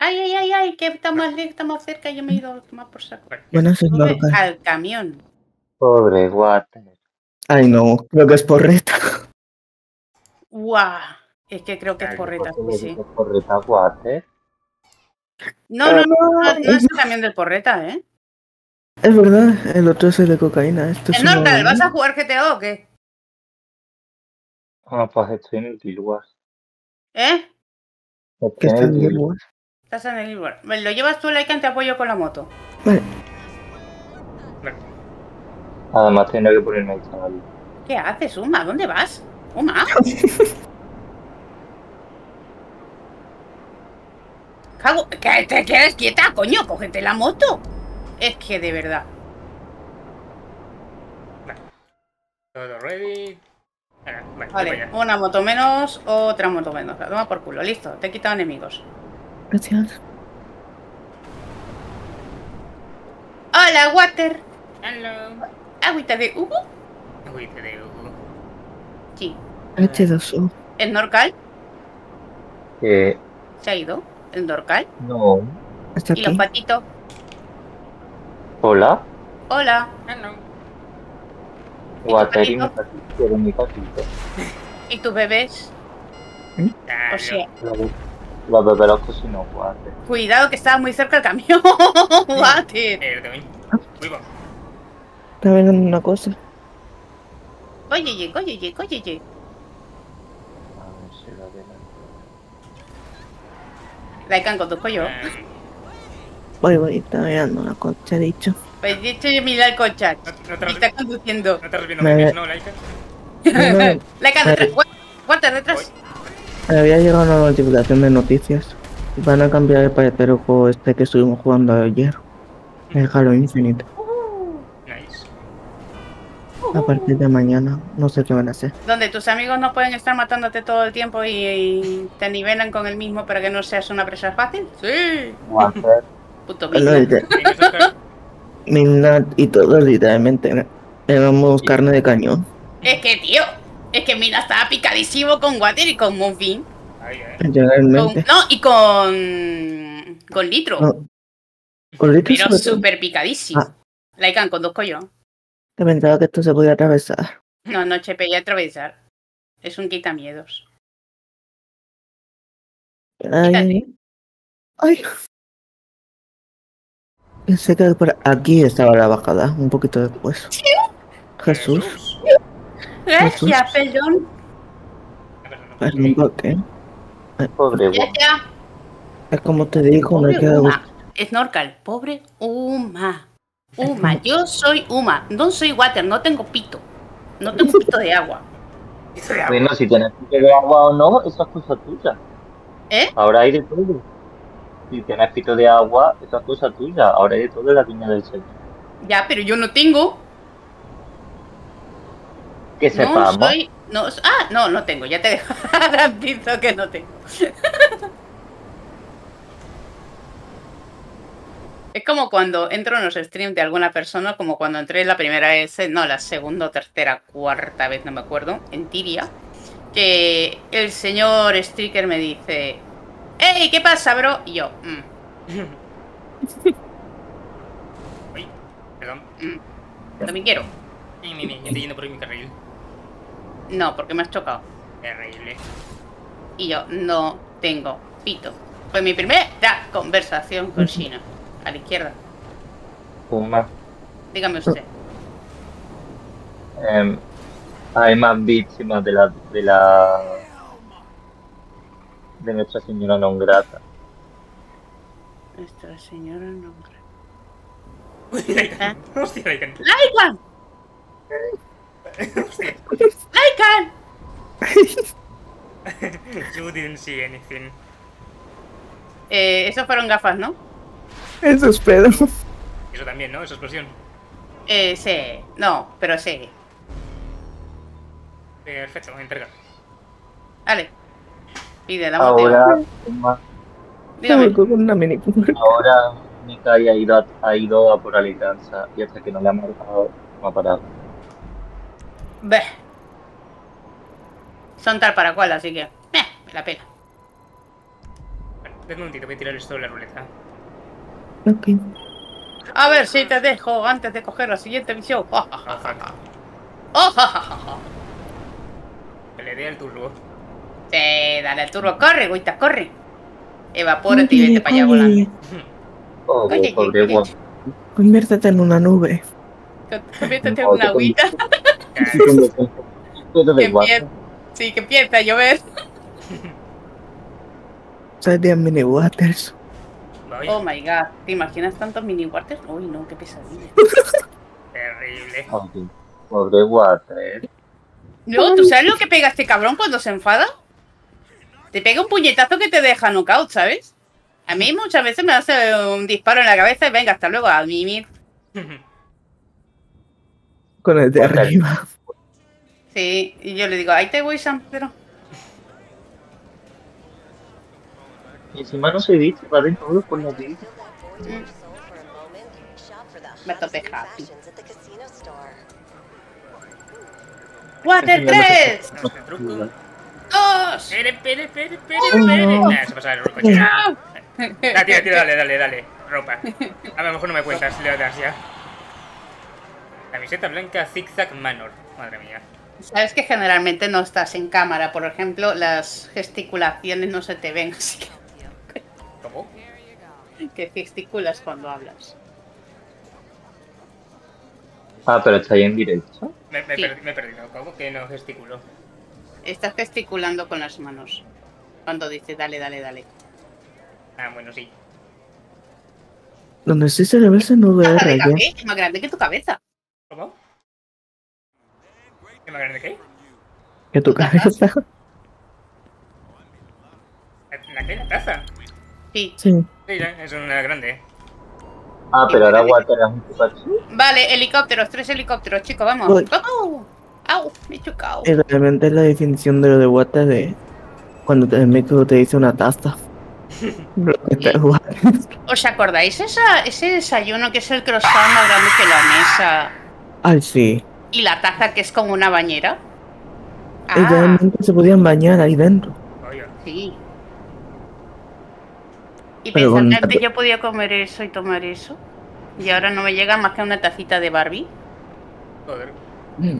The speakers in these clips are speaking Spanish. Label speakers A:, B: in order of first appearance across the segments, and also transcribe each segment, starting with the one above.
A: Ay, ay, ay, ay, que está más, está más cerca, yo me he ido a tomar por saco.
B: Bueno, eso es normal.
A: al camión.
C: Pobre Water.
B: Ay, no, creo que es porreta.
A: ¡Guau! Es que creo que es porreta,
C: ¿Por qué
A: sí,
C: porreta Water?
A: No, no, no, no, es el camión del porreta, ¿eh?
B: Es verdad, el otro es el de cocaína. Esto es una-
A: ¿vas a jugar GTA o qué?
C: Ah, pues estoy en el Guild.
A: ¿Eh?
C: Estoy
B: está
C: en el Guild.
A: Estás en el lugar. Lo llevas tú, Laikan, te apoyo con la moto.
B: Vale,
C: Además tengo que ponerme el chaval.
A: ¿Qué haces, Uma? ¿Dónde vas? Uma. Cago, ¿que te quedas quieta, coño? Cógete la moto. Es que de verdad.
D: Todo ready. Vale,
A: Vale, una moto menos, otra moto menos. La toma por culo, listo. Te he quitado enemigos.
B: Gracias.
A: Hola, Water.
D: Hello.
A: Agüita de Hugo.
D: Agüita de Hugo.
A: Sí.
B: H2O.
A: ¿El Norcal?
C: Que
A: ¿Se ha ido? ¿El Norcal?
C: no.
B: Está
A: ¿Y los patitos?
C: Hola.
A: Hola.
D: Hello.
A: ¿Y tu
C: Water y mi patito. Quiero mi patito.
A: ¿Y tus bebés?
D: Hello.
A: O sea,
C: Los los cocinó Water.
A: cuidado que estaba muy cerca el camión.
D: Uy, va.
B: Está viendo una cosa.
A: Oye, oye, oye, oye, oye.
C: A ver si lo adelanto.
A: Laikan con tu pollo.
D: Eh,
B: Voy, voy, está mirando una cosa, he dicho.
A: Pues dicho yo mira el coche.
D: No, no
A: Y
D: te
A: está
D: res-
A: conduciendo.
D: no te reviendo
B: Me-
D: memes, ¿no, Laika?
B: No, no,
A: Laikan detrás. Water detrás.
B: Me había llegado una notificación de noticias. Van a cambiar el parecer el juego este que estuvimos jugando ayer. El Halo Infinite.
D: Nice.
B: A partir de mañana, no sé qué van a hacer.
A: Donde tus amigos no pueden estar matándote todo el tiempo y, y te nivelan con el mismo para que no seas una presa fácil. Sí. Puto.
B: Midnight y todo, literalmente. Éramos carne de cañón.
A: Es que, tío. Es que Mina estaba picadísimo con Water y con. Con-
B: Generalmente.
A: no, y con. Con Litro.
B: No. Con litro
A: Pero súper picadísimo.
B: Ah.
A: Laikan, conduzco yo.
B: Te pensaba que esto se podía atravesar.
A: No, no, Chepe, ya atravesar. Es un quitamiedos.
B: Ay, ay. Pensé que por aquí estaba la bajada, un poquito después. Jesús.
A: Gracias, perdón.
B: Perdón, ¿por qué?
C: Pobre
A: ya.
B: Es como te digo, me
A: Pobre
B: queda
A: Uma. Snorkel, pobre Uma. Uma, yo soy Uma, no soy Water, no tengo pito. No tengo pito de agua.
D: De agua.
C: Bueno, si tienes pito de agua o no, eso es cosa tuya.
A: ¿Eh?
C: Ahora hay de todo. Si tienes pito de agua, eso es cosa tuya. Ahora hay de todo en la viña del Señor.
A: Ya, pero yo no tengo.
C: Que
A: No
C: sepamos.
A: soy. No, ah, no, no tengo, ya te garantizo que no tengo. Es como cuando entro en los streams de alguna persona, como cuando entré la primera vez, no, la segunda, tercera, cuarta vez, no me acuerdo, en Tiria, que el señor Stricker me dice, ¡Ey, qué pasa, bro! Y yo, "Mm,
D: Uy, perdón.
A: mm, no me quiero.
D: Ni, ni, ni, estoy yendo por mi carril.
A: No, porque me has chocado.
D: Terrible.
A: Y yo, no tengo pito. Fue mi primera conversación con Shina. A la izquierda.
C: Puma.
A: Dígame usted.
C: Em, hay más víctimas de la de la de Nuestra Señora non grata.
A: Nuestra señora no.
D: Uy, Laikan. Hostia, Hostia.
A: ¡Laikan!
D: You didn't see anything.
A: Eh, esos fueron gafas, ¿no?
B: Eso espero.
D: Eso también, ¿no? Esa explosión.
A: Eh, sí. No, pero sí.
D: Perfecto, entrega.
A: Vale. Pide la.
C: Ahora, Puma,
A: Dígame.
B: con una mini Cooper.
C: ahora Mikai ha ido a, ha ido a por Alianza y hasta que no le ha marcado, no ha parado.
A: Beh. Son tal para cual, así que. Eh, me la pela.
D: Dame un momentito, voy a tirar esto de la ruleta.
B: Ok.
A: A ver si te dejo antes de coger la siguiente misión.
D: Oh.
A: Oh.
D: Que le dé el turbo.
A: Sí, dale al turbo, corre, Guita, corre. Evapórate y vete para allá volando.
C: Oh, pobre.
B: Conviértete en una nube.
A: Conviértete en una agüita. Que empiece, sí, que empiece a llover.
B: Serían mini waters.
A: Oh my god, ¿te imaginas tantos mini waters? Uy, no, qué pesadilla.
D: Terrible.
C: Pobre- Pobre Water.
A: No, ¿tú sabes lo que pega este cabrón cuando se enfada? Te pega un puñetazo que te deja knockout, ¿sabes? A mí muchas veces me hace un disparo en la cabeza y venga, hasta luego, a mimir.
B: Con el de arriba.
A: Sí, y yo le digo, ahí te voy, San Pedro.
C: Y encima no se dice, va de todo con la vida.
A: Me tope happy. Water 3,
D: No sé, truco.
A: 2,
D: Espere, espere, espere, espere, espere. Nah, se pasa el tira, tira, dale, dale, dale. Ropa. A lo mejor no me cuentas, le das ya. Camiseta blanca Zigzag Manor. Madre mía.
A: Sabes que generalmente no estás en cámara, por ejemplo, las gesticulaciones no se te ven, así
D: ¿Cómo?
A: que, que gesticulas cuando hablas.
C: Ah, pero está ahí en directo.
D: Me, me,
A: Sí.
D: per- me he perdido. ¿Cómo que no gesticulo?
A: Estás gesticulando con las manos cuando dices dale, dale, dale.
D: Ah, bueno, sí.
B: Donde sí se le ve ese nube
A: Taza de
B: de
A: café es más grande que tu cabeza.
D: ¿Cómo? ¿Qué más grande que hay?
B: Que tu cabeza.
D: ¿La, la qué? ¿La taza?
A: Sí.
B: Sí.
D: Sí, es una grande.
C: Ah, pero ahora Water es un.
A: Vale, helicópteros, tres helicópteros, chicos, vamos. ¡Au! Me he chocado.
B: Y realmente es la definición de lo de water de cuando te, el médico te dice una taza. Que.
A: ¿Os acordáis esa, ese desayuno que es el croissant más grande que la mesa
B: Ay, sí.
A: y la taza que es como una bañera?
B: Y
A: Ah,
B: realmente se podían bañar ahí dentro.
A: Sí. Y
B: Pero
A: pensar
B: con-
A: que antes yo podía comer eso y tomar eso. Y ahora no me llega más que una tacita de Barbie.
D: joder.
B: Mm.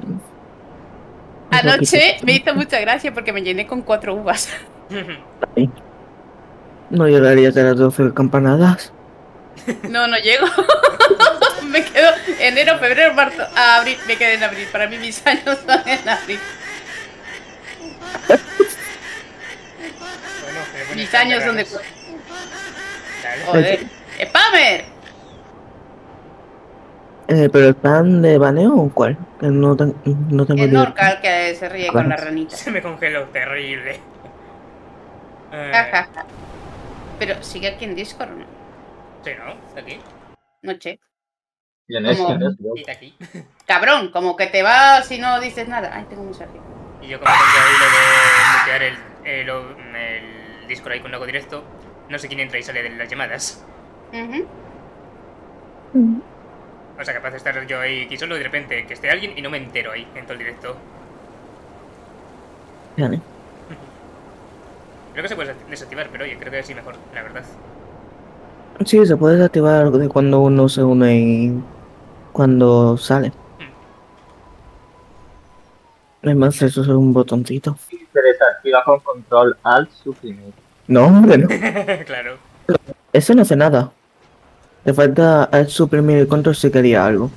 A: Anoche me hizo mucha gracia porque me llené con cuatro uvas.
B: No llegaría a las 12 campanadas.
A: No, no llego. me quedo enero, febrero, marzo, abril. Me quedé en abril. Para mí mis años son en abril.
D: Bueno,
A: Mis años son de... Joder. ¡Spammer!
B: Eh, pero el plan de baneo o cuál? Que no, ten- no tengo
A: El
B: idea.
A: Norcal que se ríe con la ranita.
D: Se me congeló, terrible. Eh,
A: Ja, ja, ja. Pero sigue aquí en Discord, ¿no?
D: ¿No? Está aquí.
A: Noche. ¿Cómo?
C: tienes,
D: Y está aquí.
A: Cabrón, como que te vas si no dices nada. Ay, tengo un mensaje.
D: Y yo como tengo ahí lo de mutear el, el, el Discord ahí con logo directo, no sé quién entra y sale de las llamadas. O sea, capaz de estar yo ahí aquí solo y de repente que esté alguien y no me entero ahí en todo el directo.
B: Vale.
D: Creo que se puede desactivar, pero oye, creo que sí mejor, la verdad.
B: Sí, se puede desactivar de cuando uno se une y cuando sale. Además, eso es un botoncito.
C: Se desactiva con control alt suprimir.
B: No, hombre, no.
D: claro.
B: Eso no hace nada. Te falta el suprimir el control si quería algo.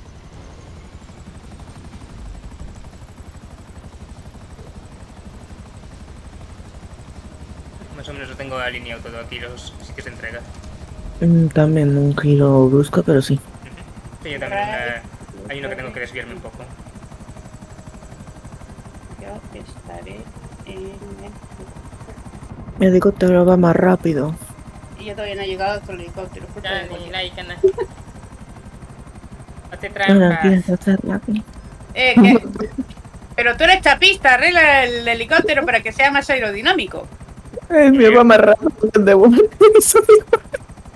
D: Más o menos lo tengo alineado todo aquí, los sitios de entrega.
B: Mm, También un giro brusco, pero sí.
D: Sí, yo también. eh, hay uno que tengo que desviarme un poco.
A: Yo estaré en...
B: Mi helicóptero va más rápido.
A: Y yo todavía no he llegado a otro helicóptero.
B: quieres
D: trampas.
B: hacer rápido.
A: Eh, ¿qué? Pero tú eres chapista, arregla el helicóptero para que sea más aerodinámico.
B: El mío va más rápido que el de.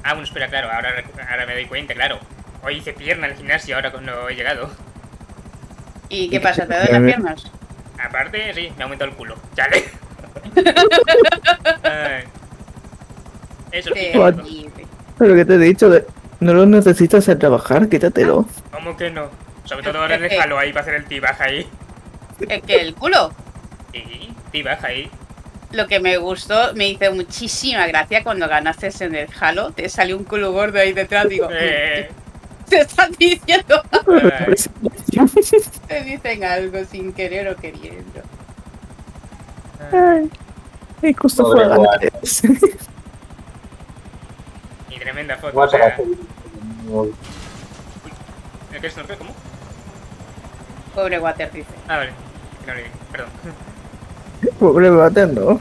D: Ah, bueno, espera, claro, ahora, ahora me doy cuenta, claro. Hoy hice pierna en el gimnasio ahora cuando he llegado.
A: ¿Y qué pasa? ¿Te doy las piernas?
D: Aparte, sí, me ha aumentado el culo. Chale. Eso.
A: Terrible.
B: Pero que te he dicho, no lo necesitas hacer trabajar, quítatelo.
D: ¿Cómo que no? Sobre todo ahora déjalo ahí para hacer el tibaja ahí.
A: Es que el culo.
D: Sí, tibaja ahí.
A: Lo que me gustó, me hizo muchísima gracia cuando ganaste en el Halo. Te salió un culo gordo ahí detrás. Digo,
D: Eh,
A: te están diciendo.
D: Ay.
A: Te dicen algo sin querer o queriendo.
B: Ay, qué cosa
C: Pobre
B: fue
D: y tremenda foto. O
C: Guapa,
D: sea,
C: que- muy-
D: ¿el que es? ¿Cómo?
A: Pobre Water dice.
D: Ah, vale. No Perdón.
B: Pobre Bater, no.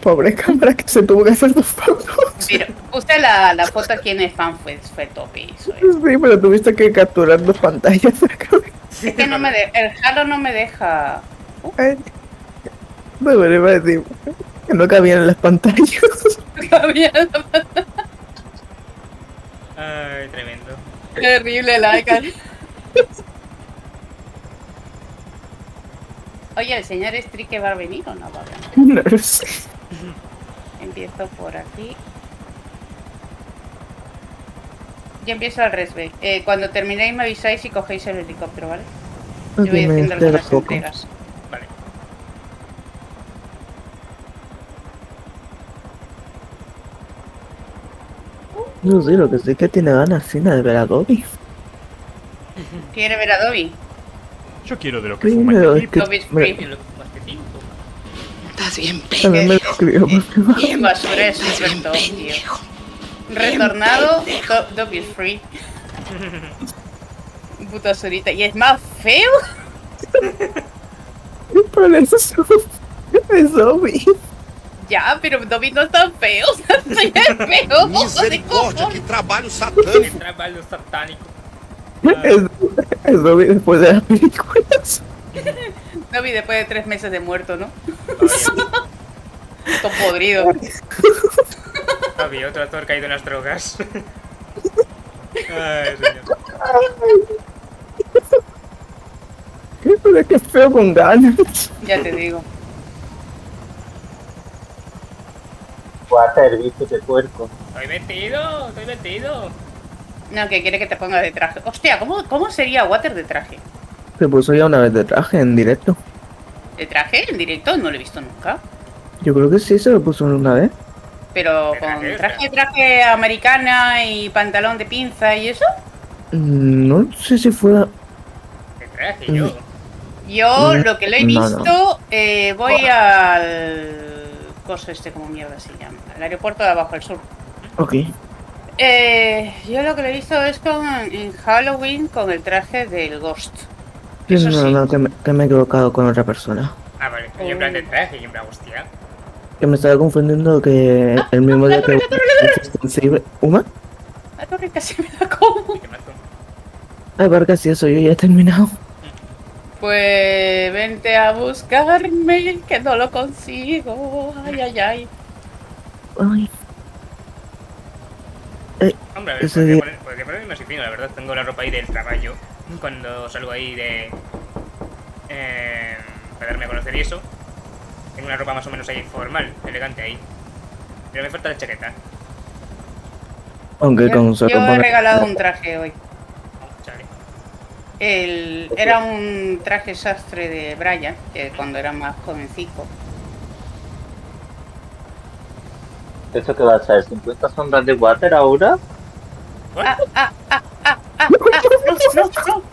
B: Pobre cámara que se tuvo que hacer dos fotos.
A: Pero usted la, la foto aquí en el fan fue, fue tope. Eso.
B: Sí, pero tuviste que capturar dos pantallas.
A: Es que no me de- el Halo no me deja.
B: Ay, No, me iba a decir que no cabían en las pantallas.
D: Ay, tremendo.
A: Terrible like. Oye, ¿el señor Strique va a venir o no va a venir?
B: No lo sé.
A: Empiezo por aquí. Yo empiezo al resbe. Eh, cuando terminéis me avisáis y cogéis el helicóptero, ¿vale? Yo voy haciendo
B: espera
A: algunas entregas.
D: Vale.
B: No sé, lo que sí que tiene ganas Sina de ver a Dobby.
A: ¿Quiere ver a Dobby?
E: Yo quiero de lo que fuma este
B: es
E: tipo.
F: Estás bien
B: también me lo
F: pendejo.
B: escribió por privado.
A: Qué basura es
F: bien
A: tío.
F: pendejo.
A: Retornado, Do- Dobby free. Puta basurita. Y es más feo.
B: Pero eso es, es Dobby.
A: Ya, pero Dobby no es tan feo. Es feo.
G: Misericórdia, que trabalho
D: Que
G: satânico.
B: Es, es Dobby después de las películas.
A: Dobby después de tres meses de muerto, ¿no? Todo podrido.
D: Había otro actor caído en las drogas. Ay, señor.
B: Pero es feo con ganas.
A: Ya te digo.
C: Water, viste que puerco.
D: Estoy metido, estoy metido.
A: No, que quiere que te ponga de traje. Hostia, ¿cómo, cómo sería Water de traje?
B: Se puso ya una vez de traje en directo.
A: ¿De traje? ¿En directo? No lo he visto nunca.
B: Yo creo que sí se lo puso una vez.
A: Pero
D: ¿De
A: con
D: traje?
A: traje, traje americana y pantalón de pinza y eso.
B: Mm, No sé si fue.
D: Te traje yo.
A: Yo
B: Mm,
A: lo que lo he
B: no, no.
A: visto, eh, voy al. Cosa este, como mierda se llama. Al aeropuerto de abajo, al sur.
B: Ok.
A: Eh, yo lo que lo he visto es con, en Halloween con el traje del Ghost.
B: Sí,
A: Eso
B: no,
A: sí.
B: no, que me, que me he equivocado con otra persona.
D: Ah, vale. Yo en plan de traje y en plan, hostia.
B: Que me estaba confundiendo que el mismo día que. ¿Uma?
A: La torre casi me da como.
B: Ay, Vargas, sí, eso yo ya he terminado.
A: Pues vente a buscarme, que no lo consigo. Ay, ay, ay.
B: Ay,
D: Hombre, a ver, podría, poner, podría ponerme más fino, la verdad. Tengo la ropa ahí del trabajo. Cuando salgo ahí de. Eh, para darme a conocer y eso. Tengo una ropa más o menos ahí formal, elegante ahí. Pero me falta la chaqueta.
B: aunque con
A: Yo, yo he regalado un traje hoy.
D: Chale.
A: El, era un traje sastre de Brian, que cuando era más jovencico.
C: ¿Eso qué va a ser? ¿50 sombras de Water ahora?
A: Ah, ah, ah, ah, ah, ah, no, no,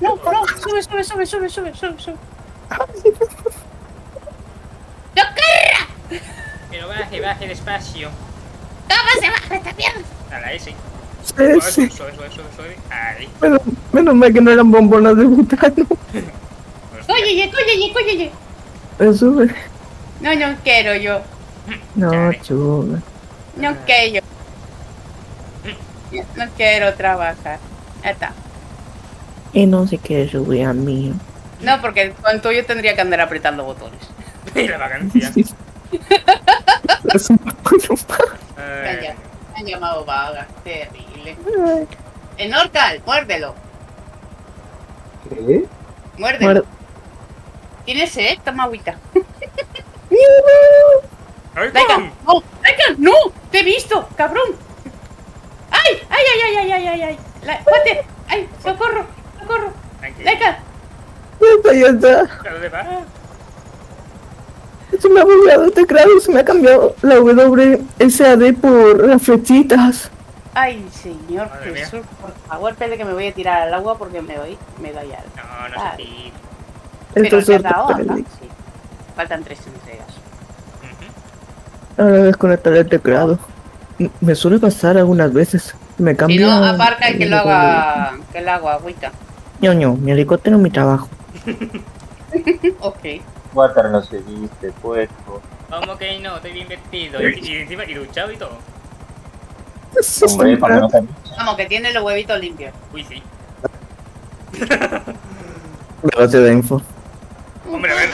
A: no, no, no, sube, sube, sube, sube, sube, sube, sube. ¡No corra!
D: Pero baje, baje despacio.
A: ¿Cómo se baja esta mierda?
D: A la S.
B: Sí,
D: Suave,
B: sí.
D: suave, suave, suave. Ahí.
B: Menos, menos mal que no eran bombonas de butano.
A: Oye, oye, oye, oye.
B: Es.
A: No, no quiero yo.
B: No,
D: Chale.
A: No quiero. No quiero trabajar. Ya está.
B: Y no sé qué subir a mí.
A: No, porque con tuyo tendría que andar apretando botones.
D: Y la vacancia.
B: Es un poco
A: Me han, llamado vaga. Terrible. El Norcal, muérdelo.
C: ¿Qué?
A: Muérdelo.
B: Muerde.
A: ¿Tienes sed? Toma agüita.
D: ¡Ay,
A: Daikan, no, Daikan, no. Te he visto, cabrón. ay, ay. La... ¡Water! ¡Ay! ¡Socorro! ¡Socorro!
D: Tranquilo.
A: ¡Laika!
B: Ya está, ya está.
D: ¿A dónde vas?
B: Se me ha bugueado el teclado y se me ha cambiado la WSAD por las flechitas.
A: ¡Ay, señor
D: Madre mía.
A: Jesús! Por favor, espere que me voy a tirar al agua porque me doy, me doy al.
D: No, no
A: Ah.
D: sé si...
A: Pero
B: Entonces,
A: te has dado, sí. Faltan tres entregas.
B: Ahora desconectar el teclado. Me suele pasar algunas veces. Me
A: Si
B: cambia.
A: no, aparca y que lo haga. que lo haga agüita.
B: Ñoño, mi helicóptero es mi trabajo.
A: Ok.
C: Water no se viste, puesto.
D: ¿Cómo que no? Estoy bien vestido. Y, y encima, y duchado y todo.
C: Hombre, ¿para qué no te
A: Vamos, que tiene los huevitos limpios.
D: Uy, sí.
B: Negocio de info.
D: Hombre, a ver.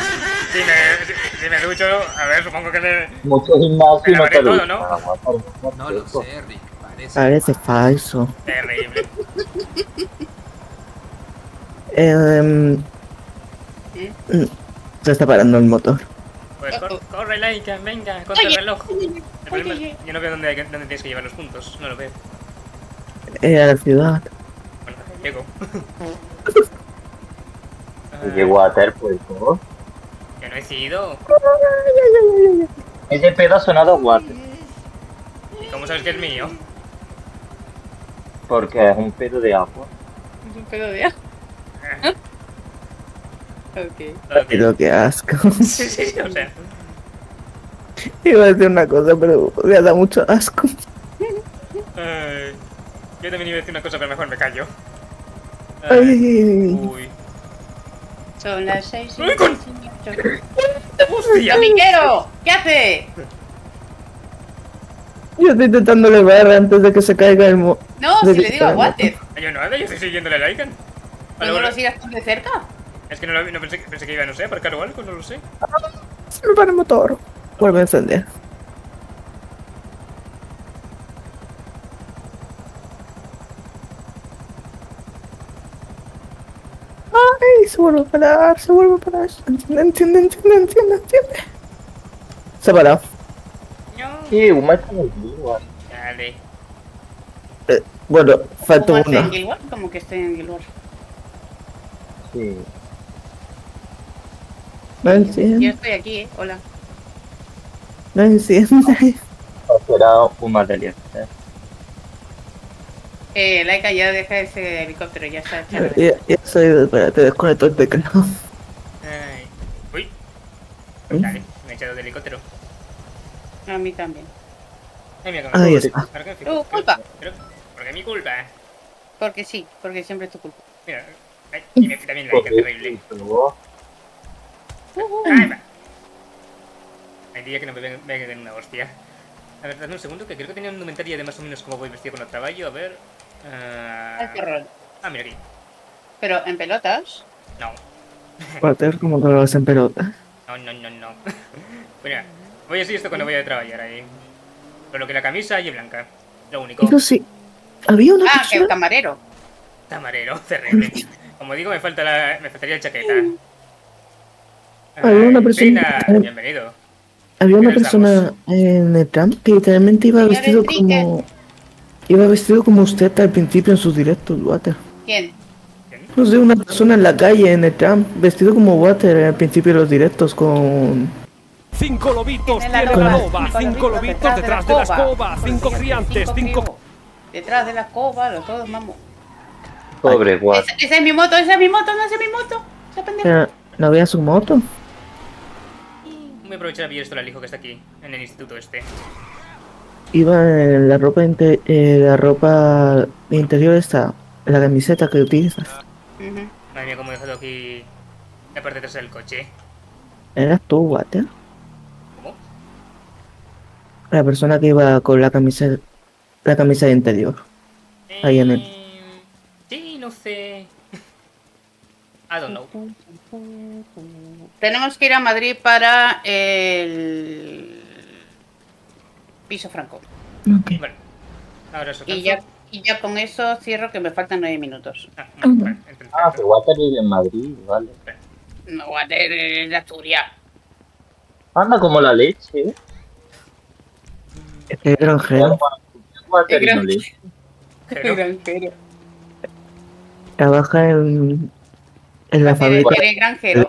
D: Si me, si, si me ducho, a ver, supongo que me...
C: Mucho gimnasio
D: Me
C: no
D: todo,
C: lo
D: ¿no?
F: No lo sé, Rick. Parece.
B: Parece falso.
D: Terrible.
B: Em,
A: ¿Sí?
B: mm, se está parando el motor.
D: Pues cor- corre, Laika, venga, contra el reloj. El problema es yo no veo dónde, hay que- dónde tienes que llevar los puntos. No lo veo.
B: Eh, a la ciudad.
D: Bueno, llego.
C: Y que Water, pues, ¿no?
D: Que no he sido.
C: Ese pedo ha sonado Water.
D: ¿Y cómo sabes que es mío?
C: Porque es un pedo de agua.
A: Es un pedo de agua. Ok.
B: Pero qué asco.
D: Sí, sí, sí, o sea.
B: Iba a decir una cosa, pero me da mucho asco.
D: Ay, yo también iba a decir una cosa, pero mejor me callo.
B: Ay,
D: Ay,
B: ay, ay.
D: uy.
A: Son las seis y
D: Ay, con-
A: 18.
D: ¡Hostia!
A: ¡Dominguero! ¿Qué hace?
B: Yo estoy intentando elevar antes de que se caiga el mo...
A: No,
B: de
A: si le digo a
B: el motor.
D: Yo nada, yo estoy siguiéndole la Icon.
A: ¿No lo sigas tan de cerca?
D: Es que no, lo, no pensé, que- pensé que iba, no sé, a aparcar o algo, no lo sé.
B: Se me para el motor. Vuelve a encender. Ay, se vuelve a parar, se vuelve a parar. Enciende, enciende, enciende, enciende, enciende. Se ha parado.
D: No.
C: Sí, un metro en el vivo.
D: Dale.
B: Eh, bueno, falta
A: ¿Cómo está en Wars? Como que estoy en Guild Wars.
C: Sí.
B: No
A: Yo
B: enciende,
A: estoy aquí, eh. Hola.
B: no enciende.
C: Será un material. ¿eh?
A: Eh, Laika, ya deja ese helicóptero, ya está.
B: Ya, ya soy, espérate, desconecto el teclado.
D: Ay. Uy,
B: ¿Eh?
D: dale, me he echado de helicóptero.
A: A mí también.
D: Ay, mira cómo
B: Ahí
D: me-
B: está.
A: Tu culpa.
D: creo- Porque es mi culpa.
A: Porque sí, porque siempre es tu culpa.
D: Mira. Ay, y me también la Icon, terrible. Ay, va. Hay día que no me ven, me den una hostia. A ver, dame un segundo, que creo que tenía un inventario de más o menos cómo voy vestido con el trabajo. A ver.
A: Al terror.
D: ah, mira aquí.
A: Pero en pelotas.
D: No,
B: Water como que lo vas en pelota.
D: no, no, no, no. Mira, voy así esto cuando voy a trabajar ahí. Solo que la camisa y blanca. Lo único.
B: Eso sí, había una
A: Ah, que
B: persona.
A: camarero.
D: Camarero, terrible. Como digo, me falta la, me faltaría el chaqueta.
B: Había una persona-
D: bienvenido.
B: Había una
D: ¿Quién
B: persona en el tram que literalmente iba vestido
A: Enrique.
B: como. Iba vestido como usted al principio en sus directos, Water.
A: ¿Quién?
B: No sé, una persona en la calle, en el tram, vestido como Water al principio de los directos con.
E: Cinco lobitos
A: Tiene la
E: tiene la
A: loba,
E: loba, cinco lobitos detrás de la escoba, cinco criantes, cinco...
A: Detrás de la escoba, los todos, vamos.
C: pobre Water.
A: Esa, esa es mi moto, esa es mi moto, no esa es mi moto. Esa pendeja.
B: ¿No veía su moto?
D: Voy a aprovechar a pillar esto al hijo que está aquí, en el instituto este.
B: Iba en la ropa, inte- eh, la ropa interior esta, la camiseta que utilizas.
A: Ujú.
D: Madre mía, cómo he dejado aquí la parte trasera del coche.
B: ¿Eras tú, Water?
D: ¿Cómo?
B: La persona que iba con la camisa, la camisa de interior. Ahí en el-
D: Eh, Sí, no sé. I don't know.
A: Tenemos que ir a Madrid para el piso franco.
B: Ok.
D: Vale. Ahora eso
A: Y ya, y ya con eso cierro que me faltan nueve minutos.
D: Ah, perfecto.
C: Ah, que Water vive en Madrid, vale.
A: No tener de Asturias.
C: Anda como la leche.
B: Es extranjero.
C: Water y no
A: Creo-
C: leche.
D: Pero,
A: Granjero.
B: Trabaja en, en la fábrica.
A: Eres granjero.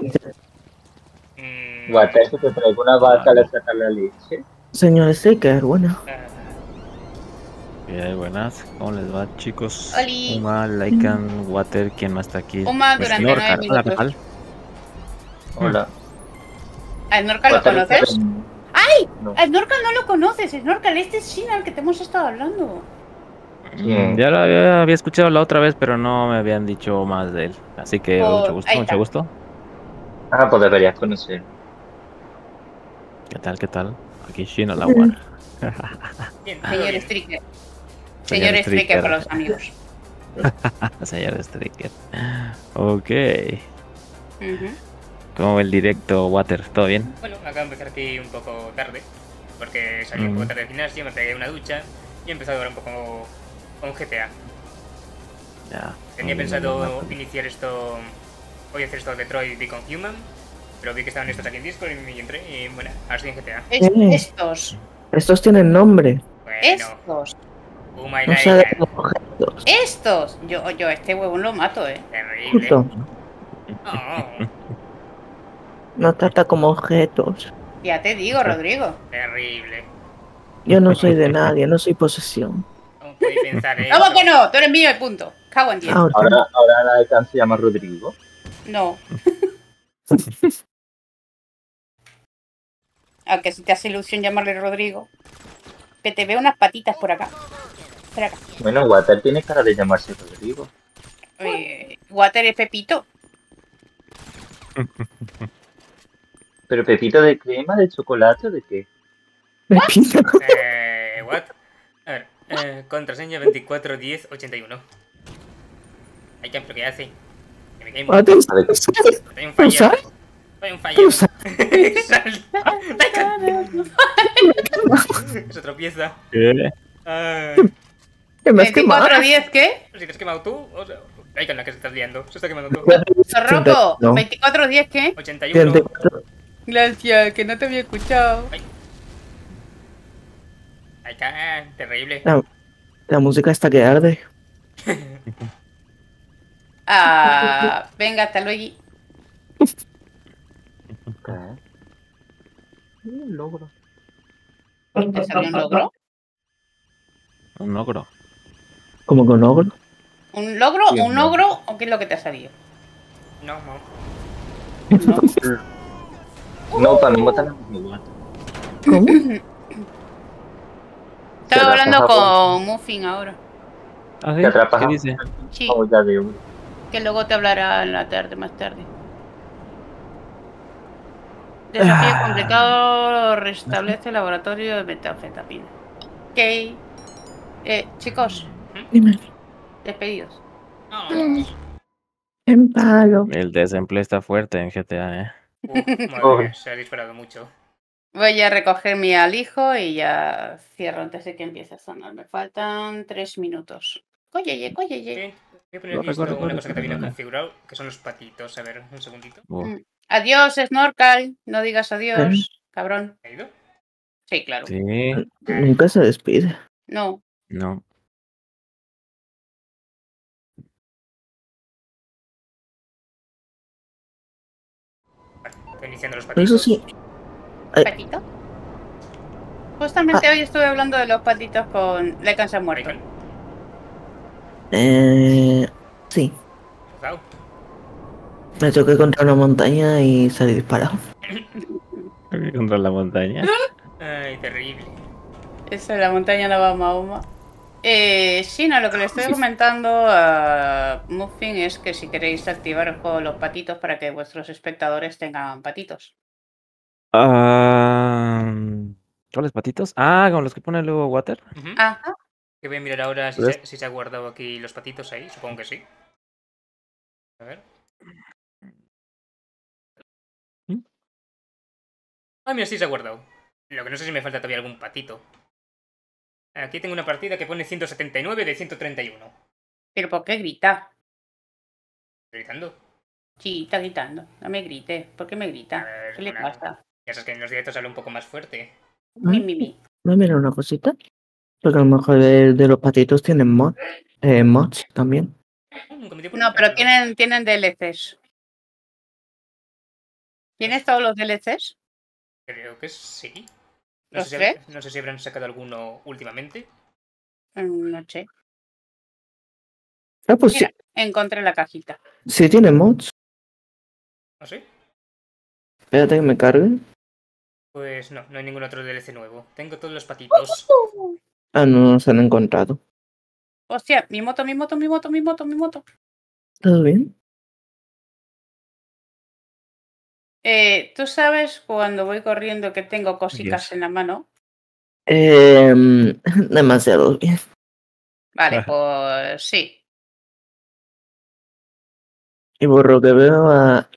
C: Guate, que te traigo una vaca a la sacar la leche.
B: Señor Sticker, bueno.
H: Eh, buenas, ¿cómo les va, chicos?
A: Oli.
H: Uma, Lycan, Water, ¿quién más está aquí?
A: Uma
H: Pues,
A: durante
H: señor,
A: nueve
H: Hola,
A: minutos.
H: Rafael.
C: Hola.
A: ¿A Snorkel lo conoces?
C: pero-
A: ¡Ay!
C: No.
A: A Snorkel no lo conoces. Snorkel, este es Shina, el que te hemos estado hablando.
H: Mm, Ya lo había, había escuchado la otra vez, pero no me habían dicho más de él. Así que
A: Oh,
H: mucho gusto, mucho gusto.
C: Ah, pues deberías conocer.
H: ¿Qué tal, qué tal? Aquí Shin la
D: todo
A: Señor. Stricker.
H: Señor
A: Señor Stricker para los amigos.
H: Señor Stricker. Ok.
A: Ujú.
H: ¿Cómo va el directo, Water? ¿Todo bien?
D: Bueno, acabo de empezar aquí un poco tarde, porque salí un poco tarde del gimnasio, me pegué una ducha y he empezado ahora un poco con GTA.
H: Ya.
D: Tenía
H: Mm,
D: pensado iniciar esto, voy a hacer esto de Detroit Become Human, pero vi que estaban estos aquí en Discord y entré y bueno, ahora estoy en GTA.
A: Es- estos.
B: Estos tienen nombre.
D: Bueno,
A: Estos.
D: oh my
B: No objetos.
A: Estos. Yo, yo este huevón lo mato, eh.
D: terrible.
B: Justo.
D: Oh,
B: No trata como objetos.
A: Ya te digo, Rodrigo.
D: terrible.
B: Yo no soy de nadie, no soy posesión.
D: ¿Cómo
A: que no? Tú eres mío y punto. Cago en diez.
B: Ahora,
C: Ahora, la de se llama Rodrigo.
A: No. Aunque si te hace ilusión llamarle Rodrigo. Que te veo unas patitas por acá. Por acá.
C: Bueno, Water tiene cara de llamarse Rodrigo.
A: Eh, Water es Pepito.
C: Pero Pepito de crema, de chocolate o de qué?
B: pilla.
D: Eh, what? A ver, eh, contraseña 241081. Ay, ¿qué, ¿pero qué hace? Que me cae un-
B: Ah, ¿tú
C: A ver,
D: Soy un
B: ¿Tú
D: fallo. Soy un
B: ¿Tú
D: fallo. Se tropieza.
H: ¿Qué?
D: Ay,
B: Que me has quemado.
A: 2410, ¿qué?
D: si te has quemado tú, o sea, ay, con la que se estás liando. Se está quemando tú.
A: Zorroco,
B: No.
A: 2410, ¿qué?
D: 81.
B: 34.
A: Gracias, que no te había escuchado.
D: Ay, ca- terrible.
B: La, la música está que arde.
A: Ah, venga, hasta luego.
C: Un logro.
A: ¿Te salió un logro?
H: Un logro.
B: Como con ogro.
A: ¿Un logro?
C: Sí,
A: ¿Un
C: no.
A: logro? ¿O qué es lo que te ha salido?
D: No, no.
C: No, para mí botan igual.
B: ¿Cómo?
A: Estaba hablando con Muffin ahora.
H: ¿Ah, sí?
C: Te atrapas
H: ¿Qué
C: a-
H: dice?
A: Sí,
C: Oh, ya
A: que luego te hablará en la tarde, más tarde. Desafío
B: Ah.
A: completado, restablece el laboratorio de metanfetamina. Ok. Eh, chicos,
B: Dime.
A: despedidos.
D: No.
B: En palo.
H: El desempleo está fuerte en GTA, ¿eh?
D: Uf, madre mía, se ha disparado mucho.
A: Voy a recoger mi alijo y ya cierro antes de que empiece a sonar. Me faltan tres minutos. Cólleye, cólleye.
D: Bien, Voy a poner una cosa que también he configurado, que son los patitos. A ver, un segundito.
A: Mm. Adiós, Snorkel. No digas adiós, cabrón.
D: ¿Ha ido?
A: Sí, claro.
H: Sí,
B: Nunca se despide.
A: No.
H: no.
D: Estoy iniciando los patitos.
B: eso sí.
A: Justamente hoy estuve hablando de los patitos con Lecan se ha muerto.
B: Eh, sí. Me choqué contra una montaña y salí disparado.
H: Contra la montaña.
D: Ay, terrible.
A: Esa es la montaña de Mahoma. Eh, sí, no, lo que le estoy comentando a Muffin es que si queréis activar el juego de los patitos para que vuestros espectadores tengan patitos.
H: Ah, ¿Cuáles patitos? Ah, con los que pone luego Water.
D: Ujú.
A: Ajá.
D: Que voy a mirar ahora si
H: ¿Ves?
D: se, si se ha guardado aquí los patitos ahí. Supongo que sí. A ver. Ah, mira, sí se ha guardado. Lo que no sé si me falta todavía algún patito. Aquí tengo una partida que pone 179 de 131.
A: Pero ¿por qué grita?
D: Gritando.
A: Sí, está gritando. No me grite. ¿Por qué me grita?
D: ver,
A: ¿Qué le
D: una-
A: pasa?
D: Ya sabes que en los directos hablo un poco más fuerte.
A: Mi, mi, mi.
B: ¿Me mira una cosita? Porque a lo mejor de, de los patitos tienen mod, eh, mods también.
D: Por
A: No, pero tienen, tienen DLCs. ¿Tienes todos los DLCs?
D: Creo que sí. No
A: ¿Los
D: sé, si, no sé si habrán sacado alguno últimamente.
A: Mm, No sé.
B: Ah, pues
A: Mira, encontré la cajita.
B: sí, sí tiene mods.
D: ¿No sé?
B: Espérate que me cargue.
D: Pues no, no hay ningún otro DLC nuevo. Tengo todos los patitos.
B: Ah, no, no se han encontrado.
A: Hostia, mi moto, mi moto, mi moto, mi moto, mi moto.
B: ¿Todo bien?
A: Eh, ¿Tú sabes cuando voy corriendo que tengo cositas
H: Yes.
A: en la mano?
B: Eh, demasiado bien.
A: Vale, pues sí.
B: Y por lo que veo a,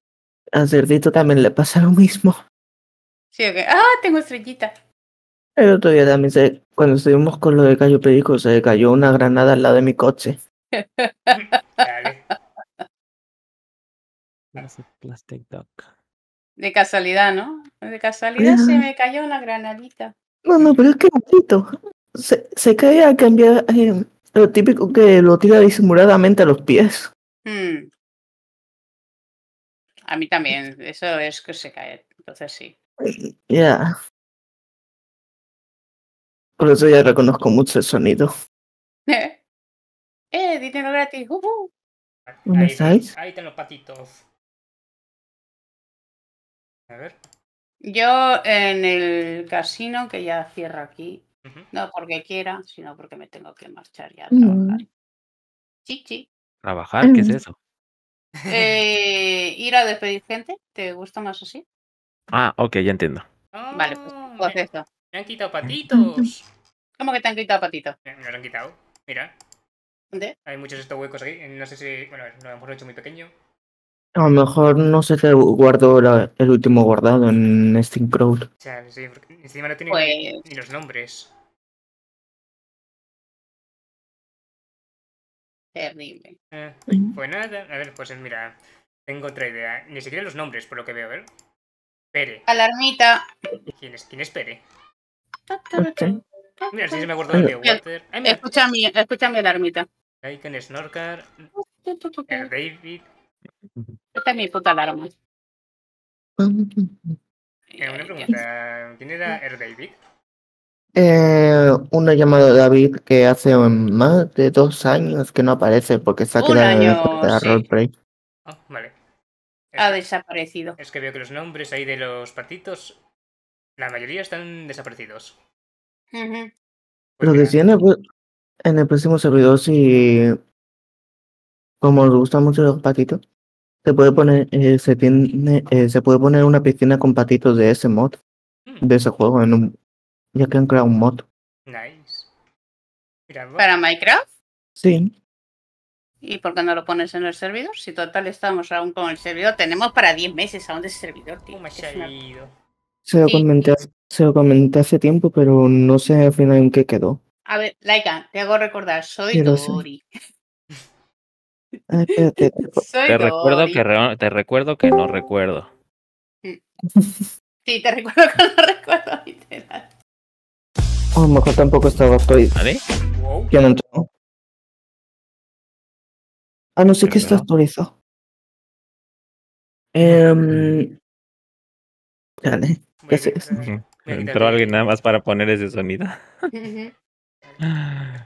B: a Cerdito también le pasa lo mismo.
A: Sí, o qué? ¡Ah! Tengo estrellita.
B: El otro día también se, cuando estuvimos con lo de Cayo Perico se cayó una granada al lado de mi coche.
D: Vale.
H: Plastic Duck.
A: De casualidad, ¿no? De casualidad se me cayó una granadita.
B: No, no, pero es que. Se, se cae a cambiar eh, lo típico que lo tira disimuladamente a los pies.
A: Hmm. A mí también, eso es que se cae. Entonces sí.
B: Ya. Por eso ya reconozco mucho el sonido.
A: ¡Eh! Dinero gratis. ¡Ujú!
B: ¿Dónde
D: Ahí,
B: estáis?
D: ahí están los patitos. A ver.
A: Yo en el casino, que ya cierra aquí, no porque quiera, sino porque me tengo que marchar ya a
B: Mm.
A: trabajar. Chichi.
H: ¿Trabajar? ¿Qué es
B: Mm.
H: eso?
A: Eh, ir a despedir gente, ¿te gusta más así?
H: Ah, ok, ya entiendo.
A: Vale, pues,
D: Ah,
A: pues
D: me,
A: eso.
D: me han quitado patitos.
A: ¿Cómo que te han quitado patito?
D: Me me los han quitado. Mira,
A: ¿Dónde?
D: hay muchos estos huecos aquí. No sé si. Bueno, a lo mejor lo he hecho muy pequeño.
B: A lo mejor no se te guardó la- el último guardado en Steam Crowd.
D: O sea, sí, porque encima no tiene
A: Pues-
D: ni, ni los nombres.
A: Terrible.
D: Eh, pues nada, a ver, pues mira, tengo otra idea. Ni siquiera los nombres, por lo que veo, a ver. Pere.
A: Alarmita.
D: ¿Quién es, quién es Pere? Mira, si se me acordó de. Water. Ay,
A: Escucha mi, escucha mi alarmita.
D: Lycan, Snorkar, David.
A: Esta es mi puta alarma.
D: Eh, una pregunta, ¿quién era Air David?
B: Eh, una llamada de David que hace más de dos años que no aparece porque se ha
A: Un
B: quedado
A: año,
B: de
A: sí.
B: roleplay.
D: Ah, vale.
A: Ha
D: Es,
A: desaparecido.
D: es que veo que los nombres ahí de los patitos, la mayoría están desaparecidos.
A: Ujú.
D: Pues
B: Lo que sí en el, pro- en el próximo servidor, si como os gustan mucho los patitos, se puede poner, eh, se tiene, eh, se puede poner una piscina con patitos de ese mod,
D: mm,
B: de ese juego, en un, ya que han creado un mod.
D: nice.
A: ¿Para Minecraft?
B: Sí,
A: ¿Y por qué no lo pones en el servidor? Si total estamos aún con el servidor. Tenemos para 10 meses aún de ese servidor, tío.
D: ¿cómo
A: Es
D: se ha
A: una-
D: ido?
B: se lo
A: Sí.
B: comenté, hace- se lo comenté hace tiempo, pero no sé al final en qué quedó.
A: A ver, Laika, te hago recordar, soy. Dori.
B: Espérate,
H: Te recuerdo que re- te recuerdo que no recuerdo.
A: Sí, te recuerdo que no recuerdo literal.
B: a lo mejor tampoco estaba actualizado.
H: ¿Vale?
B: No entró. Ah, no sé que está actualizado. Em, sé.
D: quitar- voy a
H: Entró alguien nada más para poner ese sonido.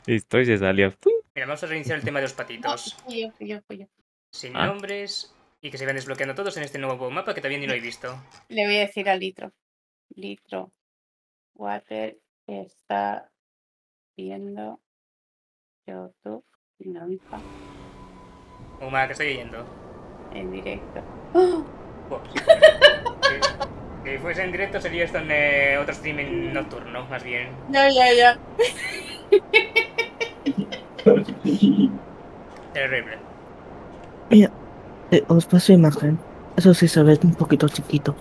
H: Listo, y se salió.
D: Mira, vamos a reiniciar el tema de los patitos.
A: Fui yo, fui yo, fui yo.
D: Sin
H: Ah.
D: nombres y que se vayan desbloqueando todos en este nuevo mapa que todavía ni lo he visto.
A: Le voy a decir a Litro. Litro. Water está viendo YouTube Dinamita
D: Uma, te estoy yendo.
A: en directo. ¡Oh!
D: si, si fuese en directo sería esto en eh, otro streaming nocturno, más bien.
A: Ya, ya, ya.
D: Terrible.
B: Mira, eh, os paso imagen. Eso sí se ve un poquito chiquito.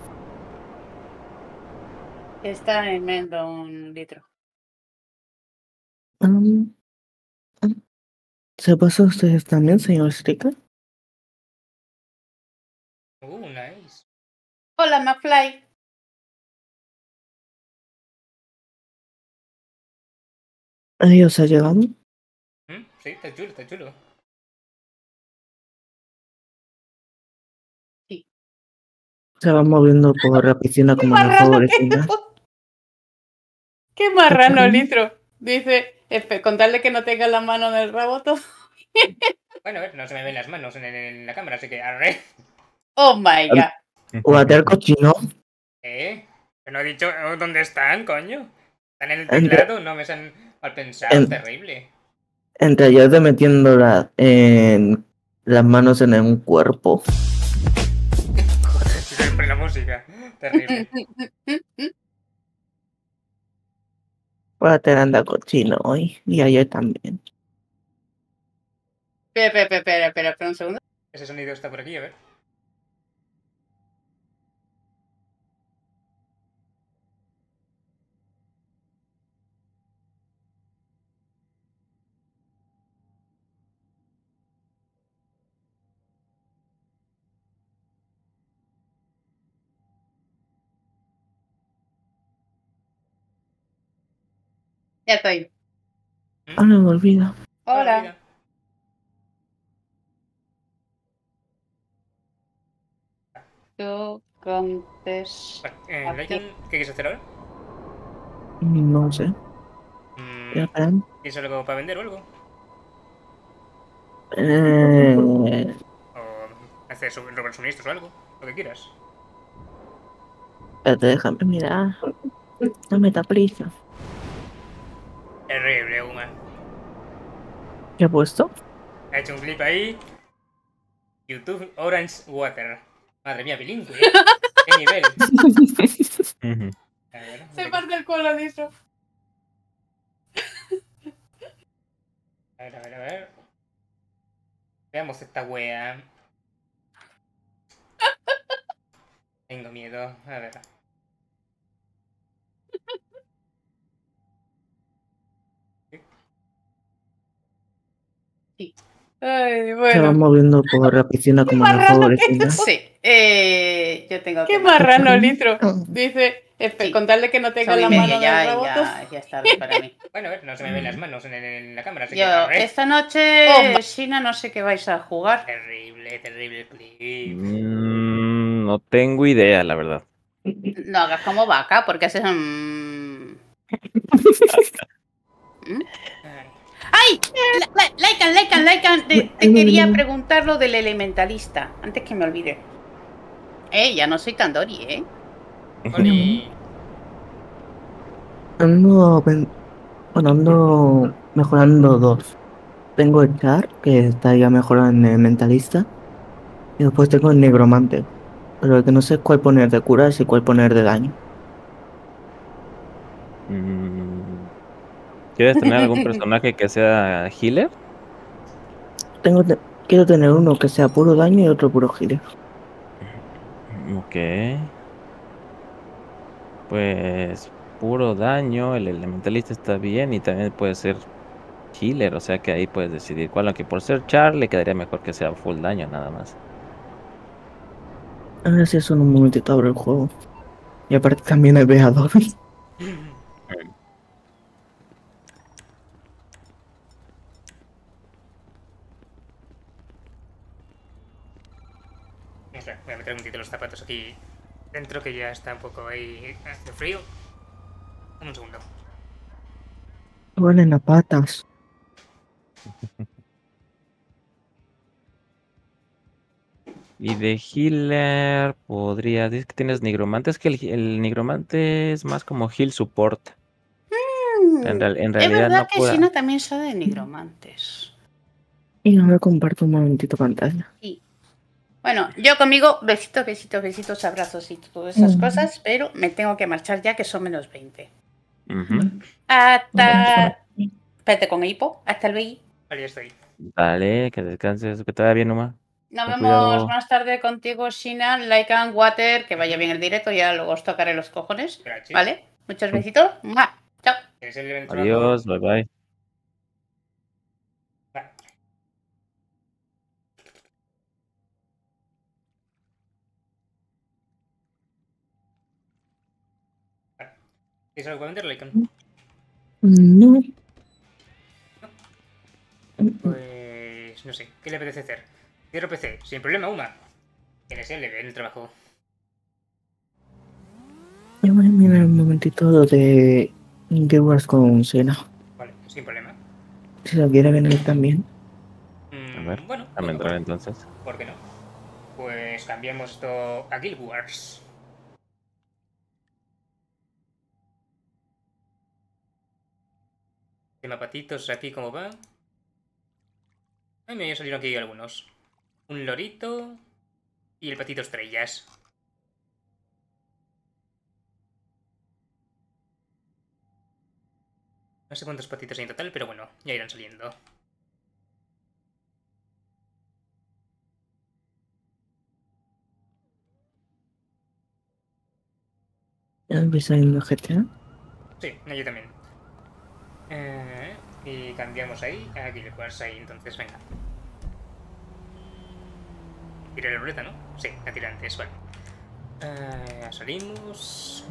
A: Está en Mendon Litro.
B: Am, am, ¿Se pasa a ustedes también, señor Stricker?
D: Uh, nice.
A: Hola, McFly.
B: Ahí os ha llegado.
D: Sí, está chulo, está chulo.
B: Se va moviendo por la piscina como en el juego original.
A: Qué marrano, litro. Dice, con tal de que no tenga la mano en el rabo todo.
D: Bueno, a ver, no se me ven las manos en, en la cámara, así que arre.
A: Oh my god.
B: Guatear cochino.
D: ¿Eh? Que no he dicho oh, dónde están, coño. Están en el teclado, no me han mal pensado,
B: En-
D: terrible.
B: Entre ellos de metiéndola en las manos en un cuerpo.
D: Siempre la música, terrible.
B: Guatear anda cochino hoy. Y ayer también.
A: Espera, espera, espera, espera, espera un segundo.
D: Ese sonido está por aquí, a ver.
A: Ya estoy.
B: Ah, no me olvido.
A: Hola. Tú contestas.
D: Vale, eh, ¿qué quieres hacer ahora?
B: No sé.
D: Mm. ¿Tienes algo para vender o algo?
B: Eh,
D: ¿O hacer su- robar suministros o algo? Lo que quieras.
B: espérate, déjame mirar. No me da prisa.
D: Terrible, Uma.
B: ¿Qué he puesto?
D: Ha hecho un clip ahí. YouTube Orange Water. Madre mía, bilingüe. ¿Qué nivel?
H: Ujú.
D: A ver,
A: Se parte el culo, litro.
D: A ver, a ver, a ver. Veamos esta wea. Tengo miedo. A ver.
A: Ay,
B: Se va
A: bueno.
B: moviendo por la piscina como juego original.
A: Sí, eh, yo tengo
I: Qué
A: que
I: marrano, litro. Dice,
A: Sí.
I: con tal de que no tenga la mano
A: ya, ya, ya es tarde para mí.
D: Bueno, a ver, no se me ven las manos en, en la cámara, así que
A: Yo,
D: arre.
A: esta noche,
I: Oh,
A: Sina, no sé qué vais a jugar.
D: Terrible, terrible clip.
H: Mm, no tengo idea, la verdad.
A: No hagas como vaca, porque haces un...
D: Ay,
A: ¡Ay! La- la- Laikan, Laikan, Laikan, te, te quería preguntar lo del elementalista, antes que me olvide. Eh, ya no soy Kandori, ¿eh?
D: Oli.
B: Ando, bueno, ando mejorando dos. Tengo el Char, que está ya mejorado en el mentalista. Y después tengo el negromante. Pero el que no sé cuál poner de curas y cuál poner de daño.
H: Mm, ¿Quieres tener algún personaje que sea healer?
B: Tengo te- quiero tener uno que sea puro daño y otro puro healer.
H: Ok. Pues puro daño, el elementalista está bien y también puede ser healer, o sea que ahí puedes decidir cuál, aunque por ser char le quedaría mejor que sea full daño nada más.
B: A ver si eso en un momentito abro el juego. Y aparte también el veador.
D: A meter un poquito los zapatos aquí dentro que ya está un poco ahí hace frío. Un segundo.
B: Duelen las patas.
H: Y de healer podría, dices que tienes nigromante, es que el, el nigromante es más como heal support. En, real- en
A: es
H: realidad
A: verdad
H: no
A: que
H: cura.
A: Sina también sabe de nigromantes.
B: Y no me comparto un momentito pantalla.
A: Bueno, yo conmigo, besitos, besitos, besitos, abrazos y todas esas cosas, pero me tengo que marchar ya que son menos 20.
H: Ujú.
A: Hasta... Espérate con hipo, hasta luego.
D: Vale, ya estoy.
H: Dale, que descanses, que te vaya bien, Uma.
A: Nos
H: Con
A: vemos
H: cuidado.
A: más tarde contigo, Sina, Like and Water, que vaya bien el directo, ya luego os tocaré los cojones. ¿vale? Muchos besitos. ¡Mua! Chao.
D: ¿Quieres el
H: Adiós, bye bye.
D: Vale. Vale. ¿Tienes algo que vender, Lycan?
B: No,
D: Pues no sé, ¿qué le apetece hacer? Cierro PC, sin problema, Uma. Tienes el en el trabajo.
B: Yo voy a mirar un momentito lo de Guild Wars con Sena.
D: Vale, sin problema.
B: Si lo quiere venir también.
D: Mm,
H: A ver,
D: bueno,
H: déjame entrar entonces.
D: ¿por qué no? Pues cambiamos esto a Guild Wars. Tema patitos aquí, ¿cómo va? Ay, me salieron aquí algunos. Un lorito y el patito estrellas. No sé cuántos patitos hay en total, pero bueno, ya irán saliendo.
B: ¿Ya empieza en GTA?
D: Sí, yo también. Eh, y cambiamos ahí a Guild Wars ahí, entonces venga. Tira la ruleta, ¿no? Sí, la tira antes, vale. Eh, salimos.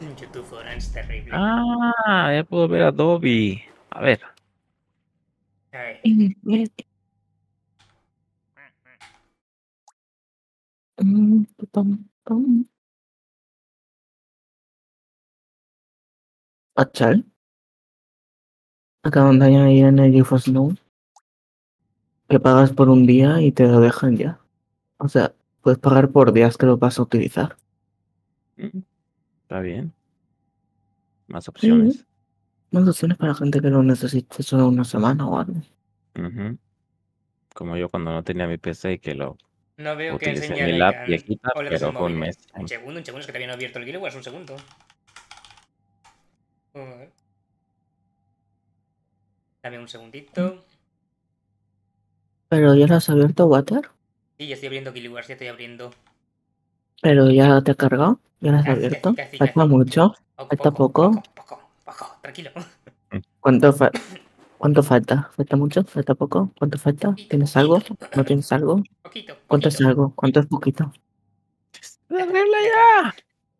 D: YouTube Orange es terrible.
H: Ah, ya puedo ver a Dobby. A ver.
D: Ay,
B: Mm, Achal. Acaban de añadir en el GeForce Now que pagas por un día y te lo dejan ya. O sea, puedes pagar por días que lo vas a utilizar.
H: Mm, Está bien. Más opciones.
B: Más opciones para gente que lo necesite solo una semana o algo.
H: Como yo cuando no tenía mi PC y que lo
D: no veo que
H: utilicé
D: enseñe
H: mi viejita, pero mes.
D: Un segundo, un segundo, es que todavía no he abierto el Guild Wars, un segundo. Dame un segundito.
B: Pero ya lo has abierto, Water.
D: Sí, ya estoy abriendo Guild Wars, ya estoy abriendo.
B: Pero ya te ha cargado. Ya lo has
D: Casi,
B: abierto.
D: casi,
B: Falta
D: casi.
B: mucho.
D: Poco,
B: Falta
D: poco,
B: poco.
D: poco, poco, poco, tranquilo.
B: ¿Cuánto, fa- ¿Cuánto falta? ¿Falta mucho? ¿Falta poco? ¿Cuánto falta? ¿Tienes algo? ¿No tienes algo?
D: Poquito,
B: ¿Cuánto es algo? ¿Cuánto es poquito?
H: ¡Arregla ya!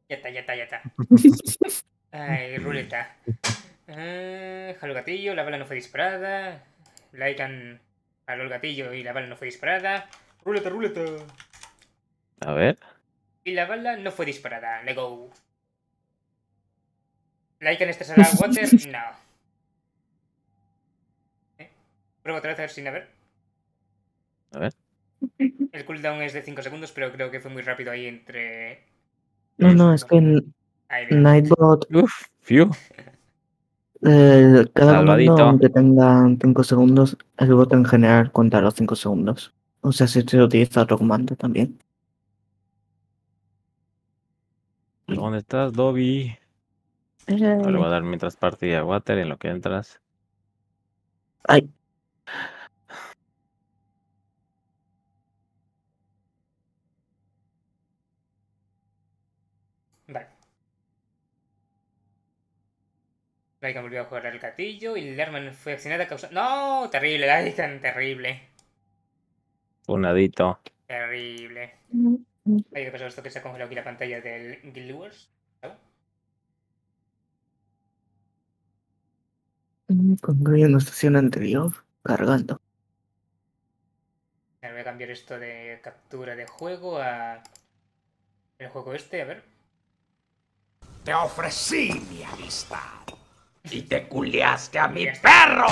D: Ya está, ya está, ya está. Ay, ruleta. Jaló el gatillo, la bala no fue disparada. Lycan jaló el gatillo y la bala no fue disparada. Ruleta, ruleta.
H: A ver.
D: Y la bala no fue disparada. Le go. Lycan este sala water, no. ¿Eh? Prueba otra vez a ver sin haber.
H: A ver.
D: El cooldown es de 5 segundos, pero creo que fue muy rápido ahí entre.
B: No, no, es que. Nightbot,
H: Uf, fiu.
B: eh, cada
H: Salvadito.
B: comando, aunque tenga 5 segundos, el bot en general cuenta los 5 segundos. O sea, si se utiliza otro comando también.
H: ¿Dónde estás, Dobby? Ahora le voy a dar mientras partida a Water en lo que entras.
B: Ay,
D: Lycan volvió a jugar el gatillo y Lerman fue accionada causando. ¡No! Terrible, Lycan, terrible.
H: Unadito.
D: Terrible. Ay, ¿qué pasó esto que se ha congelado aquí la pantalla del Guild Wars? ¿Algo?
B: concluyendo sesión anterior, cargando.
D: Ahora voy a cambiar esto de captura de juego a. El juego este, a ver.
G: Te ofrecí mi amistad. Y te culiaste a mi perro.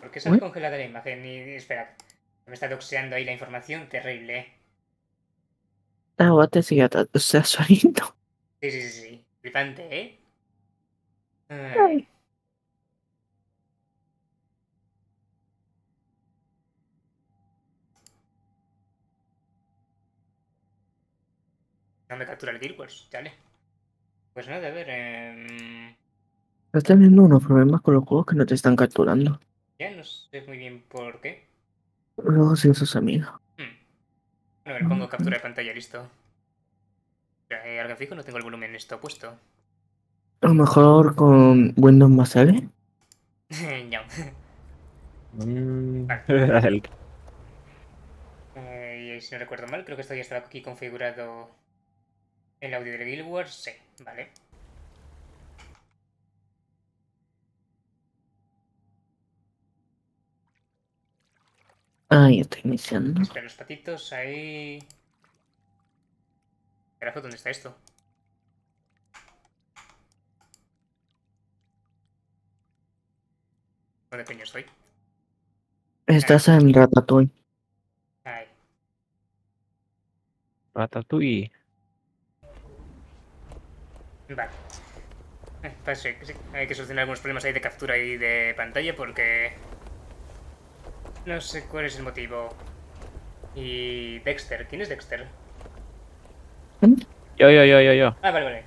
D: ¿Por qué se ha congelado la imagen? Y, espera, me está doxeando ahí la información, terrible.
B: Ah, sigue o sea, solito.
D: Sí, sí, sí, sí. Flipante, ¿eh? Ay. No me captura el Guild Wars, chale. Pues nada, a ver. em,
B: Estás teniendo unos problemas con los juegos que no te están capturando.
D: ya no sé muy bien por qué.
B: Luego sin sus amigos.
D: Hmm. Bueno, a ver, pongo captura de pantalla, listo. Eh, ¿Alguien fijo? No tengo el volumen esto puesto.
B: A lo mejor con Windows más L.
D: no.
H: Mm,
D: Eh, y si no recuerdo mal, creo que esto ya estaba aquí configurado el audio de Guild Wars, sí, vale.
B: Ahí está iniciando.
D: Espera, los patitos ahí. Carajo, ¿dónde está esto? ¿Dónde coño estoy?
B: Estás en Ratatouille.
D: Ahí.
H: Ratatouille.
D: Vale. Eh, sí. Hay que solucionar algunos problemas ahí de captura y de pantalla porque... No sé cuál es el motivo. Y Dexter. ¿Quién es Dexter?
H: Yo, yo, yo, yo, yo.
D: Ah, vale, vale.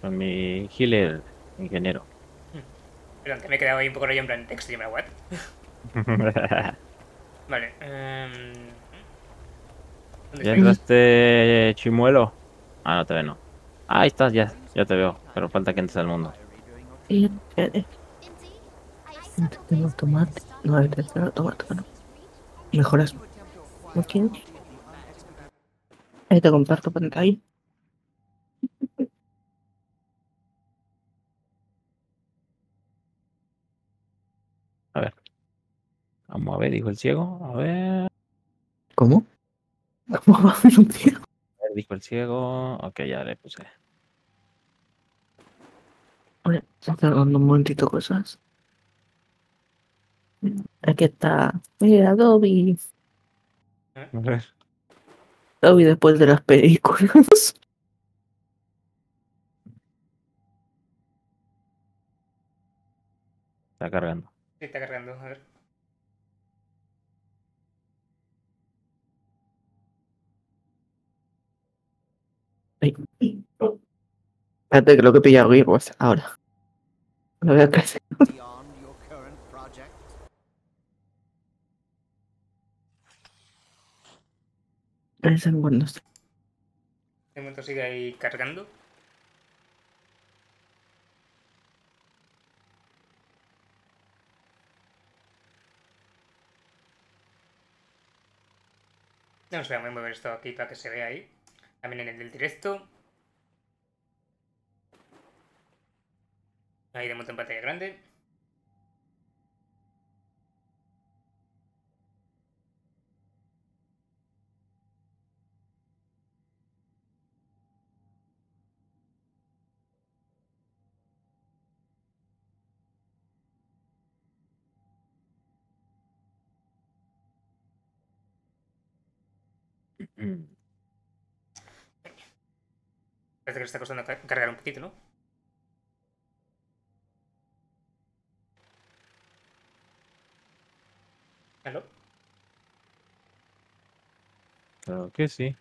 H: Con mi healer ingeniero.
D: Perdón, que me he quedado ahí un poco rollo en plan Dexter y me what? Vale. ¿Dónde
H: ¿Ya entraste, chimuelo? Ah, no te veo, no. Ah, ahí estás, ya, ya te veo. Pero falta que entres al mundo.
B: Y eh, tengo tomate. No, el tercero tomate, no. Mejoras. ¿No quieres? Ahí te comparto pantalla.
H: Vamos a ver, dijo el ciego. A ver.
B: ¿Cómo? ¿Cómo va a haber un tío?
H: Dijo el ciego. Ok, ya le puse.
B: Oye, está cargando un momentito cosas. Aquí está. Mira, Dobby.
H: A ver.
B: Dobby después de las películas.
H: Está cargando.
D: Sí, está cargando, a ver.
B: Espérate, creo que he pillado Gearbox ahora. Lo veo casi. Es en Windows.
D: De momento sigue ahí cargando. A ver, voy a mover esto aquí para que se vea ahí. También en el del directo. Ahí de momento en pantalla grande.
H: Mm.
D: Parece que le está costando ca- cargar un poquito, ¿no? ¿Aló?
H: Creo que sí.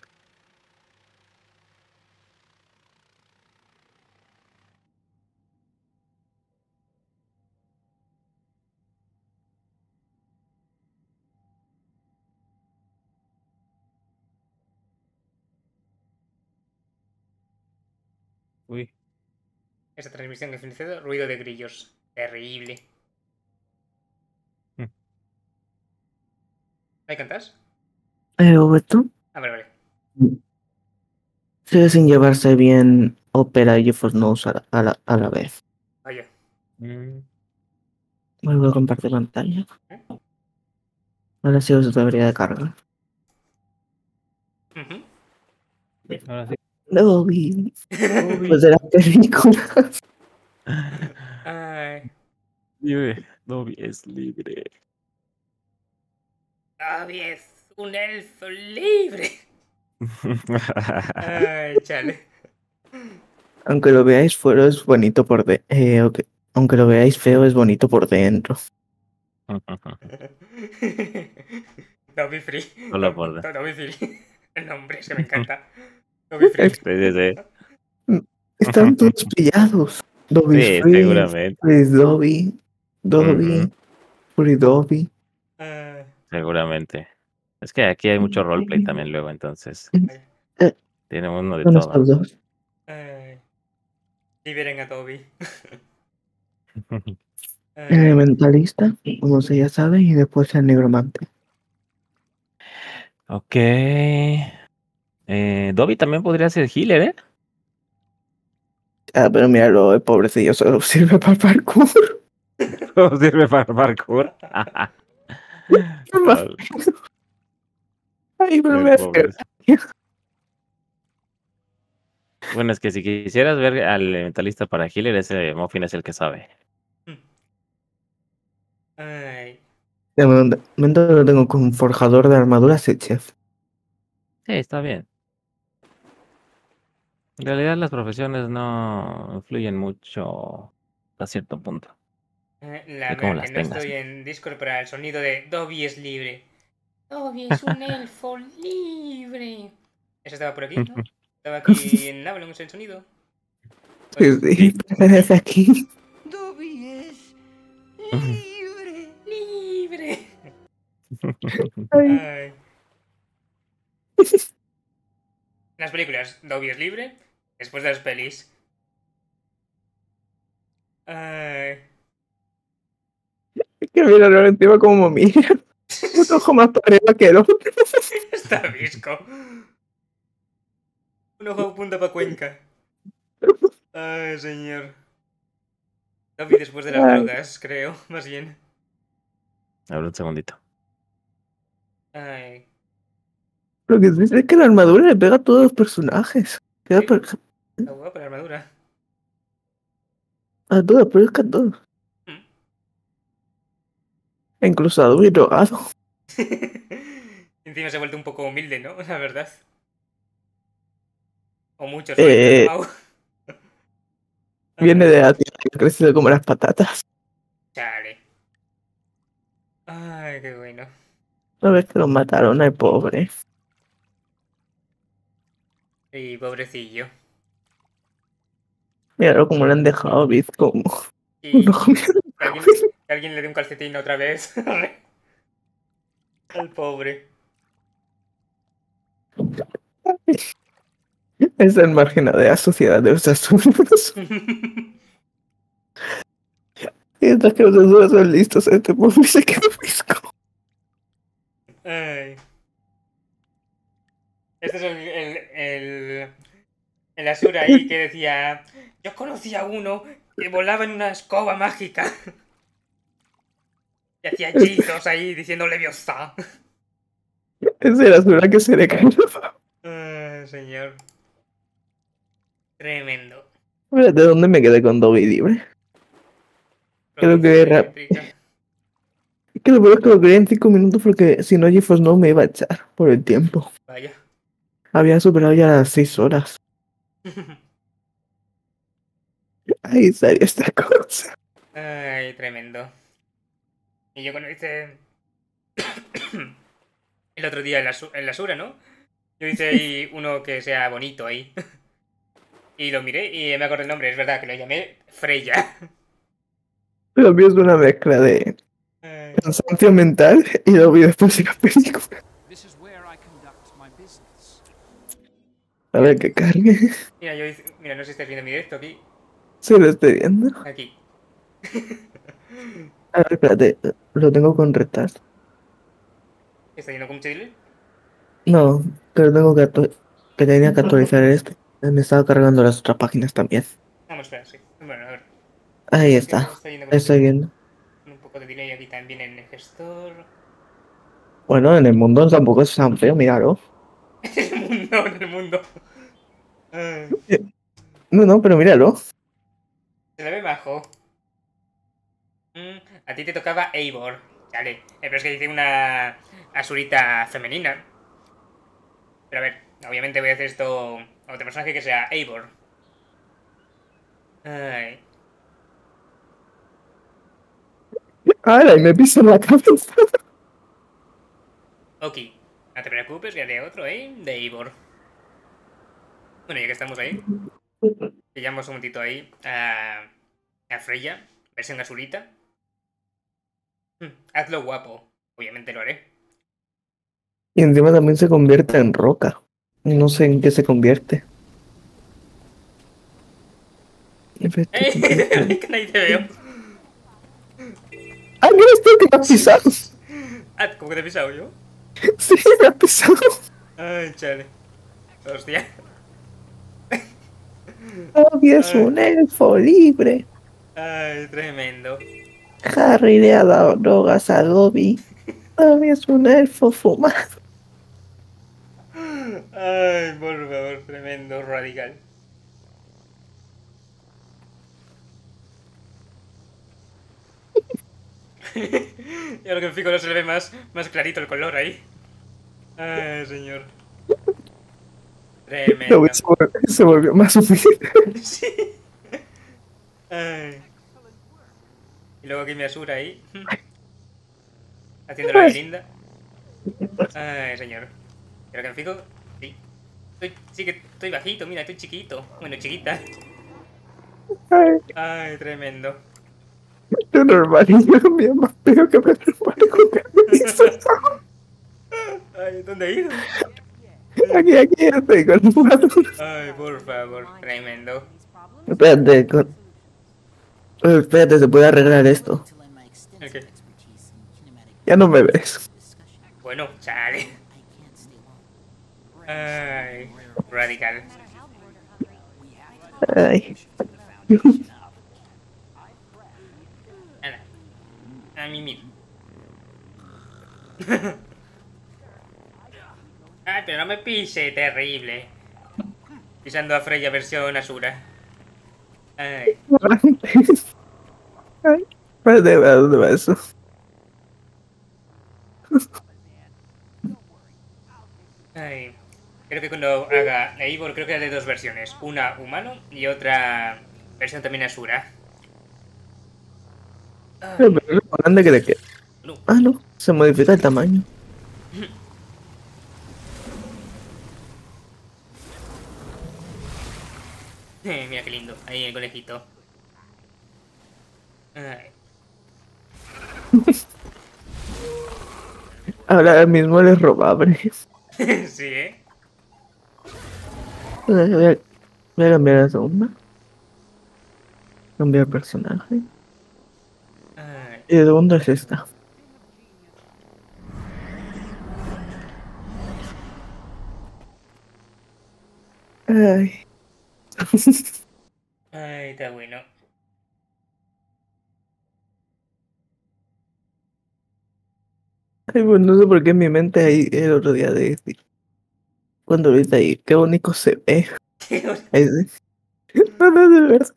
D: Esta transmisión que finalizado, ruido de grillos. Terrible.
H: Mm.
D: ¿Ahí cantas?
B: Eh, Roberto,
D: Ah, vale, vale.
B: sigue sin llevarse bien Opera y GeForce News a la, a la, a la vez.
D: Vaya.
H: mm,
B: Vuelvo a compartir pantalla. Ahora sí os debería de cargar.
D: Ujú.
H: ahora sí.
B: Dobby. Pues de las películas.
D: Ay.
H: Libre. Dobby es libre.
D: Dobby es un elfo libre. Ay, chale.
B: Aunque lo veáis fuera es bonito por de... eh. Aunque lo veáis feo es bonito por dentro.
D: Dobby Free.
H: Solo por
D: Do- Dobby Free. El nombre es que me encanta.
H: Sí, sí, sí.
B: Están todos pillados. Dobby
H: Sí,
B: Free,
H: seguramente.
B: Free Dobby, Dobby,
H: Ujú.
B: Free Dobby.
D: Ah,
H: Seguramente. Es que aquí hay mucho roleplay también luego, entonces.
B: Eh.
H: Tiene uno de
B: Son
H: todo.
B: estos dos.
D: ay. Liberen a Dobby.
B: El mentalista, como se ya sabe, y después el negromante.
H: Ok. Eh, Dobby también podría ser healer, ¿eh?
B: Ah, pero míralo, el pobrecillo solo sirve para parkour.
H: ¿Cómo sirve para parkour?
B: Ay, pero me.
H: Bueno, es que si quisieras ver al mentalista para healer, ese Muffin es el que sabe.
D: Ay.
B: De momento lo tengo con forjador de armaduras y chef.
H: Sí, está bien. En realidad las profesiones no influyen mucho a cierto punto.
D: Eh, La verdad
H: las
D: que no
H: tengas.
D: estoy en Discord para el sonido de Dobby es libre. Dobby es un elfo libre. Eso estaba por aquí, ¿no? Estaba aquí en Avalon el sonido.
B: Sí, sí, desde aquí.
F: Dobby es
D: libre. Libre.
B: Ay,
D: Ay. En las películas, Dobby es libre. Después de las pelis. Ay.
B: es que mira, ahora encima como mira. Un ojo más para arriba que el otro.
D: Está visco. Un ojo punta pa' Cuenca. Ay, señor. Dobby después de las
B: Ay.
D: drogas, creo, más bien.
H: A ver un segundito.
D: Ay.
B: Lo que sí es que la armadura le pega a todos los personajes. Queda
D: Sí.
B: per-
D: Está guapa la armadura.
B: A todos, pero es que a todos.
D: Mm.
B: E Incluso Dobby drogado.
D: Encima se ha vuelto un poco humilde, ¿no? La verdad. O mucho,
B: Eh. Viene de la tierra que crece como las patatas.
D: Chale. Ay, qué bueno.
B: Una vez que lo mataron al pobre.
D: Y pobrecillo.
B: Míralo como le han dejado Biz como
D: Y
B: un ojo.
D: que alguien, que alguien le dé un calcetín otra vez. Al pobre.
B: Es el marginal de la sociedad de los asuntos. Y estas que los asuntos son listos, este pobre se quedó fisco.
D: Ay. Este es el, el, el, el Asura ahí que decía: Yo conocí a uno que volaba en una escoba mágica. Y hacía hechizos ahí diciendo Leviosa.
B: Es de la basura que se le cayó.
D: Ay, señor. Tremendo.
B: ¿de dónde me quedé con Dobby libre? Creo que era-. Es que lo peor es que lo quería en 5 minutos porque si no, GeForce no me iba a echar por el tiempo.
D: Vaya.
B: Había superado ya las 6 horas. Ay, serio esta cosa.
D: Ay, tremendo. Y yo cuando hice el otro día en la, en la Sura, ¿no? Yo hice ahí uno que sea bonito ahí. Y lo miré y me acordé el nombre, es verdad que lo llamé Freya.
B: Lo mío es una mezcla de cansancio mental y lo vi después de la película.
E: This is where I conduct my business.
B: A ver que cargue.
D: Mira, yo hice, mira, no sé si estáis viendo mi directo aquí.
B: Sí, lo estoy viendo.
D: Aquí.
B: A ver, espérate. Lo tengo con retard.
D: ¿Está yendo con delay?
B: No, pero tengo que, que tenía que actualizar este. Me estaba cargando las otras páginas también.
D: Vamos, espera, sí. Bueno, a ver.
B: Ahí está. Estoy viendo.
D: un poco de delay aquí también en el gestor.
B: Bueno, en el mundo tampoco es tan feo, míralo.
D: En el mundo, en el mundo. Ay,
B: No, no, pero míralo.
D: se le ve bajo. Mm, a ti te tocaba Eivor. Vale. Eh, pero es que hice una asurita femenina. Pero a ver, obviamente voy a hacer esto a otro personaje que sea Eivor. Ay.
B: Ahora, y me pisan la cabeza.
D: Ok. No te preocupes, que haré otro, ¿eh? De Eivor. Bueno, ya que estamos ahí. Pillamos un momentito ahí a, a Freya, versión azulita. Hmm, hazlo guapo. Obviamente lo haré.
B: Y encima también se convierte en roca. Y No sé en qué se convierte.
D: ¡Ey! que nadie te veo.
B: ¡Ah, mira esto que me has pisado!
D: Ah, ¿cómo que te he pisado yo?
B: Sí, me pisado.
D: Ay, chale. Hostia.
B: Dobby es un elfo libre.
D: Ay, tremendo.
B: Harry le ha dado drogas a Dobby. Dobby es un elfo fumado.
D: Ay, por favor, tremendo radical. y ahora que me fijo no se le ve más, más clarito el color ahí. Ay, señor. Tremendo.
B: Se volvió, se volvió más humilde.
D: Sí. Ay. Y luego aquí mi Asura ahí. Haciendo la linda. Ay, señor. Pero que me fijo. Sí. Estoy, sí que estoy bajito, mira, estoy chiquito. Bueno, chiquita.
B: Ay,
D: Ay, tremendo.
B: yo normal y yo mi más feo que me normal jugando.
D: Ay, ¿dónde ido?
B: Aquí, aquí estoy con
D: Ay, por favor, tremendo.
B: Espérate, con... Espérate, se puede arreglar esto.
D: ¿El qué?
B: Ya no me ves.
D: Bueno, chale. Ay, radical.
B: Ay.
D: A mí mismo. Ay, pero no me pise, terrible. Pisando a Freya versión Asura. Ay,
B: Ay. ¿a dónde va eso?
D: ay. Creo que cuando haga Eivor, creo que de dos versiones. Una humano y otra versión también Asura. Ay,
B: Pero grande que le queda.
D: no.
B: Ah, no. Se modifica el tamaño.
D: Eh, mira qué lindo. Ahí el conejito. Ay.
B: Ahora mismo él es robable.
D: sí, ¿eh?
B: Voy a, voy a- voy a cambiar. Cambiar personaje.
D: Ay.
B: Y el segundo es esta. Ay.
D: Ay, está bueno.
B: Ay, pues no sé por qué en mi mente ahí el otro día de decir. Cuando lo hice ahí, qué bonito se ve. No, no, de verdad.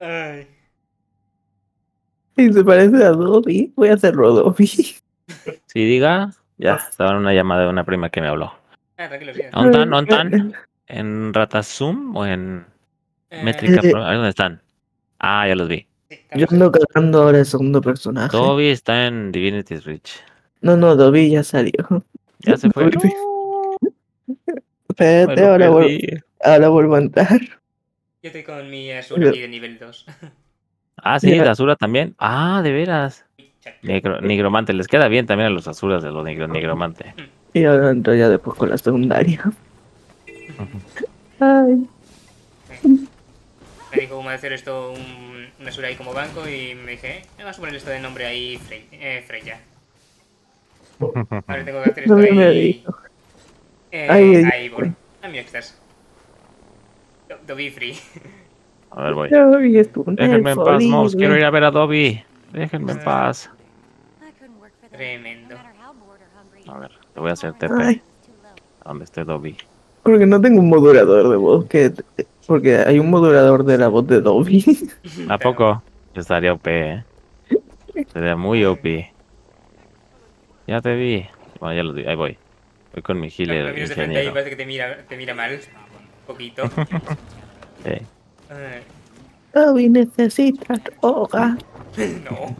D: Ay.
B: Y se parece a Dobby. Voy a hacerlo Dobby.
H: Si diga, ya, estaba en una llamada de una prima que me habló.
D: Ah, tranquilo, sí.
H: ¿Dónde están? ¿En Ratasum o en
D: Eh,
H: Métrica
B: Eh,
H: Pro? Ahí ¿Dónde están? Ah, ya los vi.
B: Yo ando cargando ahora el segundo personaje.
H: Toby está en Divinity's Reach.
B: No, no, Dobby ya salió.
H: Ya se fue.
B: Dobby. Espérate,
H: lo
B: ahora, vuel-
H: perdí.
B: ahora vuelvo a entrar.
D: Yo estoy con mi Asura aquí de nivel 2.
H: Ah, sí,
B: Ya.
H: de Azura también. Ah, de veras. Negro, nigromante. Les queda bien también a los Azuras de los negro, nigromante.
B: Y ahora entro ya después con la secundaria. Ay,
D: Me dijo cómo hacer esto, un, un Asura ahí como banco y me dije, eh, vamos a poner esto de nombre ahí Frey, eh, Freya. Ahora tengo que hacer
B: no
D: esto
B: me
D: ahí.
B: dijo.
D: Eh. Ah, que estás. Do- Dobby Free.
H: A ver, voy.
B: Dobby es
H: Déjenme en paz, Mouse. Quiero ir a ver a Dobby. Déjenme en paz.
D: Tremendo.
H: A ver, te voy a hacer TP.
B: Ay,
H: ¿A ¿Dónde esté Dobby?
B: Porque no tengo un modulador de voz. Que, porque hay un modulador de la voz de Dobby.
H: ¿A poco? Estaría OP, ¿eh? Sería muy OP. Ya te vi. Bueno, ya lo vi. Ahí voy. Voy con mi
D: Lo
H: healer
D: miras de frente ahí parece que te mira, te mira mal. Un poquito.
H: Sí.
D: Ay,
B: Dobby necesita droga.
D: no.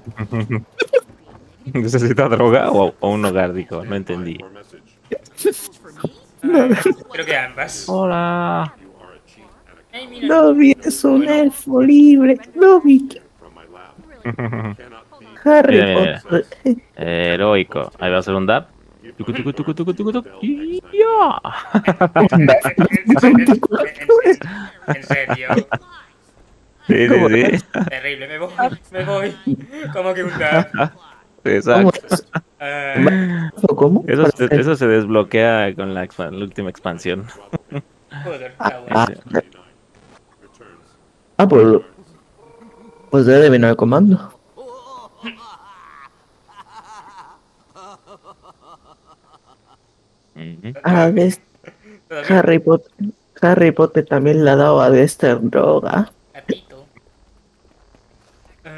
H: ¿Necesita droga o, o un hogar? Dijo, no entendí.
D: Creo que ambas.
H: Hola.
B: Dobby es un elfo libre. Dobby. Harry
H: Mira, mira,
B: Potter.
H: Heroico. Ahí va a ser un dab. Tucu, tucu, tucu, tucu, tucu, tucu. Y ya.
D: En serio.
H: Sí, sí, sí.
D: Terrible, me voy, me voy. ¿Cómo que un dab?
H: Exacto.
D: ¿Cómo?
B: Eh. ¿Cómo?
H: Eso, se, eso se desbloquea con la, la última expansión.
D: Ah,
B: ah, ah, pues. Pues debe venir el comando.
D: Ah,
B: Harry Potter. Harry Potter también la daba a Dexter droga.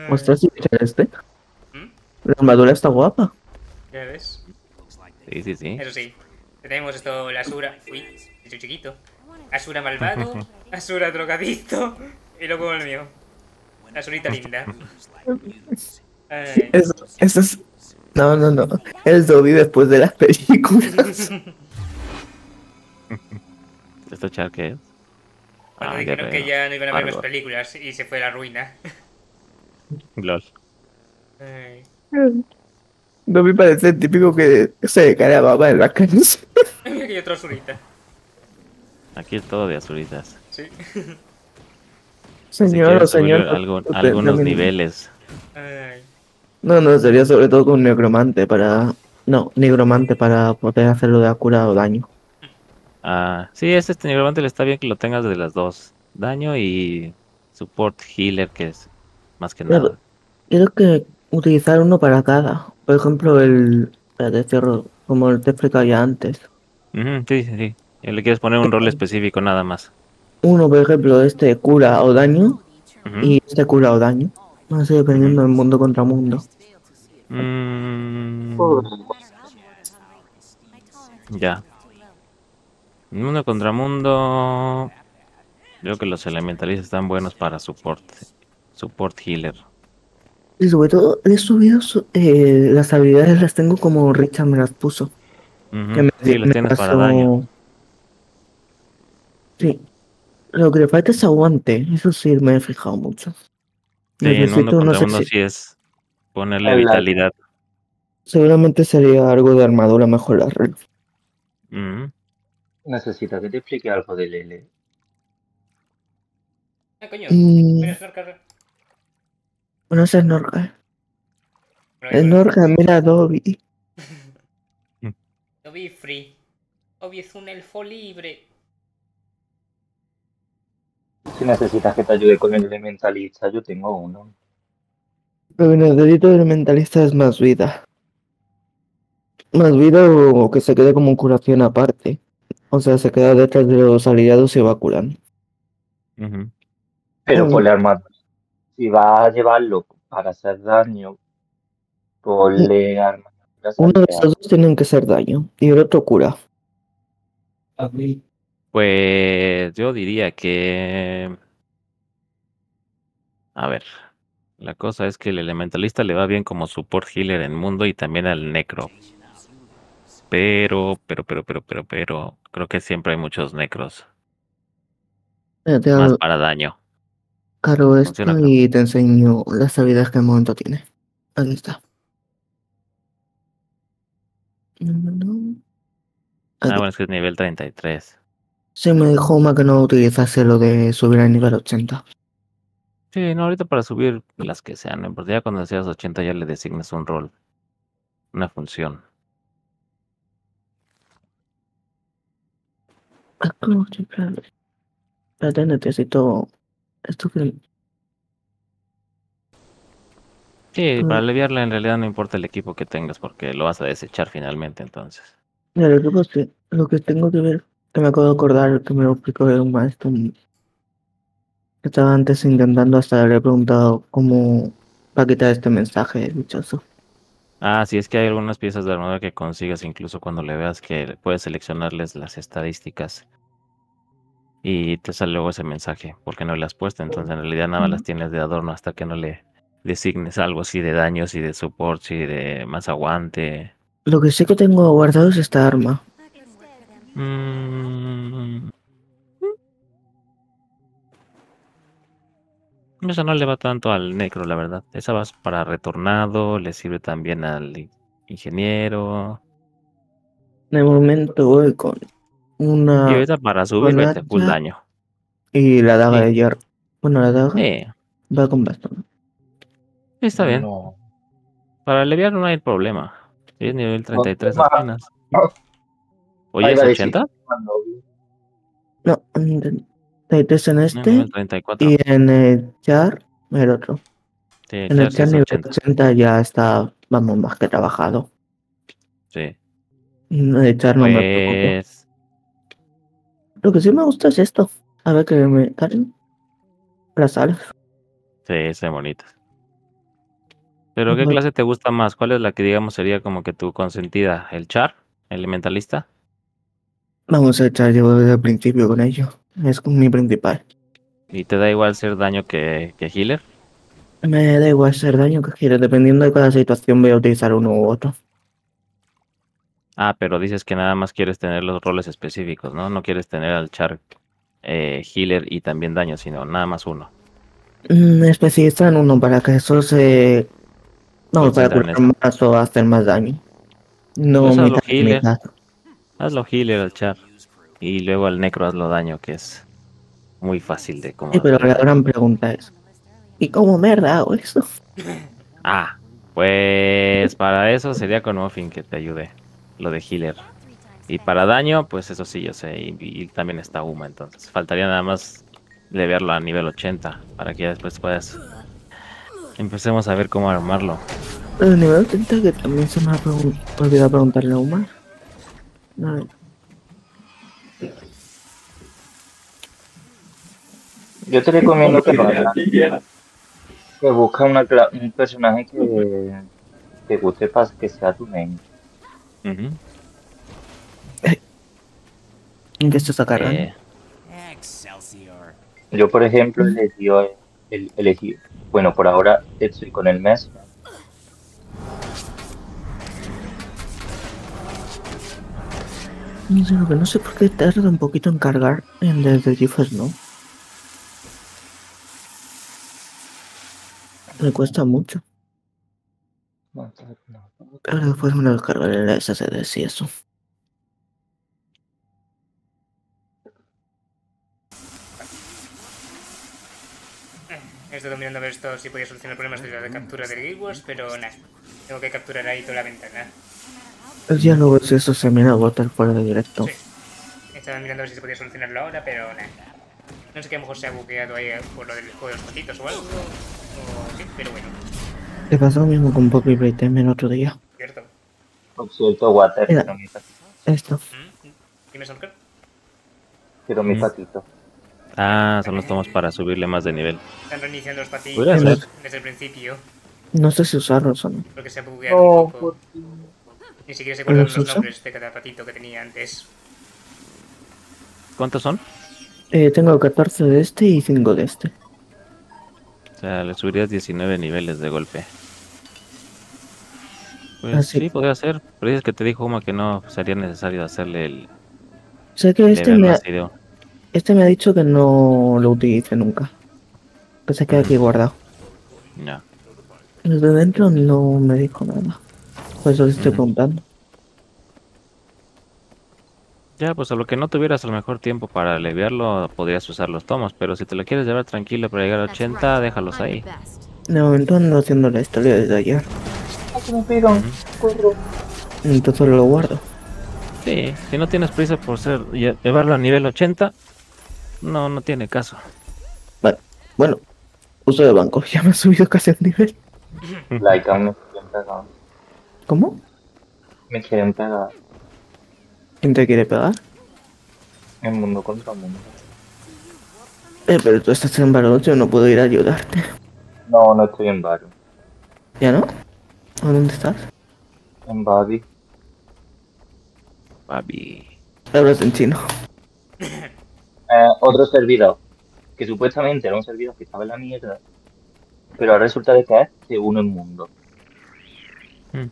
B: ¿Mostraste este? La armadura está guapa.
D: ¿Ya ves?
H: Sí, sí, sí.
D: Eso sí. Tenemos esto, la Asura. Uy, soy chiquito. Asura malvado, Asura drogadicto y luego el mío. Asurita linda.
B: Eso, eso es. No, no, no. Eso vi después de las películas.
H: ¿Esto Char qué es?
D: cuando
H: Ah,
D: dijeron que
H: guerrero.
D: ya no iban a haber más
H: Bárbaro.
D: películas y se fue a la ruina.
H: LOL.
D: Ay.
B: No me parece típico que se cae la baba caras.
D: Mira que hay otra Asurita.
H: Aquí es todo de azuritas.
D: Sí.
B: Señor o señor.
H: algún-
B: usted
H: algunos niveles.
D: Ay.
B: No, no, sería sobre todo con necromante para. No, nigromante para poder hacerlo de cura o daño.
H: Ah, sí, este negromante le está bien que lo tengas de las dos. Daño y support healer, que es más que
B: Claro.
H: nada.
B: Quiero que utilizar uno para cada. Por ejemplo, el. Espérate, cierro. Como te explicaba ya antes.
H: Sí, sí, sí. Y le quieres poner un rol específico nada más.
B: Uno, por ejemplo, este cura o daño. Y este cura o daño. Así dependiendo del mundo contra mundo.
H: Mm, ya. Mundo contra mundo. Creo que los elementalistas están buenos para support. Support healer.
B: Y sobre todo, he subido su- eh, las habilidades, las tengo como Richard me las puso.
H: Ujú,
B: Que me,
H: Sí,
B: me
H: tienes para
B: pasó-
H: daño.
B: Sí. Lo que le falta es aguante. Eso sí me he fijado mucho.
H: Sí, en
B: Necesito, no
H: contra
B: sé si-
H: sí es ponerle vitalidad.
B: Seguramente sería algo de armadura mejorar.
H: Ujú.
C: Necesita que te explique algo del L.
D: Ah, coño.
B: Mm,
D: Mira, Snorkel.
B: no es Snorkel.
D: Bueno, ahí va.
B: Snorkel, mira Dobby.
D: Dobby Free. Dobby es un elfo libre.
C: Si necesitas que te ayude con el elementalista, yo tengo uno.
B: Lo que necesito del mentalista es más vida. Más vida o que se quede como curación aparte. O sea, se queda detrás de los aliados y va curando.
C: Pero
B: Mm.
C: ponle armadura. Si vas a llevarlo para hacer daño, ponle armadura.
B: Uno de esos dos tienen que ser daño y el otro cura.
H: Pues yo diría que... A ver, la cosa es que el elementalista le va bien como support healer en mundo y también al necro. Pero, pero, pero, pero, pero, pero, creo que siempre hay muchos necros, más para daño.
B: Caro esto
H: Funciona acá.
B: y te enseño las habilidades que el momento tiene. Aquí está.
H: Ah, bueno, es que es nivel 33.
B: Sí, me dijo Uma que no utilizase lo de subir al nivel 80.
H: Sí, no, ahorita para subir las que sean, importa, ya cuando seas 80 ya le designas un rol, una función.
B: Ah, ¿cómo se llama? Espérate, necesito. Esto que.
H: Sí,
B: Mm.
H: para aliviarla en realidad no importa el equipo que tengas porque lo vas a desechar finalmente entonces.
B: Mira, lo que pasa es que lo que tengo que ver, que me acabo de acordar que me lo explicó un maestro. que Estaba antes intentando hasta le he preguntado cómo va a quitar este mensaje dichoso.
H: Ah, sí, es que hay algunas piezas de armadura que consigas incluso cuando le veas que puedes seleccionarles las estadísticas y te sale luego ese mensaje porque no le has puesto, entonces en realidad nada más las tienes de adorno hasta que no le designes algo así de daños y de support y de más aguante.
B: Lo que sí que tengo guardado es esta arma.
H: Mm. Eso no le va tanto al necro, la verdad. Esa va para retornado, le sirve también al ingeniero.
B: De momento voy con una
H: ahorita para subir,
B: con
H: vete full
B: hacha.
H: daño.
B: y la daga
H: Sí.
B: de hierro. Bueno, la daga
H: Sí,
B: va con bastón.
H: está bien.
C: No.
H: Para aliviar no hay problema. Es nivel 33
C: va.
H: apenas. Oye,
C: Ahí
H: ¿es
C: va a decir,
H: 80?
C: cuando-
B: No, en- hay tres en
H: No,
B: este
H: nivel 34.
B: y en el char el otro.
H: Sí,
B: En el
H: Charles
B: char nivel
H: 80.
B: 80 ya está, vamos, más que trabajado.
H: Sí.
B: En el char no me preocupo. Lo que sí me gusta es esto. A ver que me salen las alas.
H: Sí, son bonitas. Pero ¿qué clase te gusta más? ¿Cuál es la que digamos sería como que tu consentida? ¿El char? ¿Elementalista?
B: Vamos a echar yo desde el principio con ello. Es mi principal.
H: ¿Y te da igual ser daño que, que healer?
B: Me da igual ser daño que quieras, dependiendo de cada situación voy a utilizar uno u otro.
H: Ah, pero dices que nada más quieres tener los roles específicos, ¿no? No quieres tener al char eh, healer y también daño, sino nada más uno.
B: Mm, especialista en uno para que eso se... No, para curar más o hacer más daño. No
H: Pues hazlo
B: mitad
H: healer.
B: mitad.
H: Hazlo healer al char. Y luego al necro hazlo daño, que es muy fácil de como.
B: Sí, pero la gran pregunta es... ¿Y cómo merda hago eso?
H: Ah, pues para eso sería con Muffin que te ayude. Lo de healer. Y para daño, pues eso sí, yo sé. Y, y también está Uma, entonces. Faltaría nada más levearlo a nivel 80 para que ya después puedas. Empecemos a ver cómo armarlo.
B: El nivel 30 que también se me ha pregun- olvidado preguntarle a Omar. A ver,
C: Yo te recomiendo que lo hagas. Que busca una, cla- un personaje que te guste para que sea tu main.
H: Ujú.
B: ¿En qué se está cargando?
H: Eh,
G: Excelsior.
C: Yo, por ejemplo, elegí, el, elegí, bueno, por ahora estoy con el mes.
B: No sé, lo que no sé por qué tarda un poquito en cargar en desde GeForce, ¿no? Me cuesta mucho. Claro, después me lo descargaré el SSD, sí, eso.
D: He estado mirando a ver esto si podía solucionar problemas de la de captura del Guild Wars, pero nada. Tengo que capturar ahí toda la ventana.
B: Ya luego si eso se mira a botar fuera de directo.
D: Sí. Estaba mirando a ver si se podía solucionarlo ahora, pero nada. No sé que a lo mejor se ha bugueado ahí por lo del juego de los patitos o algo. O sí, pero bueno,
B: Te pasó lo mismo con Poppy Playtime el otro día.
D: Cierto,
C: Water,
B: Mira.
C: quiero mi patito.
B: Esto.
D: ¿Mm? Dime, Sonker.
C: Quiero mi
H: Mm.
C: patito.
H: ah, son los tomos para subirle más de nivel.
D: Están reiniciando los patitos desde el principio,
B: No sé si usarlos o no.
D: porque se ha bugueado un poco. Ni siquiera se acuerdan
B: ¿Los
D: los nombres de cada patito que tenía antes.
H: ¿Cuántos son?
B: Eh, tengo 14 de este y 5 de este.
H: O sea, le subirías 19 niveles de golpe. Pues
B: sí.
H: podría ser. Pero dices que te dijo Uma que no sería necesario hacerle el
B: Sé que este me, ha, este me ha dicho que no lo utilice nunca. Que se quede aquí guardado.
H: Ya.
B: El de dentro no me dijo nada. Por eso le estoy
H: Ujú.
B: preguntando.
H: Ya, pues a lo que no tuvieras a lo mejor tiempo para aliviarlo, podrías usar los tomos. Pero si te lo quieres llevar tranquilo para llegar a 80, déjalos ahí.
B: De momento ando haciendo la historia desde ayer. Entonces lo guardo.
H: Sí, si no tienes prisa por ser lle- llevarlo a nivel 80, no, no tiene caso.
B: Vale. Bueno, uso de banco. Ya me he subido casi el nivel.
C: Laika me quieren pegar.
B: ¿Cómo?
C: Me quieren pegar.
B: ¿Quién te quiere pegar?
C: En mundo contra mundo.
B: Eh, pero tú estás en Barón, yo no puedo ir a ayudarte.
C: No, no estoy en Baru.
B: ¿Ya no? ¿A dónde estás?
C: En Babi.
H: Papi.
B: Hablas en chino.
C: Eh, otro servidor. Que supuestamente era un servidor que estaba en la mierda. Pero ahora resulta de que es de uno en mundo.
D: Bueno.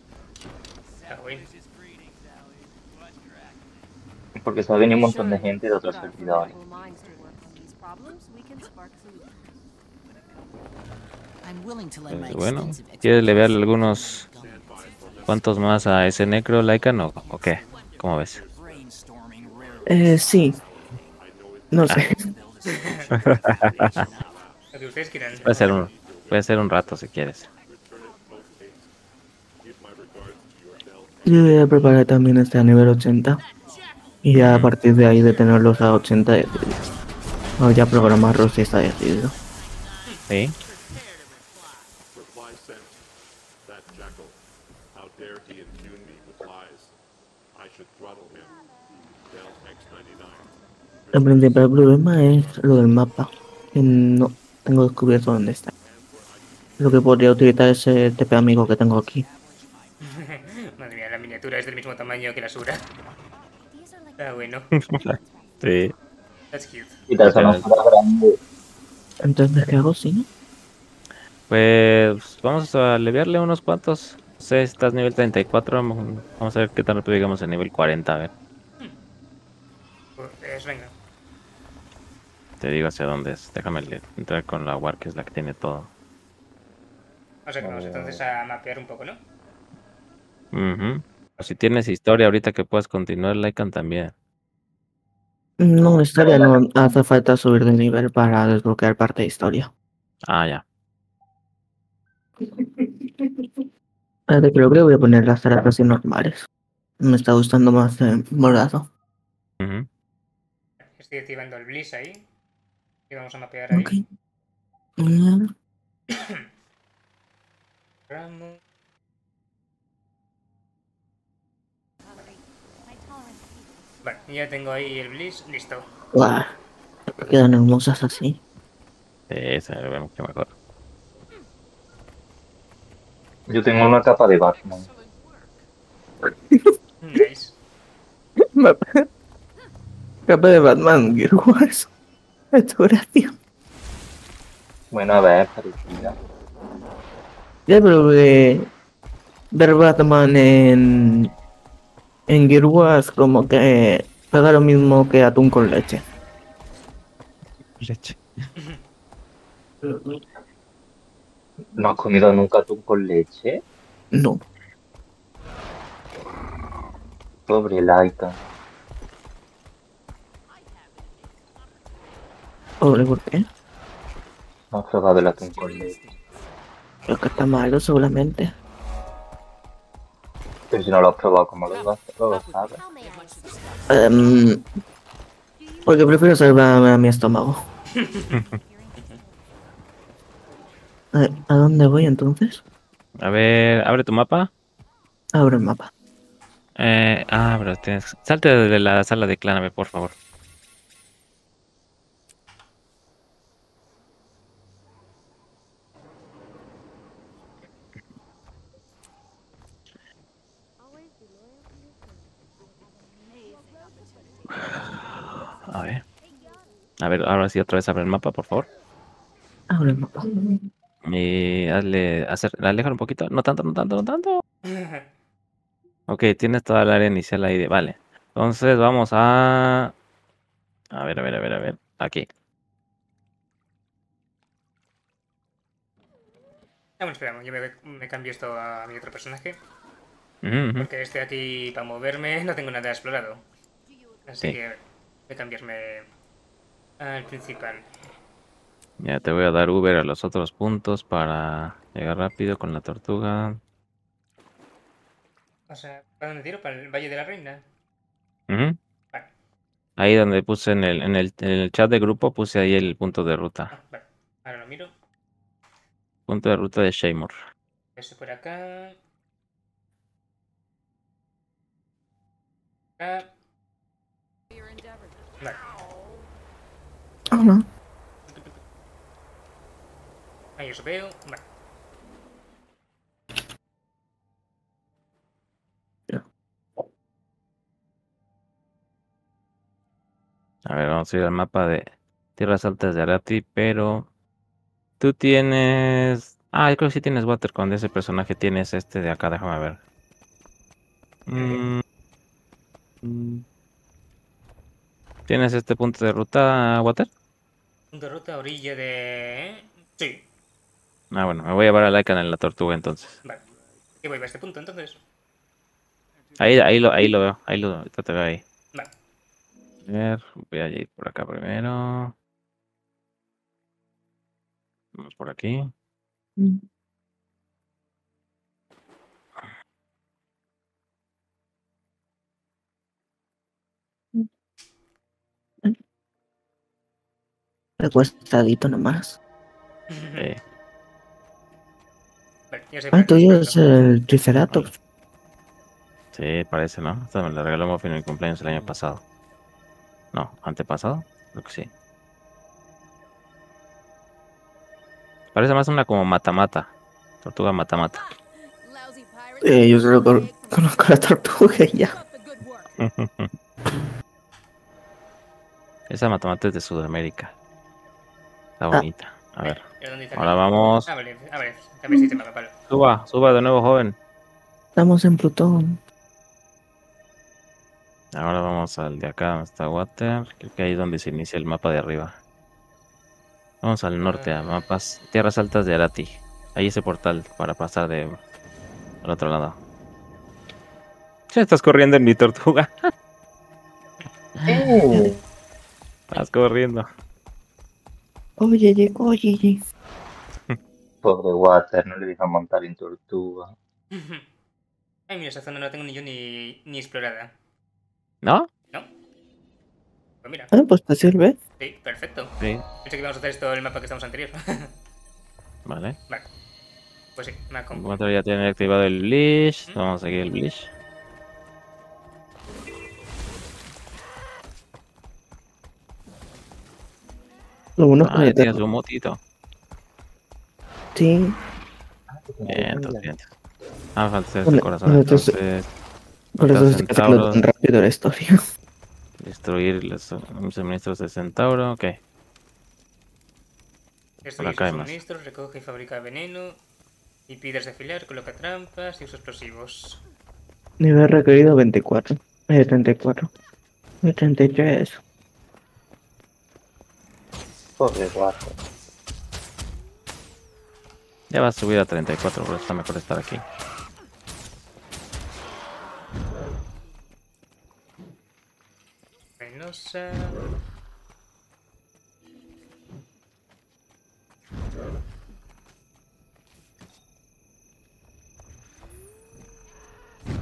C: Porque se ha venido un montón de gente de otros servidores.
H: Pues bueno, ¿quieres levear algunos cuantos más a ese necro Laika no? ¿O qué? ¿Cómo ves?
B: Eh, sí. No sé.
H: Puede ser un, puede ser un rato si quieres.
B: Yo voy a preparar también este a nivel 80. Y ya a partir de ahí de tenerlos a 80 decidir. O ya programarlos si está decidido.
H: ¿Sí?
B: El principal problema es lo del mapa. Que no tengo descubierto dónde está. Lo que podría utilizar ese TP amigo que tengo aquí.
D: Madre mía, la miniatura es del mismo tamaño que la sura. Ah, bueno.
H: Sí.
D: That's cute.
C: Cara grande.
B: Entonces, ¿qué hago si no?
H: Pues vamos a aliviarle unos cuantos. No sé, si estás nivel 34. Vamos vamos a ver qué tan rápido llegamos a nivel 40. A ver,
D: Pues venga.
H: Te digo hacia dónde es. Déjame entrar con la War, que es la que tiene todo.
D: O sea que vamos entonces a mapear un poco, ¿no?
H: Si tienes historia ahorita que puedas continuar, Lycan también.
B: No, historia no hace falta subir de nivel para desbloquear parte de historia.
H: Ah, ya.
B: Ahora que voy a poner las tareas así normales. Me está gustando más eh, morado.
H: Ujú.
D: Estoy activando el Bliss ahí. Y vamos a mapear ahí.
B: Ok. Mm,
D: Ramo. Vale, ya tengo ahí el Bliss, listo.
B: guau, Quedan hermosas así.
H: Sí, se ve mucho mejor.
C: Yo tengo una capa de Batman.
D: Nice.
B: Capa de Batman, Gear Wars. Esto gracia.
C: Bueno, a ver, parecida.
B: Ya, pero eh, ver Batman en, en Gear Wars como que pega lo mismo que atún con leche.
H: Leche.
C: ¿No has comido nunca atún con leche?
B: No.
C: Pobre Laika.
B: Pobre, ¿por qué?
C: No has probado el atún con leche.
B: Creo que está malo seguramente.
C: Pero si no lo has probado, ¿cómo lo vas a sabes?
B: Em, porque prefiero salvarme a mi estómago. Eh, ¿A dónde voy entonces?
H: A ver, abre tu mapa.
B: Abro el mapa.
H: Eh, ah, pero tienes... Salte de la sala de cláname, por favor. A ver. A ver, ahora sí otra vez abre el mapa, por favor.
B: Abro el mapa.
H: Y hazle, hacer, alejar un poquito. No tanto, no tanto, no tanto. Ok, tienes toda el área inicial ahí de. Vale. Entonces vamos a. A ver, a ver, a ver, a ver. Aquí.
D: Vamos, esperamos, yo me, me cambio esto a mi otro personaje. Porque estoy aquí para moverme, no tengo nada explorado. Así
H: Sí.
D: que a cambiarme al principal.
H: Ya te voy a dar Uber a los otros puntos para llegar rápido con la tortuga.
D: O sea, ¿para dónde tiro? ¿Para el Valle de la Reina? Vale.
H: Ahí donde puse en el, en el, en el chat de grupo, puse ahí el punto de ruta.
D: Ah, vale. Ahora lo miro.
H: Punto de ruta de Seymour.
D: Este por acá. Acá. Vale.
B: Ah, no.
D: Ahí os veo. Vale.
H: A ver, vamos a ir al mapa de Tierras Altas de Arati, pero tú tienes... Ah, yo creo que sí tienes Watercon, de ese personaje tienes este de acá, déjame ver. Mm. ¿Tienes este punto de ruta, Water?
D: Punto de ruta, orilla de. Sí.
H: Ah, bueno, me voy a llevar a Lycan en la tortuga entonces.
D: Vale. ¿Qué voy a este punto entonces?
H: Ahí, ahí lo, ahí lo veo, ahí lo, ahorita te veo ahí.
D: Vale.
H: A ver, voy a ir por acá primero. Vamos por aquí.
B: Recuestadito nomás.
H: Eh,
B: Ah, tuyo es el Triceratops.
H: sí, parece, ¿no? Esta me la regaló en mi cumpleaños el año pasado. No, antepasado. Creo que sí. Parece más una como mata-mata. Tortuga mata-mata.
B: Eh, yo solo con- conozco a la tortuga y ya.
H: Esa mata-mata es de Sudamérica. Está bonita. A ver.
D: ¿Y dónde dice
H: Ahora vamos.
D: Ah, a ver, a ver si te mapa, Pablo.
H: Suba, suba de nuevo, joven.
B: Estamos en Plutón.
H: Ahora vamos al de acá, donde está Water. Creo que ahí es donde se inicia el mapa de arriba. Vamos al norte, a mapas. Tierras altas de Arati. Ahí ese portal para pasar de al otro lado. Ya estás corriendo en mi tortuga.
C: Uh,
H: Estás corriendo.
B: Oye, llegó, oye, oye.
C: pobre Water, no le dejan montar en tortuga.
D: Ay, mira, esa zona no la tengo ni yo ni, ni explorada.
H: ¿No?
D: ¿No? Pues mira,
B: Ah, pues te sirve.
D: sí, perfecto.
H: Sí.
D: Pensé que íbamos a hacer esto el mapa que estamos anterior.
H: Vale.
D: vale. Pues sí, me ha com-
H: Water ya tiene activado el Bleach. Vamos a seguir el Bleach.
B: Lo bueno es que
H: Ah,
B: ya
H: tiene su motito.
B: Sí,
H: Bien. Ah, falta este corazón.
B: entonces-
H: Entonces,
B: por eso se está sacando
H: centauros.
B: tan rápido la historia.
H: destruir los suministros de Centauro. Ok.
D: Destruye
H: acá
D: sus suministros, recoge y fabrica veneno. Y pides de afilar, coloca trampas y usa explosivos.
B: Nivel requerido 24. Eh, 34. Eh, 33.
C: Pobre.
H: Ya va a subir a 34, por eso está mejor estar aquí.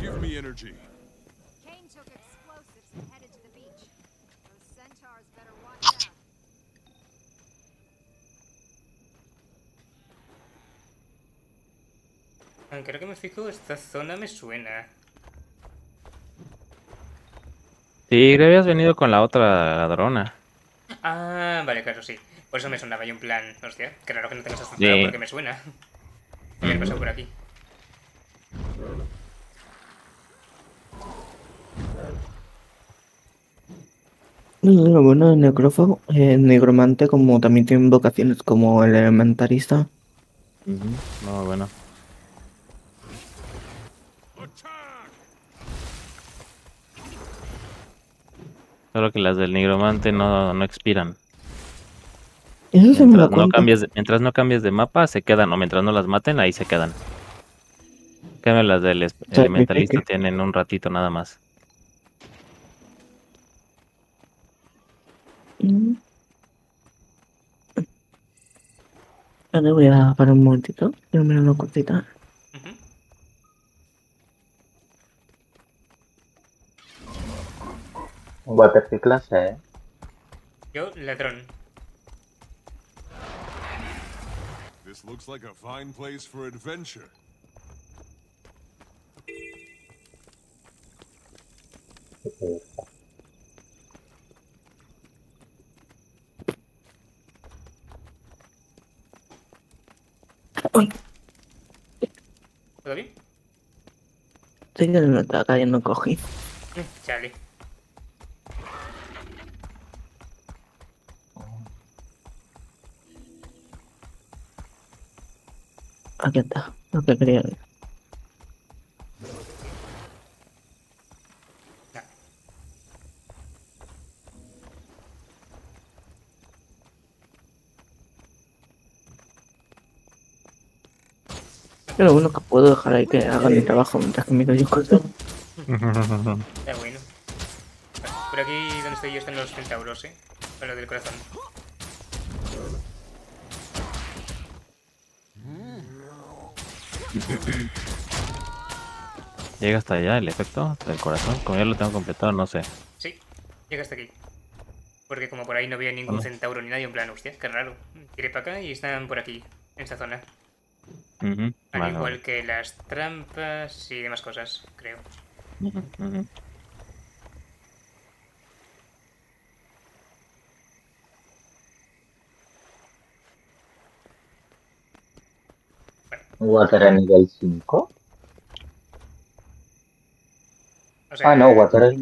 E: Give me energy.
D: Aunque ahora que me fijo, esta zona me suena.
H: Sí, creo que habías venido con la otra ladrona.
D: Ah, vale, claro, sí. Por eso me sonaba yo un plan. Hostia, qué raro que no tengas esta
H: Sí.
D: zona porque me suena. Haber pasado por aquí.
B: Lo bueno de Necrófago, eh, Negromante, como también tiene vocaciones como el elementarista.
H: Muy bueno. Solo que las del nigromante no, no expiran.
B: Eso se me
H: Mientras
B: da
H: no, cambies de, mientras no cambies de mapa, se quedan. O mientras no las maten, ahí se quedan. Cambio, las del
B: sea,
H: elementalista
B: que-
H: tienen un ratito nada más.
B: Mm. Ahora voy a parar un momentito. Quiero mirar una cosita.
C: Water, ¿qué clase, eh?
D: Yo, ladrón.
E: This looks like a fine place for adventure.
B: Uy,
D: ¿Todo bien?
B: estoy que me está cayendo cogí.
D: Mm, Chale.
B: Aquí está. Lo que quería ver. Pero bueno que puedo dejar ahí que hagan mi trabajo mientras que miro yo cosas.
D: Está bueno. Por aquí donde estoy yo están los centauros, ¿eh? Con lo del corazón.
H: Llega hasta allá el efecto del corazón. Como ya lo tengo completado, no sé.
D: Sí, llega hasta aquí. Porque como por ahí no veo ningún centauro ni nadie, en plan, hostia, qué raro. Tiré para acá y están por aquí, en esta zona. Al
H: vale,
D: igual
H: vale.
D: que las trampas y demás cosas, creo.
H: Ujú, ujú.
C: ¿Water a nivel 5?
D: O sea,
C: Ah, no, Water es,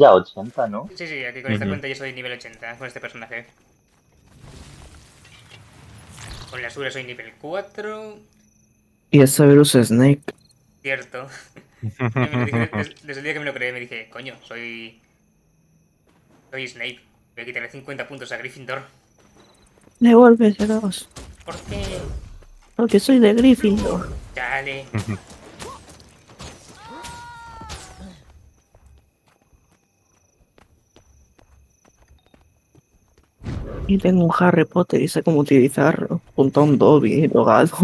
C: ya 80, ¿no?
D: Sí, sí, aquí con esta
H: Ujú.
D: cuenta yo soy nivel 80 con este personaje. Con la Sura soy nivel 4.
B: Y ese virus Snake.
D: Cierto. Dije desde el día que me lo creé me dije, coño, soy. Soy Snape. Voy a quitarle 50 puntos a Gryffindor.
B: Devuélveselos.
D: ¿Por qué?
B: Porque soy de Gryffindor.
D: Dale.
B: Y tengo un Harry Potter y sé cómo utilizarlo. Junto a un Dobby drogado.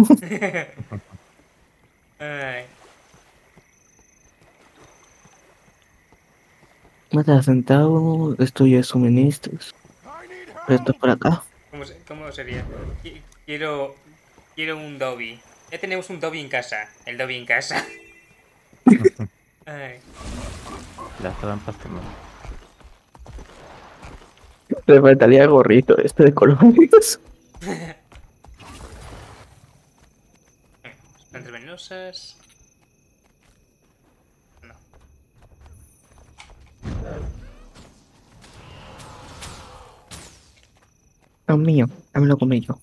B: Mata a Centauro, destruye suministros. Esto es por acá.
D: ¿cómo, se- cómo sería? Qui- Quiero. Quiero un Dobby. Ya tenemos un Dobby en casa. El Dobby en casa. Ay.
H: Las trampas también.
B: Le faltaría el gorrito este de colores.
D: Plantas venenosas. No.
B: Es mío, me lo comí yo.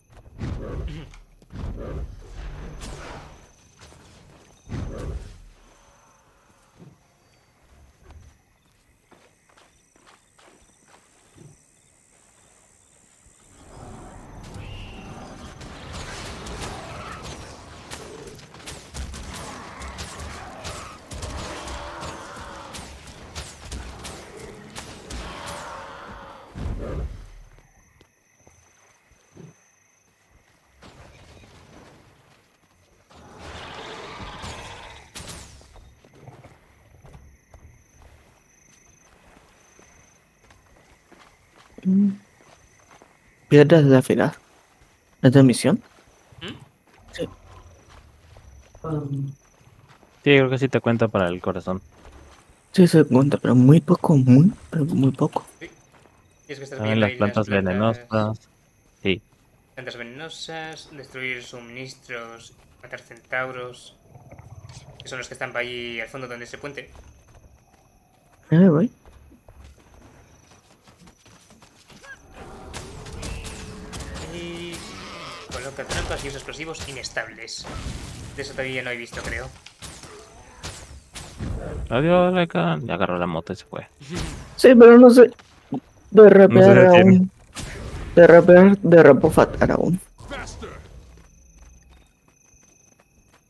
B: Mm. Piedras de afilar. ¿Es de misión?
D: ¿Mm?
B: Sí.
H: Sí, creo que sí te cuenta para el corazón.
B: Sí se cuenta, pero muy poco, muy, pero muy poco.
D: Y es que estás
H: También las plantas venenosas. Sí.
D: Plantas venenosas, destruir suministros, matar centauros. Que son los que están ahí al fondo donde ese puente.
B: Me voy.
D: Coloca trampas y usa explosivos inestables. De eso todavía no he visto, creo.
H: Adiós, Leca. Ya agarró la moto y se fue.
B: Sí, pero no sé. De rapear
H: detiene.
B: aún. De rapear, de rapo fatal aún.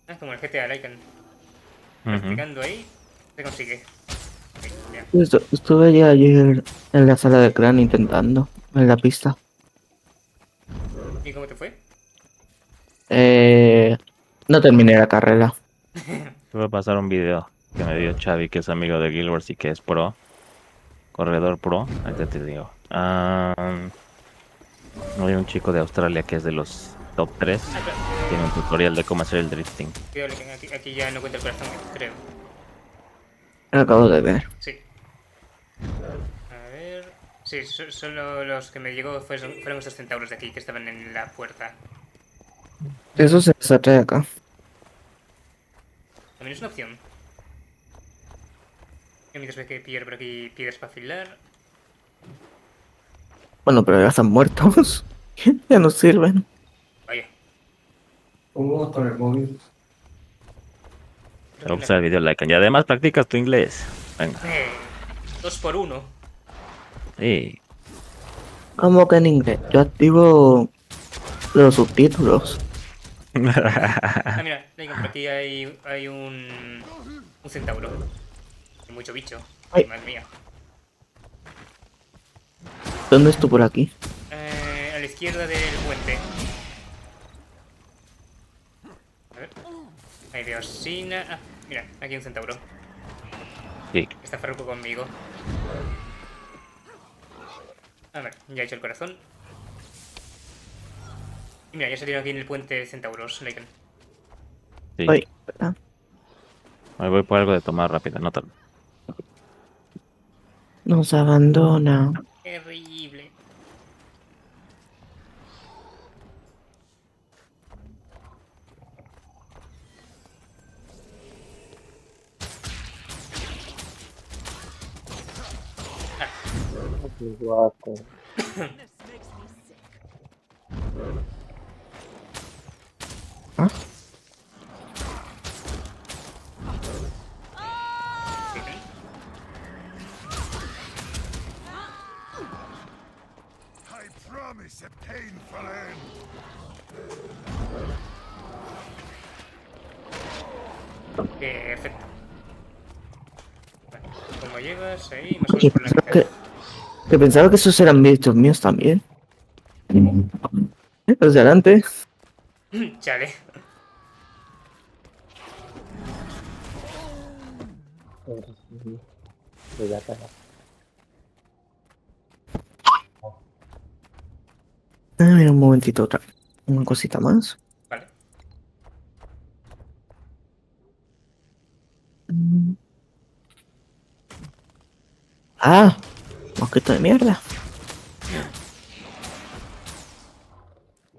D: Ah, como el GTA Lycan.
H: Ujú.
D: Practicando ahí, se consigue.
B: Estu- Estuve ya ayer en la sala de crán intentando, en la pista.
D: ¿Y cómo te fue?
B: Eh, no terminé la carrera.
H: Te voy a pasar un video que me dio Xavi, que es amigo de Wars y que es pro. Corredor pro. Ahorita te digo. Ah, hay un chico de Australia que es de los top 3.
D: Ah, pero-
H: Tiene un tutorial de cómo hacer el drifting.
D: Aquí, aquí ya no cuenta el corazón, creo.
B: Lo acabo de ver.
D: Sí. A ver. Sí, so- solo los que me llegó fueron, fueron estos centauros de aquí que estaban en la puerta.
B: Eso se les atrae acá.
D: También es una opción. Mientras ve que pillar por aquí piedras para afilar.
B: Bueno, pero ya están muertos. ya no sirven.
D: Vaya.
B: ¿Cómo con el móvil?
H: Te voy a pasar el video, like. Y además practicas tu inglés. Venga.
D: Eh, dos por uno.
H: Sí.
B: ¿Cómo que en inglés? Yo activo los subtítulos.
D: Ah, mira, aquí hay, hay un. un centauro. Hay mucho bicho.
B: Ay.
D: Madre mía.
B: ¿Dónde estoy por aquí?
D: Eh, a la izquierda del puente. A ver. Ahí veo Sina. Ah, mira, aquí hay un centauro.
H: Sí.
D: Está Farruko conmigo. A ver, ya he hecho el corazón. Mira, ya se tiene aquí en el puente de centauros, Laken.
H: Sí. Voy. Voy por algo de tomar rápido, no tarde.
B: Nos abandona.
D: Terrible.
C: Ah. guapo.
G: I promise a painful end.
D: Perfecto. Vale, Como llegas ahí, más o
B: Que
D: menos por la
B: pensaba que pensaba que esos eran bichos míos también. Los de adelante.
D: Chale.
C: A
B: ver, un momentito, otra. Una cosita más.
D: Vale.
B: Ah, mosquito de mierda.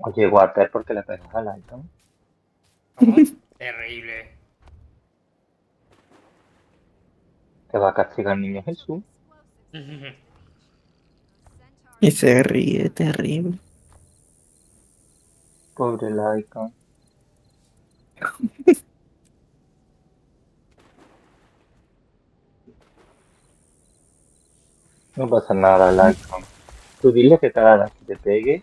C: Oye, Water, ¿por qué le pegas al Icon?
D: Terrible.
C: Te va a castigar el niño Jesús.
B: Y se ríe, terrible.
C: Pobre Lycan. No pasa nada, Lycan. Tú dile que cada vez que te pegue,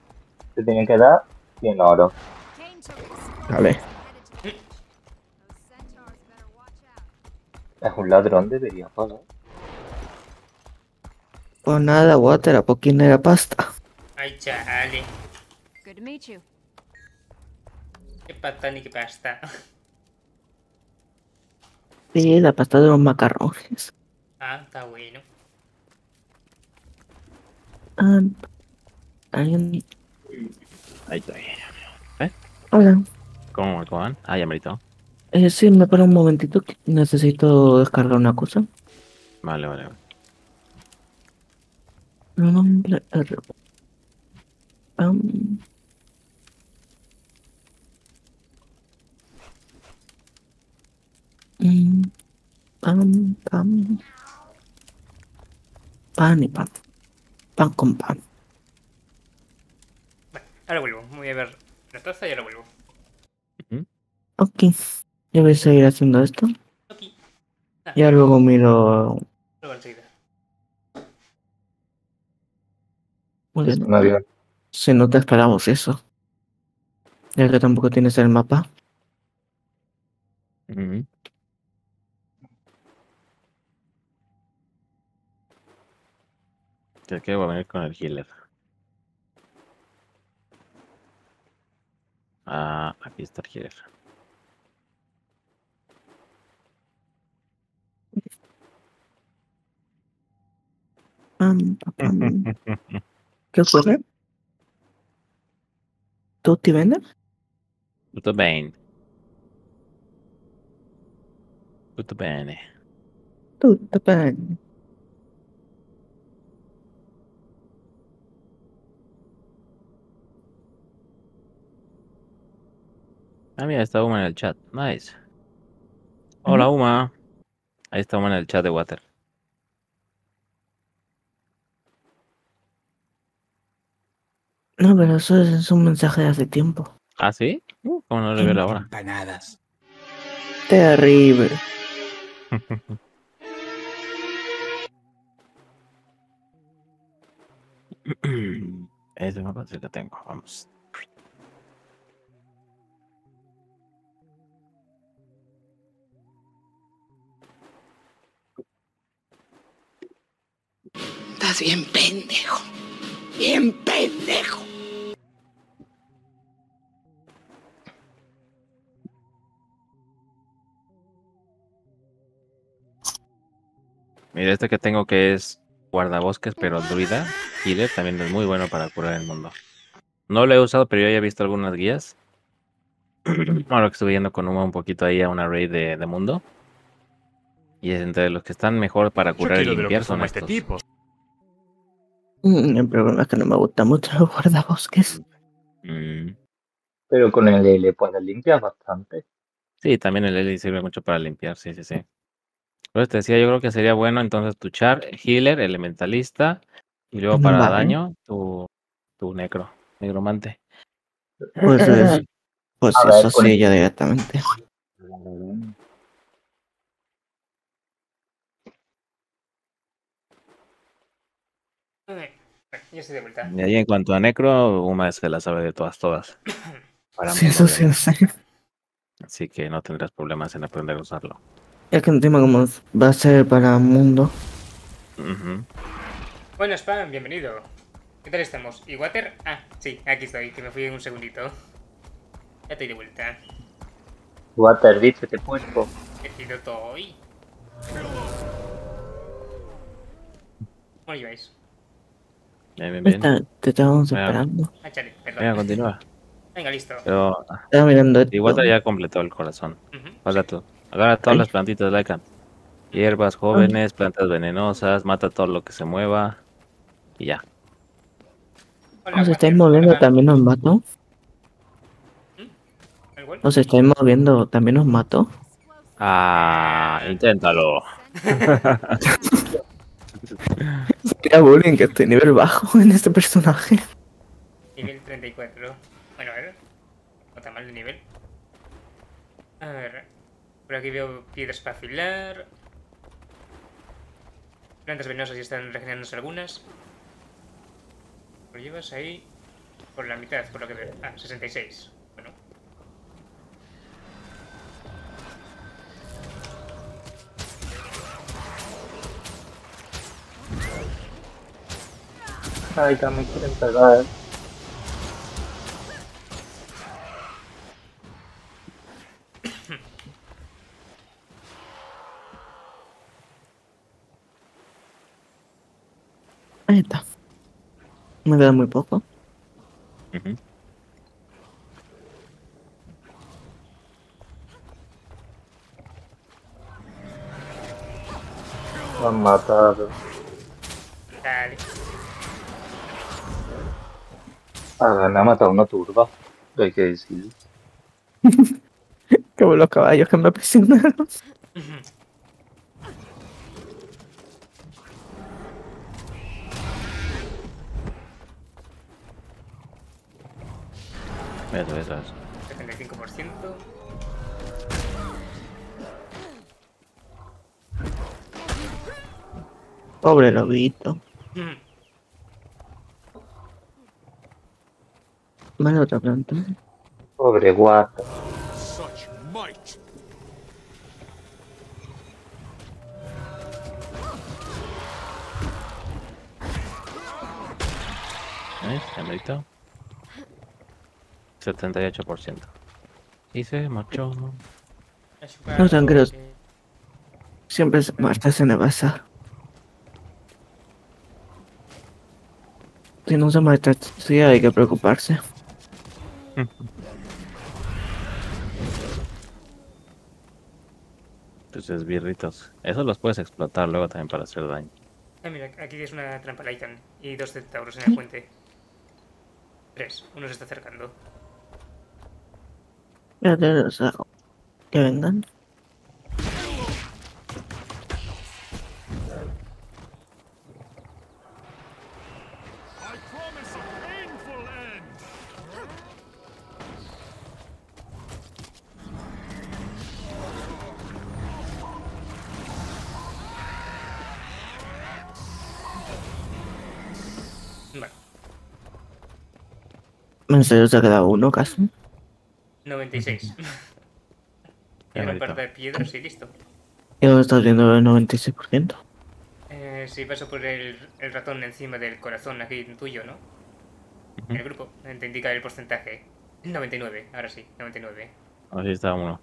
C: te tienen que dar 100 oro.
B: Vale.
C: Es un ladrón, debería pagar.
B: Pues nada, water, a poquín era pasta.
D: Ay, chale.
J: Good to meet you.
D: Qué pata ni qué pasta.
B: Sí, la pasta de los macarrones.
D: Ah, está bueno.
B: Ah, ¿Alguien?
H: Ahí está.
B: Hola.
H: ¿Cómo, cómo van? Ah, ya me.
B: Eh, sí, me para un momentito. que Necesito descargar una cosa.
H: Vale, vale. vale.
B: Nombre R. Pam. Mm, Pam, pam. Pan y pan. Pan con pan.
D: Ahora vuelvo. Voy a ver la taza y ahora vuelvo.
B: Ok. Yo voy a seguir haciendo esto.
D: Ok. Ah,
B: Ya luego miro.
D: luego enseguida.
B: Muy bien.
C: Avión.
B: Si no te esperamos eso. Ya que tampoco tienes el mapa.
H: Ujú. Creo que voy a venir con el healer. Ah, aquí está el healer.
B: Pam, pam, pam. ¿Qué ocurre? ¿Tú te vendes?
H: Tutto bene. Tutto bene.
B: Tú te
H: Ah, mira, está Uma en el chat. Nice. Hola, Uma. Ahí está Uma en el chat de Water.
B: No, pero eso es, es un mensaje de hace tiempo.
H: ¿Ah, sí? Uh, ¿Cómo no lo veo ahora?
G: Empanadas.
B: Terrible.
H: Ese mapa sí lo tengo. Vamos.
F: Estás bien pendejo. Bien pendejo.
H: Mira, este que tengo que es guardabosques, pero druida, healer, también es muy bueno para curar el mundo. No lo he usado, pero yo ya he visto algunas guías. Ahora que estuve yendo con Uma un poquito ahí a una raid de, de mundo. Y es entre los que están mejor para curar y
E: quiero de lo
H: limpiar
E: que
H: son
E: este
H: estos.
E: tipo.
B: Mm, El problema es que no me gusta mucho los guardabosques.
H: Mm,
C: Pero con el L puedes limpiar bastante.
H: Sí, también el Eli sirve mucho para limpiar, sí, sí, sí. Pero te decía, yo creo que sería bueno entonces tu char, healer, elementalista Y luego para
B: Vale.
H: daño, tu, tu necro, negromante.
B: Pues, es- pues
C: ver,
B: eso sí, yo directamente.
D: Eh, ya estoy de vuelta.
H: Y ahí en cuanto a necro, Uma se la sabe de todas, todas. Para
B: Sí, eso sí.
H: Así que no tendrás problemas en aprender a usarlo.
B: Es que encima como va a ser para mundo.
H: Ujú.
D: Bueno, Spam, bienvenido. ¿Qué tal estamos? ¿Y Water? Ah, sí, aquí estoy, que me fui un segundito. Ya estoy de vuelta.
C: Water, dice, te puesto.
D: He sido Toy. ¿Cómo lleváis?
H: Bien, bien, bien.
B: Está- te estábamos
H: Venga.
B: esperando.
D: Ah, chale, perdón.
H: Venga, continúa.
D: Venga, listo.
H: Pero
B: Estaba mirando esto.
H: igual ya completó el corazón.
D: Ujú.
H: Ahora tú. Agarra todas
B: Ay.
H: las plantitas de Lycan. Hierbas jóvenes, plantas venenosas, mata todo lo que se mueva. Y ya.
D: Hola,
B: ¿Os estáis moviendo? ¿También os mato?
D: ¿El gol?
B: ¿Os estáis moviendo? ¿También os mato?
H: Ah, inténtalo.
B: Sería bullying que estoy nivel bajo en este personaje.
D: Nivel 34. Bueno, a ver. No está mal de nivel. A ver. Por aquí veo piedras para afilar. Plantas venenosas y están regenerándose algunas. Lo llevas ahí por la mitad, por lo que veo. Ah, 66.
C: Ay, pegar.
B: Ahí está. Me queda muy poco.
C: Han matado.
D: Dale.
C: Ah, me ha matado una turba. Hay que decir.
B: Como los caballos que me presionaron.
H: Eso, eso, eso.
D: 75%.
B: Pobre lobito.
D: Ujú.
B: Vale, otra planta.
C: Pobre guata.
E: Such might.
H: ¿Ves? Llamadito. 78%. Y se marchó.
B: No, tranquilos. Siempre se marcha se nevasa. Si no se marcha, sí hay que preocuparse.
H: Tus esbirritos. Esos los puedes explotar luego también para hacer daño.
D: Ah, mira, aquí es una trampa Lycan y dos centauros en la fuente. Tres. Uno se está acercando.
B: Ya te los hago. Que vengan. En serio, se ha quedado uno casi.
D: 96. y
H: Ya
D: un par
H: ahorita.
D: de piedras y listo.
B: Y ahora estás viendo el 96%.
D: Eh, sí, paso por el, el ratón encima del corazón aquí tuyo, ¿no? En el grupo. Te indica el porcentaje. 99, ahora sí, 99.
H: Así está uno.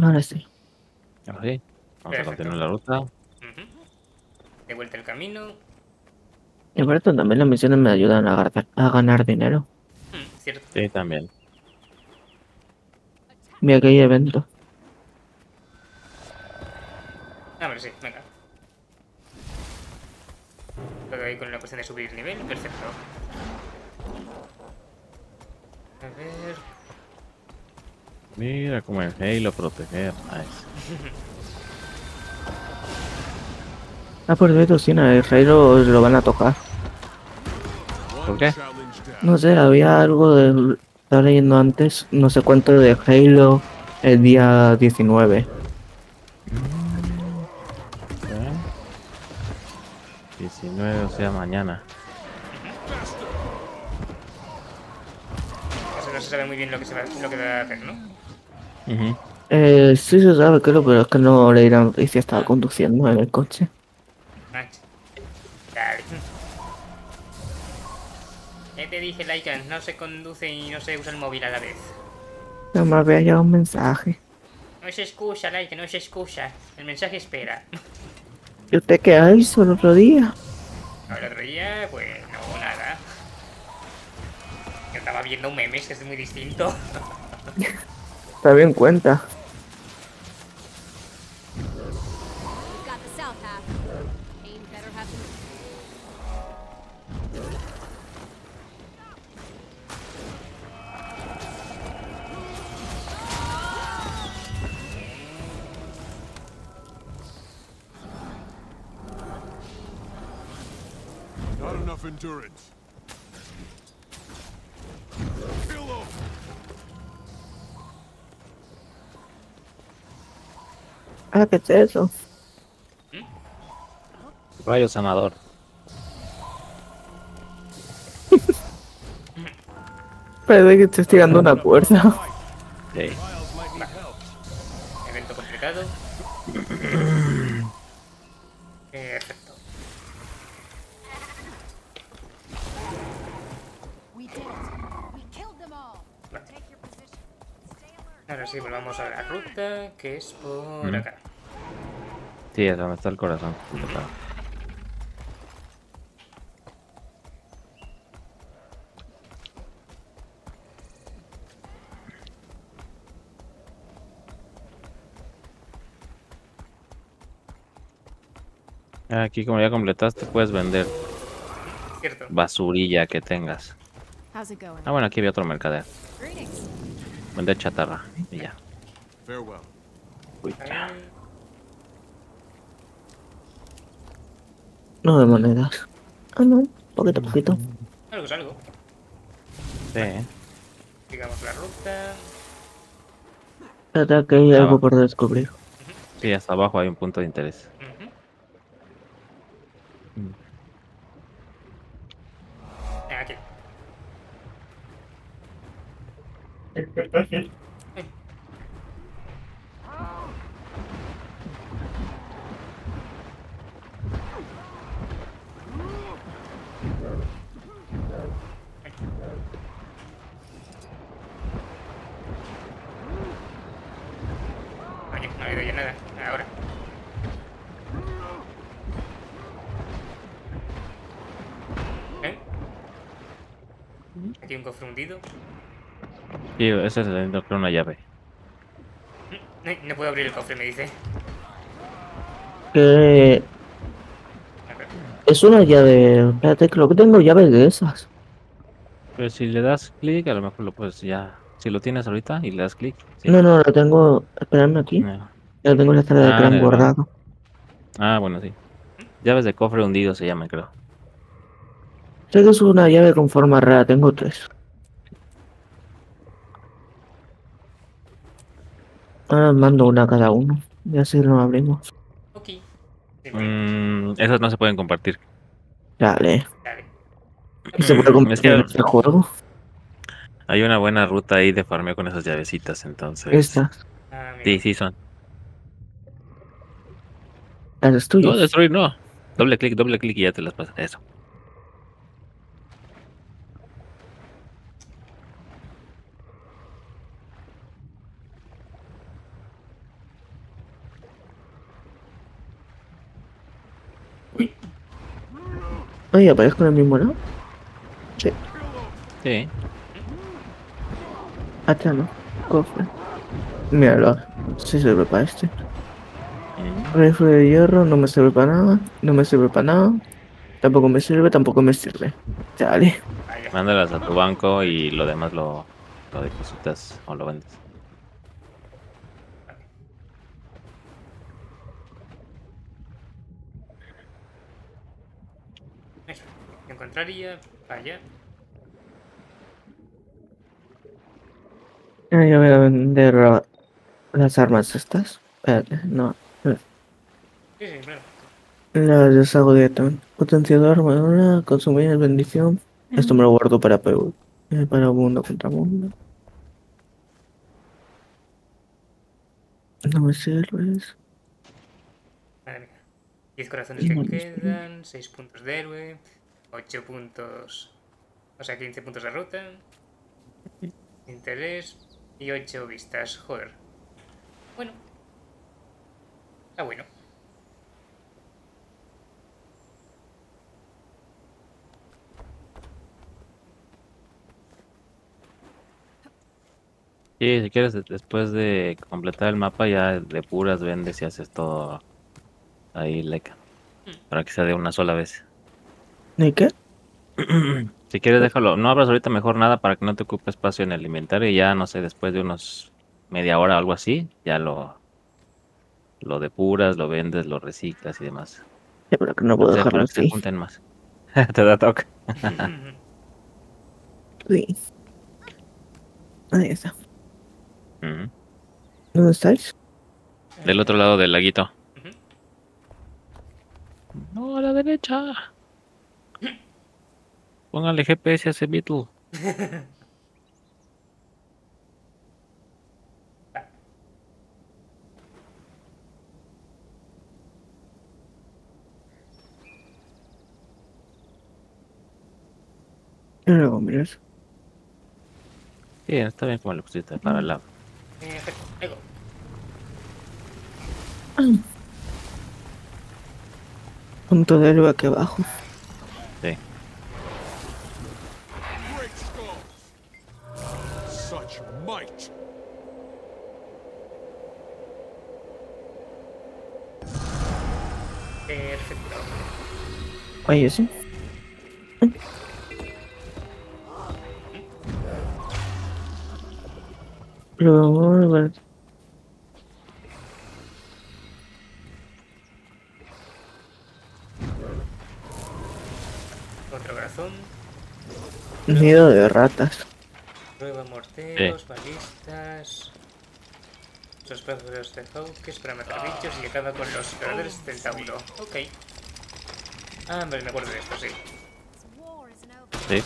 B: Ahora sí.
H: Así. Vamos a continuar la ruta.
D: De vuelta al camino.
B: Y por esto también las misiones me ayudan a, a ganar dinero.
D: Mm, cierto.
H: Sí, también.
B: Mira que hay evento.
D: Ah, vale, sí, venga. Todo ahí con la cuestión de subir nivel, perfecto. A ver.
H: Mira cómo el Halo proteger. Nice.
B: Ah, por cierto, sí, en el Halo lo van a tocar.
H: ¿Por qué?
B: No sé, había algo de... Estaba leyendo antes, no sé cuánto de Halo el día 19.
H: ¿Eh? 19, o sea, mañana.
D: O sea, no se sabe muy bien lo que, se va, lo que va a hacer, ¿no?
B: Eh, sí se sabe, creo, pero es que no leí la noticia, estaba conduciendo en el coche.
D: Te dije, Lycan, no se conduce y no se usa el móvil a la vez.
B: Nada más había llegado un mensaje.
D: No es excusa, Lycan, no es excusa. El mensaje espera.
B: ¿Y usted qué hizo el otro día?
D: El otro día, pues no, nada. Yo estaba viendo un meme, que es muy distinto.
B: Está bien cuenta.
E: Enough endurance. Kill him!
B: Ah, ¿qué es eso?
H: Rayo sanador.
B: Parece que estoy tirando una puerta.
H: Sí.
D: Evento completado.
J: alert.
D: Ahora sí, volvamos a la ruta, que es por
H: Mm.
D: acá.
H: Sí, es donde está el corazón. Aquí como ya completaste puedes vender
D: Cierto.
H: basurilla que tengas. Ah bueno, aquí había otro mercader.
J: Greetings.
H: Vender chatarra y ya.
E: Farewell.
H: Uy,
D: Ah,
B: No de monedas. Ah, no. Poquito a poquito.
D: Algo es algo.
H: Sí, ¿eh?
D: Digamos la ruta.
B: Espérate que hay
H: Ah,
B: algo por descubrir.
H: Sí, hasta abajo hay un punto de interés.
D: Ujú.
H: Mm.
D: Venga, Aquí. Oye, no he oído ya nada. Ahora. ¿Eh? Aquí hay un cofre hundido.
H: Sí, ese es creo una llave.
D: No, no puedo abrir el cofre, me dice. Ver.
B: es una llave. Espérate, que lo que tengo llaves de esas.
H: Pero si le das clic, a lo mejor lo puedes ya. Si lo tienes ahorita y le das clic. sí.
B: No, no, lo tengo. Esperadme aquí.
H: No.
B: Ya tengo la sala de
H: Ah,
B: clan guardado.
H: Ah, bueno, sí. Llaves de cofre hundido se llaman, creo.
B: Sé que es una llave con forma rara. Tengo tres. Ahora mando una a cada uno. Y así lo abrimos.
D: Ok.
H: Mm, esas no se pueden compartir.
B: Dale.
D: dale.
B: ¿Y se puede
H: Es
B: compartir
H: que-
B: en este juego?
H: Hay una buena ruta ahí de farmeo con esas llavecitas, entonces.
B: Esta.
D: Ah.
H: Sí, sí son.
B: Las es tuyo.
H: No, destruir no. Doble clic, doble clic y ya te las pasas. Eso.
B: Oye, aparezco en el mismo lado. Sí.
H: Sí.
B: Acá no. Cofre. Míralo. Sí sirve para este.
H: Mm.
B: Rifle de hierro no me sirve para nada. No me sirve para nada. Tampoco me sirve, tampoco me sirve. Dale.
H: Mándalas a tu banco y lo demás lo, lo depositas o lo vendes.
D: Contraria. Vaya.
B: Ah, Yo voy a vender las armas estas. Espérate, no.
D: Sí, sí, claro.
B: Las deshago directamente. Potenciador, armadura, consumir bendición. Esto me lo guardo para PvP. eh, Para mundo contra mundo. No me sirves.
D: Madre mía. 10 corazones que quedan, 6 puntos de héroe, 8 puntos. O sea, 15 puntos de ruta. Interés y 8 vistas. Joder. Bueno. Está bueno.
H: Sí, si quieres, de- después de completar el mapa, ya de puras vendes y haces todo ahí, leca. Para que sea de una sola vez.
B: ¿Y qué?
H: Si quieres, déjalo. No abras ahorita mejor nada para que no te ocupe espacio en el inventario. Y ya, no sé, después de unos media hora o algo así, ya lo, lo depuras, lo vendes, lo reciclas y demás.
B: Ya, pero que no puedo
H: O sea,
B: dejarlo
H: para que se
B: así.
H: junten más. te da toque.
B: Sí. Ahí está. ¿Dónde estáis?
H: Del otro lado del laguito. No, a la derecha. Póngale GPS a ese Beetle.
B: Luego miras.
H: Sí, está bien como lo pusiste para el lado.
B: Punto de héroe aquí abajo. Oye, sí.
D: Otro corazón.
B: nido de ratas.
D: Prueba morteros, balistas. Los perros de Hawkes para matar bichos y acaba con los creadores del Tauro. Ok. Ah, hombre, me acuerdo de esto, sí.
H: Sí.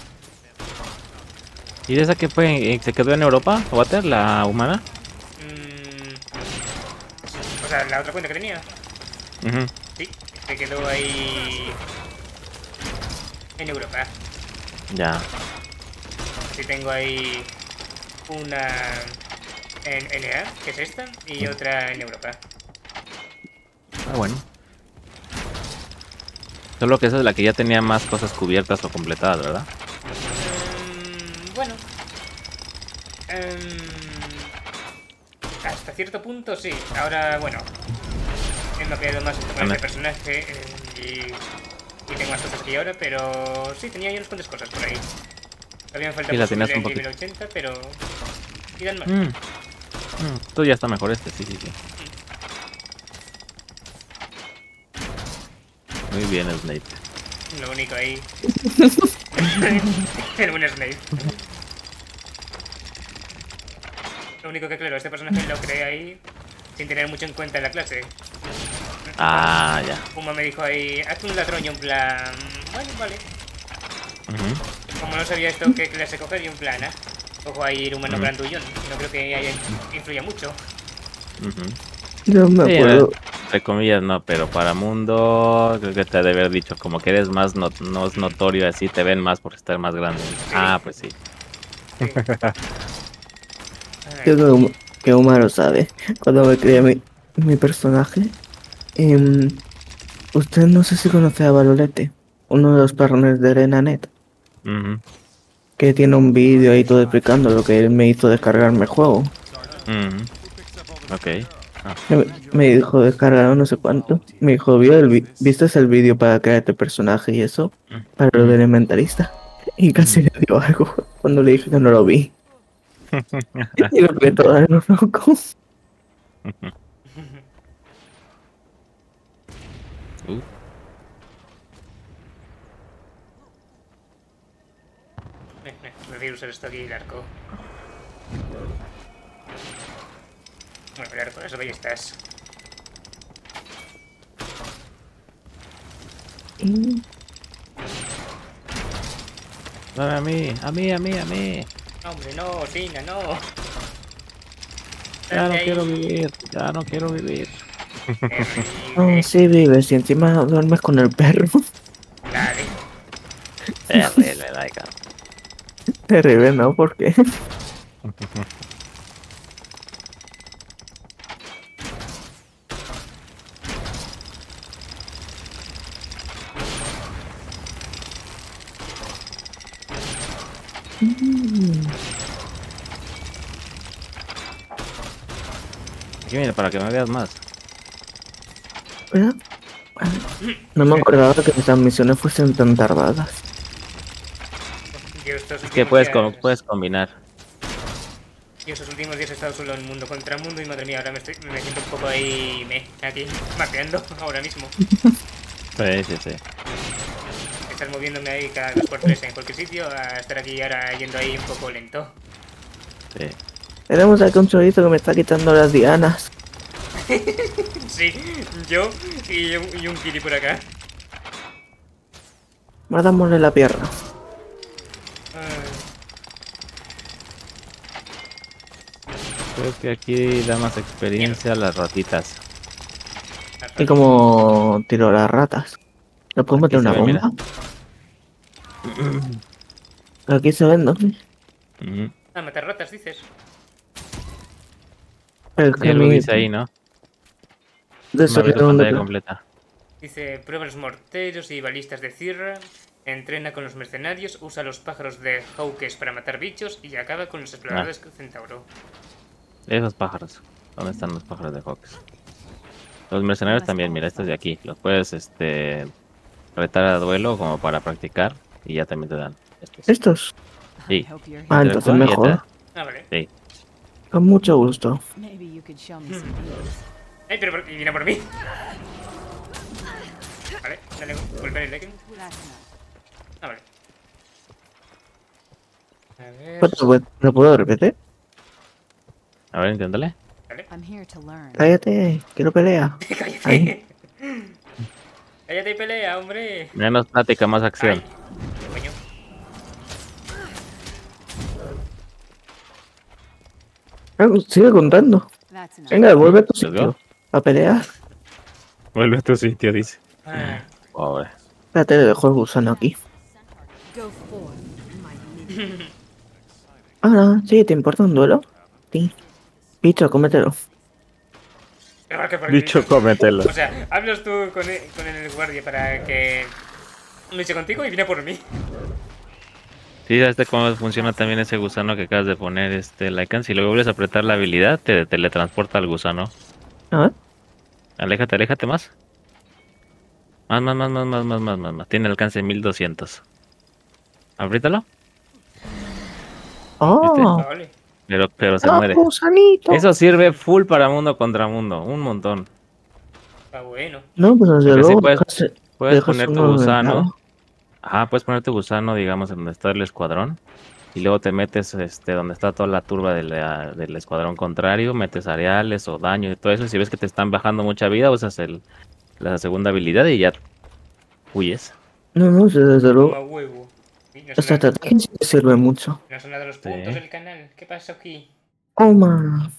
H: ¿Y de esa que fue? eh, ¿Se quedó en Europa, Water, la humana?
D: Mm, o sea, la otra cuenta que tenía.
H: Ujú.
D: Sí, se quedó ahí. En Europa.
H: Ya.
D: Sí, tengo ahí una en NA, que es esta, y otra en Europa.
H: Ah, bueno. Solo que esa es la que ya tenía más cosas cubiertas o completadas, ¿verdad?
D: Mm, bueno. Em, hasta cierto punto sí. Ahora, bueno. He mapeado más con
H: Anda.
D: este personaje eh, y, y tengo más cosas que ahora, pero sí, tenía ya unas cuantas cosas por ahí. Todavía me falta
H: Sí, la tenías
D: subir
H: un
D: el nivel 80, pero... Irán más.
H: Mm. Mm, Tú ya está mejor este, sí, sí, sí. Muy bien, Snape.
D: Lo único ahí. el buen Snape. Lo único que claro, este personaje lo creé ahí sin tener mucho en cuenta en la clase.
H: Ah, ya.
D: Puma me dijo ahí, hazte un ladrón y un plan. Vale, vale. Como no sabía esto qué clase coger y un plan, ¿eh? Ojo ahí humano
H: Mm.
D: grandullón. No creo que haya influya mucho.
H: Ujú.
B: Yo me
H: Sí,
B: acuerdo.
H: Entre comillas, no, pero para mundo, creo que te ha de haber dicho como que eres más no, no es notorio así, te ven más por estar más grande. Ah, pues sí.
B: Creo que- que sabe. Cuando me creé mi, mi personaje. em, usted no sé si conoce a Valolete, uno de los partners de ArenaNet,
H: Ujú,
B: que tiene un vídeo ahí todo explicando lo que él me hizo descargarme el juego.
H: ujú. Ok. Ah,
B: Me, dijo descargar no sé cuánto. Me dijo, ¿vio el vi- ¿viste el vídeo para crear este personaje y eso? Para lo del mentalista. Y casi le dio algo cuando le dije que no lo vi. y lo vi todo a lo loco.
H: uh,
D: Eh, eh, prefiero usar esto aquí, el arco. El arco, las ballestas.
H: Dame a mí, a mí, a mí, a mí.
D: Hombre, no, Sina, no.
H: Ya no quiero vivir, ya no quiero vivir.
B: Oh, sí vives y encima duermes con el perro.
D: Dale.
H: Terrible, laica.
B: Terrible, ¿no? ¿Por qué? Mm,
H: Aquí mira, para que me veas más.
B: No me acordaba que esas misiones fuesen tan tardadas.
H: Es que puedes,
D: días-
H: com- puedes combinar.
D: Yo estos últimos días he estado solo en mundo contra mundo y madre mía, ahora me, estoy, me siento un poco ahí me, aquí, mapeando ahora mismo.
H: Sí, sí, sí.
D: Estar moviéndome ahí cada dos por tres en cualquier sitio a estar aquí ahora yendo ahí un poco lento.
H: sí.
B: Tenemos aquí un chorizo que me está quitando las dianas.
D: Sí, yo y, un- y un kiri por acá.
B: Matámosle la pierna.
D: Ah,
H: Creo que aquí da más experiencia las ratitas.
B: Y como tiro las ratas. ¿Le puedo meter una
H: ve, mira.
B: bomba? Aquí se ven, ¿no?
D: Ah, matar ratas, dices.
B: El
H: Ya lo dice ahí, ¿no?
B: De donde-
H: pantalla completa.
D: Dice, prueba los morteros y balistas de Cirra, entrena con los mercenarios, usa los pájaros de Hawkes para matar bichos y acaba con los exploradores Centauro.
H: Esos pájaros. ¿Dónde están los pájaros de Hawks? Los mercenarios también, mira, estos de aquí. Los puedes este retar a duelo como para practicar y ya también te dan estos.
B: ¿Estos?
H: Sí.
B: Ah, entonces mejor.
D: Ah, vale.
H: Sí.
B: Con mucho gusto.
D: Ay, pero por- y viene por mí. Vale, dale, golpear el. Ah, vale. A ver.
B: ¿Lo puedo- ¿Lo puedo repetir?
H: A ver, inténtale.
K: I'm here to learn.
B: Cállate, quiero pelea. Ahí.
D: Cállate y pelea, hombre.
H: Menos plática, más acción.
D: Coño.
B: Ah, Sigue contando. Venga, vuelve a tu sitio. A pelear.
H: Vuelve a tu sitio, dice.
D: Ah,
H: Pobre.
B: Espérate, le dejo el gusano aquí.
K: Go forth, my minion.
B: Ahora, sí, ¿te importa un duelo? Sí. Bicho, cómetelo.
H: Bicho,
D: el-
H: cómetelo.
D: O sea, hablas tú con el, con el guardia para que luche contigo y viene por mí.
H: Sí, ¿sabes cómo funciona también ese gusano que acabas de poner, este Lycan? Si luego vuelves a apretar la habilidad, te teletransporta al gusano.
B: A ver.
H: Aléjate, aléjate más. Más, más, más, más, más, más, más, más, más. Tiene alcance 1200. Apriétalo.
B: Oh,
D: Vale.
H: Pero, pero se
B: ah,
H: muere.
B: gusanito.
H: Eso sirve full para mundo contra mundo. Un montón.
D: Está bueno.
B: No, pues desde
H: Porque sí
B: luego.
H: puedes-
B: dejas-
H: Puedes
B: dejas
H: poner tu
B: de
H: gusano. Ajá, puedes poner tu gusano, digamos, en donde está el escuadrón. Y luego te metes este, donde está toda la turba de la- del escuadrón contrario, metes areales o daño y todo eso. Y si ves que te están bajando mucha vida, usas el, la segunda habilidad y ya huyes.
B: No, no, desde luego. Esta estrategia sirve mucho.
D: no son nada los
H: Sí.
D: puntos del canal. ¿Qué pasa aquí?
B: Toma.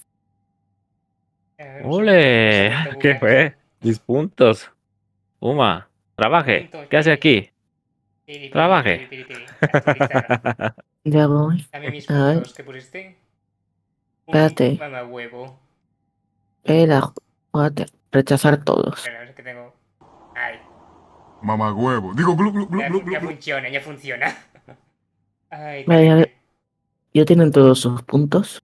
D: A ver,
H: ¡Ole! ¿Qué fue? 10 puntos. Uma, trabaje. ¿Qué hace aquí? Trabaje.
B: Ya voy.
D: Dame mis
B: A ver.
D: puntos que pusiste. Un
B: Espérate.
D: Mamá huevo.
B: Espera, jugate. Rechazar todos.
D: A ver que tengo. Ay,
L: Mamá huevo. Digo, glu, glu, glu,
D: ya,
L: glu,
D: ya
L: glu,
D: funciona, ya funciona. Ay,
B: Vale, a ver. ¿Ya tienen todos sus puntos?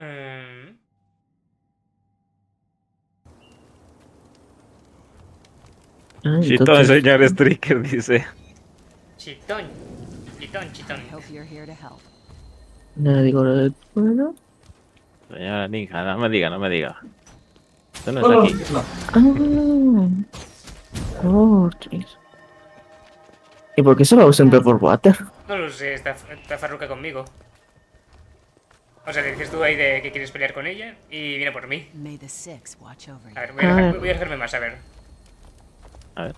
D: Mm,
B: Ah,
H: Chitón,
B: entonces-
H: señor Stricker, dice.
D: chitón. Chitón, chitón.
K: I hope you're here to help.
B: Le digo lo del bueno.
H: Señora Ninja, no me diga, no me diga. Usted no está aquí.
B: Ah. Oh, jeez. ¿Y por qué solo hago siempre por water?
D: No lo sé, está, está farruca conmigo. O sea, le dices tú ahí de que quieres pelear con ella y viene por mí.
K: May the six watch over
D: A ver,
K: you.
D: voy a,
B: A
D: dejar-
B: ver.
D: voy a dejarme más, a ver.
H: A ver.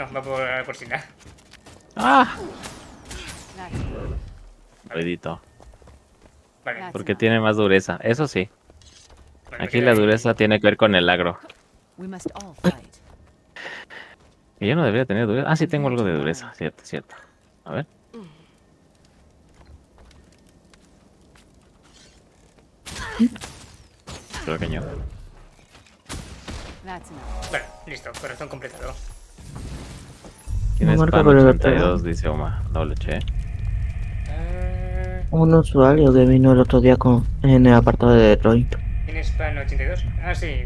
D: No, va por, por sin nada.
H: ¡Ah!
K: That's
H: Ruidito.
D: Vale.
H: Porque
K: enough.
H: tiene más dureza. Eso sí. Aquí la dureza tiene que ver con el agro. Y yo no debería tener dureza. Ah, sí tengo algo de dureza. Cierto, cierto. A ver. Creo que
K: enough.
D: Bueno, listo, corazón completado.
H: Tienes pan
B: por el
H: 82, dice Oma. Doble che.
D: Eh,
B: Un usuario que vino el otro día con, en el apartado de Detroit.
D: ¿Tienes pan 82? Ah, sí.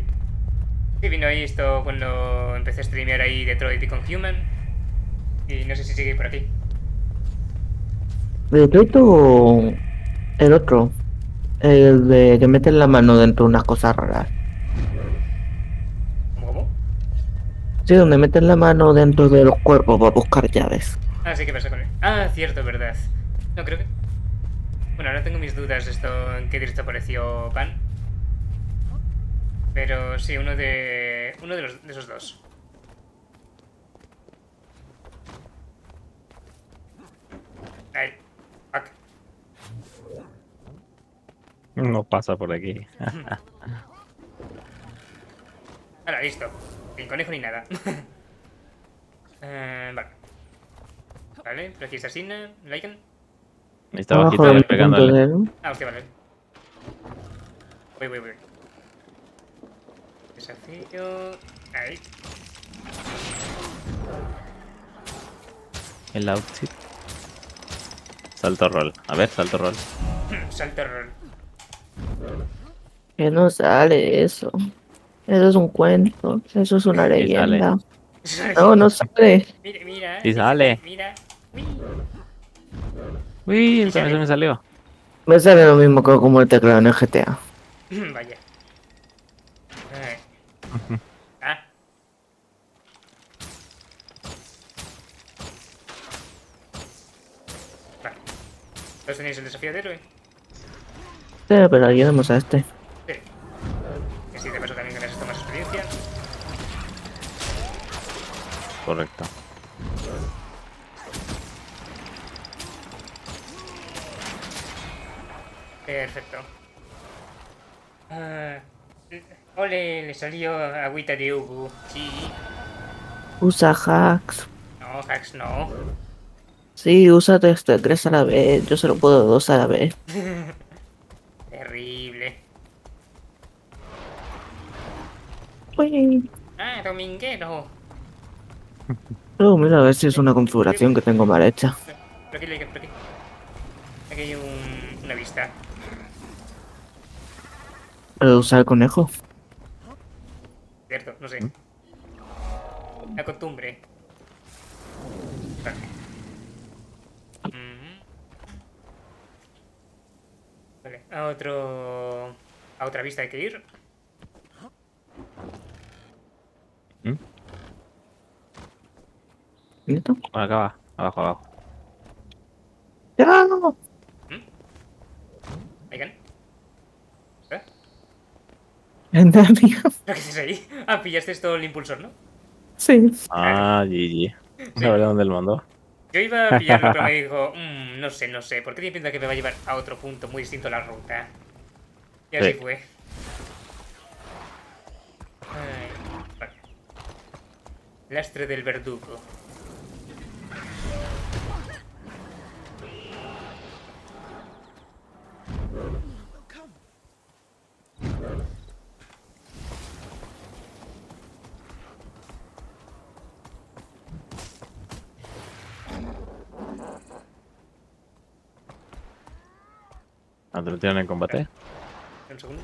D: Sí, vino ahí esto cuando empecé a streamear ahí Detroit y con Human. Y no sé si sigue por aquí.
B: ¿De Detroit o el otro? El de que meten la mano dentro de unas cosas raras. Sí, donde meten la mano dentro de los cuerpos para buscar llaves.
D: Ah, sí, ¿qué pasa con él? Ah, cierto, verdad. No, creo que... Bueno, ahora tengo mis dudas de esto, en qué directo apareció Pan. Pero sí, uno de... Uno de, los, de esos dos. Ay, fuck.
H: No pasa por aquí.
D: Ahora, listo. Sin conejo ni nada. Eh, vale. Vale, está Sina, Lycan.
H: Está
B: Abajo
H: bajito
B: del
H: ahí
B: punto
H: pegándole.
B: de.
D: Ah, hostia, vale. Voy, voy, voy. Desafío. Ahí.
H: El outfit. Salto roll. A ver, salto roll.
D: Salto roll.
B: Que no sale eso. Eso es un cuento. Eso es una
H: sale.
B: leyenda. No, no sale.
D: Mira, mira.
H: Sí sale.
D: Mira.
H: Uy, eso se me salió.
B: Me sale lo mismo que como el teclado en el GTA.
D: Vaya. Ay. Ah. Vale. ¿Todos tenéis el desafío de héroe?
B: Sí, pero ayudemos a este.
D: Sí. Que sí, de paso
H: Correcto.
D: Perfecto. Ah, ole, le salió agüita de Ubu. Sí.
B: Usa hacks.
D: No, hacks no.
B: Sí, usa tres a la vez. Yo solo puedo dos a la vez.
D: Terrible.
B: Uy.
D: Ah, dominguero.
B: Oh, mira a ver si es una configuración que tengo mal hecha.
D: Por aquí, por aquí. Aquí hay un, una vista.
B: Puedo usar el conejo.
D: Cierto, no sé. La costumbre. Vale. Vale, a otro... A otra vista hay que ir.
B: ¿Listo?
H: Por acá va. Abajo, abajo.
B: ¡Ya!
D: Oigan. ¿Eh?
B: Anda, amigo.
D: ¿Lo que haces ahí? Ah, pillaste esto el impulsor, ¿no?
B: Sí.
H: Ah, GG. ¿Sabes dónde el mandó?
D: Yo iba a pillarlo, pero me dijo, "Mm, no sé, no sé, ¿por qué tiene pinta que me va a llevar a otro punto muy distinto a la ruta? Y así
H: Sí.
D: fue. Ay, vale. Lastre del verdugo.
H: ¿Ah, te metieron en combate?
D: Un segundo.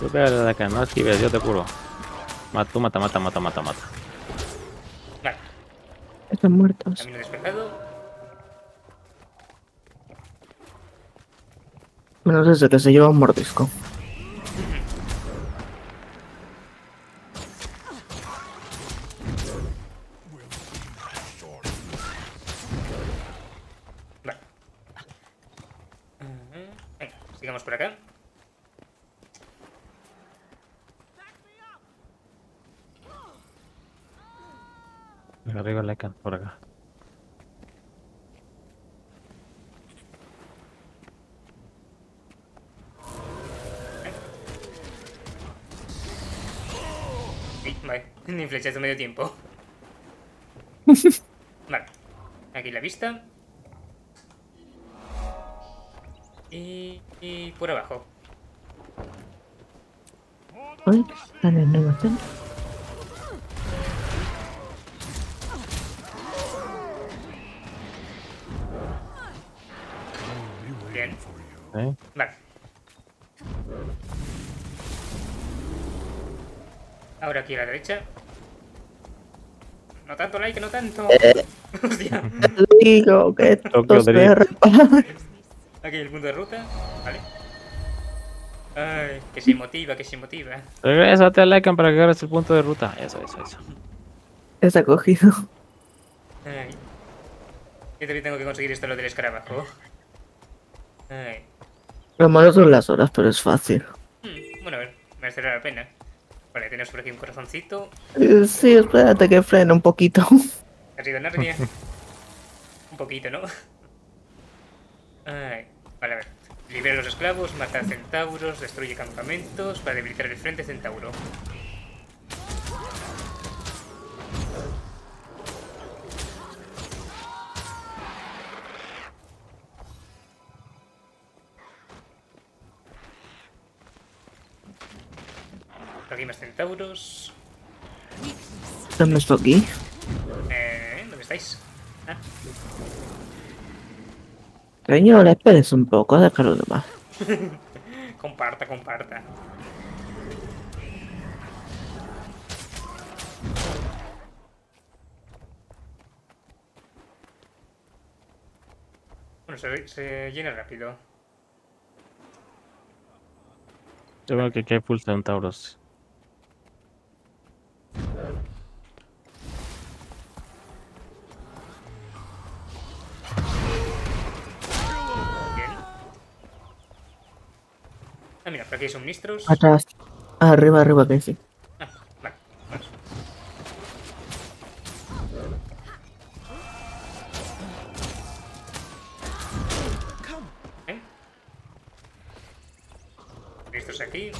H: Tú pégale de acá, no esquives, yo te curo. Mata, tú mata, mata, mata, mata, mata.
D: Vale,
B: Están muertos.
D: camino despejado.
B: Menos ese que se lleva un mordisco.
D: tenemos por acá?
H: Arriba Lecan, por acá.
D: Sí, vale. Ni flechazo medio tiempo. Vale. Aquí la vista. Y, y por abajo.
B: Uy, están en nuevo centro.
D: Bien.
H: ¿Eh?
D: Vale. Ahora aquí a la derecha. Tanto like, no tanto. Hostia.
B: Digo que.
D: Aquí el punto de ruta. Vale. Ay, que se motiva, que se motiva.
H: Regrésate a Lecan para que agarres el punto de ruta. Eso, eso, eso.
B: Está cogido.
D: Ay. Yo también tengo que conseguir esto lo del escarabajo. Ay.
B: Lo malo son las horas, pero es fácil.
D: Hmm, Bueno, a ver, merecerá la pena. Vale, tenemos por aquí un corazoncito.
B: Sí, espérate que frene un poquito.
D: Ha sido Narnia. un poquito, ¿no? Ay. Vale, a ver. Libera a los esclavos, mata a centauros, destruye campamentos para debilitar el frente centauro. Aquí más centauros.
B: ¿Dónde estoy aquí?
D: Eh, ¿Dónde estáis? Ah,
B: Señor, esperes un poco, déjalo de más.
D: comparta, comparta. Bueno, se, se llena rápido.
H: Yo veo que aquí hay full centauros.
D: Ah, mira, por aquí hay suministros.
B: Atrás. Arriba, arriba, que sí.
D: Ah, vale, vamos. ¿Eh? Listos aquí.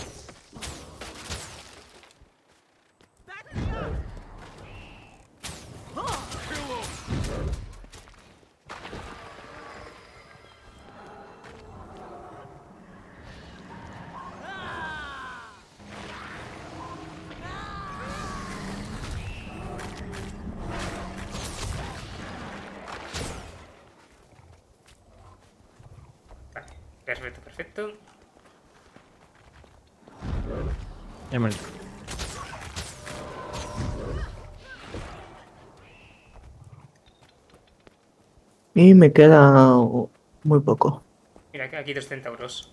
D: Vale, perfecto, perfecto.
H: Ya me-
B: Y me queda muy poco.
D: Mira, aquí- aquí dos centauros.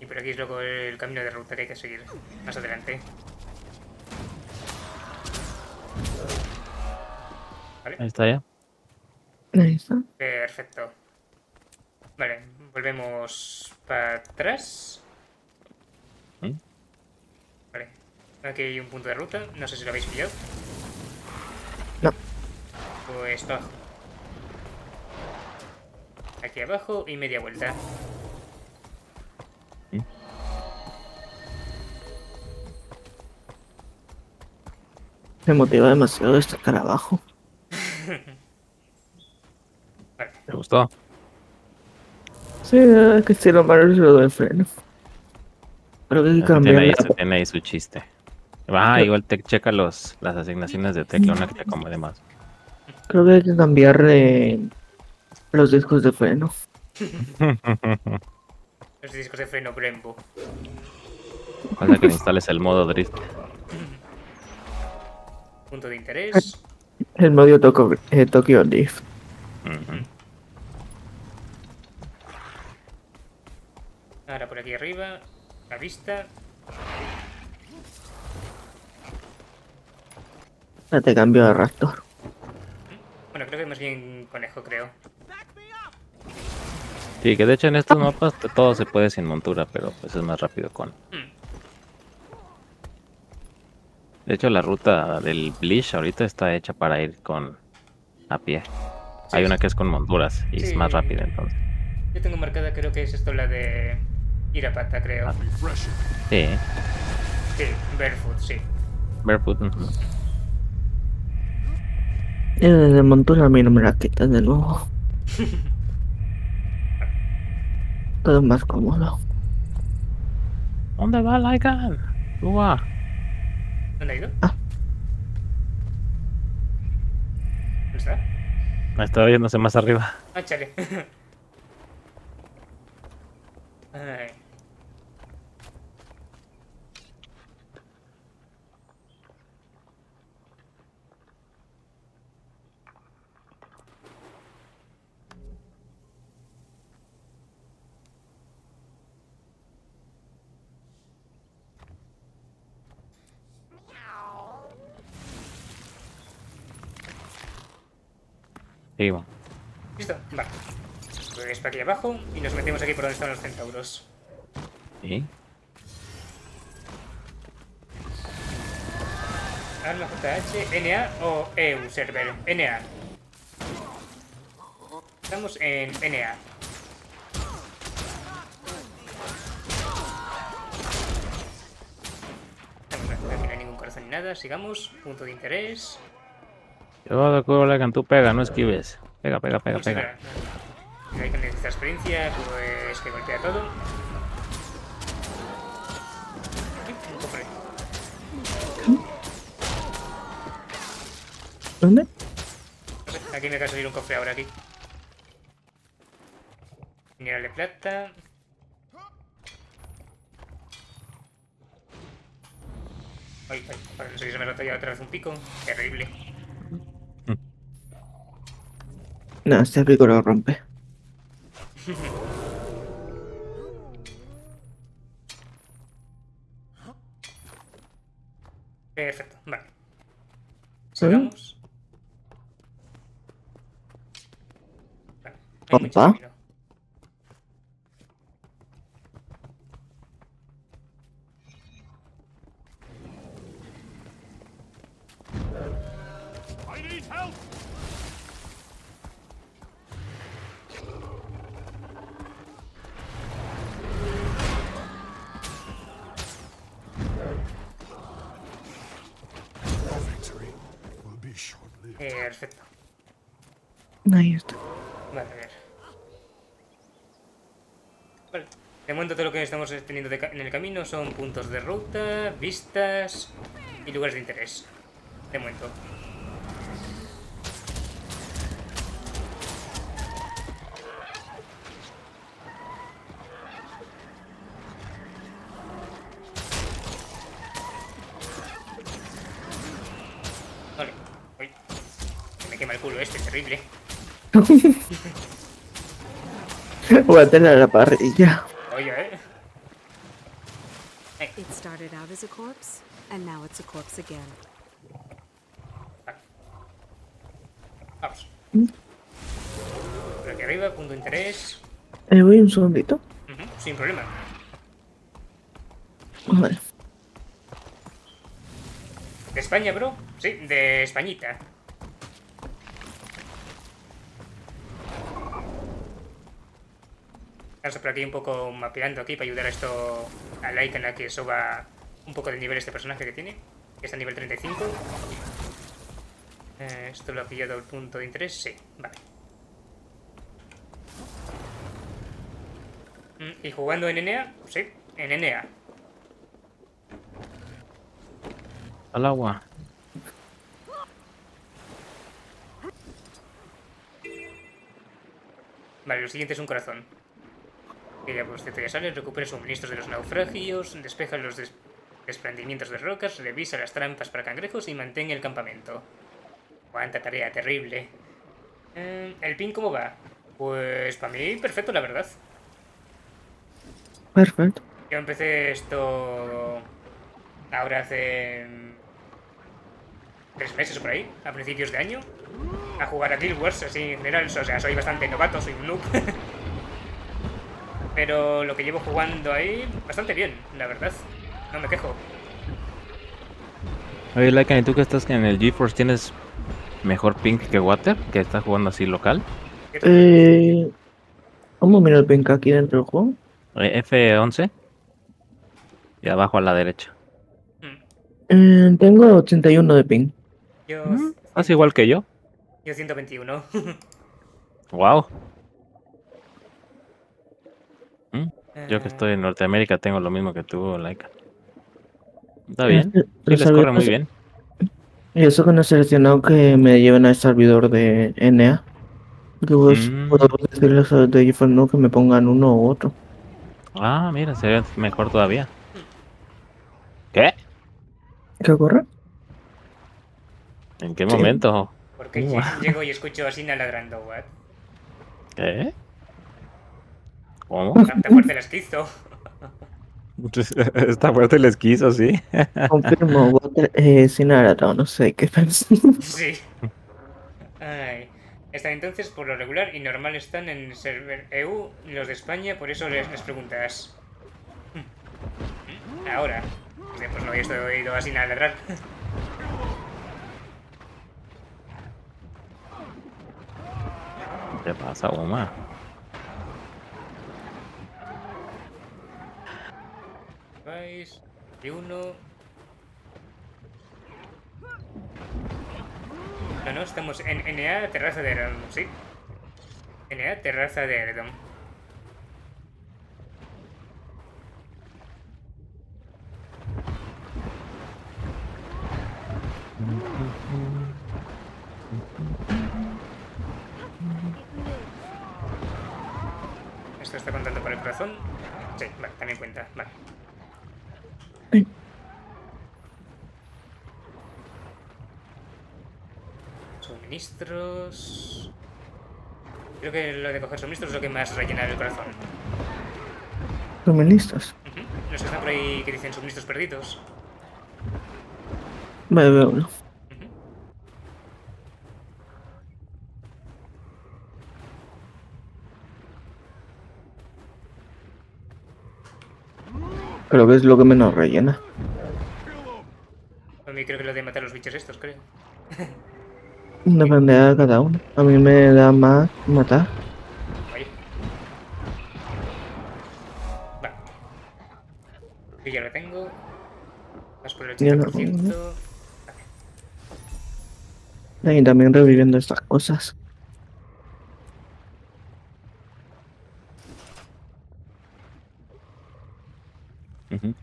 D: Y por aquí es luego el camino de ruta que hay que seguir más adelante. Vale,
H: Ahí está ya.
B: Ahí está.
D: perfecto. Vale, volvemos para atrás. Vale, aquí hay un punto de ruta. No sé si lo habéis pillado. Abajo. Aquí abajo y media vuelta.
B: Me motiva demasiado este abajo.
H: ¿Te gustó?
B: Sí, es que si lo malo es lo del freno. Creo que
H: Tiene
B: cambiar
H: ahí,
B: la-
H: su- tiene ahí su chiste. Ah, igual te checa los, las asignaciones de tecla, una que te acomode más.
B: Creo que hay que cambiar eh, los discos de freno.
D: Los discos de freno Brembo.
H: Falta que le instales el modo drift.
D: Punto de interés.
B: El modo Tokyo, eh, Tokyo Drift.
H: Ujú.
D: Ahora por aquí arriba. La vista.
B: Ya te cambio de Raptor.
D: Bueno, creo que más bien conejo, creo.
H: Sí, que de hecho en estos mapas todo se puede sin montura, pero pues es más rápido con.
D: Hmm.
H: De hecho, la ruta del Bleach ahorita está hecha para ir con a pie. Hay una que es con monturas y es más rápida entonces.
D: Yo tengo marcada, creo que es esto la de Irapata, creo.
H: Sí,
D: Sí, Barefoot, sí.
H: barefoot. ujú.
B: Y de montura a mí no me la quitas de nuevo. Todo más cómodo.
H: ¿Dónde va Lycan? Ua.
D: ¿Dónde ha ido?
B: Ah.
D: ¿Dónde está?
H: Estaba yéndose más arriba.
D: Ah, chale. Ay. ¿Listo? Vale. Pues para aquí abajo y nos metemos aquí por donde están los centauros.
H: ¿sí?
D: Arma JH, NA o EU server. NA. Estamos en NA. No hay ningún corazón ni nada. Sigamos. Punto de interés.
H: Yo de acuerdo, Lycan, tú pega, no esquives. Pega, pega, pega,
D: a
H: pega.
D: Hay que necesitar experiencia, pues que golpea todo. Uy, un cofre.
B: ¿Dónde?
D: Aquí me acaba de salir un cofre ahora aquí. Mineral de plata. Ay, ay, para no sé si se me ha roto ya otra vez un pico. Terrible.
B: No, este pico lo rompe.
D: Perfecto, vale. Sigamos. Vale,
B: Opa. Ahí está.
D: Vale, a ver. De momento todo lo que estamos teniendo en el camino son puntos de ruta, vistas y lugares de interés. De momento.
B: Voy a tener la parrilla.
D: Oye, eh.
J: It started out as a corpse, and now it's a corpse again.
D: Vamos. Por aquí arriba, punto de interés.
B: Eh, voy un segundito.
D: Ujú, sin problema.
B: Vale.
D: ¿De España, bro? Sí, de Españita. Vamos por aquí un poco mapeando aquí para ayudar a esto a Lycan a que suba un poco de nivel este personaje que tiene. Que está a nivel 35. Eh, esto lo ha pillado el punto de interés. Sí, vale. Mm, ¿Y jugando en NA? Sí, en NA.
H: Al agua.
D: Vale, lo siguiente es un corazón. Que ya cierto ya sale, recupera suministros de los naufragios, despeja los des- desprendimientos de rocas, revisa las trampas para cangrejos y mantén el campamento. Cuánta tarea terrible. Eh, ¿El pin cómo va? Pues para mí perfecto, la verdad.
B: Perfecto.
D: Yo empecé esto ahora hace mm, tres meses por ahí, a principios de año, a jugar a Guild Wars así en general. O sea, soy bastante novato, soy un noob. Pero lo que llevo jugando ahí, bastante bien, la verdad. No me quejo.
H: Oye, Laika, ¿y tú que estás en el GeForce tienes mejor ping que Water? Que está jugando así local.
B: Eh, ¿Cómo mira el ping aquí dentro del juego?
H: Eh, F11. Y abajo a la derecha.
B: Eh, tengo 81 de ping.
D: Yo,
H: Haz igual que yo.
D: yo 121.
H: Wow. Yo
D: Eh.
H: que estoy en Norteamérica tengo lo mismo que tú, Laika. Está bien.
B: Este,
H: Sí, les corre muy bien.
B: Y eso que no he seleccionado que me lleven al servidor de NA. Que pues,
H: Mm.
B: puedo decirles a los de GeForce no que me pongan uno u otro.
H: Ah, mira, sería mejor todavía. ¿Qué?
B: ¿Qué ocurre?
H: ¿En qué
B: Sí.
H: momento?
D: Porque llego y escucho así ladrando, what?
H: ¿Qué? ¿Cómo?
D: Está fuerte el esquizo.
H: Está fuerte el esquizo, sí.
B: Confirmo, Water eh, no sé qué pensé.
D: Sí. Ay. Están entonces por lo regular y normal están en server EU los de España, por eso les, les preguntas. "Mm, Ahora. Pues no había oído así nada ladrar.
H: ¿Qué pasa, Oma?
D: Vais. Y uno. No, no, estamos en NA Terraza de Eredom, sí. NA Terraza de Eredom. ¿Esto está contando por el corazón? Sí, vale, también cuenta, vale. Suministros. Creo que lo de coger suministros es lo que más rellena el corazón.
B: Suministros.
D: Ujú. Los que están por ahí que dicen suministros perdidos.
B: Vale, veo uno. Creo que es lo que menos rellena.
D: A mí creo que lo de matar los bichos estos, creo.
B: Depende de cada uno. A mí me da más matar.
D: Oye. Vale. Yo ya lo tengo. Vas por el
B: Ya lo
D: 80%.
B: Y también reviviendo estas cosas.
H: Ujú.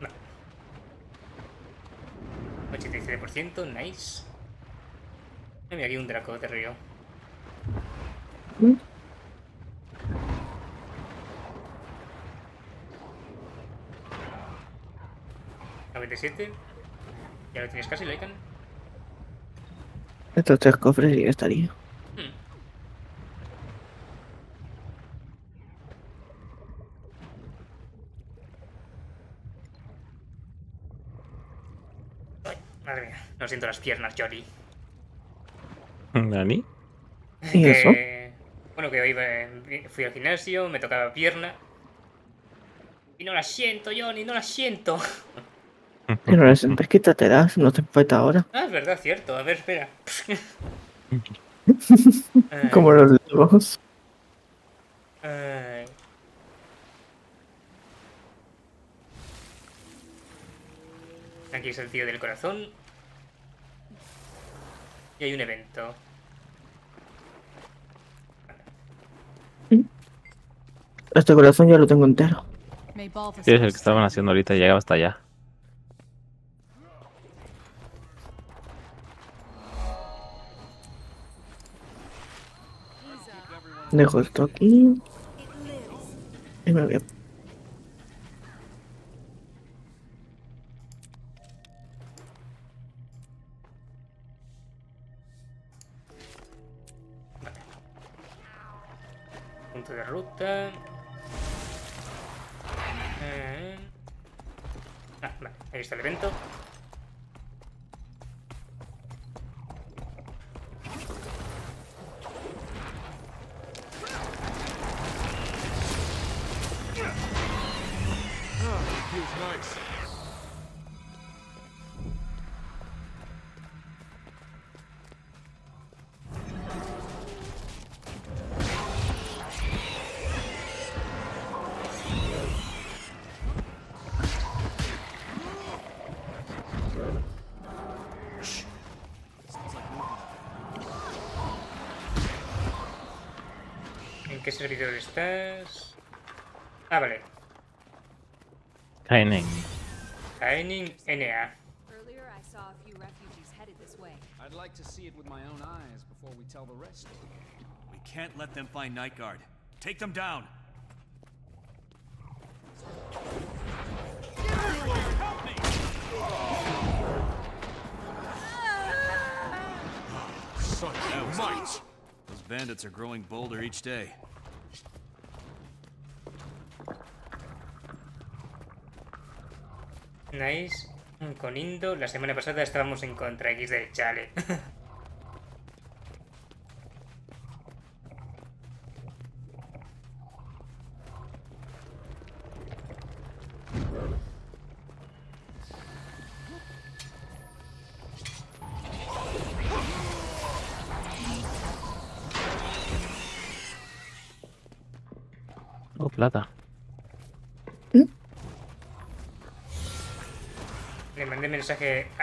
D: Vale. 87%, nice. Mira, aquí un draco de río. ¿97? ¿Ya lo tienes casi, Laikan?
B: Estos tres cofres y ya estaría.
D: Hmm. Ay, madre mía, no siento las piernas, Jory.
H: ¿Nani?
B: ¿Y
D: Que-
B: eso?
D: Bueno, que hoy iba- fui al gimnasio, me tocaba pierna. Y no la siento, Johnny, no la siento.
B: Y no le sientes quítatela, si no te falta ahora.
D: Ah, es verdad, cierto. A ver, espera.
B: Como los legos.
D: Ay. Aquí es el tío del corazón. Y hay un evento.
B: Este corazón ya lo tengo entero.
H: Sí, es el que estaban haciendo ahorita, llegaba hasta allá.
B: Dejo esto aquí. Y me voy a-
D: Punto de ruta. Eh. Ah, vale, ahí está el evento.
L: Nice.
D: ¿En qué servidor estás? Ah, vale.
H: Kainen.
D: Kaining NA.
J: Earlier, I saw a few refugees headed this way.
M: I'd like to see it with my own eyes before we tell the rest. We can't let them find Nightguard. Take them down.
L: Such
M: That was
L: might.
M: nice. Those bandits are growing bolder each day.
D: Nice. Con Indo, la semana pasada estábamos en contra X de Chale.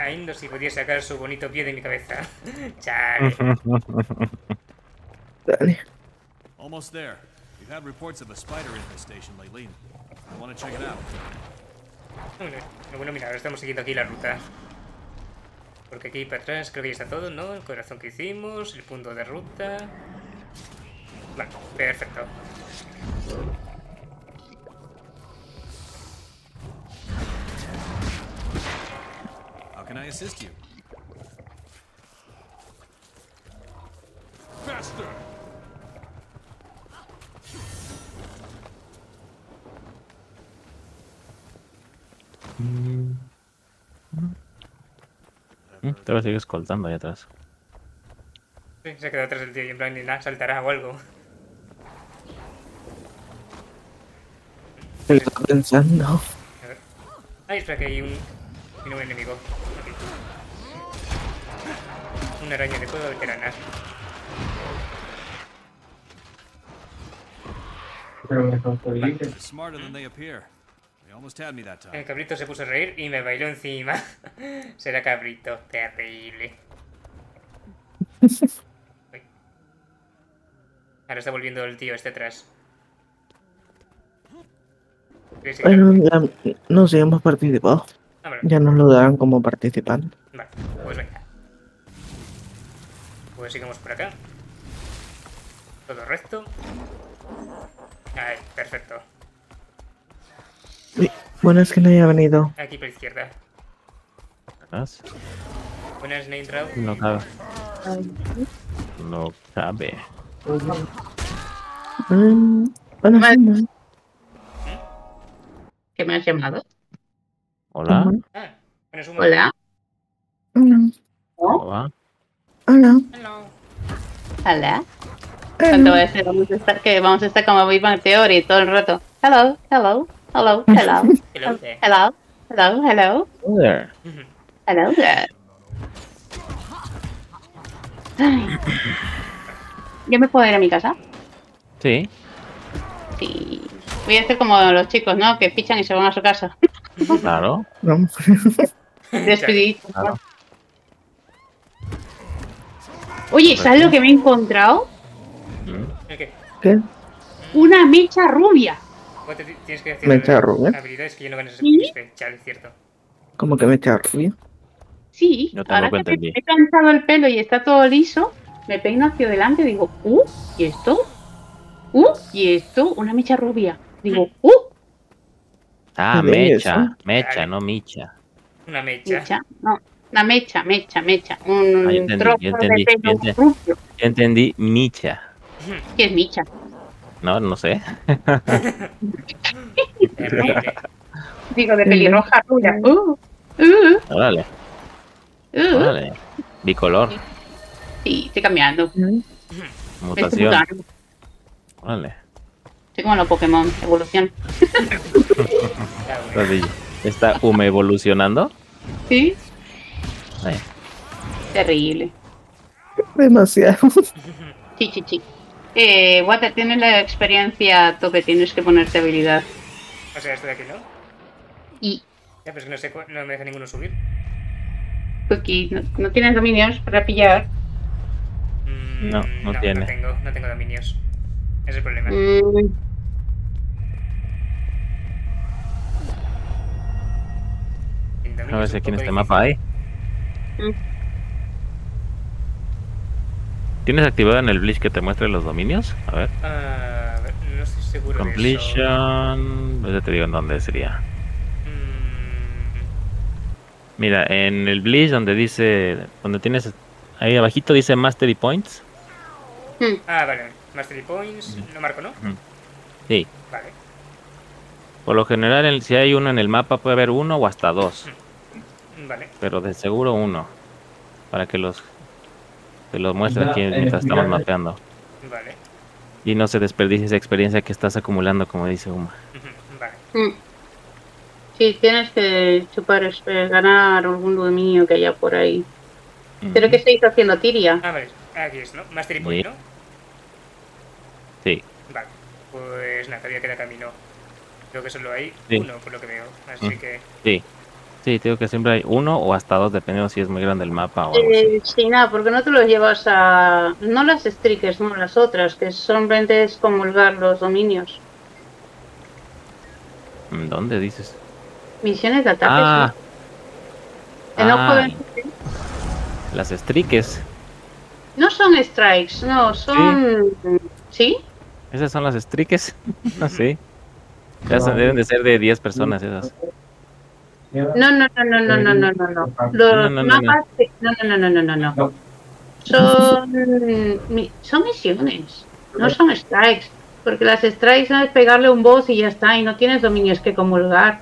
D: a Indo si podía sacar su bonito pie de mi cabeza. Chale.
B: Dale.
M: Almost there. We've had reports of a spider infestation lately. I want to check it out.
D: Bueno, bueno, mira, ahora estamos siguiendo aquí la ruta. Porque aquí para atrás creo que ya está todo, ¿no? El corazón que hicimos, el punto de ruta. Vale, perfecto.
M: I assist you?
L: Faster.
H: Mm, Te lo sigue escoltando ahí atrás.
D: Sí, se ha quedado atrás del tío y en plan, ni nada, saltará o algo.
B: Estoy pensando.
D: A ver. Ay, espera que hay un... Tiene un enemigo. Una araña de fuego veterana. El cabrito se puso a reír y me bailó encima. Será cabrito. Terrible. Ahora está volviendo el tío este atrás.
B: Bueno, ya no sé, hemos participado.
D: Ah.
B: Ya nos lo darán como participante.
D: Vale, pues venga. Pues sigamos por acá. Todo recto. Ahí, perfecto.
B: Bueno, es que no haya venido.
D: Aquí por izquierda.
H: Atrás.
D: Buenas, Name Drop.
H: No cabe. No cabe.
B: Mm, sí, no.
A: ¿Qué me has llamado?
H: Hola.
D: Ah, bueno, un
A: Hola.
B: Hola. Hola.
A: Hola. ¿Cuánto va a ser? Vamos a estar, que vamos a estar como Big Bang Theory todo el rato. Hello, hello, hello, hello.
D: Hello.
A: Hello, hello, hello.
H: Hello there.
A: Hello there. Ay. ¿Yo me puedo ir a mi casa?
H: Sí.
A: Sí. Voy a hacer como los chicos, ¿no? Que fichan y se van a su casa.
H: Claro.
A: Despedidito.
H: Claro.
A: Oye, ¿sabes lo que me he encontrado?
D: ¿El qué?
B: ¿Qué?
A: Una mecha rubia.
D: Pues Tienes que decir
B: Me echa rubia.
D: habilidades que yo no ganas
A: ¿Sí?
D: XP. Chale, es cierto.
B: Como que me echa rubio.
A: Sí,
H: tampoco
A: ahora que me he cansado el pelo y está todo liso, me peino hacia adelante y digo, uh, ¿y esto? Uh, ¿y esto? Una mecha rubia. Digo, uh,
H: Ah,
B: ¿Qué es
H: mecha. Mecha, no micha.
D: Una mecha.
A: mecha. No, una mecha, mecha, mecha. Un
H: Ah, yo entendí,
A: trozo
H: yo entendí,
A: de
H: yo
A: pelo
H: entendí.
A: rubio.
H: Ya entendí micha.
A: ¿Qué es micha?
H: No, no sé.
A: Digo, de pelirroja rubia. Uh, uh,
H: Órale,
A: uh.
H: órale. Bicolor,
A: Sí, estoy cambiando. Estoy
H: mutación.
A: mutando.
H: Órale.
A: Estoy como los Pokémon, evolución.
H: ¿Está hume evolucionando?
A: Sí. Terrible.
B: Demasiado.
A: Sí, sí, sí. Eh, Water, tienes la experiencia a tope, tienes que ponerte habilidad.
D: O sea, esto de aquí, ¿no?
A: Y
D: Ya, pero es que no sé, no me deja ninguno subir.
A: Cookie, no, no tienes dominios para pillar.
D: Mm,
H: No, no tiene.
D: No tengo, no tengo dominios. Ese es el problema.
A: Mm,
H: ver si aquí en este
D: difícil.
H: mapa hay. ¿Tienes activado en el Bleach que te muestre los dominios? A ver.
D: Ah, ver, no estoy seguro de eso.
H: Completion. Ya te digo en dónde sería.
D: Mm,
H: Mira, en el Bleach donde dice. Donde tienes. Ahí abajito dice Mastery Points.
A: mm.
D: Ah, vale. Mastery Points, no marco, ¿no?
H: Sí.
D: Vale.
H: Por lo general, si hay uno en el mapa, puede haber uno o hasta dos.
D: Vale.
H: Pero de seguro uno. Para que los. Te los muestre aquí mientras estamos mapeando.
D: Vale.
H: Y no se desperdicie esa experiencia que estás acumulando, como dice Uma.
D: Vale.
A: Sí, tienes que chupar, espe- ganar algún dominio que haya por ahí. ¿Pero qué estáis haciendo, Tiria?
D: Ah, vale. Aquí es, ¿no? Mastery Point,
H: Sí.
D: ¿no?
H: Sí.
D: Vale. Pues nada, todavía queda camino. Creo que solo hay
H: Sí.
D: uno, por lo que veo. Así
H: Mm.
D: que.
H: Sí. Sí, te digo que siempre hay uno o hasta dos, dependiendo si es muy grande el mapa o algo así.
A: Sí, nada, porque no te los llevas a... No las strikers, no las otras, que simplemente es comulgar los dominios.
H: Mm, ¿Dónde dices?
A: Misiones de ataque.
H: Ah,
A: sí. No,
H: ah. las striques.
A: no son strikes, no, son... ¿Sí?
H: ¿Esas son las striques? no sé. Ya son- deben de ser de 10 personas esas.
A: No, no, no, no, no, no, no, no, no. Los
H: No, no, no, no.
A: mapas... No, no, no, no, no, no, no. Son... Son misiones, no son strikes. Porque las strikes no es pegarle un boss y ya está, y no tienes dominios que comulgar.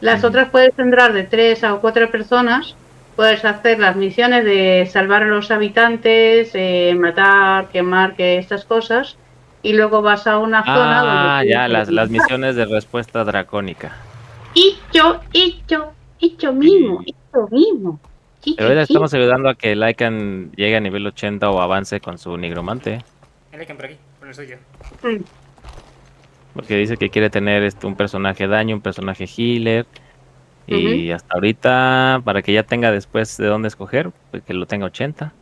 A: Las otras puedes entrar de tres a cuatro personas. Puedes hacer las misiones de salvar a los habitantes, eh, matar, quemar, que estas cosas. Y luego vas a una zona
H: Ah,
A: donde...
H: ya, las, las misiones de respuesta dracónica.
A: Hecho, hecho, hecho mismo, hecho mismo.
H: Pero ahora estamos ayudando a que Lycan llegue a nivel 80 o avance con su nigromante.
D: El Icon por aquí, por el suyo.
A: Mm.
H: Porque dice que quiere tener este, un personaje daño, un personaje healer. Y hasta ahorita, para que ya tenga después de dónde escoger, pues que lo tenga 80.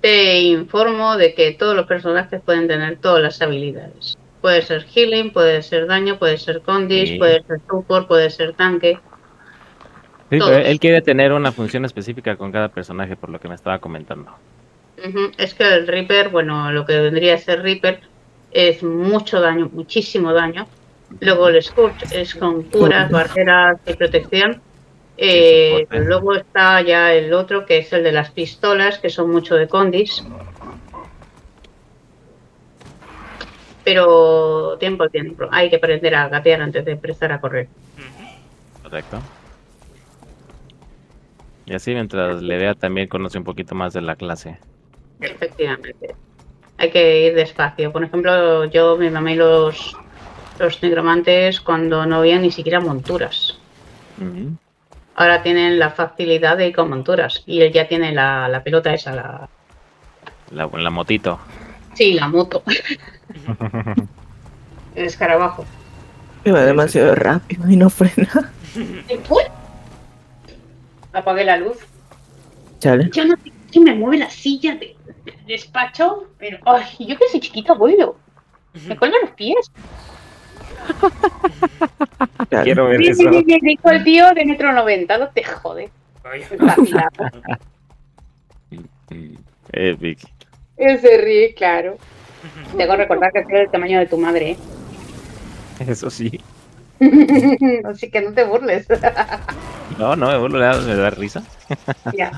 A: Te informo de que todos los personajes pueden tener todas las habilidades. Puede ser healing, puede ser daño, puede ser condis,
H: Sí.
A: puede ser support, puede ser tanque.
H: Sí, pero él quiere tener una función específica con cada personaje, por lo que me estaba comentando.
A: Es que el Reaper, bueno, lo que vendría a ser Reaper es mucho daño, muchísimo daño. Luego el Scourge es con curas, barreras y protección. Eh, luego está ya el otro que es el de las pistolas, que son mucho de condis. Pero tiempo al tiempo. Hay que aprender a gatear antes de empezar a correr.
H: Correcto. Y así mientras le vea también conoce un poquito más de la clase.
A: Efectivamente. Hay que ir despacio. Por ejemplo, yo me mamé los, los negromantes cuando no había ni siquiera monturas. Ahora tienen la facilidad de ir con monturas. Y él ya tiene la, la pelota esa, la...
H: La, la motito.
A: Sí, la moto. El escarabajo.
B: Iba demasiado rápido y no frena.
A: Uy. Apagué la luz.
B: Chale.
A: Yo no sé si me mueve la silla de, de despacho, pero ay, yo que soy chiquita vuelo. Me cuelgan los pies.
H: Quiero ver
A: Sí,
H: eso.
A: sí, sí, dijo el tío de metro noventa, no te jode.
H: Epic.
A: Él se ríe, claro. Tengo que recordar que soy del tamaño de tu madre. ¿eh?
H: Eso sí.
A: Así que no te burles.
H: No, no, me dar, me da risa.
A: ya.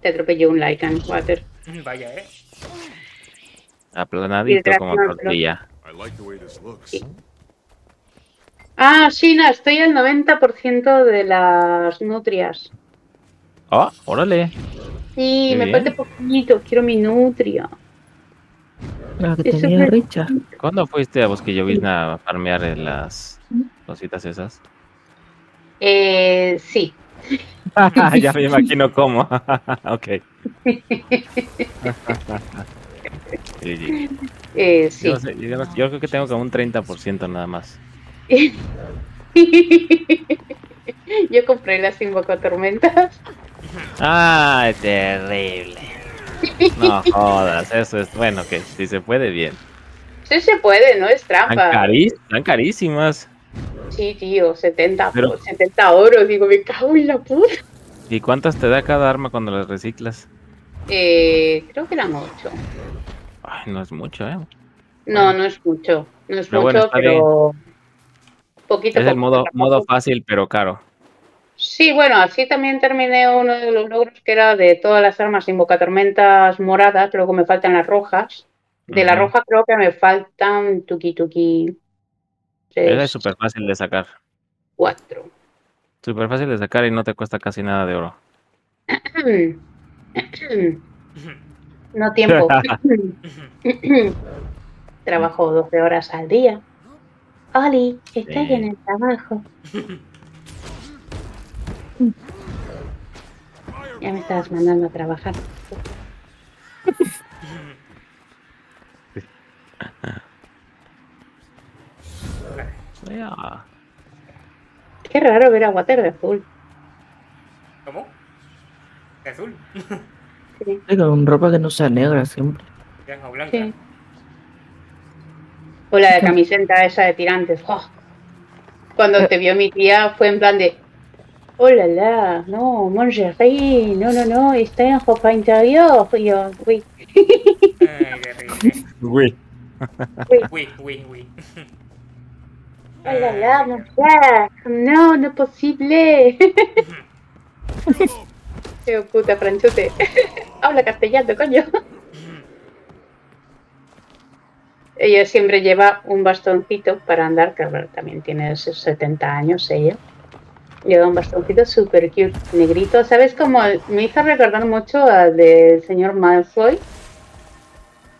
A: Te atropelló un Lycan, Water.
D: Vaya, eh.
H: Aplanadito como tortilla.
L: I like the way this looks.
A: Ah, sí, no, estoy al 90% de las nutrias.
H: Oh, órale.
A: Sí,
H: Qué
A: me
H: bien.
A: falta poquito, quiero mi nutria.
B: La que
A: Eso
B: tenía Richard.
H: ¿Cuándo fuiste a Bosquillovizna a farmear en las cositas esas?
A: Eh, sí.
H: ya me imagino cómo. ok. Sí, sí.
A: Eh, sí.
H: Yo creo que tengo como un 30% nada más.
A: Yo compré las invocatormentas.
H: ¡Ay, terrible! No jodas, eso es bueno que si se puede bien.
A: Sí se puede, no es trampa.
H: están carísimas.
A: Sí, tío, 70,
H: Pero-
A: 70 euros. Digo, me cago en la puta.
H: ¿Y cuántas te da cada arma cuando las reciclas?
A: Eh, creo que eran 8.
H: Ay, no es mucho, ¿eh?
A: No, no es mucho. No es
H: Pero
A: mucho, pero. Poquito
H: Es el modo, modo fácil, pero caro.
A: Sí, bueno, así también terminé uno de los logros que era de todas las armas invocatormentas moradas, luego me faltan las rojas. De la roja creo que me faltan tuki tuki
H: es súper fácil de sacar.
A: cuatro.
H: Súper fácil de sacar y no te cuesta casi nada de oro.
A: No tiempo. Trabajo 12 horas al día. Oli, estoy
H: Sí.
A: en el trabajo. Ya me estabas mandando a trabajar. Qué raro ver a Water de azul.
D: ¿Cómo? ¿De azul?
A: Sí.
B: Sí, con ropa que no sea negra siempre.
D: Blanca o blanca.
A: Sí. O la de camiseta esa de tirantes. ¡Oh! Cuando te vio mi tía fue en plan de Hola, la, no, Mongerie, no, no, no, está en ropa interior. Y yo, uy.
H: Uy.
D: Uy, uy, uy.
A: hola, la, mujer, no, no es posible. Qué puta franchute. Habla castellano, coño. Ella siempre lleva un bastoncito para andar, que también tiene sus 70 años ella. Lleva un bastoncito super cute, negrito. ¿Sabes cómo? Me hizo recordar mucho al del señor Malfoy,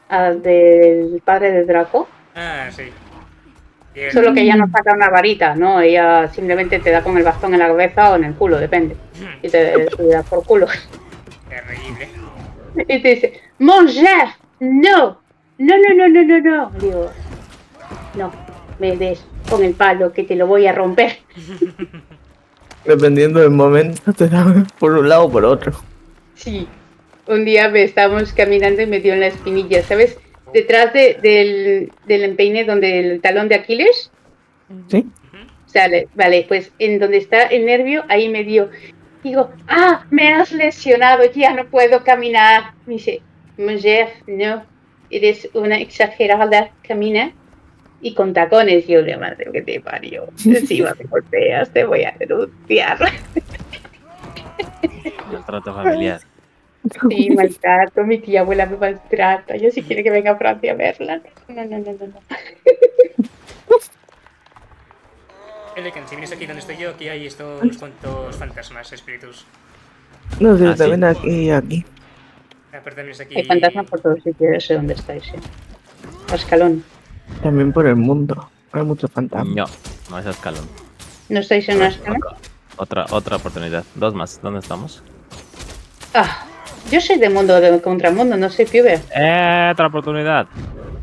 A: al del padre de Draco.
D: Ah, sí. Bien.
A: Solo que ella no saca una varita, ¿no? Ella simplemente te da con el bastón en la cabeza o en el culo, depende. Y te da por culo.
D: Terrible.
A: Y te dice, Manger, no, no, no, no, no, no, no. Digo, no, me des con el palo que te lo voy a romper.
B: Dependiendo del momento, te dan por un lado o por otro.
A: Sí. Un día me estábamos caminando y me dio en la espinilla, ¿sabes? Detrás de- del, del empeine donde el talón de Aquiles.
B: ¿Sí?
A: Sale, vale, pues en donde está el nervio, ahí me dio. Digo, ah, me has lesionado, ya no puedo caminar. Me dice, mujer, no, eres una exagerada, camina. Y con tacones, yo le madre que te parió. Si me golpeas, te voy a denunciar.
H: Maltrato familiar.
A: Sí, maltrato, mi tía abuela me maltrata. Ella sí quiere que venga a Francia a verla. No, no, no, no. no.
D: Elecan, si vienes aquí donde estoy yo, aquí hay estos cuantos fantasmas, espíritus.
B: No sé,
H: Ah, sí.
B: también aquí y aquí.
D: Aquí.
A: Hay fantasmas por todos sitios, yo sé dónde estáis. ¿eh? Pascalón.
B: También por el mundo. Hay muchos fantasmas.
H: No, no es escalón.
A: ¿No estáis en una escala?
H: Otra, otra oportunidad. Dos más. ¿Dónde estamos?
A: Ah, yo soy de mundo de contramundo, no soy pibe.
H: Eh, otra oportunidad.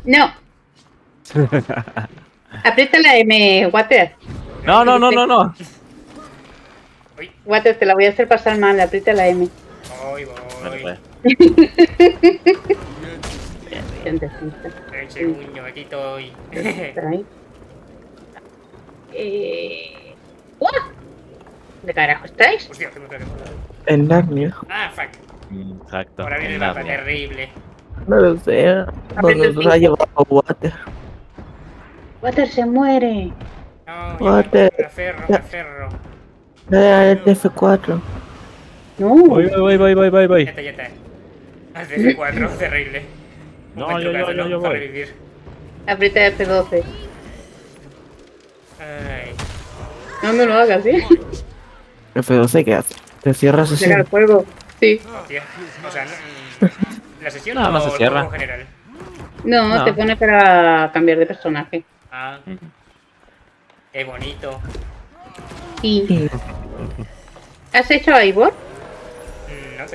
A: No, aprieta la M, Water.
H: No, no, no, no, no.
A: Water, te la voy a hacer pasar mal, aprieta la M.
D: Voy, voy.
H: Vale.
D: El segundo, aquí estoy.
A: Eh... ¿What? ¿De carajo estáis?
D: Hostia, que me pega.
B: En Narnia.
D: Ah, fuck.
H: Mm, Exacto.
D: Ahora viene
H: en
D: el mapa
H: Narnia.
D: terrible.
B: No lo sé. Donde nos ha llevado Water.
A: Water se muere.
D: No,
B: Water.
D: me aferro, me aferro.
B: Dale al F4.
A: No.
H: Voy, voy, voy, voy, voy, voy.
D: Ya está, ya está. Al DC4, terrible.
H: No, yo, yo, yo,
D: ¿no?
H: yo voy.
D: revivir.
A: Aprieta F12.
D: Ay.
A: No me lo hagas, ¿eh?
B: F12, ¿qué hace? ¿Te cierras así?
A: El fuego. Sí.
D: Hostia. O sea, no- ¿la sesión
H: Nada
D: o
H: más se
D: el
H: cierra.
D: juego en general?
A: No,
H: No.
A: te pone para cambiar de personaje.
D: Ah. Qué bonito.
A: Sí.
B: Sí.
A: ¿Has hecho a Ivor?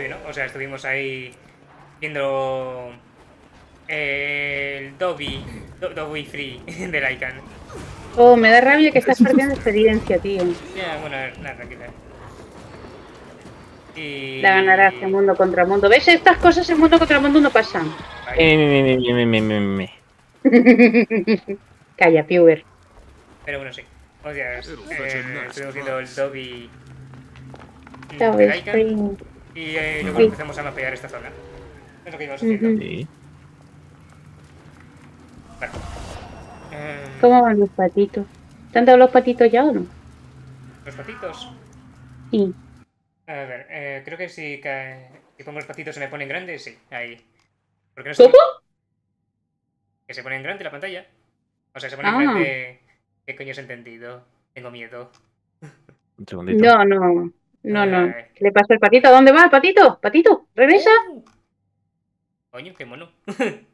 D: No. O sea, estuvimos ahí viendo el Dobby, Do- Dobby Free de Lycan.
A: Oh, me da rabia que estás perdiendo experiencia, tío.
D: Ya, bueno, nada, tranquila. Y...
A: La ganarás en mundo contra mundo. ¿Ves? Estas cosas en mundo contra mundo no pasan. Calla, Puber.
D: Pero bueno, sí. O sea, eh, estuvimos viendo el Dobby
A: Dobby.
D: Y eh, luego
A: Sí.
D: empezamos a mapear esta zona. Es lo que íbamos haciendo.
H: Sí.
D: Vale. Eh,
A: ¿Cómo van los patitos? ¿Te han dado los patitos ya o no?
D: Los patitos.
A: Sí.
D: A ver, eh, creo que si, ca- si pongo los patitos se me ponen grandes, sí, ahí. Porque no
A: ¿Cómo?
D: Que se ponen grande la pantalla. O sea, se ponen
A: Ah.
D: grande. ¿Qué coño has entendido? Tengo miedo.
H: Un segundito.
A: No, no. No, no.
D: Eh.
A: ¿Qué le pasa al patito? ¿A dónde va el patito? ¿Patito? ¿Regresa?
D: Coño, qué mono.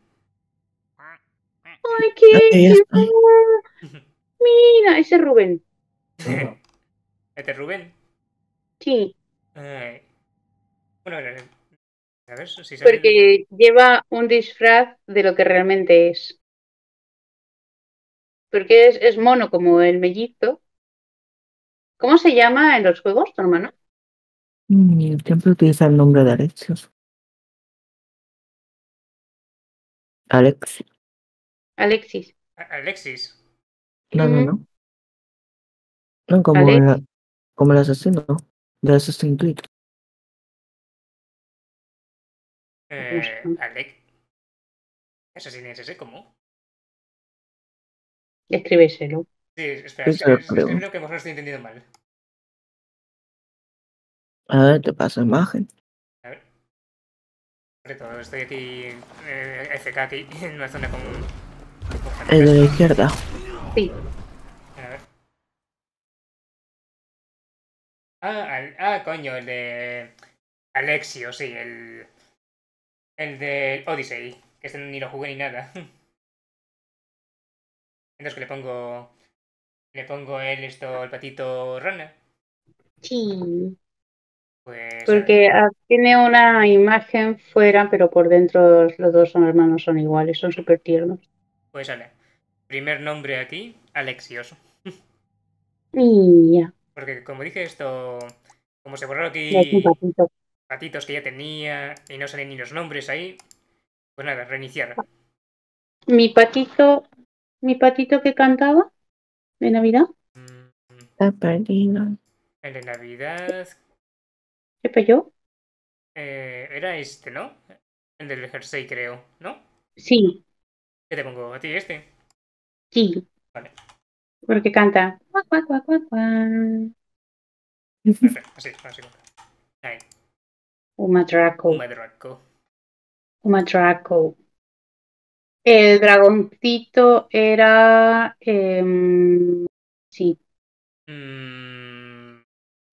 A: ¡Ay, qué! Mira, ese es Rubén.
D: este es Rubén.
A: Sí,
D: Ay. Bueno, a ver, a ver si sale.
A: porque lleva un disfraz de lo que realmente es. Porque es, es mono como el mellizo. ¿Cómo se llama en los juegos, tu hermano?
B: Mm, Siempre utiliza el nombre de Alexios. Alex.
A: Alexis.
D: Alexis.
B: No, no, no. No, como, la- como el asesino de Assassin's Creed.
D: Eh, Alex. ¿Asesino es ese? ¿Cómo?
A: Escríbeselo.
D: Sí, espera,
B: Eso
D: es, es, que a lo mejor estoy entendiendo mal.
B: A ver, te paso imagen.
D: A ver. Sobre todo, estoy aquí, eh, FK aquí, en una zona con... con
B: El de la izquierda.
A: Sí.
D: A ver. Ah, al- ah, coño, el de... Alexio, sí, el... El de Odyssey, que este ni lo jugué ni nada. Entonces que le pongo... Le pongo el esto, el patito rana.
A: Sí.
D: Pues...
A: Porque ah, tiene una imagen fuera, pero por dentro los dos son hermanos, son iguales, son súper tiernos.
D: Pues sale. Primer nombre aquí, Alexios.
A: Y ya,
D: Porque como dije esto, como se borraron aquí
A: patito.
D: patitos que ya tenía y no salen ni los nombres ahí, pues nada, reiniciar.
A: Mi patito, mi patito que cantaba de Navidad,
B: Está perdido.
D: El de Navidad
A: ¿qué pilló?
D: eh, era este, ¿no? El del jersey, creo, ¿no?
A: Sí,
D: ¿Qué te pongo? ¿A ti este?
A: sí.
D: Vale.
A: Porque canta. Cuac, cuac, cuac, cuac, cuac.
D: Perfecto, así, así. Ahí,
A: Uma Draco,
D: un madraco.
A: Uma Draco. El dragoncito era. em, sí,
D: Mm,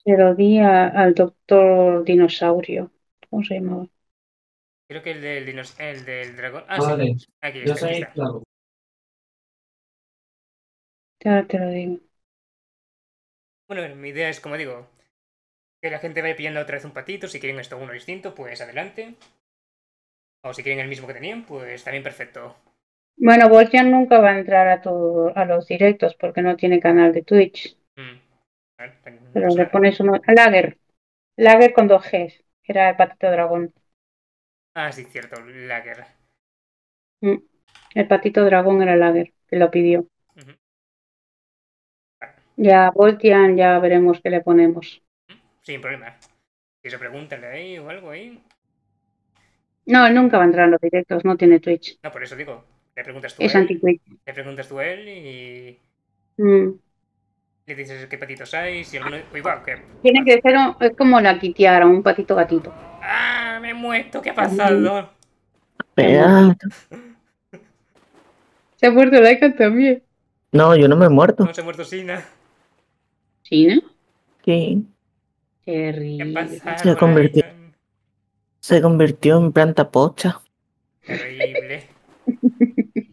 A: se lo di a- al doctor dinosaurio. ¿Cómo se llamaba?
D: creo que el del, dinos- el del dragón. Ah,
N: Vale,
D: sí. Aquí
N: ya
D: está, aquí
N: sé,
D: está.
N: claro.
A: Ahora te lo digo.
D: Bueno, bueno, mi idea es, como digo, que la gente vaya pillando otra vez un patito. Si quieren esto uno distinto, pues adelante. O si quieren el mismo que tenían, pues también perfecto.
A: Bueno, Voltian nunca va a entrar a, tu- a los directos porque no tiene canal de Twitch.
D: Mm. A ver, pen- no
A: Pero le pones uno. Lager. Lager con dos Gs. Era el patito dragón.
D: Ah, sí, cierto, Lager.
A: Mm. El patito dragón era Lager, que lo pidió. Ya, Voltian, ya veremos qué le ponemos.
D: Sin problema. Si se preguntan ahí o algo ahí.
A: No, él nunca va a entrar a los directos, no tiene Twitch.
D: No, por eso digo. Le preguntas tú
A: Es anti-Twitch.
D: Le preguntas tú a él y.
A: Mm.
D: Le dices qué patitos hay, si alguno... Uy, va, que...
A: Tiene que ser un- es como la Kitiara, un patito gatito.
D: ¡Ah, me he muerto! ¿Qué ha pasado?
B: Espera.
A: Se ha muerto Laika también.
B: No, yo no me he muerto.
D: No se ha muerto Sina.
A: ¿Sí, no?
B: Sí.
D: ¿Qué pasado?
B: Se convirtió, se convirtió en planta pocha.
D: Terrible.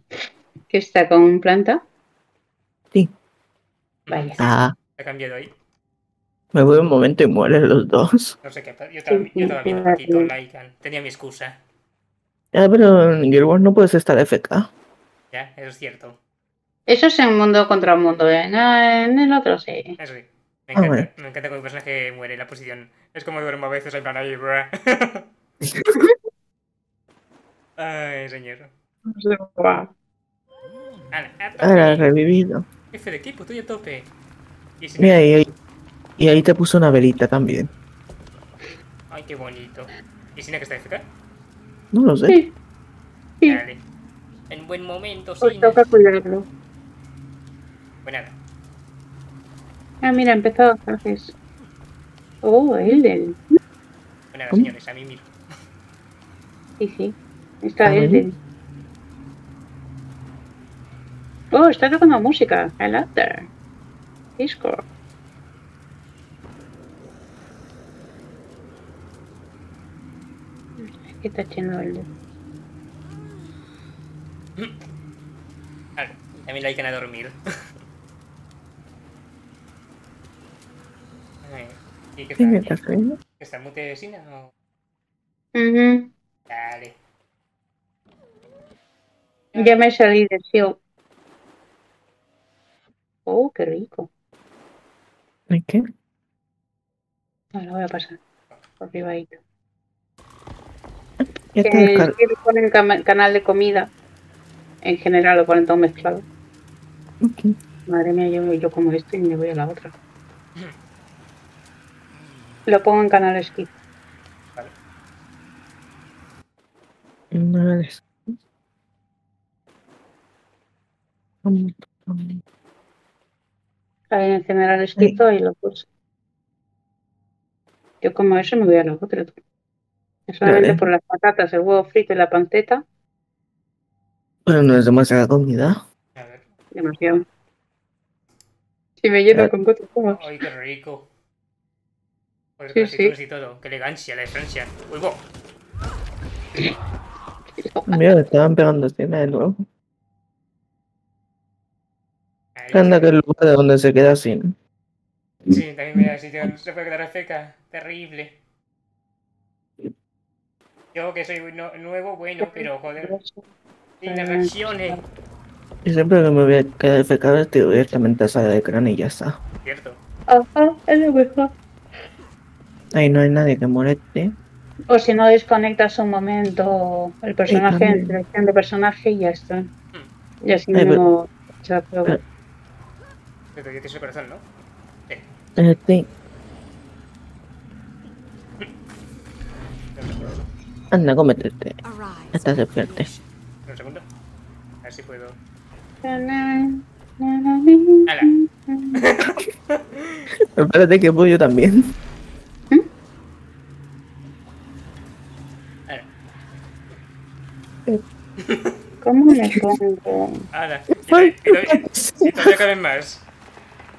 A: ¿Qué está con planta?
B: Sí.
A: Vaya.
B: Ah,
D: ¿Se ha cambiado ahí?
B: me voy un momento y mueren los dos.
D: No sé qué ha pasado. Yo estaba, yo un poquito Laikan. Tenía mi excusa.
B: Ya, pero en Guild Wars no puedes estar FK.
D: Ya, eso es cierto.
A: Eso es en mundo contra mundo, ¿eh? No, en el otro sí.
D: Eso sí. Me
B: Ah,
D: encanta,
B: bueno.
D: me encanta cuando un personaje muere en la posición. Es como duermo a veces, en plan ahí. bruh. Ay, señor. A tope.
B: Ahora revivido.
D: Jefe de equipo, estoy a tope. Y si
B: Mira, y ahí, y ahí te puso una velita también.
D: Ay, qué bonito. ¿Y Sina que está FK?
B: No lo sé.
A: Sí. Sí.
D: Dale. En buen momento,
A: Pues
D: Sina.
A: toca cuidarlo.
D: Pues nada.
A: Ah, mira, ha empezado entonces. Oh, Elden.
D: Pues nada,
B: ¿Cómo?
D: señores, a mí mismo.
A: Sí, sí. Está
B: Ah,
A: Elden. Oh, está tocando música. I love that. Discord. ¿Qué está haciendo?
D: Vale, también la hay que a dormir. ¿Y qué
B: ¿Qué
D: está?
B: estás haciendo?
D: ¿Está mute Sina o...?
A: Ujú.
D: Dale.
A: Ya me salí del show. Oh, qué rico.
B: ¿De qué?
A: Ahora voy a pasar. Por privadito.
B: Ya
A: ponen cama- canal de comida. En general lo ponen todo mezclado. Madre mía, yo, yo como esto y me voy a la otra. Lo pongo en canal skip.
B: Vale. Mm, mm.
A: Ahí en general skip y lo puse. Yo como eso me voy a la otra. Solamente
B: Vale.
A: por las patatas, el huevo frito y la panceta.
B: Pero no es demasiada comida.
D: A ver.
A: Demasiado. Si me lleno con cuatro comas.
D: Ay, qué rico.
A: Sí,
D: con
A: sí.
D: y todo. Qué elegancia la de Francia. Uy, bo.
B: Mira, le estaban pegando escena de nuevo.
D: Ahí
B: Anda, que el lugar de donde se queda sin.
D: Sí, también me da sitio. Se puede quedar feca. Terrible. Yo que soy no- nuevo, bueno, pero joder. Sin reacciones.
B: Y siempre que me voy a quedar FK, estoy directamente a sala de cráneo y ya está.
D: Cierto.
A: Ajá, es lo mejor.
B: Ahí no hay nadie que moleste.
A: O si no desconectas un momento el personaje selección de personaje y ya está. Y así
B: Ay, pero-
A: no se la
B: pero-
D: Cierto, ya tienes el corazón, ¿no? Sí.
B: Eh, sí. Anda, cómete. Estás despierto.
D: Un segundo. A ver si puedo.
A: ¡Hala!
B: Espérate que voy yo también.
A: ¿Cómo me pongo?
D: Ahora. Y, to- y y todavía caben más.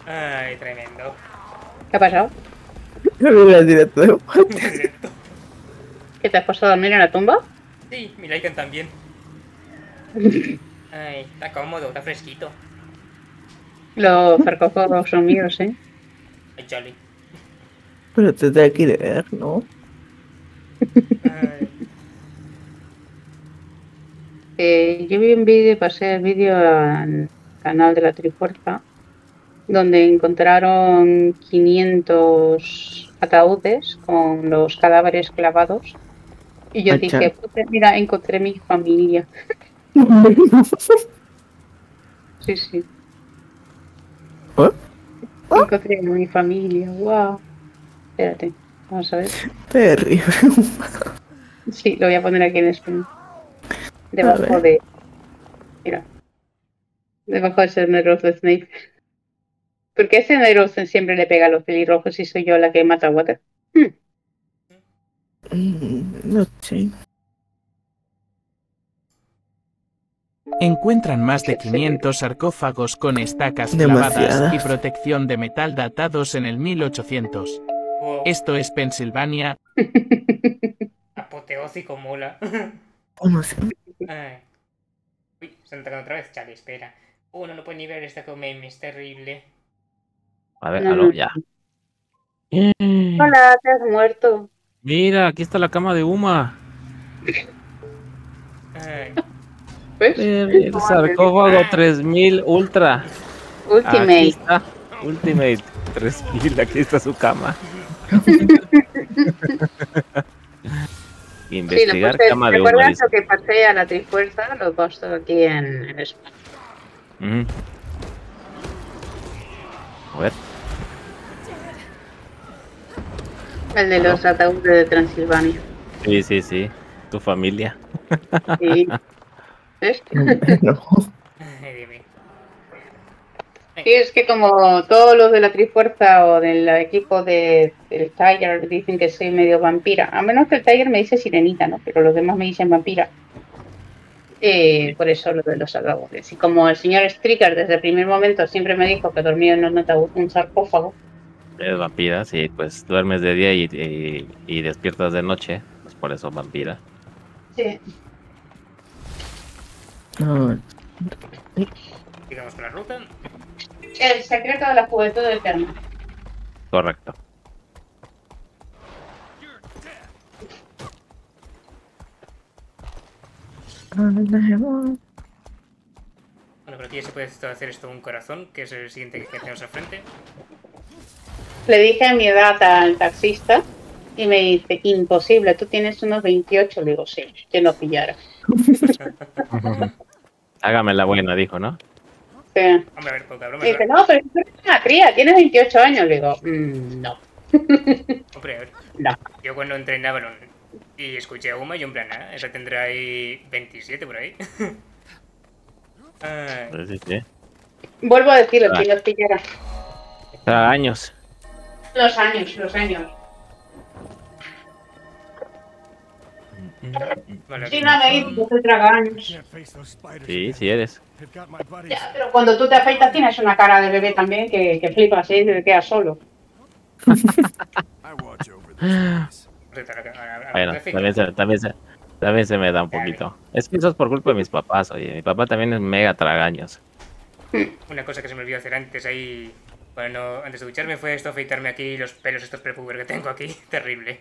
D: Ay, tremendo.
A: ¿Qué ha pasado?
B: Directo.
D: Directo.
A: ¿Que te has puesto a dormir en la tumba?
D: Sí, mi Laikan también. Ay, está cómodo, está fresquito.
A: Los sarcófagos son míos, ¿eh?
D: Ay, Charlie.
B: Pero te tengo que leer, ¿no?
D: Ay,
A: Eh, yo vi un vídeo, pasé el vídeo al canal de la Trifuerza, donde encontraron 500 ataúdes con los cadáveres clavados. Y yo
B: Ah,
A: dije. "Puta, mira, encontré mi familia. Sí, sí.
B: ¿Eh?
A: Encontré mi familia, wow. Espérate, vamos a ver.
B: Terrible.
A: Sí, lo voy a poner aquí en español. Debajo de. Mira. Debajo de ser Nerros de Snape. ¿Por qué ese negro siempre le pega a los pelirrojos y soy yo la que mata a Water?
B: Mm, No sé.
N: Encuentran más de 500 sarcófagos con estacas clavadas y protección de metal datados en el 1800.
D: Wow.
N: Esto es Pensilvania.
D: Apoteósico mola.
B: ¿Cómo?
D: Ay. Uy, se otra vez. Chale, espera. Uh, no lo puedo ni ver, está con meme, es terrible.
H: A ver,
A: No,
H: aló,
A: no.
H: ya.
A: Hola, te has muerto.
H: Mira, aquí está la cama de Uma.
A: ¿Ves?
H: El sarcófago 3000 Ultra. Aquí
A: Ultimate.
H: está. Ultimate 3000, aquí está su cama.
A: Sí,
H: Investigar
A: lo puse.
H: cama de Uma.
A: ¿Recuerdas lo que pasé a la Trifuerza? Lo he puesto aquí en, en España.
H: Ujú. A ver,
A: El de los ataúdes de Transilvania.
H: sí, sí, sí. Tu familia.
A: Sí, es que como todos los de la Trifuerza o del equipo de, del Tiger dicen que soy medio vampira, a menos que el Tiger me dice sirenita, ¿no? Pero los demás me dicen vampira. Eh, por eso lo de los ataúdes. Y como el señor Stricker desde el primer momento siempre me dijo que dormía en un, un sarcófago,
H: Es vampira, sí, pues duermes de día y, y- y despiertas de noche. Pues por eso vampira.
A: sí.
D: La ruta.
A: El secreto de la juventud eterna.
H: Correcto.
D: Bueno, pero aquí ya se puede hacer esto un corazón, que es el siguiente que tenemos al frente.
A: Le dije mi edad al taxista y me dice, imposible, tú tienes unos 28. Le digo, sí, que no pillara.
H: Hágame la buena, dijo, ¿no?
A: Sí.
D: Hombre, a ver, poca broma.
A: Y dice, no, pero tú eres una cría, tienes 28 años. Le digo, "Mm, no.
D: Hombre, a ver.
A: No.
D: Yo cuando entré en Avalon y escuché a Uma, yo en plan, ah, esa tendrá ahí 27 por ahí. Ay,
H: Sí, sí, sí.
A: Vuelvo a decirlo,
H: Ah.
A: si los pillara.
H: Cada años.
A: Los años, los años.
D: vale,
A: Sí, nada, ahí, te años.
H: Sí, sí eres.
A: Ya, pero cuando tú te afeitas tienes una cara de bebé también que, que flipas, ¿eh? Te quedas solo.
H: Bueno, también se, también, se, también se me da un poquito. Es que eso es por culpa de mis papás, oye. Mi papá también es mega tragaños.
D: Una cosa que se me olvidó hacer antes ahí, bueno, antes de ducharme fue esto, afeitarme aquí los pelos estos prepuber que tengo aquí. Terrible.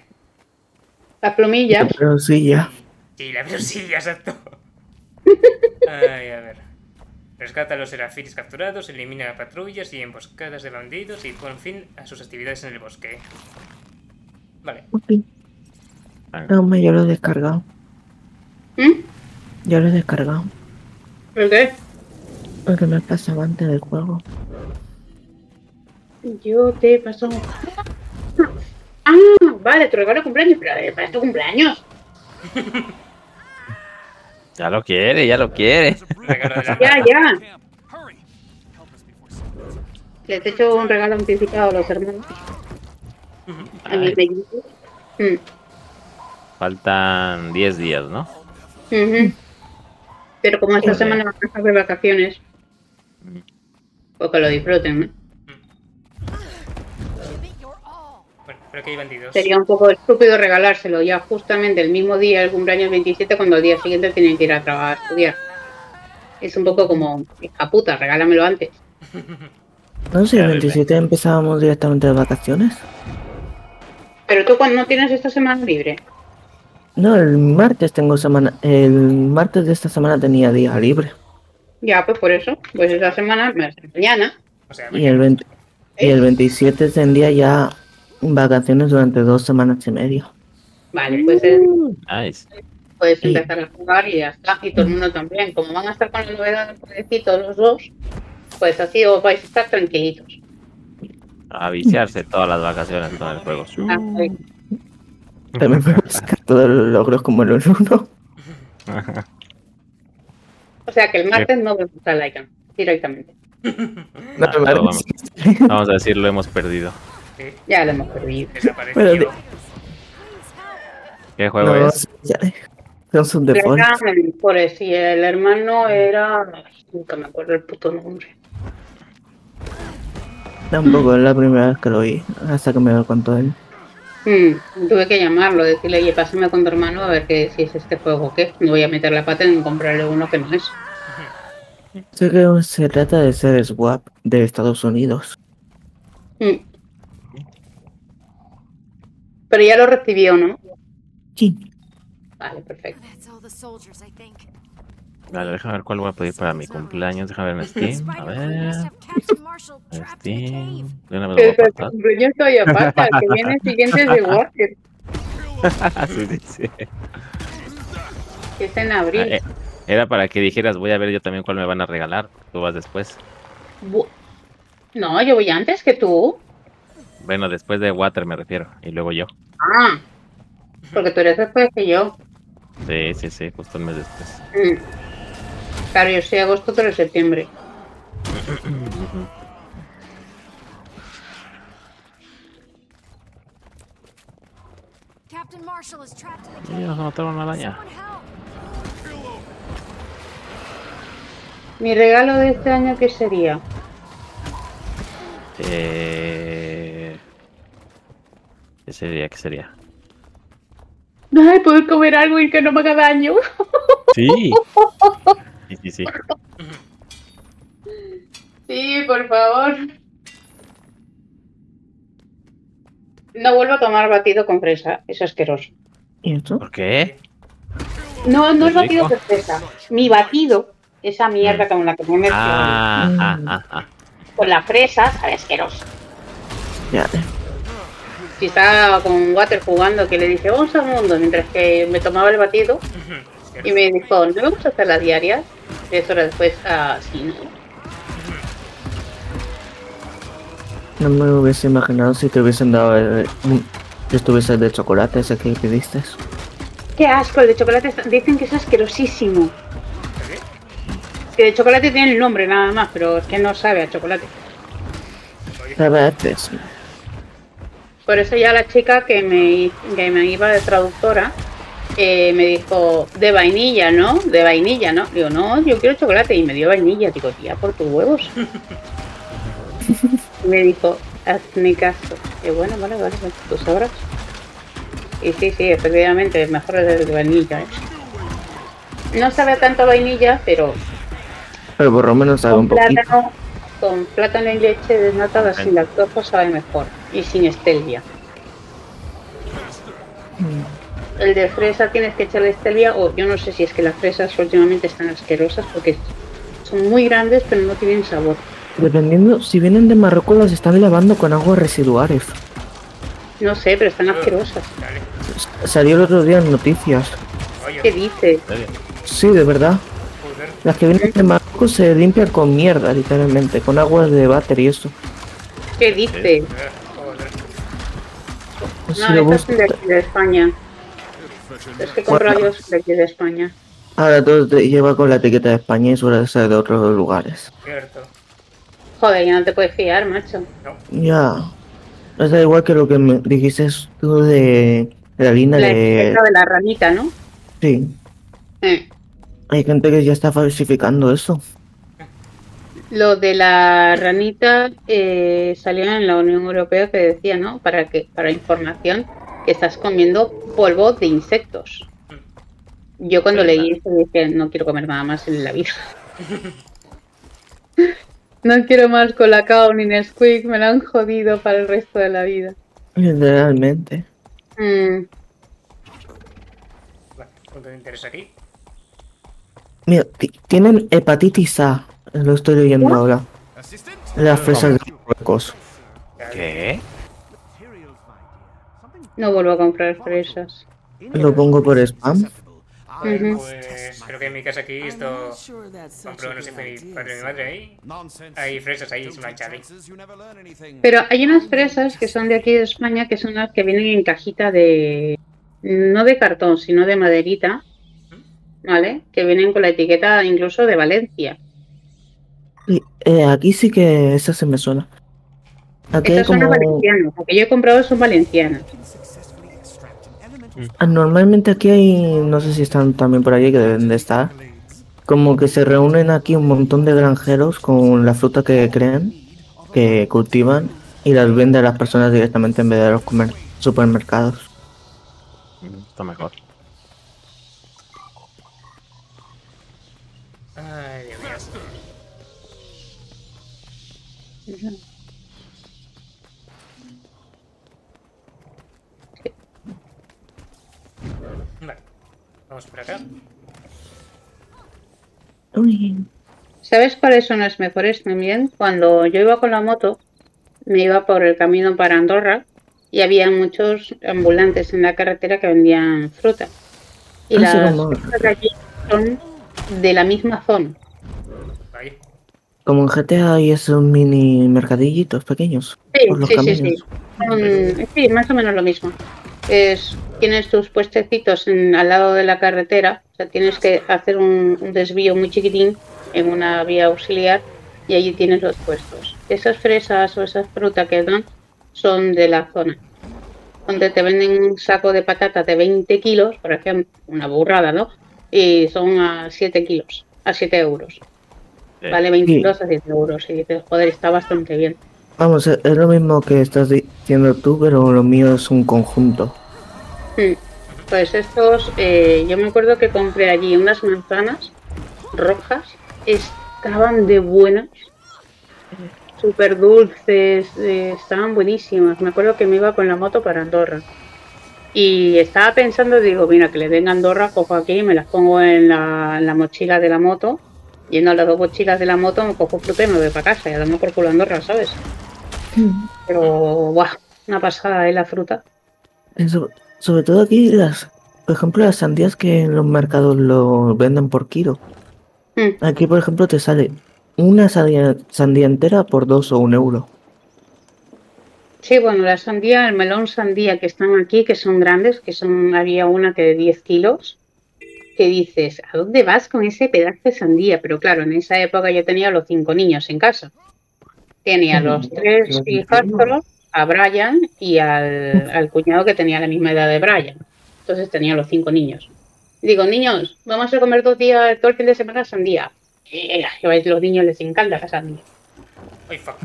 A: Las plumillas.
B: Pero sí, ya.
D: Sí, la grosilla, exacto. Ay, a ver. Rescata a los serafines capturados, elimina patrullas y emboscadas de bandidos y pon fin a sus actividades en el bosque. Vale.
B: No, hombre, yo lo he descargado.
A: ¿Mm?
B: Yo lo he descargado.
A: ¿Por qué?
B: Porque me pasaba antes del juego.
A: Yo te paso. Ah, vale, tu regalo de cumpleaños, pero eh, para tu cumpleaños.
H: Ya lo quiere, ya lo quiere.
A: Ya, ya. Les he hecho un regalo anticipado a los hermanos. A mis mellizos. Mm,
H: Faltan 10 días, ¿no?
A: Pero como esta
H: Joder.
A: semana van a estar de vacaciones, pues que lo disfruten, ¿no?
D: Bueno, pero que hay bandidos.
A: Sería un poco estúpido regalárselo ya justamente el mismo día del cumpleaños 27 cuando al día siguiente tienen que ir a trabajar a estudiar. Es un poco como, hija puta, regálamelo antes.
B: No sé, el 27 empezábamos directamente de vacaciones.
A: Pero tú cuando no tienes esta semana libre.
B: No, el martes tengo semana. El martes de esta semana tenía día libre.
A: Ya, pues por eso, pues esa semana, mañana.
B: Y el, 20 y el 27 tendría ya vacaciones durante dos semanas y media.
A: Vale, pues eh,
H: Nice.
A: puedes empezar a jugar y ya está. Y todo el mundo también. Como van a estar con la novedad del jueguecito los dos, pues así os vais a estar tranquilitos.
H: A viciarse todas las vacaciones con el juego.
B: También puedo sacar todos los logros como los uno.
A: O sea que el martes no vemos a Lycan directamente.
B: No,
H: lo vamos, a decir, lo hemos perdido.
A: Ya lo hemos perdido.
H: ¿Qué juego
B: No,
H: es?
B: ya, Son un default.
A: Era Forest y el hermano era. Nunca me acuerdo el puto nombre.
B: Tampoco es la primera vez que lo vi, hasta que me lo contó él.
A: Hmm, tuve que llamarlo, decirle, oye, pásame con tu hermano a ver que, si es este juego o qué. No voy a meter la pata en comprarle uno que no es.
B: Sé que se trata de ser swap de Estados Unidos.
A: Hmm. Pero ya lo recibió, ¿no?
B: Sí.
A: Vale, perfecto.
J: That's all the soldiers, I think.
H: Vale, déjame ver cuál voy a pedir para mi cumpleaños. Déjame ver en Steam. A ver. Steam. De una vez voy a
A: cumpleaños falta, el que viene el siguiente de Walker,
H: sí, sí, sí.
A: que es en
H: Ah,
A: abril.
H: eh, Era para que dijeras, voy a ver yo también cuál me van a regalar. Tú vas después.
A: Bu- No, yo voy antes que tú.
H: Bueno, después de Water me refiero. Y luego yo.
A: Ah, porque tú eres después que yo.
H: Sí, sí, sí, justo un mes después.
A: Mm. Claro, yo soy agosto, tú eres septiembre.
H: Nos mataron una araña.
A: Mi regalo de este año, ¿qué sería?
H: Eh... ¿Qué sería? ¿Qué sería?
A: Ay, poder comer algo y que no me haga daño.
H: Sí. Sí, sí, sí.
A: Sí, por favor. No vuelvo a tomar batido con fresa, es asqueroso.
B: ¿Y eso?
H: ¿Por qué?
A: No, no es batido con fresa. Mi batido, esa mierda con la que me mezclo
H: Ah, ah, ah, ah.
A: con la fresa, sabe asqueroso.
B: Ya.
A: Si estaba con Water jugando, que le dije, vamos al mundo, mientras que me tomaba el batido, y me dijo, ¿no vamos a hacer las diarias? Y eso era después, ah, sí, ¿no?
B: Me hubiese imaginado si te hubiesen dado el, si estuviese de chocolate ese que pediste.
A: Qué asco, el de chocolate dicen que es asquerosísimo. Que de chocolate tiene el nombre nada más, pero es que no sabe a chocolate.
B: A veces.
A: Por eso ya la chica que me, que me iba de traductora eh, me dijo, de vainilla, ¿no? De vainilla, ¿no? Digo, no, yo quiero chocolate. Y me dio vainilla. Digo, tía, por tus huevos. y me dijo, hazme caso. Y bueno, vale, vale, vale, tú sabrás. Y sí, sí, efectivamente, es mejor el de vainilla. ¿eh? No sabe tanto vainilla, pero
B: Pero por lo menos sabe
A: con
B: un poquito.
A: plátano, con plátano y leche desnatada sin lactosa sabe mejor. Y sin stevia. El de fresa tienes que echarle stevia o yo no sé si es que las fresas últimamente están asquerosas porque son muy grandes pero no tienen sabor.
B: Dependiendo, si vienen de Marruecos las están lavando con aguas residuales.
A: No sé, pero están asquerosas.
B: Salió el otro día en noticias.
A: ¿Qué dices?
B: Sí, de verdad. Las que vienen de Marruecos se limpian con mierda, literalmente, con aguas de váter y eso.
A: ¿Qué dices?
B: Si
A: No,
B: lo
A: estas son de aquí de España. Es que compro
B: Bueno.
A: yo de aquí de España.
B: Ahora todo te lleva con la etiqueta de España y suele ser de otros lugares.
D: Cierto.
A: Joder, ya no te puedes fiar, macho.
B: Ya. Es da igual que lo que me dijiste tú de, de la harina
A: La
B: de...
A: etiqueta de la ranita, ¿no?
B: Sí.
A: Eh.
B: Hay gente que ya está falsificando eso.
A: Lo de la ranita eh, salió en la Unión Europea que decía, ¿no? Para que, para información, que estás comiendo polvo de insectos. Yo cuando leí eso dije, no quiero comer nada más en la vida. no quiero más colacao ni Nesquik, me lo han jodido para el resto de la vida.
B: Literalmente.
A: Mm,
D: ¿Cuánto te interesa aquí?
B: Mira, ti- tienen hepatitis A. Lo estoy leyendo ahora. Las fresas de Marruecos.
H: ¿Qué?
A: No vuelvo a comprar fresas.
B: Lo pongo por spam.
A: Ujú.
D: Pues creo que en mi casa aquí esto compró no sé mi padre mi madre ahí. Hay fresas ahí, es una chale.
A: Pero hay unas fresas que son de aquí de España que son las que vienen en cajita de. no de cartón, sino de maderita. ¿Vale? Que vienen con la etiqueta incluso de Valencia.
B: Eh, aquí sí que esa se me suena. Aquí
A: son las valencianas. Las que yo he comprado son valencianas.
B: Ah, Normalmente aquí hay, no sé si están también por allí, que deben de estar. Como que se reúnen aquí un montón de granjeros con la fruta que crean, que cultivan, y las venden a las personas directamente en vez de los supermercados.
H: Está mejor.
A: ¿Sabes cuáles son las mejores también? Cuando yo iba con la moto, me iba por el camino para Andorra y había muchos ambulantes en la carretera que vendían fruta. Y
B: Ah, sí,
A: las
B: como-
A: frutas de allí son de la misma zona.
B: Como en GTA hay esos mini mercadillitos pequeños
A: Sí,
B: por los
A: sí, sí, sí. Más o menos lo mismo. Es, tienes tus puestecitos en- al lado de la carretera, o sea, tienes que hacer un, un desvío muy chiquitín en una vía auxiliar y allí tienes los puestos. Esas fresas o esas frutas que dan son de la zona. Donde te venden un saco de patatas de 20 kilos, por ejemplo, una burrada, ¿no? Y son a 7 kilos, a 7 euros. Vale 20
B: Sí.
A: kilos a 7 euros. Y dices, joder, está bastante bien.
B: Vamos, es lo mismo que estás diciendo tú, pero lo mío es un conjunto.
A: Mm. Pues estos, eh, yo me acuerdo que compré allí unas manzanas rojas, estaban de buenas, súper dulces, eh, estaban buenísimas. Me acuerdo que me iba con la moto para Andorra. Y estaba pensando, digo, mira, que le den a Andorra, cojo aquí, me las pongo en la, en la mochila de la moto. Yendo las dos mochilas de la moto, me cojo fruta y me voy para casa. Y a darme por culo a Andorra, ¿sabes? Pero, guau, una pasada, ¿eh? La fruta.
B: Sobre todo aquí, las, por ejemplo, las sandías que en los mercados lo venden por kilo.
A: Mm.
B: Aquí, por ejemplo, te sale una sandía, sandía entera por dos o un euro.
A: Sí, bueno, la sandía, el melón sandía que están aquí, que son grandes, que son, había una que de 10 kilos, que dices, ¿a dónde vas con ese pedazo de sandía? Pero claro, en esa época yo tenía los cinco niños en casa. Tenía a los tres hijastros, a Brian y al, al cuñado que tenía la misma edad de Brian. Entonces tenía los cinco niños. Digo, niños, vamos a comer dos días, todo el fin de semana sandía. Eh, a los niños les encanta la sandía.
D: Ay, fuck.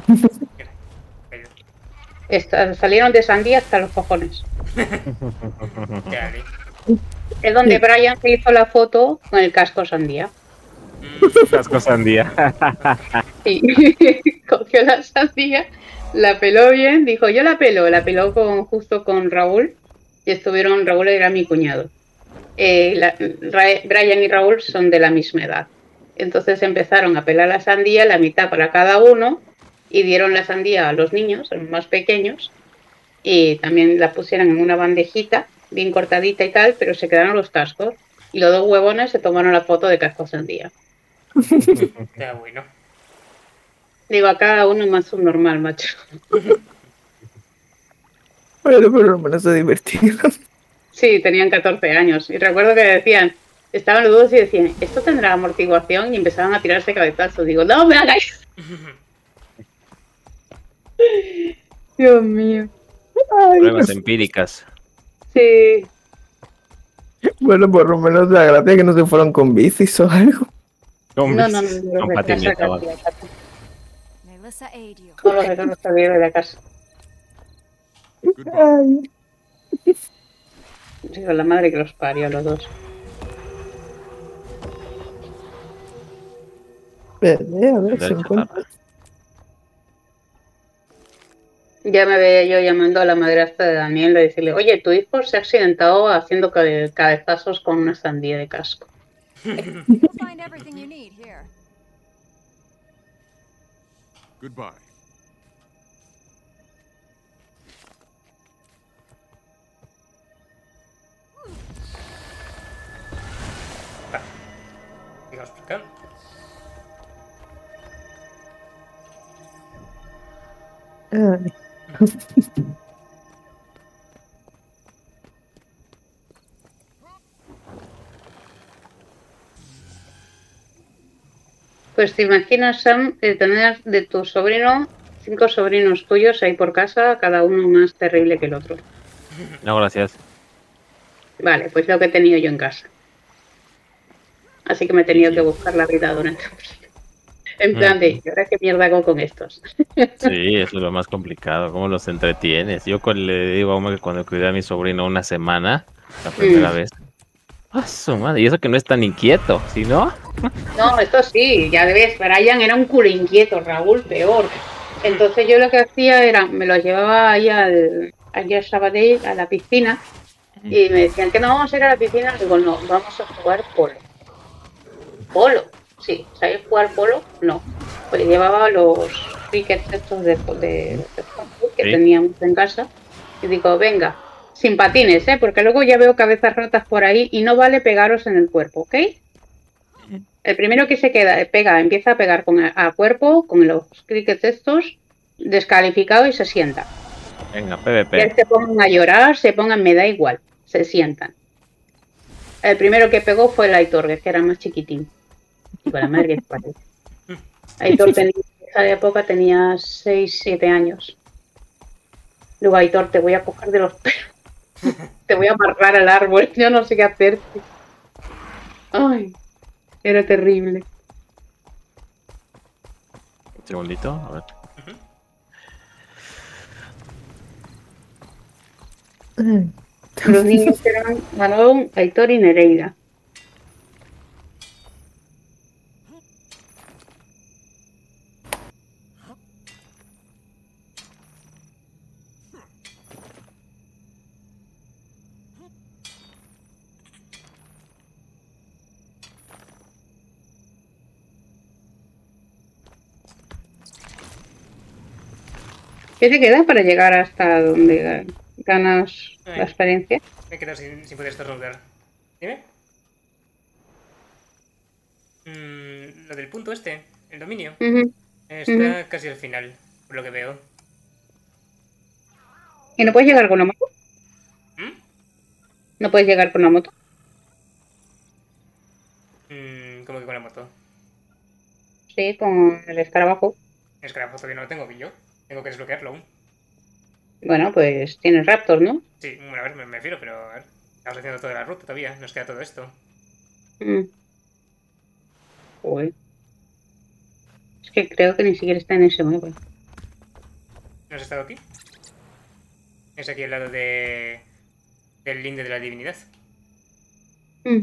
A: Salieron de sandía hasta los cojones. Es donde Brian se hizo la foto con el casco sandía.
H: Casco sandía.
A: Sí. Cogió la sandía, la peló bien, dijo yo la pelo, la peló con, justo con Raúl y estuvieron, Raúl era mi cuñado. Eh, la- Ra- Brian y Raúl son de la misma edad. Entonces empezaron a pelar la sandía, la mitad para cada uno, y dieron la sandía a los niños, a los más pequeños, y también la pusieron en una bandejita, bien cortadita y tal, pero se quedaron los cascos. Y los dos huevones se tomaron la foto de casco sandía.
D: Está bueno.
A: Digo, a cada uno más subnormal, macho.
B: Bueno, pero se divertieron.
A: Sí, tenían 14 años. Y recuerdo que decían, estaban los dos y decían, ¿esto tendrá amortiguación? Y empezaban a tirarse cabezazos. Digo, no me hagáis. Dios mío. Ay,
H: Pruebas empíricas.
A: Sí.
B: Bueno, por lo menos la gracia que no se fueron con bicis o algo.
H: Con
A: No, no, no, no,
H: con patineta, vale.
A: Todos los de la casa. Digo, la madre que los parió a los dos.
B: Espérate, a ver si
H: Del
A: Ya me veía yo llamando a la madrastra de Daniel a decirle, oye, tu hijo se ha accidentado haciendo cabe- cabezazos con una sandía de casco.
L: Goodbye.
D: Por acá.
A: Pues te imaginas, Sam, de tener de tu sobrino cinco sobrinos tuyos ahí por casa, cada uno más terrible que el otro.
H: No, gracias.
A: Vale, pues lo que he tenido yo en casa. Así que me he tenido que buscar la vida durante. En plan de, ¿y ahora qué mierda hago con estos?
H: Sí, eso es lo más complicado. ¿Cómo los entretienes? Yo le digo a uno que cuando cuidé a mi sobrino una semana, la primera
A: Mm.
H: vez. ¡Ah, su madre! Y eso que no es tan inquieto, ¿sí no?
A: No, esto sí, ya ves, Brian era un culo inquieto, Raúl peor. Entonces yo lo que hacía era, me lo llevaba ahí al, allí a Sabadell, a la piscina, y me decían que no vamos a ir a la piscina, digo, no, vamos a jugar polo. Polo, sí, ¿sabéis jugar polo? No. Pues llevaba los crickets estos de, de, de fútbol que
O: Sí.
A: teníamos en casa, y digo, venga, sin patines, ¿eh? Porque luego ya veo cabezas rotas por ahí y no vale pegaros en el cuerpo, ¿ok? El primero que se queda, pega, empieza a pegar con a, a cuerpo, con los crickets estos, descalificado y se sienta.
H: Venga, PvP.
A: se pongan a llorar, se pongan, me da igual, se sientan. El primero que pegó fue el Aitor, que era más chiquitín. Y con la madre que parió. Aitor tenía, en esa época tenía 6, 7 años. Luego, Aitor, te voy a coger de los pelos. te voy a amarrar al árbol. Yo no sé qué hacerte. Ay, era terrible.
H: Un segundito, a ver.
A: Los niños eran Manón, Aitor y Nereida. ¿Qué te queda para llegar hasta donde ganas la experiencia?
D: Me he quedado sin, sin poder estornudar. Dime. Mm, lo del punto este, el dominio. Está casi al final, por lo que veo.
A: ¿Y no puedes llegar con la moto?
D: ¿Mm?
A: ¿No puedes llegar con la moto?
D: Mm, ¿Cómo que con la moto?
A: Sí, con el escarabajo.
D: Es que la foto todavía no lo tengo, yo. Tengo que desbloquearlo aún.
A: Bueno, pues tienes Raptor, ¿no?
D: Sí, bueno, a ver, me, me filo, pero a ver, estamos haciendo toda la ruta todavía, nos queda todo esto.
A: Mm. Joder. Es que creo que ni siquiera está en ese mapa.
D: ¿No has estado aquí? Es aquí al lado de... del linde de la divinidad.
A: Mm.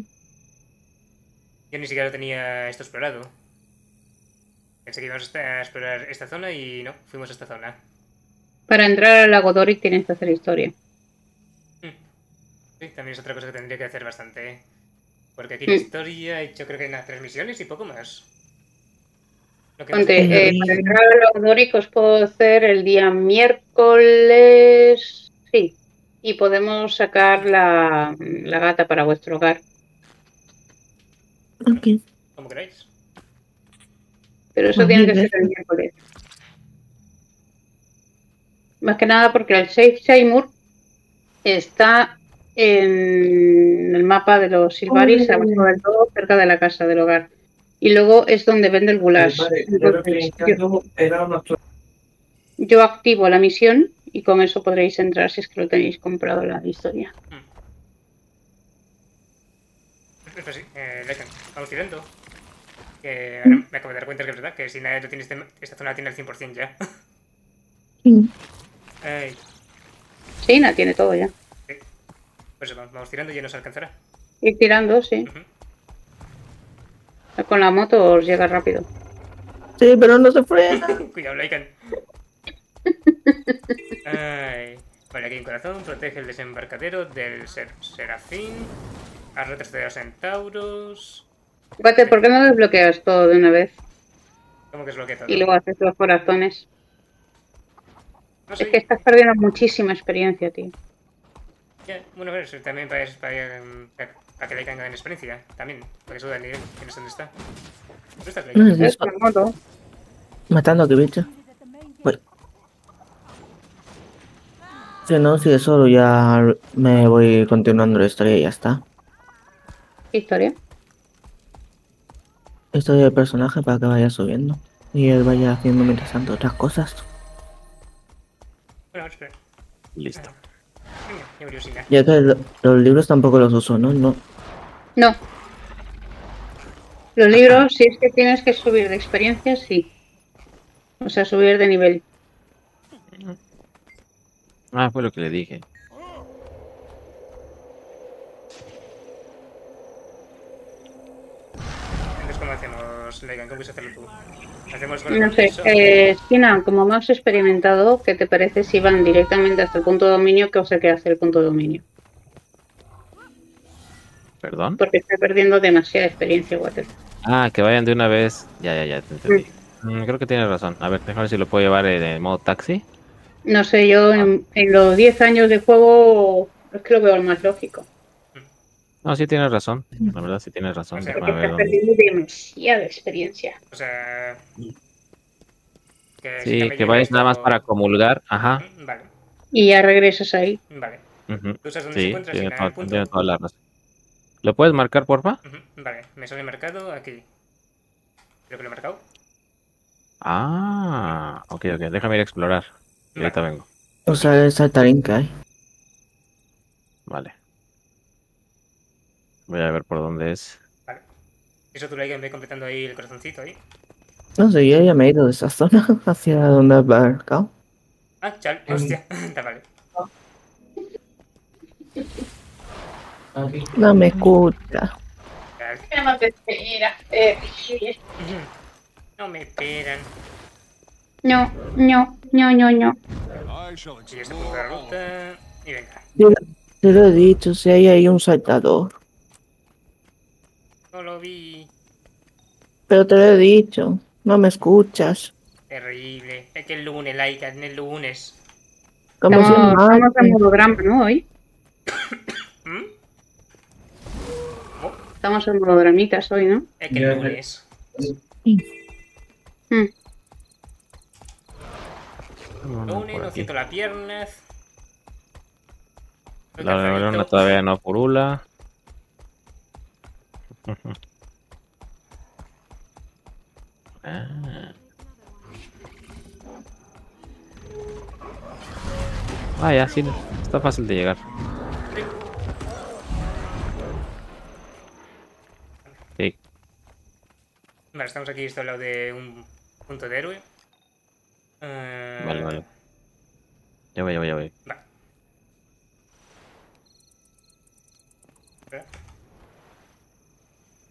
D: Yo ni siquiera lo tenía esto explorado. Pensé que íbamos a explorar esta zona y no, fuimos a esta zona.
A: Para entrar al lago Doric tienes que hacer historia.
D: Sí, también es otra cosa que tendría que hacer bastante. Porque aquí la
A: Mm.
D: historia he hecho creo que unas tres misiones y poco más. Lo que
A: Ponte, eh, para entrar al lago Doric os puedo hacer el día miércoles. Sí. Y podemos sacar la, la gata para vuestro hogar.
D: Como queráis.
A: Pero eso
B: Pues
A: tiene que ser el miércoles. Más que nada porque el Safe Seymour está en el mapa de los Silvaris, abajo del todo, cerca de la casa del hogar. Y luego es donde vende el goulash. Entonces, yo, yo activo la misión y con eso podréis entrar si es que lo tenéis comprado la historia.
D: Pues sí, eh, Lycan, vamos tirando. Que ahora me acabo de dar cuenta que es verdad, que si nadie lo tiene este- esta zona la tiene al 100% ya.
A: Sí, la tiene todo ya.
D: pues vamos, vamos tirando y ya nos alcanzará.
A: Ir tirando, sí. Con la moto os llega rápido.
B: Sí, pero no se frena.
D: Cuidado, Lycan. Ay. Vale, aquí en corazón protege el desembarcadero del ser Serafín. Has retrocedido a Centauros.
A: Guate, ¿por qué no desbloqueas todo de una vez?
D: ¿Cómo que es lo que todo?
A: Y luego haces los corazones.
D: No
A: Es que estás perdiendo muchísima experiencia, tío.
D: Ya, bueno, eso también para, para, para, que le caigan en experiencia. También, para que suba el nivel. ¿Quién es dónde está? ¿Dónde estás,
B: No,
D: Lycan?
B: es eso. Matando a que bicho. Voy. Si no, si solo ya me voy continuando la historia y ya está.
A: ¿Qué historia?
B: Historia del personaje para que vaya subiendo. Y él vaya haciendo mientras tanto otras cosas.
D: Bueno.
H: Listo.
B: Ya que lo- los libros tampoco los uso, ¿no? No.
A: No. Los libros, si es que tienes que subir de experiencia, sí. O sea, subir de nivel.
H: Ah, fue lo que le dije.
D: Entonces, ¿cómo hacemos, Leigan? ¿Cómo quieres hacerlo tú? ¿Hacemos con el
A: No sé, eh, Sina, como más experimentado, ¿qué te parece si van directamente hasta el punto de dominio que os que hacer el punto de dominio?
H: ¿Perdón?
A: Porque está perdiendo demasiada experiencia, Water.
H: Ah, que vayan de una vez. Ya, ya, ya, te entendí. Mm, creo que tienes razón. A ver, déjame ver si lo puedo llevar en, en modo taxi.
A: No sé, yo en, en los 10 años de juego es que lo veo el más lógico.
H: No, sí tienes razón. La verdad, sí tienes razón.
D: sea,
H: Déjame
A: Porque estás perdiendo demasiada experiencia.
D: O sea... Que
H: Sí,
D: me
H: que vayas nada más para comulgar. Ajá.
D: Vale,
A: Y ya regresas ahí.
D: vale.
H: ujú.
D: ¿Tú sabes dónde se
H: Sí,
D: encuentra,
H: tiene,
D: punto?
H: tiene toda la razón. ¿Lo puedes marcar, porfa?
D: Ujú, Vale, me sale mercado aquí. Creo que lo he marcado.
H: Ah, ok, ok. Déjame ir a explorar. Y ahorita vengo.
B: O sea, el saltarín que hay.
H: Vale. Voy a ver por dónde es.
D: Eso tú, Leigan, ve completando ahí el corazoncito ahí.
B: No sé, yo ya me he ido de esa zona hacia donde has marcado.
D: Ah, chal, hostia. Está vale.
B: No me escucha.
A: No te espera. Eh,
D: No me esperan.
A: No, no, no, no, no.
D: Sí, este punto de la ruta. Y venga.
B: Yo te lo he dicho, si hay ahí un saltador.
D: No lo vi.
B: Pero te lo he dicho. No me escuchas.
D: Terrible. Es que el lunes, Leigan, el lunes.
B: Como si
A: Estamos, en holograma, ¿no? Hoy.
D: ¿Mm?
A: Estamos en hologramitas hoy, ¿no?
D: Es que el lunes.
A: Mm.
D: Lunes, no siento las piernas.
H: La neurona todavía no purula. Ah. Ah, ya, sí. Está fácil de llegar. Sí.
D: Vale, estamos aquí esto al lado de un punto de héroe. Eh,
H: Vale, vale. Ya voy, ya voy, ya voy.
D: Va.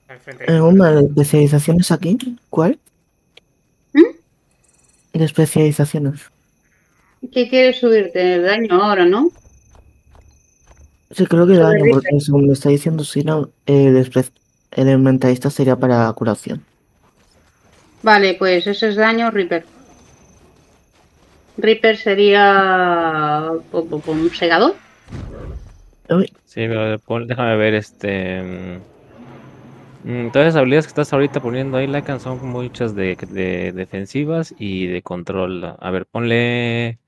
D: Al frente
B: Eh, una de especializaciones aquí. ¿Cuál? De especializaciones.
A: ¿Qué quieres subirte? El daño ahora, ¿no?
B: Sí, creo que daño, porque según me está diciendo Sina, el, el elementalista sería para curación.
A: Vale, pues ese es daño Reaper. Reaper sería un segador.
H: Sí, pero déjame ver este. Mm, Todas las habilidades que estás ahorita poniendo ahí, Lacan, son muchas de, de defensivas y de control. A ver, ponle.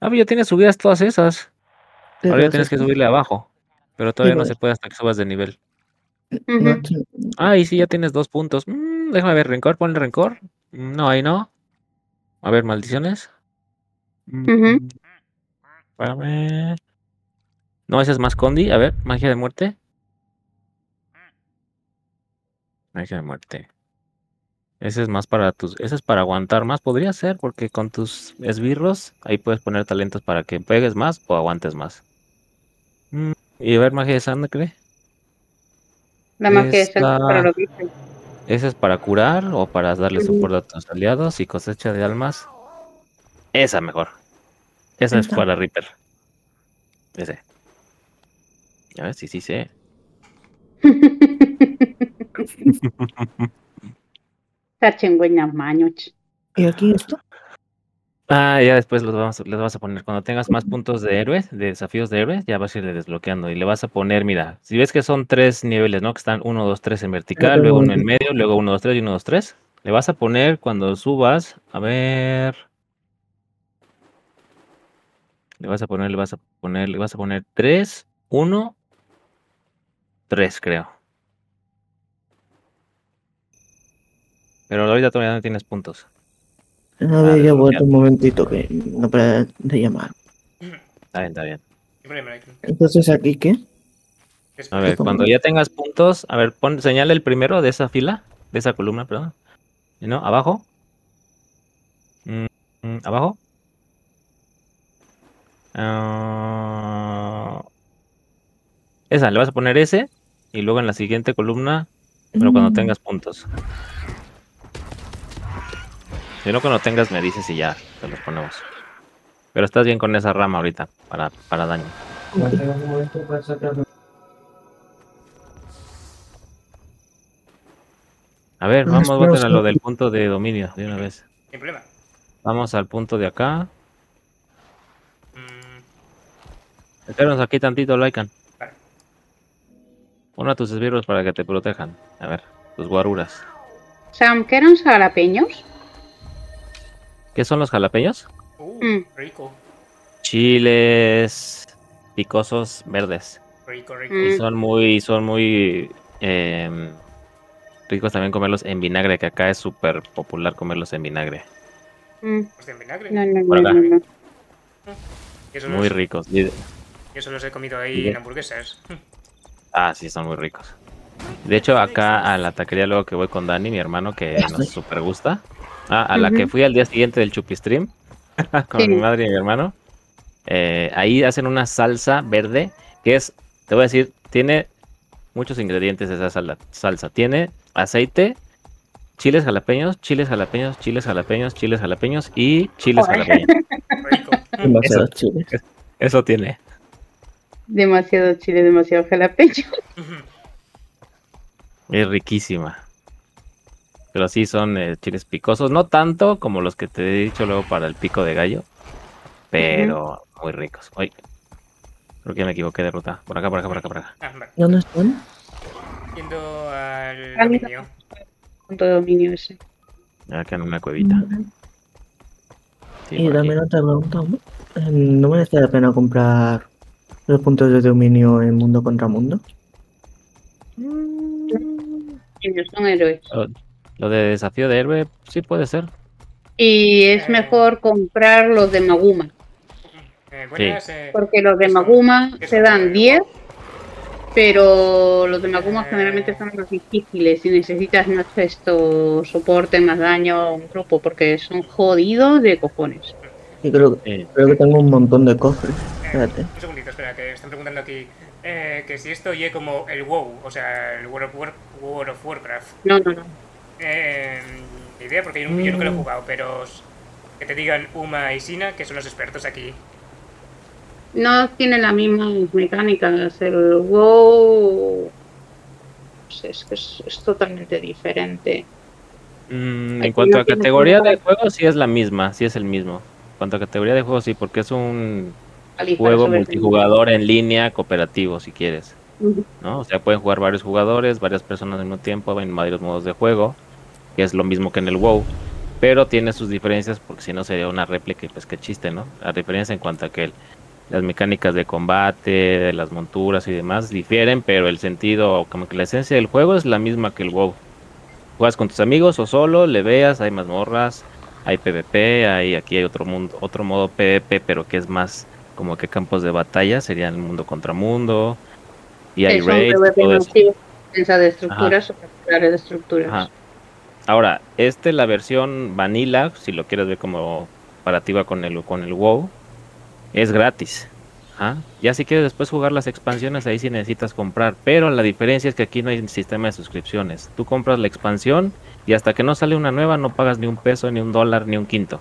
H: Ah, ya tienes subidas todas esas.
B: Pero
H: Ahora ya tienes que subirle abajo. Pero todavía no se puede hasta que subas de nivel.
B: Sí,
H: Ah, y sí, ya tienes dos puntos. Mm, déjame ver, rencor, ponle rencor. Mm, No, ahí no. A ver, maldiciones. Mm, Espérame. No, ese es más Condi. A ver, magia de muerte. De muerte. Ese es más para tus. Ese es para aguantar más. Podría ser, porque con tus esbirros ahí puedes poner talentos para que pegues más o aguantes más. Mm, Y a ver, magia de sangre.
A: La magia de sangre para lo hice.
H: ¿Ese es para curar o para darle
A: Ujú.
H: soporte a tus aliados y cosecha de almas? Esa mejor. Esa es para Reaper. Ese. Ya ves, sí, sí sé.
B: ¿Y aquí esto?
H: Ah, ya después los vamos, les vas a poner. Cuando tengas más puntos de héroes, de desafíos de héroes, ya vas a ir desbloqueando. Y le vas a poner, mira, si ves que son tres niveles, ¿no? Que están 1, 2, 3 en vertical, luego uno en medio, luego 1, 2, 3 y 1, 2, 3. Le vas a poner cuando subas, a ver. Le vas a poner, le vas a poner, le vas a poner 3, 1, 3, creo. Pero ahorita todavía no tienes puntos.
B: A ver, ya vuelto un momentito que no para de llamar.
H: Está bien, está bien.
B: Entonces, ¿aquí qué?
H: A ver, cuando ya tengas puntos, a ver, pon, señala el primero de esa fila, de esa columna, perdón. ¿No? Abajo. Mm, mm, abajo. Ah, esa, le vas a poner ese y luego en la siguiente columna, pero cuando
B: Mm.
H: tengas puntos. Si no, cuando tengas me dices y ya te los ponemos. Pero estás bien con esa rama ahorita para, para daño. A ver, vamos, voten a lo del punto de dominio de una vez.
D: Sin problema.
H: Vamos al punto de acá.
D: Mm,
H: Espéranos aquí tantito, Laikan.
D: Vale.
H: Pon a tus esbirros para que te protejan. A ver, tus guaruras.
P: Sam, ¿qué eran?
H: ¿Qué son los jalapeños?
D: uh,
P: Mm.
D: rico.
H: Chiles picosos verdes.
D: Rico, rico.
P: Mm.
H: Y son muy, son muy em, ricos también comerlos en vinagre, que acá es súper popular comerlos en vinagre.
P: Mm.
D: Hostia, en vinagre.
P: No, no, no,
D: eso
H: Muy
D: los,
H: ricos. Y-
D: y eso los he comido ahí
H: Bien.
D: en hamburguesas.
H: Ah, sí, son muy ricos. De hecho, acá a la taquería luego que voy con Dani, mi hermano, que nos super gusta. Ah, a la que fui al día siguiente del Chupi Stream con
P: Sí.
H: mi madre y mi hermano. eh, ahí hacen una salsa verde que es, te voy a decir, tiene muchos ingredientes esa salsa. Tiene aceite, chiles jalapeños, chiles jalapeños, chiles jalapeños, chiles jalapeños y chiles jalapeños.
D: Rico.
B: Demasiado
H: Eso.
B: chile.
H: Eso tiene.
P: Demasiado chile, demasiado jalapeño.
H: Es riquísima. Pero sí son eh, chiles picosos, no tanto como los que te he dicho luego para el pico de gallo, pero muy ricos. Uy, creo que me equivoqué de ruta. Por acá, por acá, por acá, por acá.
D: Ah, vale.
B: ¿Dónde están?
D: Yendo al
P: Ah,
D: dominio.
P: Punto de dominio ese.
H: Acá en una cuevita. Sí,
B: y
H: por aquí.
B: también otra pregunta. ¿no? Eh, ¿No merece la pena comprar los puntos de dominio en mundo contra mundo?
P: Ellos son héroes.
H: Lo, lo de desafío de héroe, sí puede ser.
P: Y es mejor comprar los de Maguma.
D: Eh, buenas, eh,
P: Porque los de Maguma se dan 10, pero los de Maguma generalmente son los difíciles y necesitas más esto, soporte, más daño a un grupo, porque son jodidos de cojones.
B: Y creo,
H: Eh,
B: creo que tengo un montón de cofres. Espérate.
D: un segundito, espera, que están preguntando aquí eh, que si esto oye como el WoW, o sea, el World of, War- World of Warcraft.
P: No, no, no.
D: Eh, idea, porque yo, yo nunca lo he jugado, pero que te digan Uma y Sina, que son los expertos aquí.
P: No tiene las mismas mecánicas. El WoW no sé, es que es, es totalmente diferente.
H: mm, en cuanto
P: no
H: a categoría de juego, sí es la misma, sí es el mismo. En cuanto a categoría de juego, sí, porque es un juego multijugador en línea cooperativo, si quieres. ¿no? O sea, pueden jugar varios jugadores, varias personas al mismo tiempo, en varios modos de juego, que es lo mismo que en el WoW, pero tiene sus diferencias porque si no sería una réplica y pues qué chiste, ¿no? La diferencia en cuanto a que el- las mecánicas de combate, de las monturas y demás difieren, pero el sentido, como que la esencia del juego es la misma que el WoW. Juegas con tus amigos o solo, le veas, hay mazmorras, hay PvP, hay aquí hay otro mundo, otro modo PvP, pero que es más como que campos de batalla, sería el mundo contra mundo. Y hay raids todo eso.
P: defensa de estructuras o de estructuras.
H: Ajá. Ahora, este, la versión vanilla, si lo quieres ver como comparativa con el, con el WoW, es gratis. Ajá. Ya si quieres después jugar las expansiones, ahí sí necesitas comprar. Pero la diferencia es que aquí no hay sistema de suscripciones. Tú compras la expansión y hasta que no sale una nueva no pagas ni un peso, ni un dólar, ni un quinto.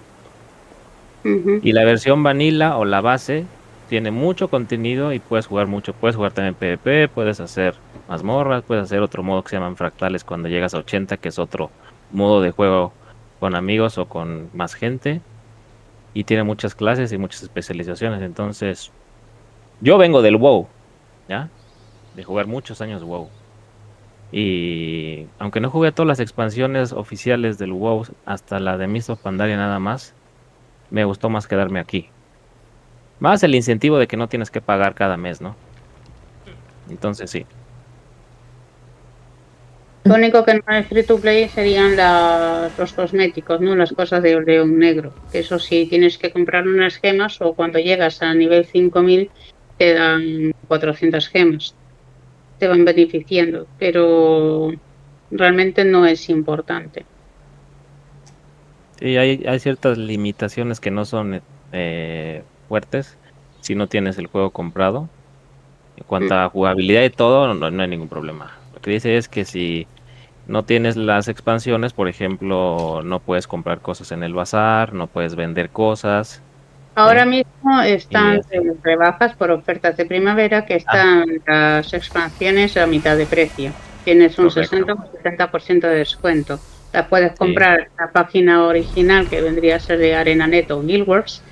H: Y la versión vanilla o la base tiene mucho contenido y puedes jugar mucho. Puedes jugar también PvP, puedes hacer mazmorras, puedes hacer otro modo que se llaman fractales cuando llegas a 80, que es otro modo de juego con amigos o con más gente. Y tiene muchas clases y muchas especializaciones. Entonces, yo vengo del WoW, ¿ya? De jugar muchos años WoW. Y aunque no jugué todas las expansiones oficiales del WoW, hasta la de Mist Pandaria nada más, me gustó más quedarme aquí. Más el incentivo de que no tienes que pagar cada mes, ¿no? Entonces sí.
A: Lo único que no es free to play serían las- los cosméticos, ¿no? Las cosas de león negro. Eso sí, tienes que comprar unas gemas o cuando llegas a nivel 5000 te dan 400 gemas. Te van beneficiando, pero realmente no es importante.
H: Sí, hay, hay ciertas limitaciones que no son eh, fuertes si no tienes el juego comprado. En cuanto a jugabilidad y todo, no, no hay ningún problema. Lo que dice es que si no tienes las expansiones, por ejemplo, no puedes comprar cosas en el bazar, no puedes vender cosas.
A: Ahora mismo están en rebajas por ofertas de primavera que están las expansiones a mitad de precio. Tienes un
H: Correcto.
A: 60 o 70% de descuento. La puedes comprar en la página original que vendría a ser de ArenaNet o Guildworks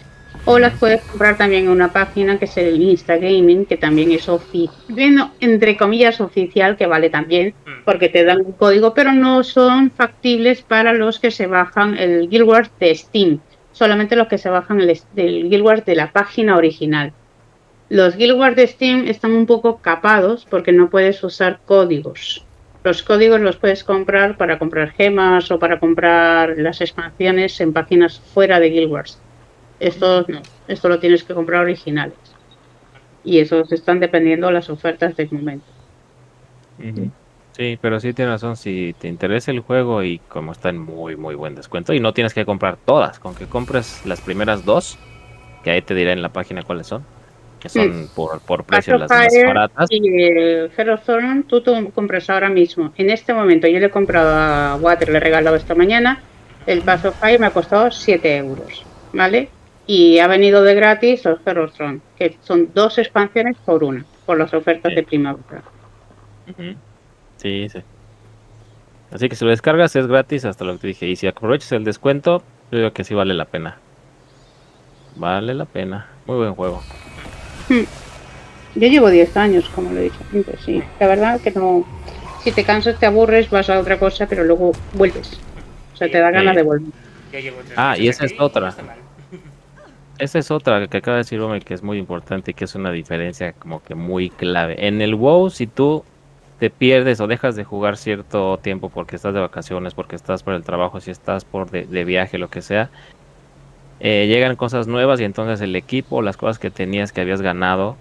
A: o las puedes comprar también en una página que es el Instagaming que también es oficial, bueno, entre comillas oficial que vale también porque te dan un código pero no son factibles para los que se bajan el Guild Wars de Steam solamente los que se bajan el, del Guild Wars de la página original. Los Guild Wars de Steam están un poco capados porque no puedes usar códigos. Los códigos los puedes comprar para comprar gemas o para comprar las expansiones en páginas fuera de Guild Wars. Esto no, esto lo tienes que comprar originales. Y esos están dependiendo de las ofertas del momento.
H: Sí, pero sí tienes razón, si te interesa el juego y como está en muy muy buen descuento y no tienes que comprar todas, con que compres las primeras dos, que ahí te diré en la página cuáles son, que son
A: Mm.
H: por, por precio las más baratas.
A: y el Hero Thorn tú te compras ahora mismo. En este momento yo le he comprado a Water, le he regalado esta mañana. El of Fire me ha costado 7 euros, ¿vale? Y ha venido de gratis el Hero Thorn, que son dos expansiones por una, por las ofertas de primavera.
H: Sí, sí. Así que si lo descargas es gratis hasta lo que te dije. Y si aprovechas el descuento, yo digo que sí vale la pena. Vale la pena. Muy buen juego.
A: Hmm. Yo llevo 10 años, como lo he dicho antes, sí. La verdad que no. Si te cansas, te aburres, vas a otra cosa, pero luego vuelves. O sea, te da ganas
H: Sí.
A: de volver.
D: Ya llevo tres
H: Ah, y esa es
D: no
H: otra. Esa es otra que acaba de decir que es muy importante y que es una diferencia como que muy clave. En el WoW, si tú te pierdes o dejas de jugar cierto tiempo porque estás de vacaciones, porque estás por el trabajo, si estás por de, de viaje, lo que sea, eh, llegan cosas nuevas y entonces el equipo, las cosas que tenías que habías ganado,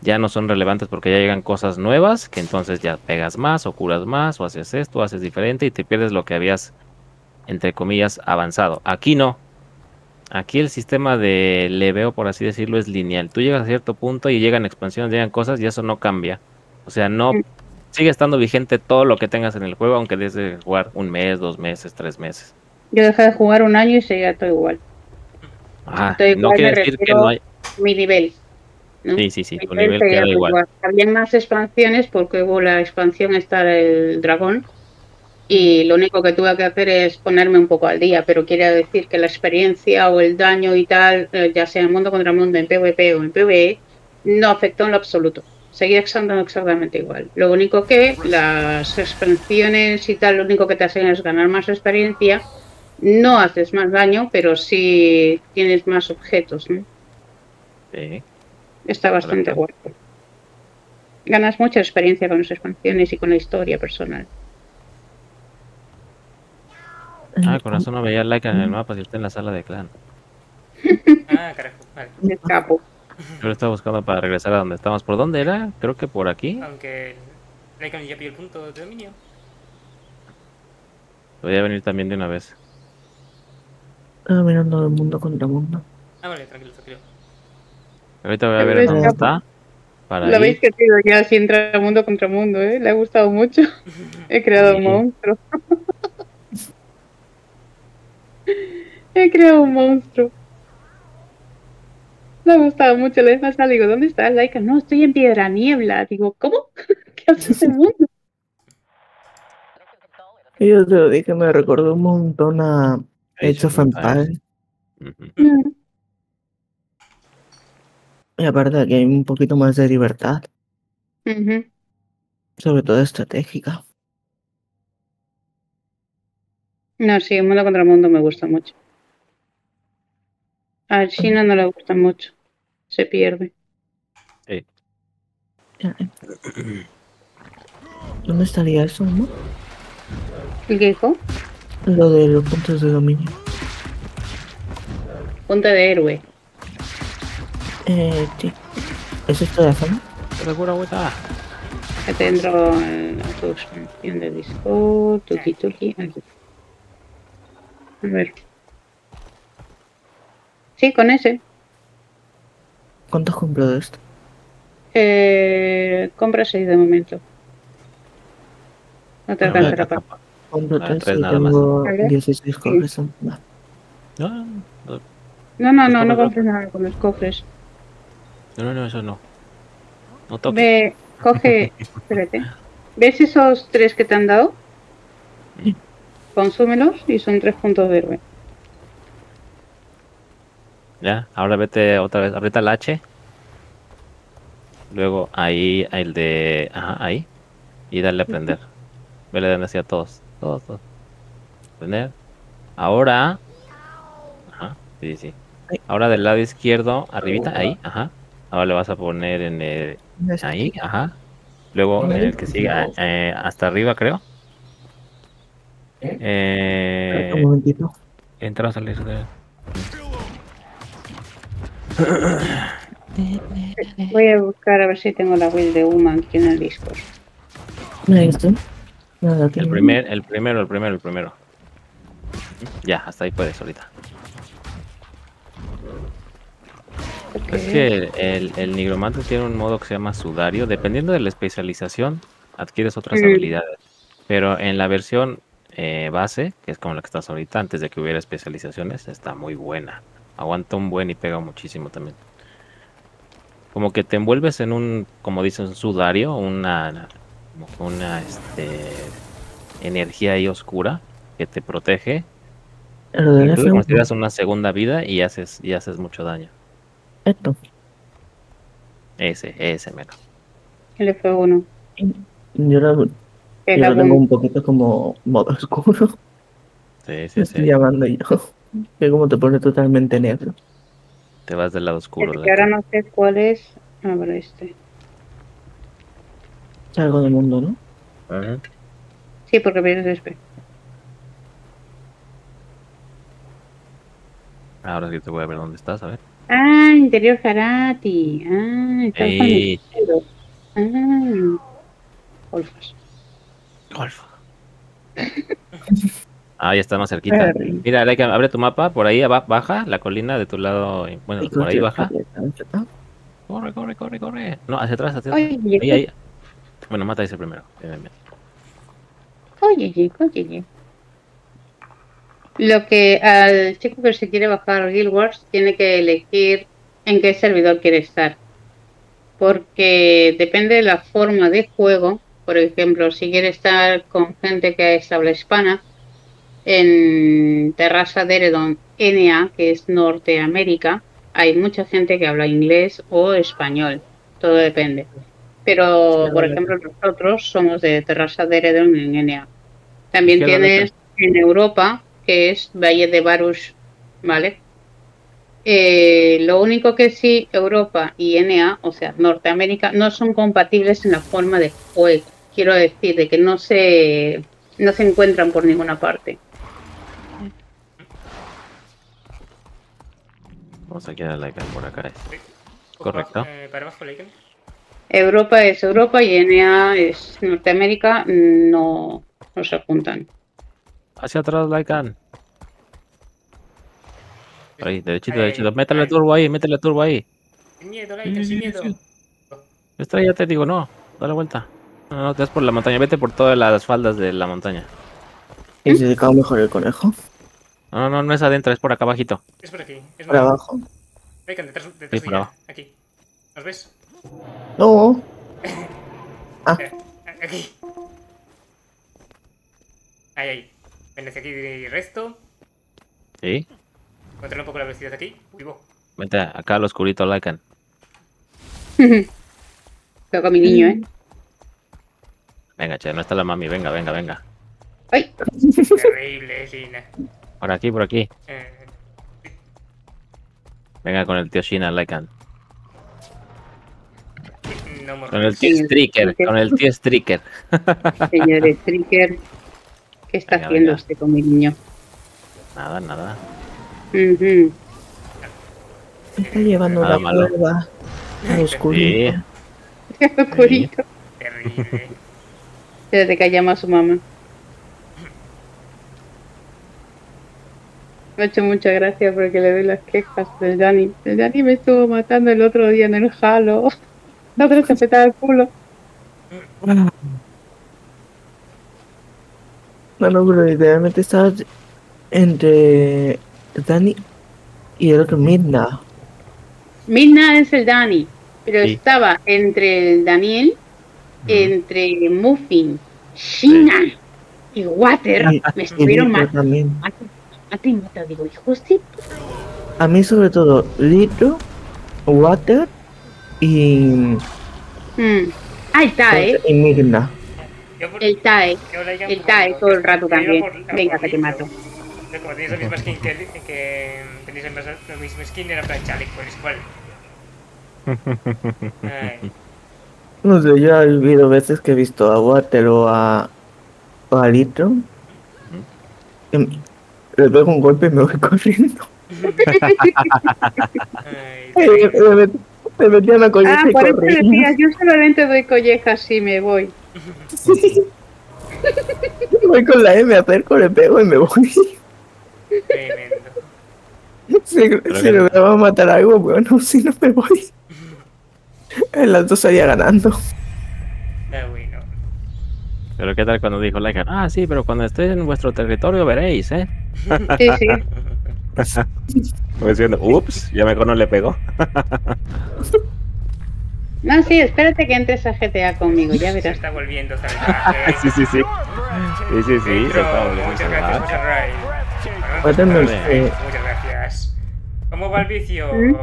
H: ya no son relevantes porque ya llegan cosas nuevas que entonces ya pegas más o curas más o haces esto, haces diferente y te pierdes lo que habías, entre comillas, avanzado. Aquí no. Aquí el sistema de leveo, por así decirlo, es lineal. Tú llegas a cierto punto y llegan expansiones, llegan cosas y eso no cambia. O sea, no sigue estando vigente todo lo que tengas en el juego, aunque dejes de jugar un mes, dos meses, tres meses.
A: Yo dejé de jugar un año y seguía todo igual.
H: Ah,
A: Estoy
H: no
A: igual,
H: quiere decir que no hay.
A: Mi nivel. ¿no?
H: Sí, sí, sí, tu
A: Mi
H: nivel
A: seguía
H: queda igual.
A: Habían más expansiones porque hubo la expansión esta del dragón. Y lo único que tuve que hacer es ponerme un poco al día, pero quiere decir que la experiencia o el daño y tal, eh, ya sea en mundo contra mundo, en PvP o en PvE, no afectó en lo absoluto. Seguía estando exactamente igual. Lo único que las expansiones y tal, lo único que te hacen es ganar más experiencia. No haces más daño, pero sí tienes más objetos. ¿no?
H: Sí.
A: Está bastante guapo. Ganas mucha experiencia con las expansiones y con la historia personal.
H: Ah, con razón no veía like en el mapa si está en la sala de clan.
D: Ah, carajo. Vale.
A: Me escapo.
H: Yo lo estaba buscando para regresar a donde estamos. ¿Por dónde era? Creo que por aquí.
D: Aunque Lycan ya pilló el punto de dominio.
H: Voy a venir también de una vez.
B: Estaba mirando el mundo contra mundo.
D: Ah, vale, tranquilo, tranquilo.
H: Ahorita voy a ver dónde está. Para
A: Lo
H: ir.
A: veis que digo ya así entra mundo contra mundo, ¿eh? Le ha gustado mucho. He creado un monstruo. He creado un monstruo. Le ha gustado mucho. Le he pasado, digo, ¿dónde está Laika? No, estoy en Piedra Niebla. Digo, ¿cómo? ¿Qué hace ese mundo?
B: Yo te lo dije, me recordó un montón a Age of Empires.
A: Mm,
B: Y aparte que hay un poquito más de libertad, sobre todo estratégica.
A: No, sí, mundo contra mundo me gusta mucho. A China no le gusta mucho. Se pierde.
H: Sí.
B: ¿Dónde estaría eso, no?
A: ¿El qué dijo?
B: Lo de los puntos de dominio.
A: Punta de héroe.
B: Eh, sí. ¿Es esto de la zona?
H: Segura vuelta.
A: Te entro en la de Discord. Tuki tuki. Aquí. A ver. Sí, con ese.
B: ¿Cuántos compro de esto?
A: Eh, compra 6 de momento. No te
H: No,
A: alcanzará para.
B: Compro
H: Ah,
B: tres
H: tres
B: y
H: nada más.
B: tengo
A: ¿Vale?
B: 16 cofres. Va.
H: No, no,
A: No, no, no, no compres nada con los cofres.
H: no, no, eso no. No toques.
A: Ve, coge. Espérate. ¿Ves esos tres que te han dado? Consúmelos y son tres puntos de héroe.
H: Ya, ahora vete otra vez, aprieta el H. Luego ahí, el de. Ajá, ahí. Y dale a prender. Vele dando así a todos. Todos, todos. Prender. Ahora. Ajá, sí, sí. Ahora del lado izquierdo, arribita, ahí, ajá. Ahora le vas a poner en el. Ahí, ajá. Luego en el que sigue, eh, hasta arriba, creo. Eh,
B: Un momentito.
H: entra o salir de.
A: Voy a buscar a ver si tengo la build de Human aquí en el Discord.
B: Aquí
H: El primer, el primero, el primero, el primero. Ya, hasta ahí puedes ahorita. Es que el, el nigromante tiene un modo que se llama sudario. Dependiendo de la especialización, adquieres otras
A: Mm.
H: habilidades. Pero en la versión eh, base, que es como la que estás ahorita, antes de que hubiera especializaciones, está muy buena. Aguanta un buen y pega muchísimo también. Como que te envuelves en un, como dicen, un sudario, una, como una este, energía ahí oscura que te protege.
B: Lo del
H: Y tú
B: F1.
H: consideras una segunda vida y haces, y haces mucho daño.
B: Esto.
H: Ese, ese mero.
A: El F1.
B: Yo lo, yo
A: El
B: lo tengo un poquito como modo oscuro.
H: Sí, sí,
B: Estoy
H: sí.
B: llamando yo. Que como te pone totalmente negro.
H: Te vas del lado oscuro.
A: Es que ahora no sé cuál es. A ver, este.
B: Salgo del mundo, ¿no?
H: Ajá.
A: Sí, porque pierdes SP.
H: Ahora sí te voy a ver dónde estás, a ver.
A: Ah, interior Harati. Ah, está
H: Ey.
A: Ah. Golfas.
H: Golf. Ah, ya está más cerquita. Mira, Laika, abre tu mapa, por ahí baja la colina de tu lado. Bueno, por ahí baja. Corre, corre, corre, corre. No, hacia atrás, hacia atrás.
A: Oye,
H: Ahí, ahí. Bueno, mata a ese primero.
A: Oye, oye. Lo que al chico que se quiere bajar Guild Wars tiene que elegir en qué servidor quiere estar. Porque depende de la forma de juego. Por ejemplo, si quiere estar con gente que es habla hispana, en Terrassa Deredon NA, que es Norteamérica, hay mucha gente que habla inglés o español. Todo depende. Pero, por ejemplo, nosotros somos de Terrassa Deredon en NA. También
H: ¿Qué habla
A: tienes en Europa, que es Valle de Baruch, ¿vale? Eh, lo único que sí, Europa y NA, o sea, Norteamérica, no son compatibles en la forma de juego. Quiero decir, de que no se, no se encuentran por ninguna parte.
H: Vamos a quedar Laika por acá. Correcto.
D: Eh, para abajo, Leiken.
A: Europa es Europa y NA es Norteamérica, no, no se juntan.
H: Hacia atrás, Laikan. Por ahí, derechito,
D: Ahí,
H: derechito. Métele
D: ahí.
H: turbo ahí, métele turbo ahí.
D: Sin miedo, Leiken, sin miedo.
H: Estrella, te digo, no. Dale vuelta. No, no, te vas por la montaña. Vete por todas las faldas de la montaña.
B: ¿Y si se cago mejor el conejo?
H: No, no, no, no es adentro, es por acá abajito.
D: Es por aquí. Es
B: Por
D: por
B: abajo.
D: Leiken, detrás, detrás
H: Sí,
D: tuya,
H: abajo.
D: Aquí. ¿Nos ves?
B: No. Ah,
D: Eh, aquí. Ahí, ahí. Ven hacia aquí y resto.
H: Sí.
D: Controla un poco la velocidad aquí. Uy, bo.
H: Vete acá al oscurito.
A: Creo con mi niño, ¿eh?
H: Venga, che, no está la mami. Venga, venga, venga.
A: ¡Ay!
D: Terrible, Gina.
H: Por aquí, por aquí.
D: Eh,
H: Venga con el tío Shina, Laikan.
D: No
H: Con el tío Stricker, con el tío Stricker.
A: Señor Stricker, ¿qué está
H: Venga,
A: haciendo
H: venga.
A: usted con mi niño?
H: Nada, nada.
B: Me está llevando
H: Nada
B: la
H: malo.
B: Al oscurito.
A: Oscurito.
D: Terrible.
A: Desde que llama a su mamá. Me ha hecho mucha gracia porque le doy las quejas del Dani. El Dani me estuvo matando el otro día en el Halo. La otra se petaba el culo.
B: No, no, pero literalmente estaba entre Dani y el otro Midna.
A: Midna es el Dani, pero
B: Sí.
A: estaba entre el Daniel, entre Muffin, Shina y Water.
B: Y-
A: Me
B: y
A: estuvieron matando.
B: también.
A: A ti mata, digo, hijos de
B: A mí sobre todo Litro, Water y,
A: Mm. Ah, el TAE.
B: y Midna.
A: El TAE. El TAE todo el rato también. Venga,
D: por
A: que mato.
D: Como tenéis la misma skin que, que tenéis el mismo, el mismo skin, era plan chale, pues igual. Ay.
B: No sé, yo he habido veces que he visto a Water o a, o a Litro. y m- Le pego un golpe y me voy corriendo.
D: Ay,
B: Eh, me, met- me metí a la
A: Ah,
B: colleja y
A: por eso
B: corrí.
A: decía, yo solamente doy collejas y me voy.
B: Voy con la E, me acerco, le pego y me voy.
D: tremendo.
B: Si, si me va a matar algo, bueno, si no me voy. En las dos salía ganando.
D: Ah.
H: Pero qué tal cuando dijo Laika, ah, sí, pero cuando esté en vuestro territorio veréis, ¿eh?
A: Sí, sí.
H: Como diciendo, ups, ya mejor no le pegó.
A: No, sí, espérate que entres a GTA conmigo, ya
D: Se
A: verás.
D: está volviendo salvaje.
H: sí, sí, sí. Sí, sí, sí, se está volviendo
D: muchas gracias, muchas
B: eh,
D: Muchas gracias. ¿Cómo va el vicio?
B: El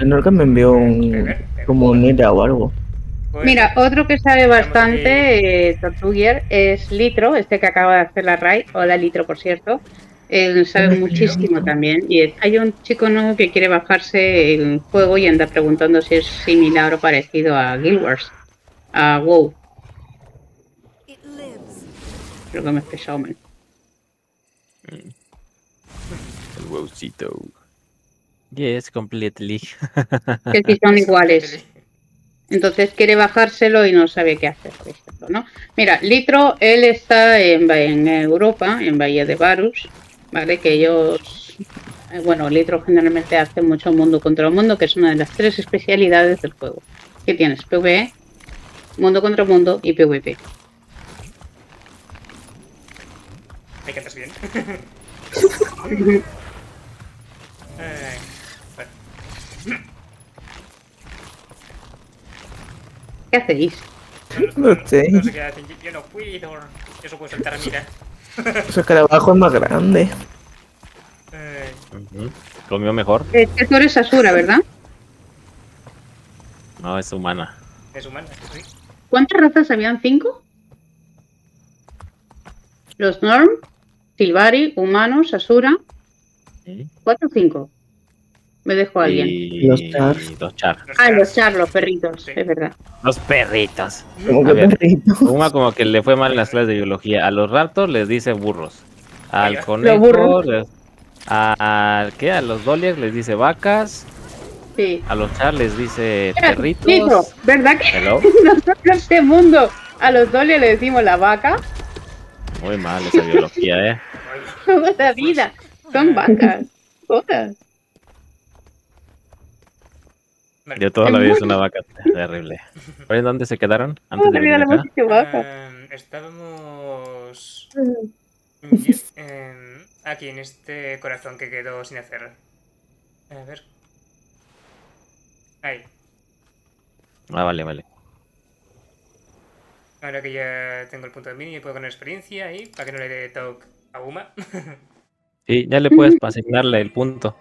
B: Norca me envió un como un o algo.
A: Mira, otro que sabe bastante, eh, Tortuguier, es Litro, este que acaba de hacer la raid. Hola, Litro, por cierto. Él sabe muchísimo también. Y es- hay un chico nuevo que quiere bajarse el juego y anda preguntando si es similar o parecido a Guild Wars, a WoW. Creo que me he pesado, man.
H: El huevcito. Yes, completely.
A: que sí son iguales. Entonces quiere bajárselo y no sabe qué hacer, por ejemplo, ¿no? Mira, Litro, él está en, en Europa, en Bahía de Varus, ¿vale? Que ellos, eh, bueno, Litro generalmente hace mucho mundo contra mundo, que es una de las tres especialidades del juego. ¿Qué tienes? PvE, mundo contra mundo y PvP.
D: ¿Me cantas bien? Ay, bueno.
A: ¿Qué hacéis?
B: No sé.
D: No sé qué hacen. Yo, no puedo. Yo solo puedo saltar, mira.
B: Ese escarabajo es más grande.
H: Ujú. Comió mejor.
A: Es que tú eres Asura, ¿verdad?
H: No, es humana.
D: es humana, sí.
A: ¿Cuántas razas habían? ¿Cinco? Los Norm, Silvari, humanos, Asura. ¿Cuatro o cinco? Me dejo a alguien.
H: Y
B: Los char.
H: Los char.
A: Ah, los char, los perritos, es verdad.
H: Los perritos.
B: Como
H: A
B: que
H: ver,
B: perrito.
H: Uma como que le fue mal en las clases de biología. A los raptors les dice burros. Al
A: Los
H: conejo,
A: burros.
H: les- a, ¿qué? A los dolies les dice vacas.
A: Sí.
H: A los char les dice perritos.
A: ¿verdad que
H: Hello.
A: nosotros en este mundo a los dolios le decimos la vaca?
H: Muy mal esa biología, ¿eh?
A: Toda la vida. Son vacas. Todas.
H: Yo toda la vida es una vaca terrible. ¿Oye, ¿Dónde se quedaron? Antes de venir acá.
D: Em, estábamos
A: Mm.
D: aquí en este corazón que quedó sin hacer. A ver. Ahí.
H: Ah, vale, vale.
D: Ahora que ya tengo el punto de mini y puedo ganar experiencia ahí para que no le dé talk a Uma.
H: Sí, ya le puedes asignarle el punto.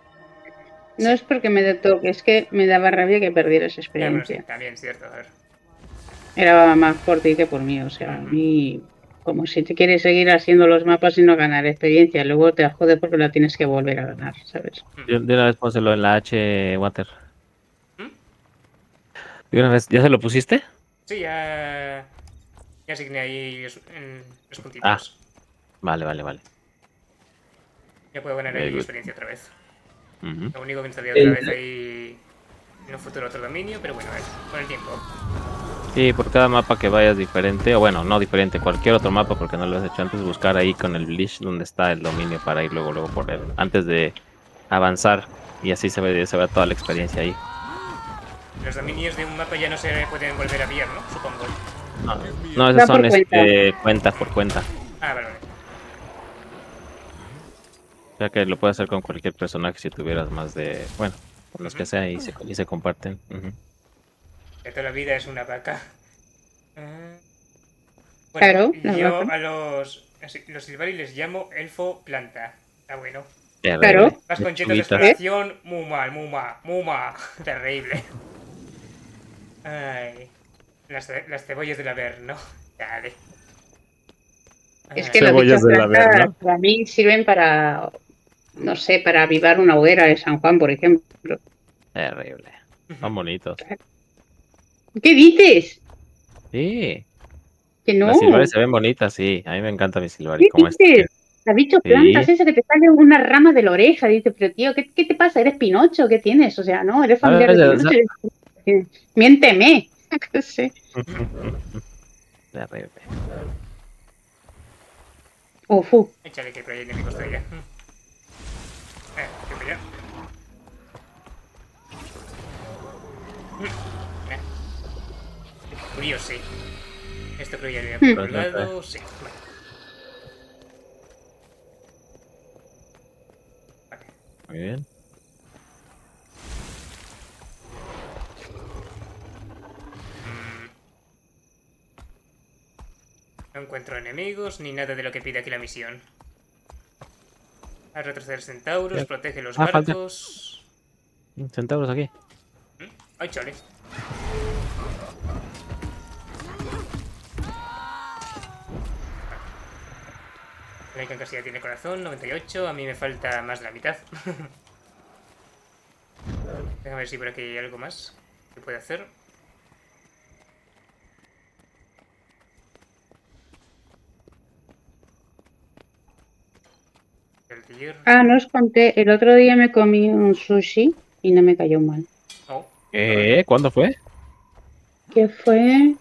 A: No es porque me dé toque, es que me daba rabia que
D: bueno, sí,
A: experiencia.
D: también es cierto, a ver.
A: Era más por ti que por mí, o sea, a mí como si te quieres seguir haciendo los mapas y no ganar experiencia, luego te jode porque la tienes que volver a ganar, ¿sabes?
H: De, de una vez pónselo en la H Water. ¿De una vez? ¿Ya se lo pusiste?
D: Sí, ya. Ya asigné ahí los, en- los puntitos.
H: Ah. Vale, vale, vale.
D: Ya puedo ganar ahí experiencia otra vez.
H: Ujú.
D: Lo único que me estaría
B: Eh,
D: otra vez ahí. En un futuro otro dominio, pero bueno, a ver, con el tiempo.
H: Sí, por cada mapa que vayas diferente, o bueno, no diferente, cualquier otro mapa, porque no lo has hecho antes, buscar ahí con el Bleach donde está el dominio para ir luego, luego por él, antes de avanzar. Y así se ve, se ve toda la experiencia ahí.
D: Los dominios de un mapa ya no se pueden volver a pillar, ¿no? Supongo.
H: No, no esos
A: Va
H: son
A: cuenta.
H: este, cuenta por cuenta.
D: Ah, vale,
H: sea que lo puedes hacer con cualquier personaje si tuvieras más de, bueno, con los que sea y se, y se comparten.
D: Que toda la vida es una vaca. Ah.
A: Claro, la
D: yo
A: vaca.
D: a los, los Silvari les llamo elfo planta. Está bueno.
H: Terrible.
A: Claro.
D: Las conchetas de
H: Lechuguitas.
D: exploración, muy mal, muy mal, muy mal. Terrible. Ay. Las, las cebollas del averno. Dale.
A: Es que los
H: Cebollas
A: bichos
H: de la
A: plantas para mí sirven para, no sé, para avivar una hoguera de San Juan, por ejemplo.
H: Terrible. Son bonitos.
A: ¿Qué dices?
H: Sí.
A: Que no.
H: Las silvares se ven bonitas, sí. A mí me encanta mi silvari.
A: ¿Qué
H: Como este.
A: dices? Has dicho
H: Sí.
A: plantas, esa que te sale una rama de la oreja. Dices, pero tío, ¿qué, qué te pasa? ¿Eres Pinocho? ¿Qué tienes? O sea, no, eres familiar
H: ver,
A: de Pinocho. eres- Miénteme.
H: Terrible.
A: Ufu.
D: Échale que hay enemigos todavía. Eh. Frío, sí. Esto creo ya lo
A: Hmm.
D: había colgado, sí. Vale.
H: Muy bien.
D: No encuentro enemigos ni nada de lo que pide aquí la misión. A retroceder centauros, protege los
H: Ah, falta.
D: barcos.
H: Centauros aquí.
D: Ay, chale. La casi ya tiene corazón, 98. A mí me falta más de la mitad. Déjame ver si por aquí hay algo más que puede hacer. El.
A: Ah, no os conté. El otro día me comí un sushi y no me cayó mal.
D: Oh,
H: ¿Eh? ¿Cuándo fue?
A: ¿Qué fue?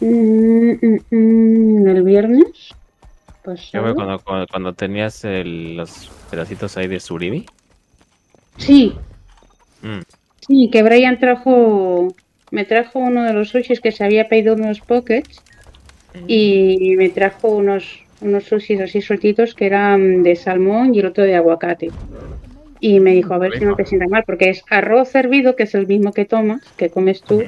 A: Mm, mm, mm, ¿El viernes? Pues
H: ¿Qué fue cuando, cuando, cuando tenías el- los pedacitos ahí de surimi?
A: Sí,
H: Mm.
A: sí, que Brian trajo, me trajo uno de los sushis que se había pedido unos pockets y me trajo unos, unos sushis así sueltitos que eran de salmón y el otro de aguacate. Y me dijo, a ver si no te sientas mal, porque es arroz hervido, que es el mismo que tomas, que comes tú,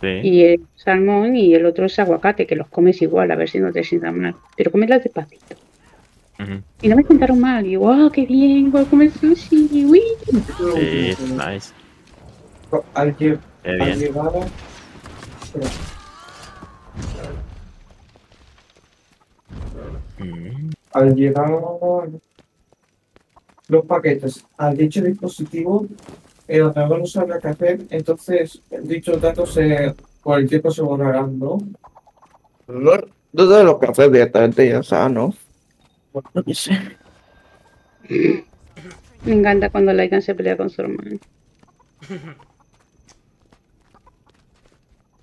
H: Sí.
A: y el salmón y el otro es aguacate, que los comes igual, a ver si no te sientas mal. Pero comerlas despacito.
H: Ujú.
A: Y no me sentaron mal. Y wow, qué bien, voy a comer sushi. uy".
H: Sí, nice.
B: Al, lle-
H: Qué
B: al llegar. Los paquetes al dicho dispositivo, el ordenador no sabrá qué hacer, entonces dichos datos se, por el tiempo se borrarán, ¿no? No, no lo que hacer directamente, ya está, ¿no? Bueno, no sé.
A: Me encanta cuando Laikan se pelea con su hermano.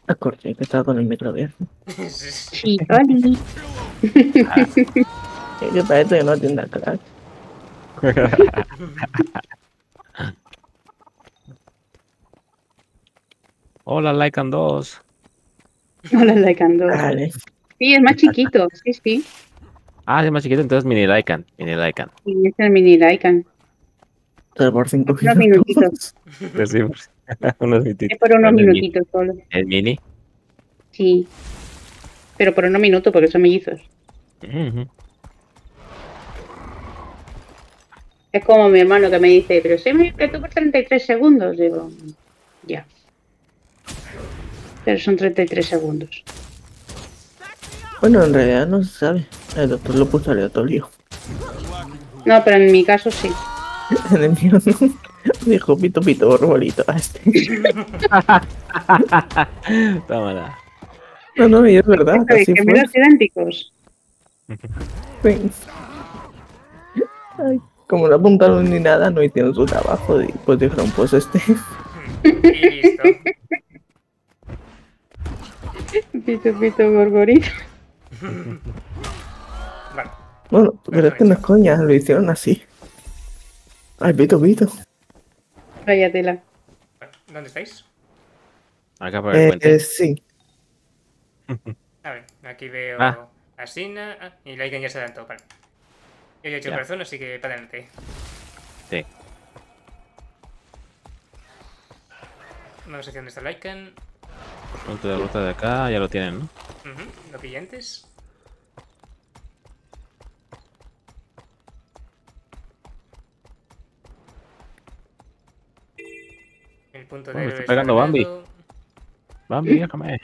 B: Acordé que estaba con el micro abierto.
A: Sí, Oli.
B: Es que parece que no atienda crack.
H: Hola, Lycan 2.
A: Hola, Laikan 2.
B: Vale.
A: Sí, es más chiquito. Sí, sí.
H: Ah, es más chiquito, entonces mini Lycan. Mini Lycan.
A: Y es el mini Laikan.
B: Pero por cinco
A: Unos minutitos.
H: Decimos. Unos
A: Es por unos minutitos solo.
H: El mini.
A: Sí. Pero por unos minutos, porque son mellizos.
H: Ujú.
A: Es como mi hermano que me dice, pero se me que tú por 33 segundos. Digo, ya. Pero son 33 segundos.
B: Bueno, en realidad no se sabe. El doctor lo puso aleatorio.
A: No, pero en mi caso sí.
B: En el mío no. Dijo pito pito borbolito a este.
H: Tómala.
B: No, no, y es verdad,
P: Ay,
B: así fue.
P: gemelos idénticos.
B: Ay, como no apuntaron ni nada, no hicieron su trabajo y pues dijeron, pues este.
D: Y listo.
P: Pito pito borbolito.
D: Vale.
B: Bueno, pero es que no es coña, lo hicieron así. Ay, pito pito.
P: Vaya tela.
D: ¿Dónde estáis?
H: Acá para el
B: Eh,
H: puente.
B: eh, sí.
D: A ver, aquí veo
H: Ah.
D: a Sina ah, y Laiken ya se adelantó, vale. Yo ya he hecho
H: Ya.
D: corazón, así que para adelante.
H: Sí.
D: No sé dónde está Laiken.
H: Punto de ruta de acá, ya lo tienen, ¿no?
D: Ujú, Lo pillé punto
H: Oh, me está pegando Bambi. Bambi, déjame.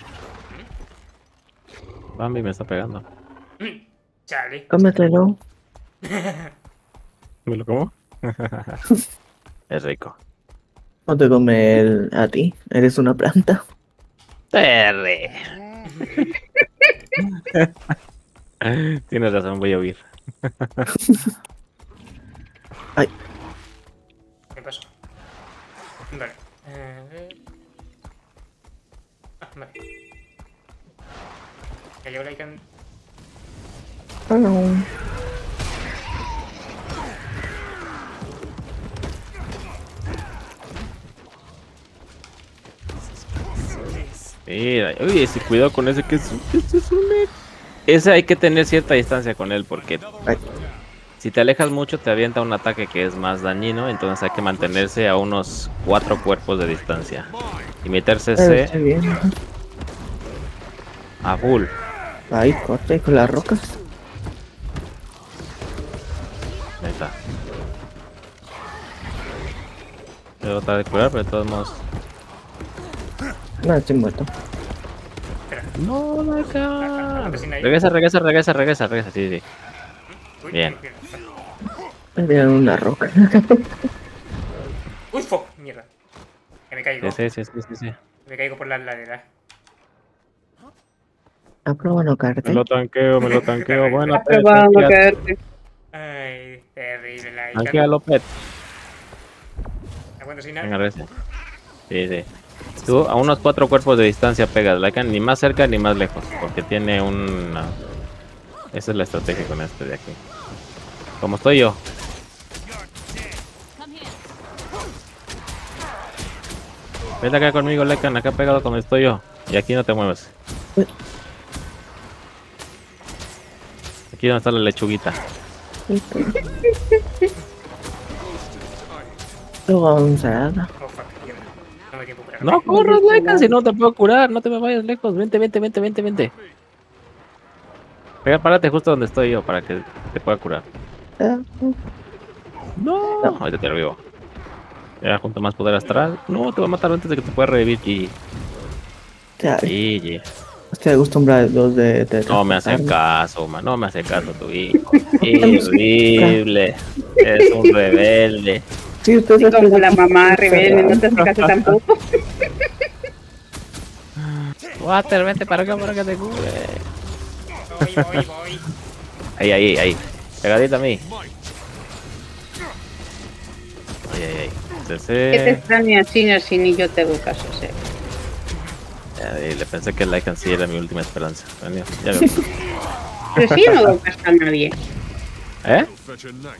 H: Bambi me está pegando.
D: Mm, Chale.
B: Cómetelo.
H: ¿Me lo como? es rico.
B: No te come el- a ti. Eres una planta.
H: Terre. Tienes razón, voy a huir.
B: Ay,
D: ¿Qué pasó? Vale. Vale. Ya llegó Laiken.
B: no.
H: Mira, oye, si cuidado con ese que es, ese es un Ese hay que tener cierta distancia con él porque
B: Ay,
H: si te alejas mucho te avienta un ataque que es más dañino, entonces hay que mantenerse a unos cuatro cuerpos de distancia y meterse ese
B: está bien.
H: A full.
B: Ahí, corte con las rocas.
H: Ahí está. Voy a tratar de curar, pero de todos modos.
B: No, estoy muerto.
H: No, no acá. Regresa, regresa, regresa, regresa, regresa, sí, sí. Bien.
B: Me una roca.
D: Uy, fuck, mierda. Que me caigo.
H: Sí, sí, sí, sí, sí, sí.
D: Me caigo por la ladera.
B: Aprueba no
H: Me
B: caerte.
H: lo tanqueo, me lo tanqueo. Bueno,
P: Aprobado no caerte.
D: Ay, terrible la
H: Tanquea López.
D: Aguanta sin
H: Venga,
D: nada.
H: Sí, sí. Tú a unos cuatro cuerpos de distancia pegas, Lycan, ni más cerca ni más lejos, porque tiene un... Esa es la estrategia con este de aquí. Como estoy yo. Vete acá conmigo, Lycan, acá pegado como estoy yo. Y aquí no te mueves. Aquí donde está la lechuguita.
D: No
H: corras, Lycan, si no te puedo curar, no te me vayas lejos. Vente, vente, vente, vente, vente. Pega, párate justo donde estoy yo para que te pueda curar. No, ahorita te revivo. Ya junto más poder astral. No, te va a matar antes de que te pueda revivir. GG.
B: Chale.
H: GG.
B: Estoy acostumbrado de, de
H: No me hacen caso, man. No me hace caso tu hijo. Horrible. Es un rebelde.
B: Sí, usted
P: Y como la mamá rebelde, no te hace caso tampoco.
H: Water, vente para acá para que te cure.
D: Voy, voy, voy.
H: Ahí, ahí, ahí. Pegadita a mí. Ahí, ahí, ahí.
P: ¿Qué te extraña así, así ni yo te hago caso? sea.
H: Ya, le pensé que Lycan sí era mi última esperanza. Bueno, ya
P: Pero sí no a nadie.
H: ¿Eh?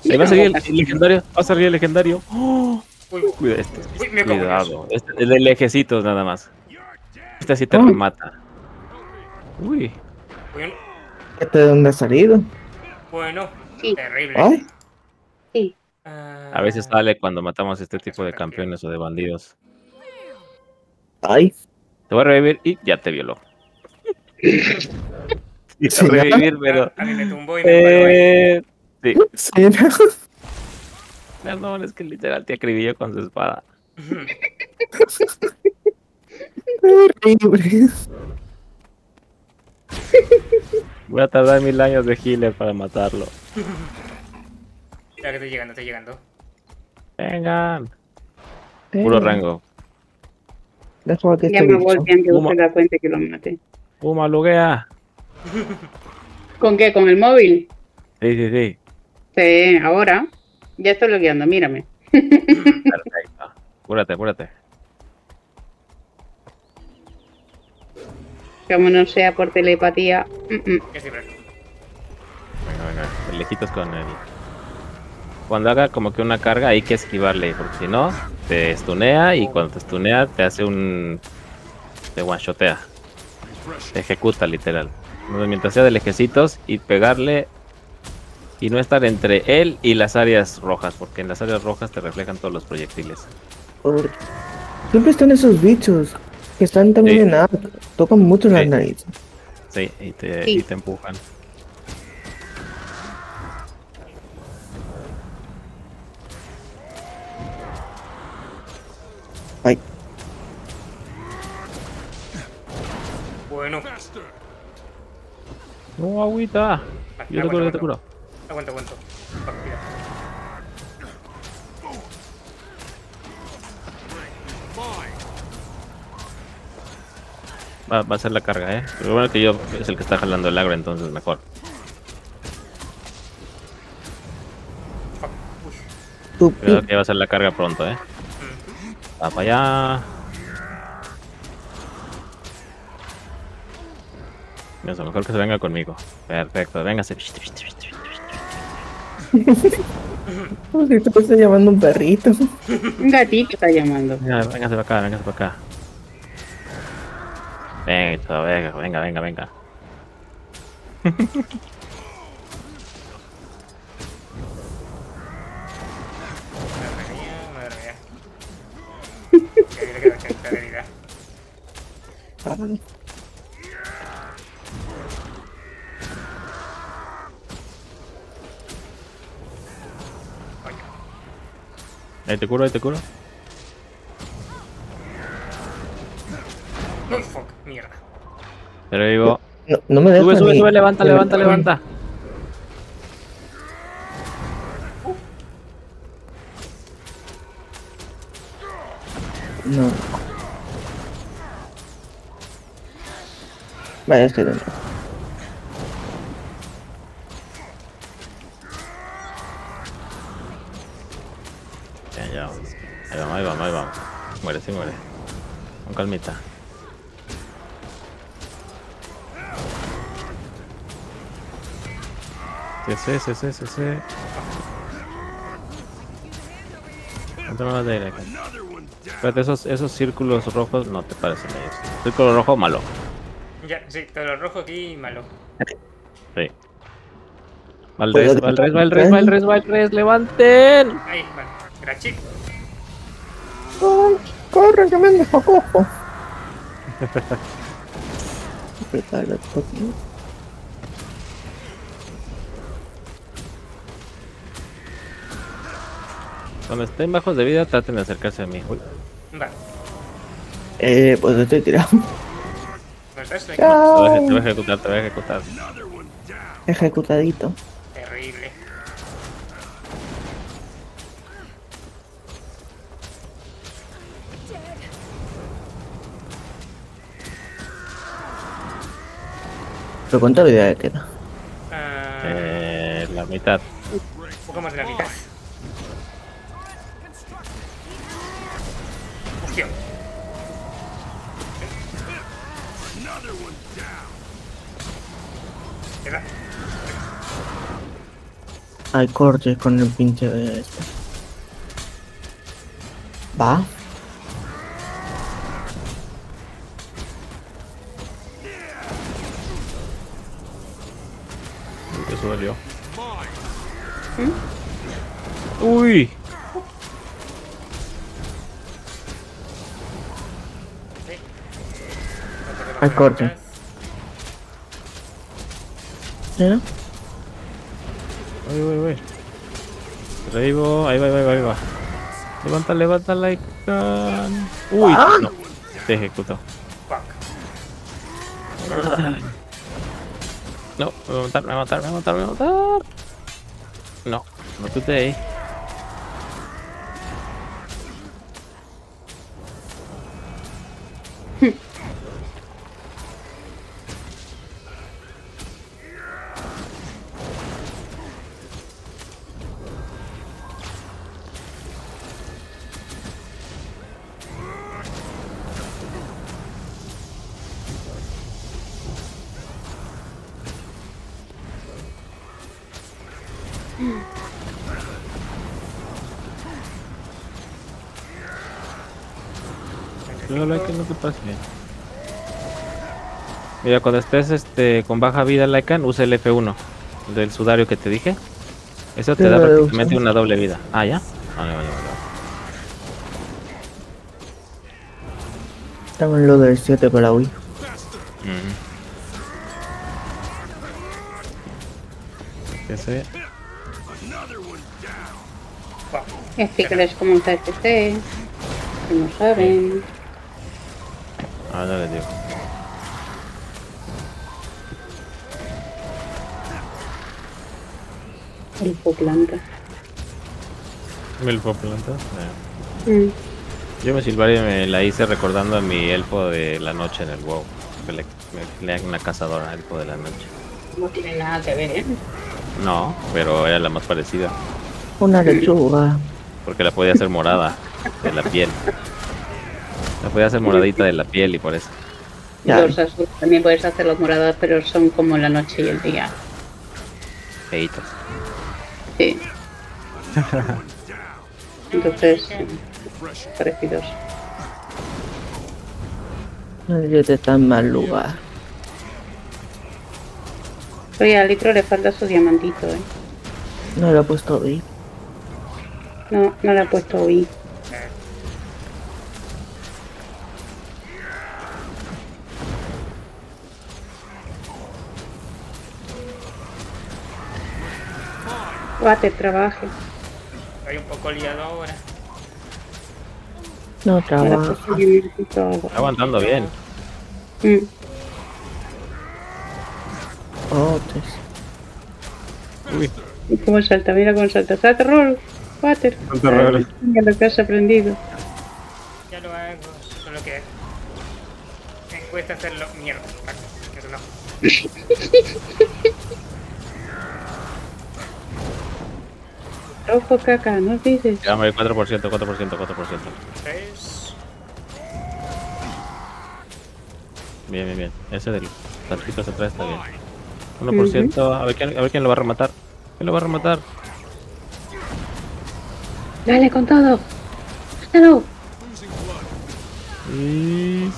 P: Sí,
H: Ahí va a
P: hago
H: el, el legendario. Va a salir el legendario. ¡Oh! Este.
D: Cago en
H: Cuidado. Este es de lejecitos nada más. Este sí te
B: Oh.
H: remata. Uy.
D: Bueno,
B: ¿Este de dónde ha salido?
D: bueno,
P: Sí.
D: terrible.
B: Ay,
P: Sí.
D: Ah,
H: A veces sale cuando matamos este tipo de campeones o de bandidos.
B: ay.
H: Te voy a revivir y ya te violó. Y
B: Sí,
H: a
B: ¿no?
H: revivir, pero.
D: A mí me tumbó y me.
H: Eh, sí.
B: Sí, no.
H: Perdón, es que literal te acribilló con su espada.
B: Horrible.
H: Voy a tardar mil años de healer para matarlo.
D: Ya que estoy llegando, estoy llegando.
H: Vengan. Puro rango.
B: Dejo aquí
P: Ya me que
H: Uma.
P: usted da cuenta que lo maté.
H: Puma, luguea.
P: ¿Con qué? ¿Con el móvil?
H: Sí, sí, sí.
P: Sí, ahora. Ya estoy logueando, mírame.
H: Perfecto. Apúrate, apúrate.
P: Como no sea por telepatía. mm, mm.
D: Que.
H: Venga, venga. Lejitos con el. Cuando haga como que una carga hay que esquivarle, porque si no, te stunea y cuando te stunea te hace un. te one-shotea. Te ejecuta literal. Mientras sea de lejecitos y pegarle y no estar entre él y las áreas rojas, porque en las áreas rojas te reflejan todos los proyectiles.
B: Por- Siempre están esos bichos que están también
H: Sí.
B: en Ark. Tocan mucho las narices.
H: Sí, y te,
P: Sí.
H: y te empujan.
D: Bueno.
H: No, agüita.
D: Vale,
H: Yo te curo, yo te curo.
D: Aguanto, aguanto. Va.
H: Va, a ser la carga, eh. Pero bueno que yo es el que está jalando el agro, entonces mejor.
B: tú,
H: Cuidado que va a ser la carga pronto, eh. Va para allá. Eso, mejor que se venga conmigo. Perfecto, véngase.
B: Como si te estás llamando un perrito.
P: Un gatito está llamando.
H: Venga, véngase para acá, véngase para acá. Venga, venga, venga, venga, venga. Ahí te curo, ahí te curo.
D: Oh, fuck, mierda.
H: Pero digo,
B: No, no me dejan
H: sube, sube, sube, levanta, levanta, levanta.
B: No. Vaya, estoy dentro.
H: Ya, ya. Ahí vamos, ahí vamos, ahí vamos. Muere, sí muere. Con calmita. Sí, sí, sí, sí, sí. Espérate, esos, esos círculos rojos no te parecen ellos. Círculo rojo, malo.
D: Ya, sí, todo lo rojo aquí malo.
H: Sí. Va
B: Pues,
H: res, va al res, va al res, va al res, va al res, levanten.
D: Ahí, vale. Gracias.
B: ¡Ay, corre, que me han dejado cojo! Apretar el botón.
H: Cuando estén bajos de vida, traten de acercarse a mí. Uy.
D: Vale.
B: Eh, pues estoy tirado. Chao.
H: te voy a ejecutar, te voy a ejecutar.
B: Ejecutadito. Pero cuánta vida le queda.
H: Eh, la mitad.
D: un poco más de la mitad. Hostia. Queda.
B: Hay cortes con el pinche de este. Va.
H: Eso dolió. Uy.
B: Hay corte. ¿Ya?
H: Uy, uy, uy. Ahí va, ahí va, ahí va. Levanta, levanta, like. Uy,
B: Ah.
H: no. Te ejecutó.
D: Fuck.
H: No, me voy a matar, me voy a matar, me voy a matar, me voy a matar. No, no tú te ahí. today. Cuidado, Lycan, no te pases. Mira, cuando estés este, con baja vida, Lycan, usa el F1 del sudario que te dije. Eso te
B: Sí,
H: da prácticamente una doble vida. Ah, ¿ya? Vale, vale, vale.
B: Tengo en lo del 7 para Wii.
H: Ujú. Ese.
A: Explícales cómo está el TC, que no saben.
H: Les digo.
A: El planta.
H: ¿Melfo planta? Eh.
A: Mm.
H: Yo me Silvaria me la hice recordando a mi elfo de la noche en el WoW. Que le, me- le una cazadora, elfo de la noche.
A: No tiene nada que ver, ¿eh?
H: No, pero era la más parecida.
B: Una lechuga.
H: Porque la podía hacer morada de la piel. Podía hacer moradita de la piel y por eso.
A: Los azules también puedes hacer los morados, pero son como la noche y el día.
H: Feitos.
A: Sí. Entonces, parecidos.
B: El 7 está en mal lugar.
A: Oye, al litro le falta su diamantito, ¿eh?
B: No lo he puesto Wii.
A: No, no le ha puesto Wii. Bate, trabaje.
D: Estoy un poco liado ahora.
B: No trabaja.
H: Está aguantando bien.
A: Mm.
B: Oh, tres.
H: Uy.
A: ¿Y cómo salta? Mira cómo salta. ¡Salta, roll! ¡Water!
H: Salta, roll.
A: Mira lo que has aprendido.
D: Ya lo hago, solo que me cuesta hacerlo. Mierda, no.
A: Ojo, caca, no dices.
H: Ya, hombre, 4%, 4%, 4%.
D: Tres.
H: Bien, bien, bien. Ese del saltito hacia atrás está bien. 1%. A ver quién, a ver quién lo va a rematar. ¿Quién lo va a rematar?
A: Dale con todo. ¡Mátalo!
H: Y...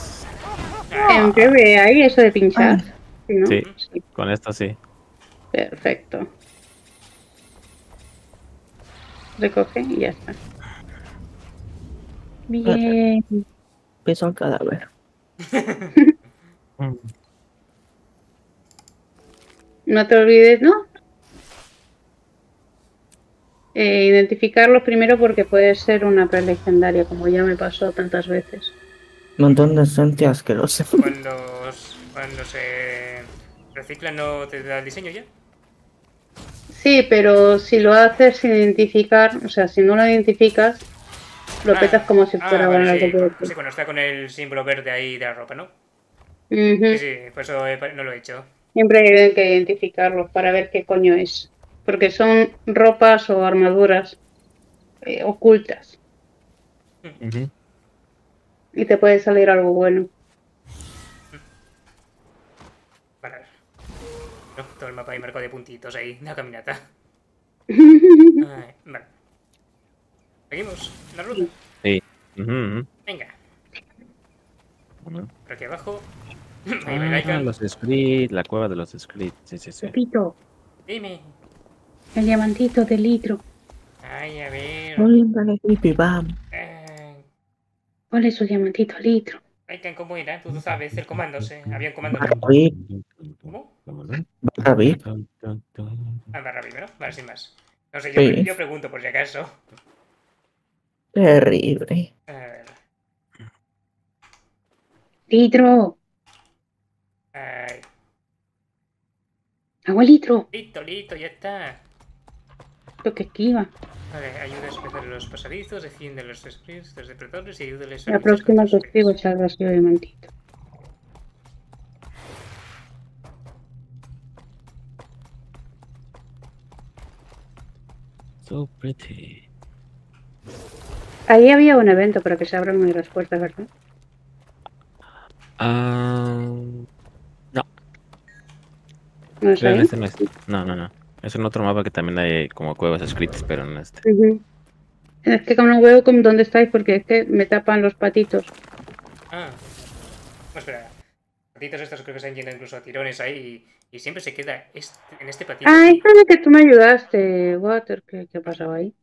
A: En breve hay eso de pinchar. Sí, ¿no?
H: Sí, con esto sí.
A: Perfecto. Recoge y ya está. Bien.
B: Piso al cadáver.
A: No te olvides, ¿no? Eh, identificarlos primero porque puede ser una prelegendaria, como ya me pasó tantas veces.
B: Montón de gente asquerosa.
D: Cuando, cuando se recicla, ¿no te da el diseño ya?
A: Sí, pero si lo haces sin identificar, o sea, si no lo identificas, lo
D: Ah,
A: petas como si
D: ah,
A: fuera
D: vale,
A: algo
D: sí.
A: propio.
D: Sí, cuando está con el símbolo verde ahí de la ropa, ¿no? Sí, sí, por eso he- no lo he hecho.
A: Siempre hay que identificarlos para ver qué coño es. Porque son ropas o armaduras eh, ocultas. Y te puede salir algo bueno.
D: Vale. No, todo el mapa ahí marcado de puntitos ahí, la caminata. Ay, vale. Seguimos, la ruta.
H: Sí.
D: Venga,
H: Bueno.
D: por aquí abajo. Ahí va
H: Ah, los scripts, la cueva de los scripts. Sí, sí, sí.
A: Pepito,
D: Dime.
A: el diamantito de litro.
D: Ay, a ver.
B: Muy bien, hippie, bam.
D: Eh,
A: ¿Cuál es su diamantito litro?
D: Icon, ¿cómo era? Tú, tú sabes el comando, sí. Había un comando.
B: Barrabi.
D: ¿Cómo?
B: Barrabi.
D: Ah, barra primero. Vale, sin más. No sé, yo,
B: Sí.
D: yo pregunto por si acaso.
B: Terrible.
D: A ver.
A: Litro,
D: Ay,
A: agua litro.
D: listo, listo, ya está.
A: Lo que esquiva.
D: Vale, ayuda a empezar los pasadizos, defiende los scripts, los depredadores y ayúdales a
A: La próxima escribo salga su diamantito.
H: So pretty.
A: Ahí había un evento para que se abran las puertas, ¿verdad?
H: Ah, no.
A: ¿No es ahí?
H: este no es. No, no, no. Es en otro mapa que también hay como cuevas scripts, pero en este.
A: Es que como no veo con dónde estáis porque es que me tapan los patitos.
D: Ah. No, espera. Patitos estos creo que se han llenado incluso a tirones ahí y, y siempre se queda este- en este patito.
A: Ah, esta es que tú me ayudaste, Water. ¿Qué, qué ha pasado ahí?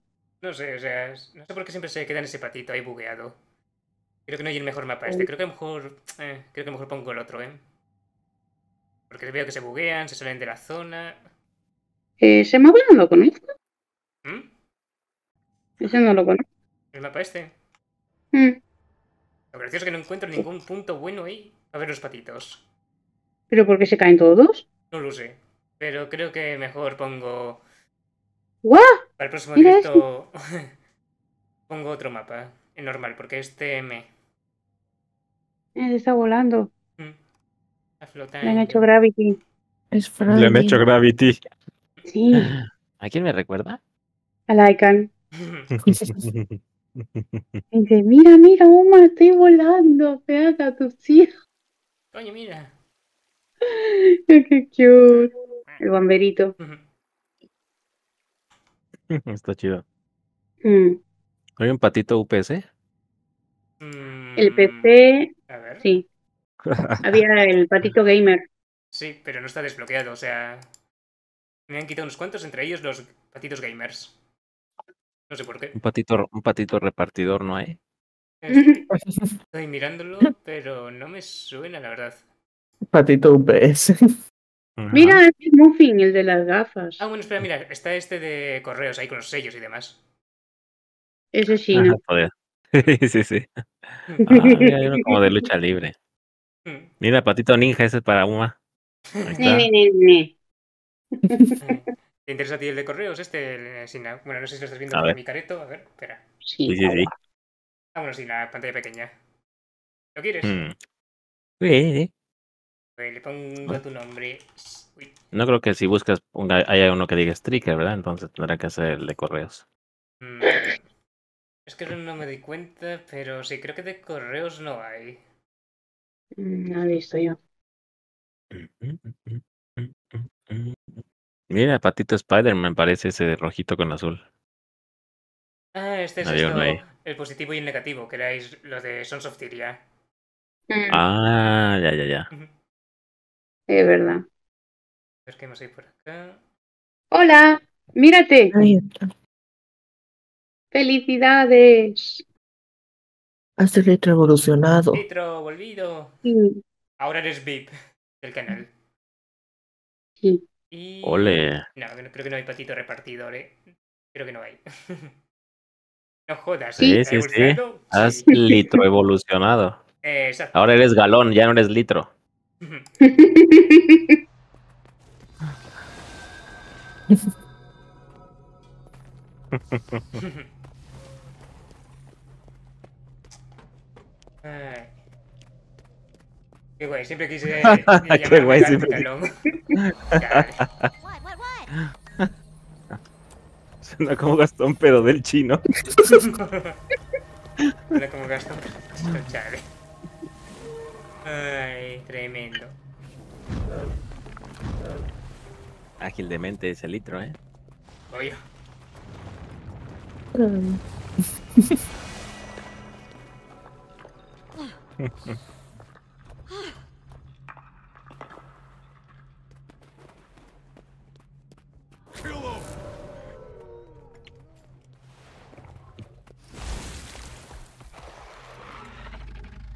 D: No sé, o sea, es- no sé por qué siempre se queda en ese patito ahí bugueado. Creo que no hay el mejor mapa este. Creo que a lo mejor. eh, creo que a lo mejor pongo el otro, ¿eh? Porque veo que se buguean, se salen de la zona.
A: Eh, ¿Ese mapa no lo conozco?
D: ¿Mm?
A: Ese no lo conozco.
D: El mapa este.
A: Mm,
D: Lo gracioso es que no encuentro ningún punto bueno ahí a ver los patitos.
A: ¿Pero por qué se caen todos?
D: No lo sé. Pero creo que mejor pongo.
A: ¡Guau!
D: Para el próximo
A: Mira
D: directo. pongo otro mapa. El normal, porque este me.
A: Eh, está volando.
D: Está flotando.
A: Le han hecho Gravity.
B: Es
H: Le han hecho Gravity.
A: Sí,
H: ¿A quién me recuerda?
A: a Lycan. Y dice, mira, mira, Uma, estoy volando. Pégate a tus hijos.
D: Coño, mira.
A: Qué cute. El bomberito.
H: Está chido.
A: Mm,
H: ¿Hay un patito UPS?
A: El PC,
D: A ver.
A: sí. Había el patito gamer.
D: Sí, pero no está desbloqueado, o sea. Me han quitado unos cuantos, entre ellos los patitos gamers. No sé por qué.
H: Un patito, un patito repartidor, ¿no hay?
D: Estoy mirándolo, pero no me suena, la verdad.
B: Patito UPS.
A: Mira, es Muffin, el de las gafas.
D: Ah, bueno, espera, mira, está este de correos ahí con los sellos y demás.
A: Ese sí, ¿no?
H: joder. sí, sí. Ah, mira, hay uno como de lucha libre. Mira, patito ninja, ese es para Uma. Ahí está.
A: Ne.
D: ¿Te interesa a ti el de correos? Este, el- sin la- bueno, no sé si lo estás viendo
H: ver.
D: mi careto. A ver, espera.
H: Sí, sí, sí.
D: Ah, bueno, sí, la pantalla pequeña. ¿Lo quieres?
H: Mm. Sí, sí.
D: Pues le pongo tu nombre. Uy,
H: No creo que si buscas ponga- haya uno que diga Striker, ¿verdad? Entonces tendrá que ser el de correos.
D: mm, Es que no me doy cuenta, pero sí, creo que de correos no hay.
A: Mm, No lo he visto yo.
H: Mira, patito Spider-Man parece ese de rojito con azul.
D: Ah, este es
H: Había
D: esto,
H: uno ahí.
D: el positivo y el negativo, que erais los de Sons of Tyria.
A: Mm,
H: Ah, ya, ya, ya.
A: Es verdad.
D: A ver qué más hay por acá.
A: Hola, mírate. Felicidades.
B: Has revolucionado.
D: Nitro, volvido.
A: Sí,
D: Ahora eres VIP del canal.
A: Sí.
D: Y...
H: Ole.
D: No, no- creo que no hay patito repartidor, ¿eh? Creo que no hay. no jodas.
H: Sí, sí, sí. Has
D: Sí.
H: litro evolucionado.
D: Eh, exacto.
H: Ahora eres galón, ya no eres litro.
D: Ay. Qué guay, siempre quise
H: Qué guay, siempre-. Suena como Gastón, pero del chino.
D: Mira cómo gasto. Chale. Ay, tremendo.
H: Ágil de mente ese litro, ¿eh?
D: Oye.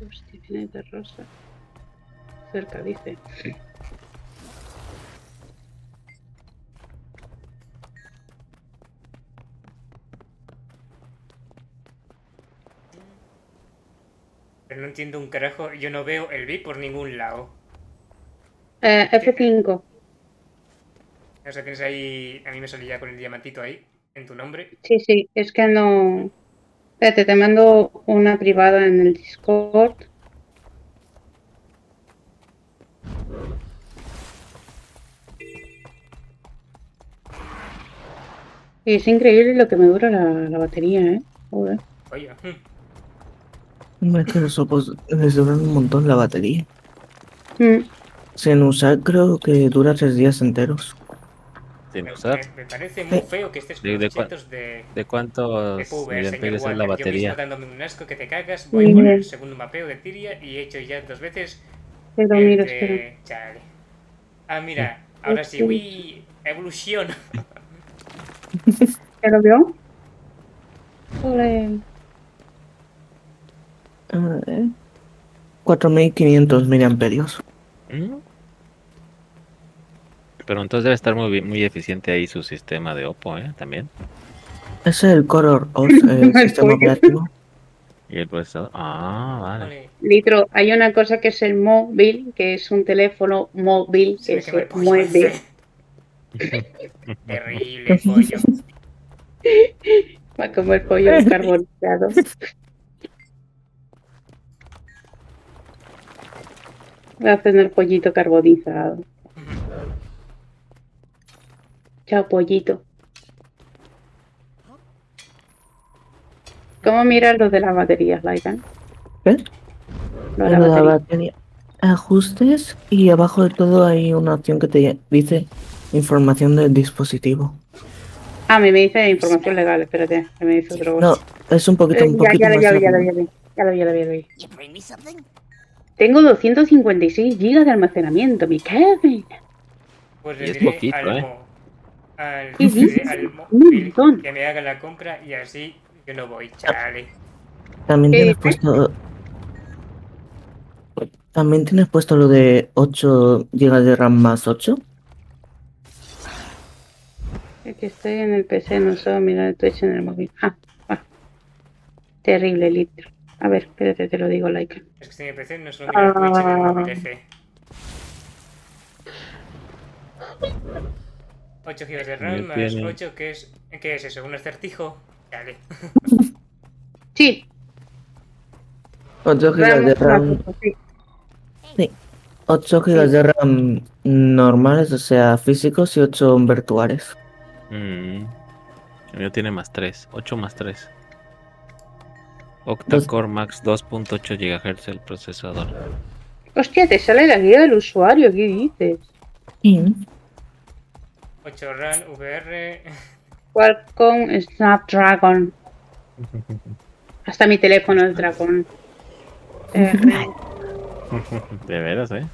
A: Hostia, tiene de rosa. Cerca, dice.
D: Pero no entiendo un carajo. Yo no veo el VIP por ningún lado.
A: Eh, F5.
D: O sea, tienes ahí. A mí me salía con el diamantito ahí. En tu nombre.
A: Sí, sí, es que no. Espérate, te mando una privada en el Discord. Y es increíble lo que me dura la, la batería, ¿eh? Joder.
D: Oye.
B: Hombre, es que los opos les duran un montón la batería.
A: Mm,
B: Sin usar creo que dura tres días enteros.
H: Sin
D: Me,
H: usar.
D: me- me parece muy feo que estés con
H: ¿De, de, cua-
D: de,
H: de cuántos
D: de
H: miliamperios es la.
D: Yo
H: batería?
D: mismo dándome un asco que te cagas, voy por el segundo mapeo de Tiria y he hecho ya dos veces
A: Pero
D: el
A: mira.
D: Chale. Ah, mira, ahora sí, uy, evolución.
A: ¿Ya lo vio? Ole.
B: A ver. 4500 miliamperios.
H: ¿Mm? Pero entonces debe estar muy, muy eficiente ahí su sistema de Oppo, ¿eh? También.
B: Ese es el Color OS, el
A: El
B: sistema operativo.
H: Y el procesador. Ah, vale.
A: Litro, hay una cosa que es el móvil, que es un teléfono móvil que se mueve.
D: Terrible pollo.
A: Va como el pollo carbonizado. Va a tener pollito carbonizado. Chao, pollito. ¿Cómo miras lo de las baterías, Laikan?
B: ¿Qué?
A: Lo de la
B: Lo de la
A: batería.
B: batería. Ajustes y abajo de todo hay una opción que te dice información del dispositivo.
A: Ah, me, me dice información legal, espérate, que me dice otro.
B: No, es un poquito,
A: Eh,
B: un
A: ya,
B: poquito
A: ya, lo-
B: más
A: ya, lo- ya, lo- ya, lo- ya lo vi, ya lo vi, ya lo vi. Tengo 256 GB de almacenamiento, mi Kevin.
D: Pues
H: es poquito, ¿eh?
D: Al, al móvil que me haga la compra y así yo no voy, chale.
B: También
A: ¿Qué
B: tienes puesto. También tienes puesto lo de 8 GB de RAM más 8.
A: Es que estoy en el PC, no solo mirar el Twitch en el móvil. Ah, ah. Terrible, litro. A ver, espérate, te lo digo, like.
D: Es que si mi PC no solo mira el Twitch en el móvil
A: Ah.
D: F. 8 GB de RAM más
H: tiene.
D: 8, ¿qué es, ¿qué es eso? ¿Un acertijo? Dale.
A: Sí.
B: 8 GB RAM de RAM.
A: Sí.
B: 8 GB de RAM normales, o sea, físicos y 8 virtuales.
H: Mm. El mío tiene más 3, 8 más 3. Octa-Core Max 2.8 GHz el procesador.
A: Hostia, te sale la guía del usuario, ¿qué dices?
D: Sí. 8RAN VR.
A: Qualcomm Snapdragon. Hasta mi teléfono es Dragon.
H: De veras, ¿eh?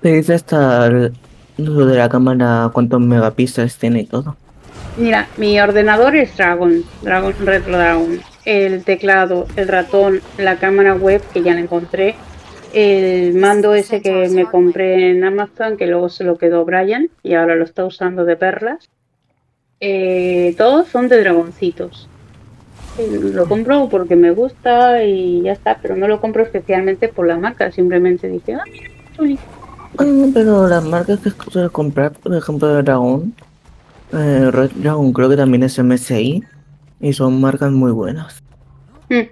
B: Pero dice hasta lo de la cámara, cuántos megapíxeles tiene y todo.
A: Mira, mi ordenador es Dragon, Dragon Retro Dragon. El teclado, el ratón, la cámara web que ya la encontré, el mando ese que me compré en Amazon, que luego se lo quedó Brian y ahora lo está usando de perlas. Eh, todos son de dragoncitos. Lo compro porque me gusta y ya está, pero no lo compro especialmente por la marca, simplemente dije, ah, mira, chuli".
B: Ah, pero las marcas que suelo comprar, por ejemplo, de Dragon, eh, Red Dragon creo que también es MSI y son marcas muy buenas.
A: Mm.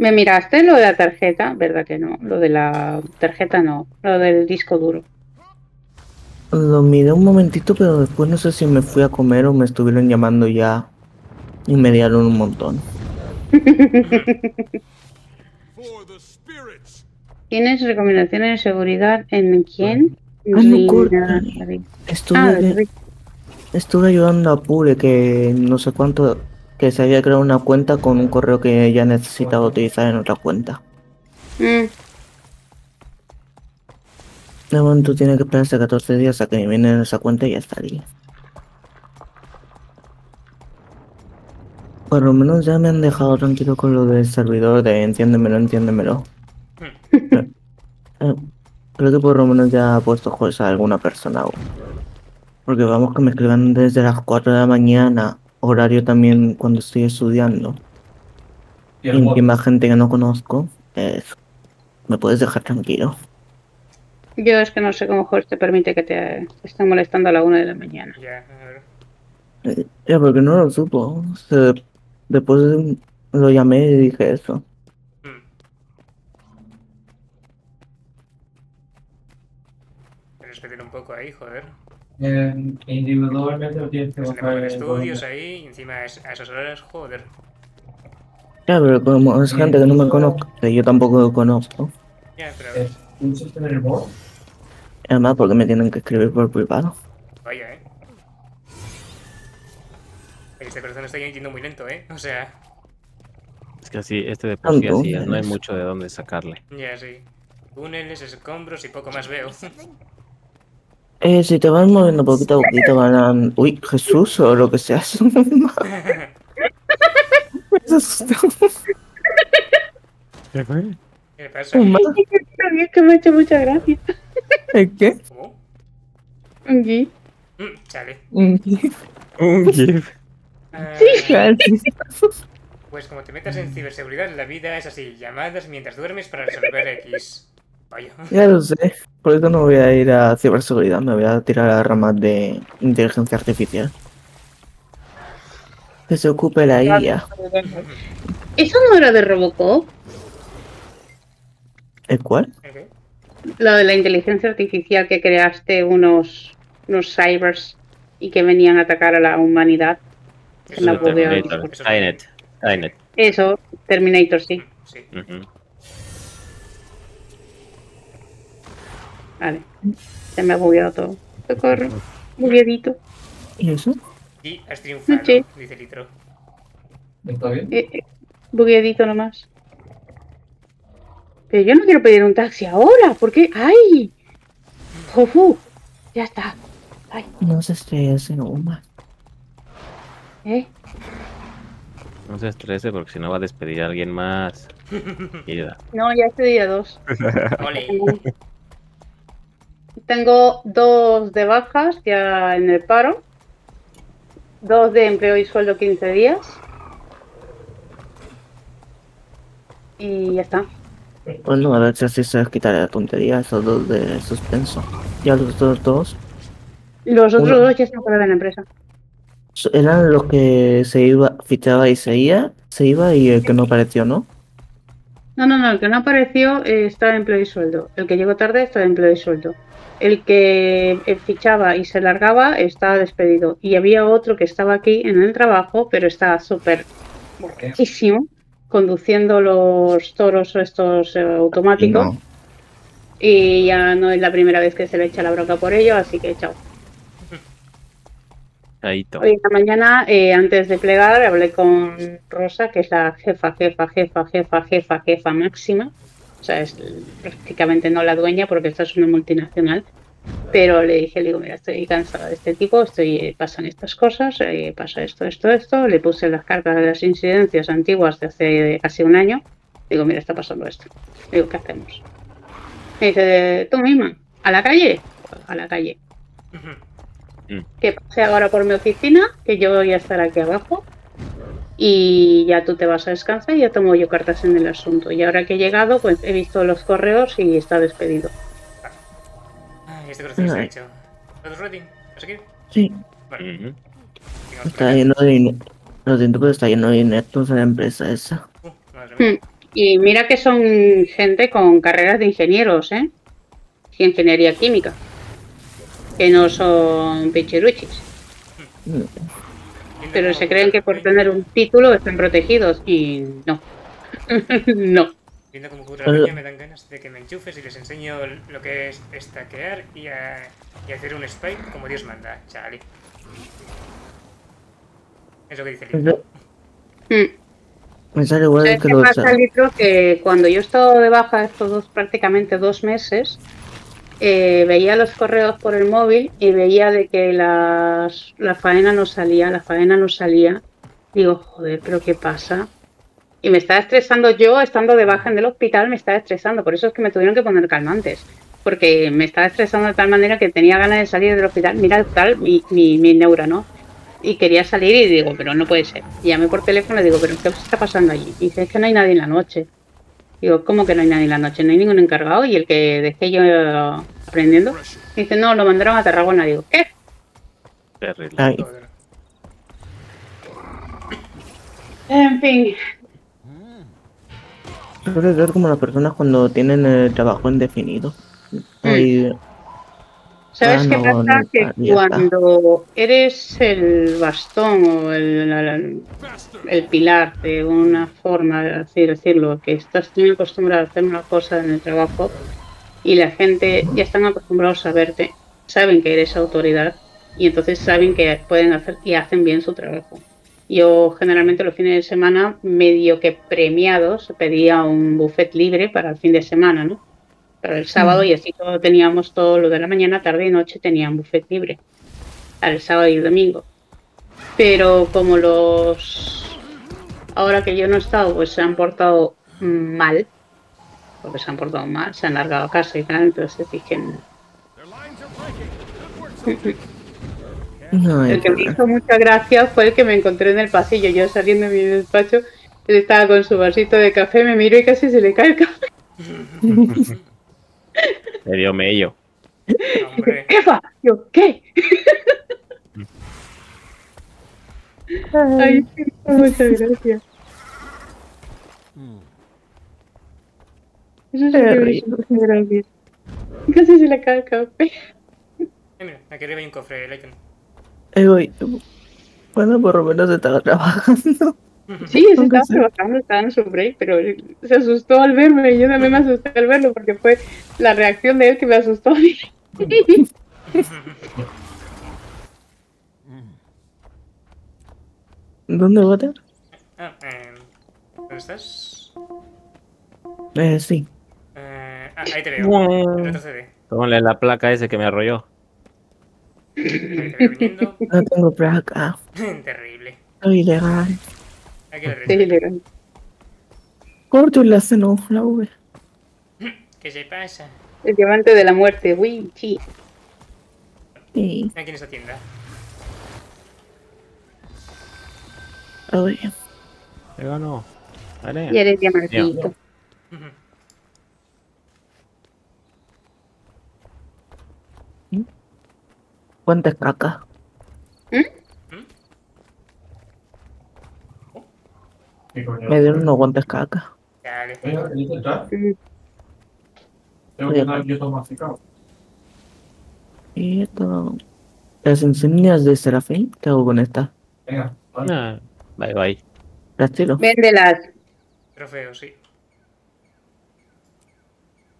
A: ¿Me miraste lo de la tarjeta? ¿Verdad que no? Lo de la tarjeta no, lo del disco duro.
B: Lo miré un momentito, pero después no sé si me fui a comer o me estuvieron llamando ya y me dieron un montón.
A: ¿Tienes recomendaciones de seguridad en quién?
B: Ah, no, corta. Estuve,
A: Ah,
B: estuve ayudando a Pure que no sé cuánto, que se había creado una cuenta con un correo que ella necesitaba utilizar en otra cuenta.
A: Mm,
B: De momento tiene que esperarse 14 días a que viene en esa cuenta y ya estaría. Por lo menos ya me han dejado tranquilo con lo del servidor de entiéndemelo, entiéndemelo. Eh, eh, creo que por lo menos ya ha puesto juez a alguna persona. aún. Porque vamos que me escriban desde las 4 de la mañana, horario también cuando estoy estudiando.
Q: Y
B: encima gente que no conozco, eh, me puedes dejar tranquilo.
A: Yo es que no sé cómo Jorge te permite que te, te estén molestando a la una de la mañana.
D: Ya, a ver.
B: Eh, Ya, porque no lo supo. O sea, después lo llamé y dije eso.
D: Respeten un poco ahí, joder.
Q: Eh, individualmente lo tienes que bajar en
D: estudios ahí y encima es- a esas horas, joder.
B: Ya, pero como es gente que no me conozco, que yo tampoco conozco.
D: Ya, pero
Q: ¿Es un sistema en el board?
B: Además, porque me tienen que escribir por privado.
D: vaya, eh. este corazón está yendo muy lento, ¿eh? O sea,
H: Es que así, este de por sí así no hay mucho de dónde sacarle.
D: ya sí. Túneles, escombros y poco más veo.
B: Eh, si te vas moviendo poquito a poquito van a... Uy, Jesús o lo que sea. Me asustó.
D: ¿Qué pasa?
A: Es que me ha hecho mucha gracia.
B: ¿El qué?
D: ¿Cómo?
A: Un gif.
D: Mm, chale.
B: Un gif.
H: Un gif.
D: Ah. Pues como te metas en ciberseguridad, la vida es así, llamadas mientras duermes para resolver X. Vaya.
B: Ya lo sé. Por eso no voy a ir a ciberseguridad, me voy a tirar a ramas de inteligencia artificial. Que se ocupe la IA.
A: ¿Eso no era de Robocop?
B: ¿El cuál?
A: Lo de la inteligencia artificial que creaste unos, unos cybers y que venían a atacar a la humanidad. En la bugueo.
H: Terminator. Skynet. Skynet.
A: Eso, Terminator, sí.
H: Ujú.
A: Vale. Se me ha bugueado todo. Socorro. Bugueadito.
B: ¿Y eso?
D: Y has triunfado,
A: Sí.
D: dice Litro.
Q: ¿Está bien?
A: Eh, eh, bugueadito nomás. Pero yo no quiero pedir un taxi ahora. ¿Por qué? ¡Ay! ¡Jofu! Ya está. Ay,
B: No se estrese, Uma.
A: ¿eh?
H: No se estrese porque si no va a despedir a alguien más.
A: No, ya estoy día dos.
D: Ole.
A: Tengo dos de bajas ya en el paro. Dos de empleo y sueldo 15 días. Y ya está.
B: Bueno, a ver si así se les quitará la tontería esos dos de suspenso. Ya los otros dos
A: Los otros
B: Uno.
A: dos ya están fuera de la empresa.
B: eran los que se iba, fichaba y se iba, se iba y el que no apareció, ¿no?
A: No, no, no, el que no apareció eh, está de empleo y sueldo. El que llegó tarde está de empleo y sueldo. El que eh, fichaba y se largaba está despedido. Y había otro que estaba aquí en el trabajo, pero está súper borrachísimo, conduciendo los toros estos eh, automáticos.
B: No.
A: Y ya no es la primera vez que se le echa la bronca por ello, así que chao.
H: Ahí.
A: Hoy en la mañana, eh, antes de plegar, hablé con Rosa, que es la jefa, jefa, jefa, jefa, jefa, jefa máxima. O sea, es prácticamente no la dueña porque esta es una multinacional. Pero le dije, le digo, mira, estoy cansada de este tipo, estoy, pasan estas cosas, eh, pasa esto, esto, esto. Le puse las cartas de las incidencias antiguas de hace casi un año. Digo, mira, está pasando esto. Digo, ¿qué hacemos? Me dice, tú misma, ¿a la calle? A la calle. Que pase ahora por mi oficina, que yo voy a estar aquí abajo. Y ya tú te vas a descansar y ya tomo yo cartas en el asunto. Y ahora que he llegado, pues he visto los correos y está despedido.
D: Ay, este corazón está hecho. ¿Todos ready? ¿A seguir?
B: Sí.
D: Vale.
B: Está lleno de dinero. Lo siento, pero está lleno de ineptos en la empresa esa.
A: Hmm. Y mira que son gente con carreras de ingenieros, ¿eh? Y ingeniería química. Que no son pichiruchis. Pero se creen que por tener un título están protegidos y no. no.
D: Viendo cómo cubre la peña me dan ganas de que me enchufes y les enseño lo que es stackear y, a- y hacer un spike como Dios manda, chale. Es lo que dice el libro.
A: Hmm.
B: Me sale igual
A: ¿Sabes
B: que lo
A: pasa, Litro? Que cuando yo he estado de baja estos dos, prácticamente dos meses, eh, veía los correos por el móvil y veía de que las, la faena no salía, la faena no salía. Digo, joder, pero ¿qué pasa? Y me estaba estresando yo, estando de baja en el hospital, me estaba estresando. Por eso es que me tuvieron que poner calmantes. Porque me estaba estresando de tal manera que tenía ganas de salir del hospital. Mira tal, mi, mi, mi neura, ¿no? Y quería salir y digo, pero no puede ser. Y llamé por teléfono y digo, pero ¿qué está pasando allí? Y dice, es que no hay nadie en la noche. Digo, ¿cómo que no hay nadie en la noche? No hay ningún encargado. Y el que dejé yo aprendiendo, dice, no, lo mandaron a Tarragona. Digo, ¿qué?
H: Terrible.
B: Ay,
A: En fin,
B: suele ser como las personas cuando tienen el trabajo indefinido. Ahí,
A: ¿sabes qué
B: Ah, no,
A: pasa?
B: no,
A: que
B: está.
A: cuando eres el bastón o el, el- el pilar de una forma, así decirlo, que estás muy acostumbrado a hacer una cosa en el trabajo y la gente ya están acostumbrados a verte, saben que eres autoridad y entonces saben que pueden hacer y hacen bien su trabajo. Yo generalmente los fines de semana, medio que premiados, pedía un buffet libre para el fin de semana, ¿no? Para el sábado y así todo teníamos todo lo de la mañana, tarde y noche tenía un buffet libre. Al sábado y el domingo. Pero como los... Ahora que yo no he estado, pues se han portado mal. Porque se han portado mal, se han largado a casa y tal, entonces dije...
B: No,
A: El que me hizo mucha gracia fue el que me encontré en el pasillo. Yo saliendo de mi despacho, él estaba con su vasito de café, me miro y casi se le cae el café.
H: Le dio mello.
A: ¡Jefa! Yo, ¿qué? Ay, sí, muchas gracias. Eso sí que me hizo mucha gracia. Casi se le cae el café.
D: Mira, aquí arriba hay un cofre, Lycan.
B: Eh, voy. Bueno, por lo menos estaba trabajando.
A: Sí, se estaba trabajando, estaba en su break, pero se asustó al verme y yo también me asusté al verlo porque fue la reacción de él que me asustó.
B: ¿Dónde votar?
D: Ah, eh, ¿Dónde estás?
B: Eh, sí.
D: Eh, ah, ahí te veo. Retrocede.
H: Tómale la placa ese que me arrolló.
D: Ahí te veo viniendo.
B: No tengo placa.
D: Terrible.
B: Soy ilegal.
D: La.
B: Corto el lazo, no, la V.
D: ¿Qué se pasa?
A: El diamante de la muerte, uy, sí.
B: Sí.
D: Aquí en esta tienda.
B: Ver.
H: Te ganó. Vale.
A: Y eres diamantito.
B: ¿Cuántas cacas? Me dieron unos guantes caca.
D: Dale.
Q: Tengo que dar yo todo masticado.
B: Y esto. Las insignias de Serafín, ¿qué hago con esta?
Q: Venga,
H: Ah, bye bye.
B: Las tiro.
A: Véndelas.
D: Trofeo, sí.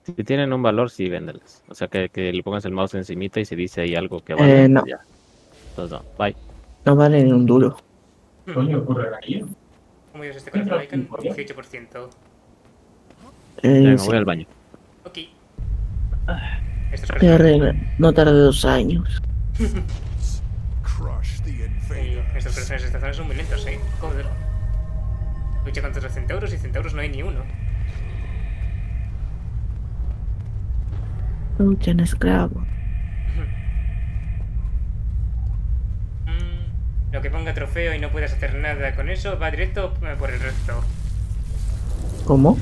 H: Si tienen un valor, sí, véndelas. O sea, que, que le pongas el mouse encimita y se dice ahí algo que
B: Eh,
H: vale.
B: no.
H: ya. Entonces no, bye.
B: No vale ni un duro.
Q: Coño, ocurre aquí.
D: ¿Cómo llevas este corazón, Lycan? 18%.
B: Eh,
H: Venga,
B: sí.
H: voy al baño.
D: Ok. Esto es
B: Ya. No tardé dos años.
D: Eh, estos corazones de esta zona son muy lentos, eh. Joder. Lucha contra los centauros y centauros no hay ni uno.
B: Lucha en
D: Lo que ponga trofeo y no puedas hacer nada con eso va directo eh, por el resto.
B: ¿Cómo?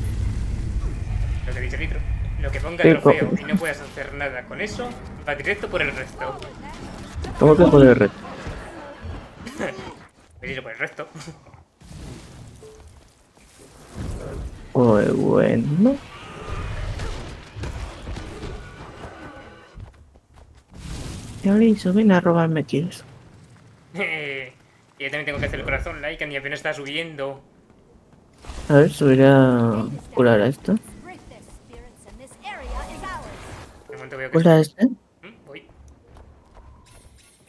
D: Lo que dice Litro. Lo que ponga
B: Sí,
D: trofeo y no puedas hacer nada con eso va directo por el resto.
B: ¿Cómo que por el reto?
D: Me dicho por el resto.
B: Pues bueno. Y ahora hizo, ven a robarme kills.
D: Y yo también tengo que hacer el corazón, Lycan, y apenas está subiendo.
B: A ver, subir a curar a esto.
D: Veo que
B: ¿Curar a este?
D: ¿Mm? Voy.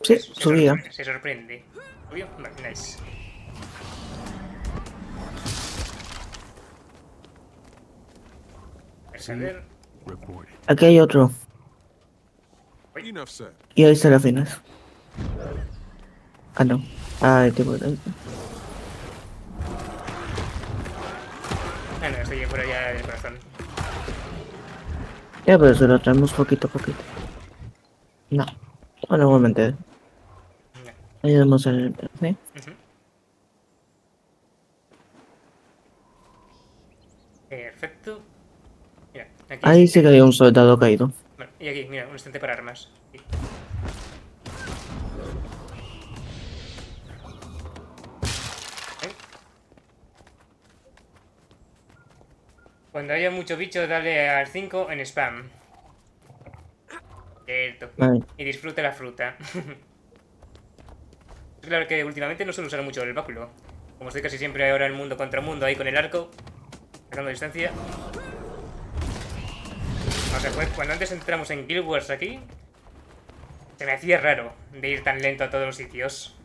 B: Sí,
D: Se
B: subía.
D: sorprende, Se sorprende. ¿Subió? Vale, nice.
B: Aquí hay otro. Y hay serafines. Ah, no. Ah, el tipo de...
D: Ah, no, estoy fuera ya del corazón.
B: Ya, pero se lo traemos poquito a poquito. No. Bueno, igualmente. Ayudamos al... ¿sí?
D: Ujú. Perfecto. Mira, aquí.
B: Ahí sí que hay un soldado caído.
D: Bueno, y aquí, mira, un estante para armas. Aquí. Cuando haya mucho bicho, dale al 5 en spam. Cierto.
B: Vale.
D: Y disfruta la fruta. claro que últimamente no suelo usar mucho el báculo. Como estoy casi siempre ahora en mundo contra mundo ahí con el arco, sacando distancia. O sea, pues, cuando antes entramos en Guild Wars aquí, se me hacía raro de ir tan lento a todos los sitios.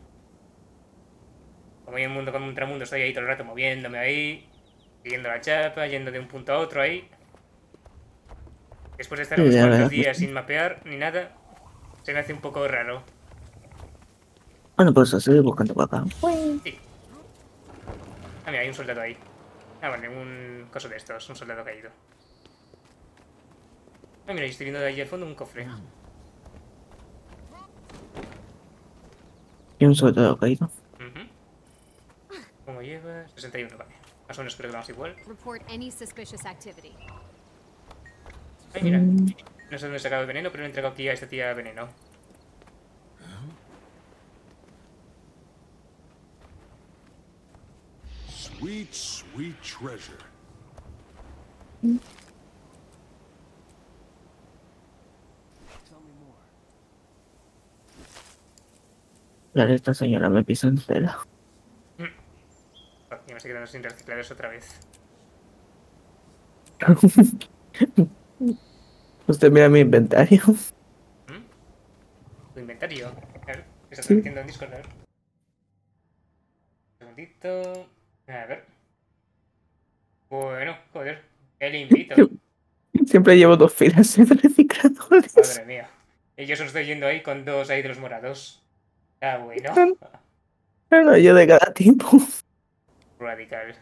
D: Como hay un mundo contra mundo, estoy ahí todo el rato moviéndome ahí, siguiendo la chapa, yendo de un punto a otro ahí. Después de estar unos cuantos días sin mapear ni nada, se me hace un poco raro.
B: Bueno, pues estoy buscando acá.
D: Sí. Ah, mira, hay un soldado ahí. Ah, vale, un coso de estos, un soldado caído. Ah, mira, y estoy viendo de ahí al fondo un cofre.
B: Y un soldado caído.
D: ¿Cómo llevas? 61, vale. Más o menos creo que vamos igual.
J: Report any suspicious activity.
D: Ay, mira.
B: Mm,
D: No sé dónde he sacado el veneno, pero le he entregado aquí a esta tía veneno.
G: Sweet, sweet treasure.
B: Claro, esta señora me pisa entera.
D: Oh, ya me estoy quedando sin recicladores otra vez.
B: Usted mira mi inventario.
D: Tu inventario. A ver, ¿qué estás
B: Sí.
D: metiendo en Discord? A ver. Un segundito. A ver. Bueno, joder. Qué limpito.
B: Siempre llevo dos filas de recicladores.
D: Madre mía. Y yo solo estoy yendo ahí con dos ahí de los morados. Ah, bueno.
B: Bueno, yo de cada tipo.
D: Radical.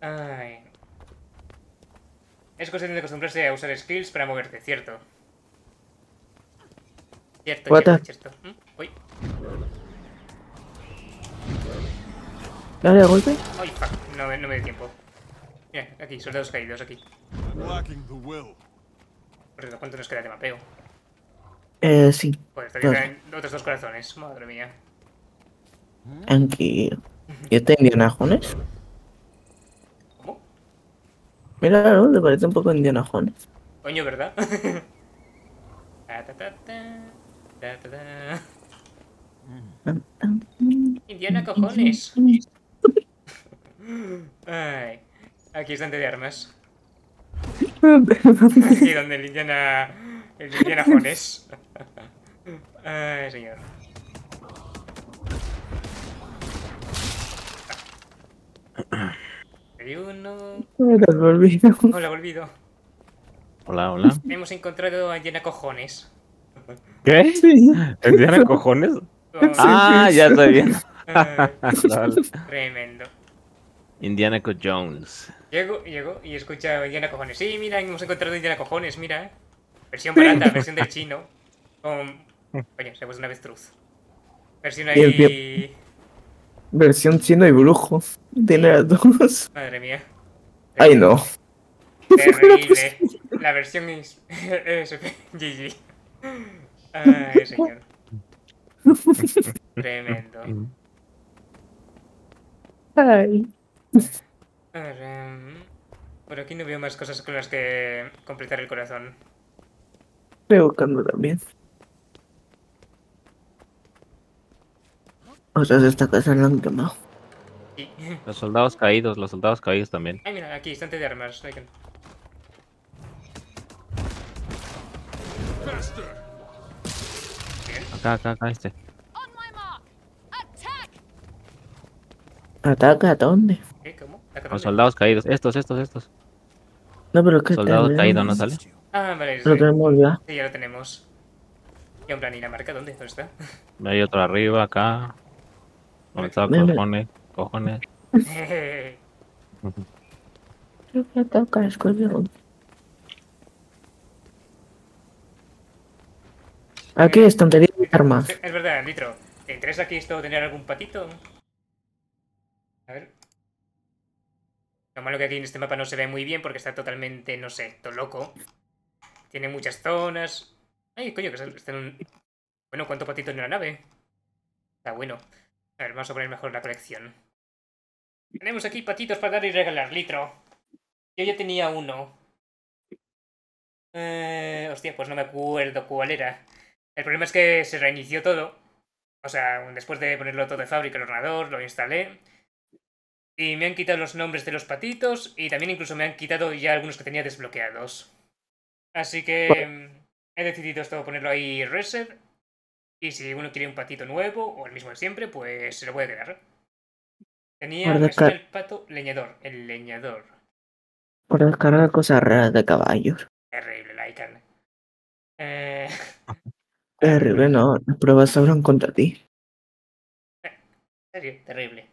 D: Ay. Es cuestión de acostumbrarse a usar skills para moverte, cierto. Cierto,
B: What
D: cierto, cierto. ¿Mm? Uy,
B: Dale, golpe.
D: ay, fuck. No, me- no me dio tiempo. Mira, aquí, soldados caídos, aquí. Cierto, ¿cuánto nos queda de mapeo?
B: Eh, sí.
D: Joder, todavía
B: Dos.
D: quedan otros dos corazones. Madre mía.
B: Tranquilo. ¿Y este Indiana Jones?
D: ¿Cómo?
B: Mira, ¿no? ¿Te parece un poco Indiana Jones?
D: Coño, ¿verdad? Indiana cojones. Ay, aquí estante de armas. Aquí donde el Indiana. El Indiana Jones. Ay, señor. Uno.
B: He olvidado.
D: Hola, olvido.
H: Hola, hola.
D: Hemos encontrado a Indiana cojones.
H: ¿Qué? ¿Indiana cojones?
D: Oh,
H: Ah,
D: sí.
H: ya está bien.
D: Tremendo.
H: Indiana Co Jones.
D: Llego, llego y escucho a Indiana Cojones. Sí, mira, hemos encontrado Indiana Cojones, mira. eh. Versión barata, versión del chino. Con... Coño, se ha puesto una avestruz. Versión
B: Bien,
D: ahí...
B: Versión chino y brujo. Tiene las dos.
D: Madre mía.
B: Ay, no.
D: Terrible. La versión es... GG. Ay, señor. Tremendo.
B: Ay.
D: A ver, em, por aquí no veo más cosas con las que completar el corazón.
B: Estoy buscando también. O sea, esta casa la han quemado.
D: Y...
H: Los soldados caídos, los soldados caídos también.
D: Ay, mira, aquí, estante de armas.
H: Acá, acá, acá, este.
B: ¿Ataca a dónde?
D: ¿Qué? ¿Cómo?
H: Los soldados caídos. Estos, estos, estos.
B: No, pero es que
H: Soldado caído, ¿no sale?
D: Ah, vale.
B: Lo
D: sí.
B: tenemos ya.
D: Sí, ya lo tenemos. Y en plan, ¿y la marca dónde? ¿Dónde está?
H: Hay otro arriba, acá. ¿Dónde está?
B: Ven, ven.
H: Cojones, cojones.
B: Creo que ataca a Escorpión. Aquí, estantería de armas.
D: es verdad, Litro. ¿Te interesa aquí esto tener algún patito? A ver. Lo malo que aquí en este mapa no se ve muy bien porque está totalmente, no sé, todo loco. Tiene muchas zonas. Ay, coño, que está está en un... Bueno, ¿cuánto patito en una nave? Está bueno. A ver, vamos a poner mejor la colección. Tenemos aquí patitos para dar y regalar, Litro. Yo ya tenía uno. Eh, hostia, pues no me acuerdo cuál era. El problema es que se reinició todo. O sea, después de ponerlo todo de fábrica el ordenador, lo instalé. Y me han quitado los nombres de los patitos y también incluso me han quitado ya algunos que tenía desbloqueados. Así que he decidido esto ponerlo ahí reset. Y si uno quiere un patito nuevo o el mismo de siempre, pues se lo puede quedar. Tenía el pato leñador. El leñador.
B: Por descargar cosas raras de caballos.
D: Terrible, Lycan. Eh,
B: Terrible, no. Las pruebas hablan contra ti.
D: serio, terrible.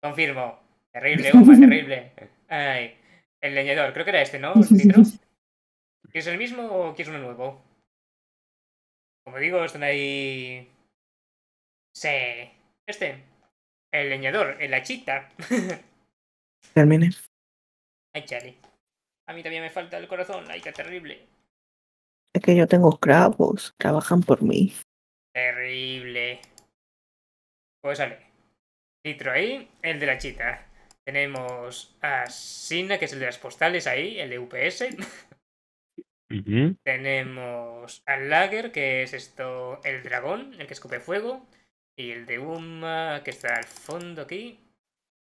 D: Confirmo. Terrible, Uma, terrible. Ay, el leñador, creo que era este, ¿no? Citro? ¿Quieres el mismo o quieres uno nuevo? Como digo, están ahí. Sí. Este. El leñador, el hachita.
B: Termine.
D: Ay, chale. A mí también me falta el corazón, ay, qué terrible.
B: Es que yo tengo esclavos. Trabajan por mí.
D: Terrible. Pues sale. Citro ahí, el de la chita. Tenemos a Sina, que es el de las postales ahí, el de UPS. Tenemos al Lager, que es esto, el dragón, el que escupe fuego. Y el de Uma, que está al fondo aquí.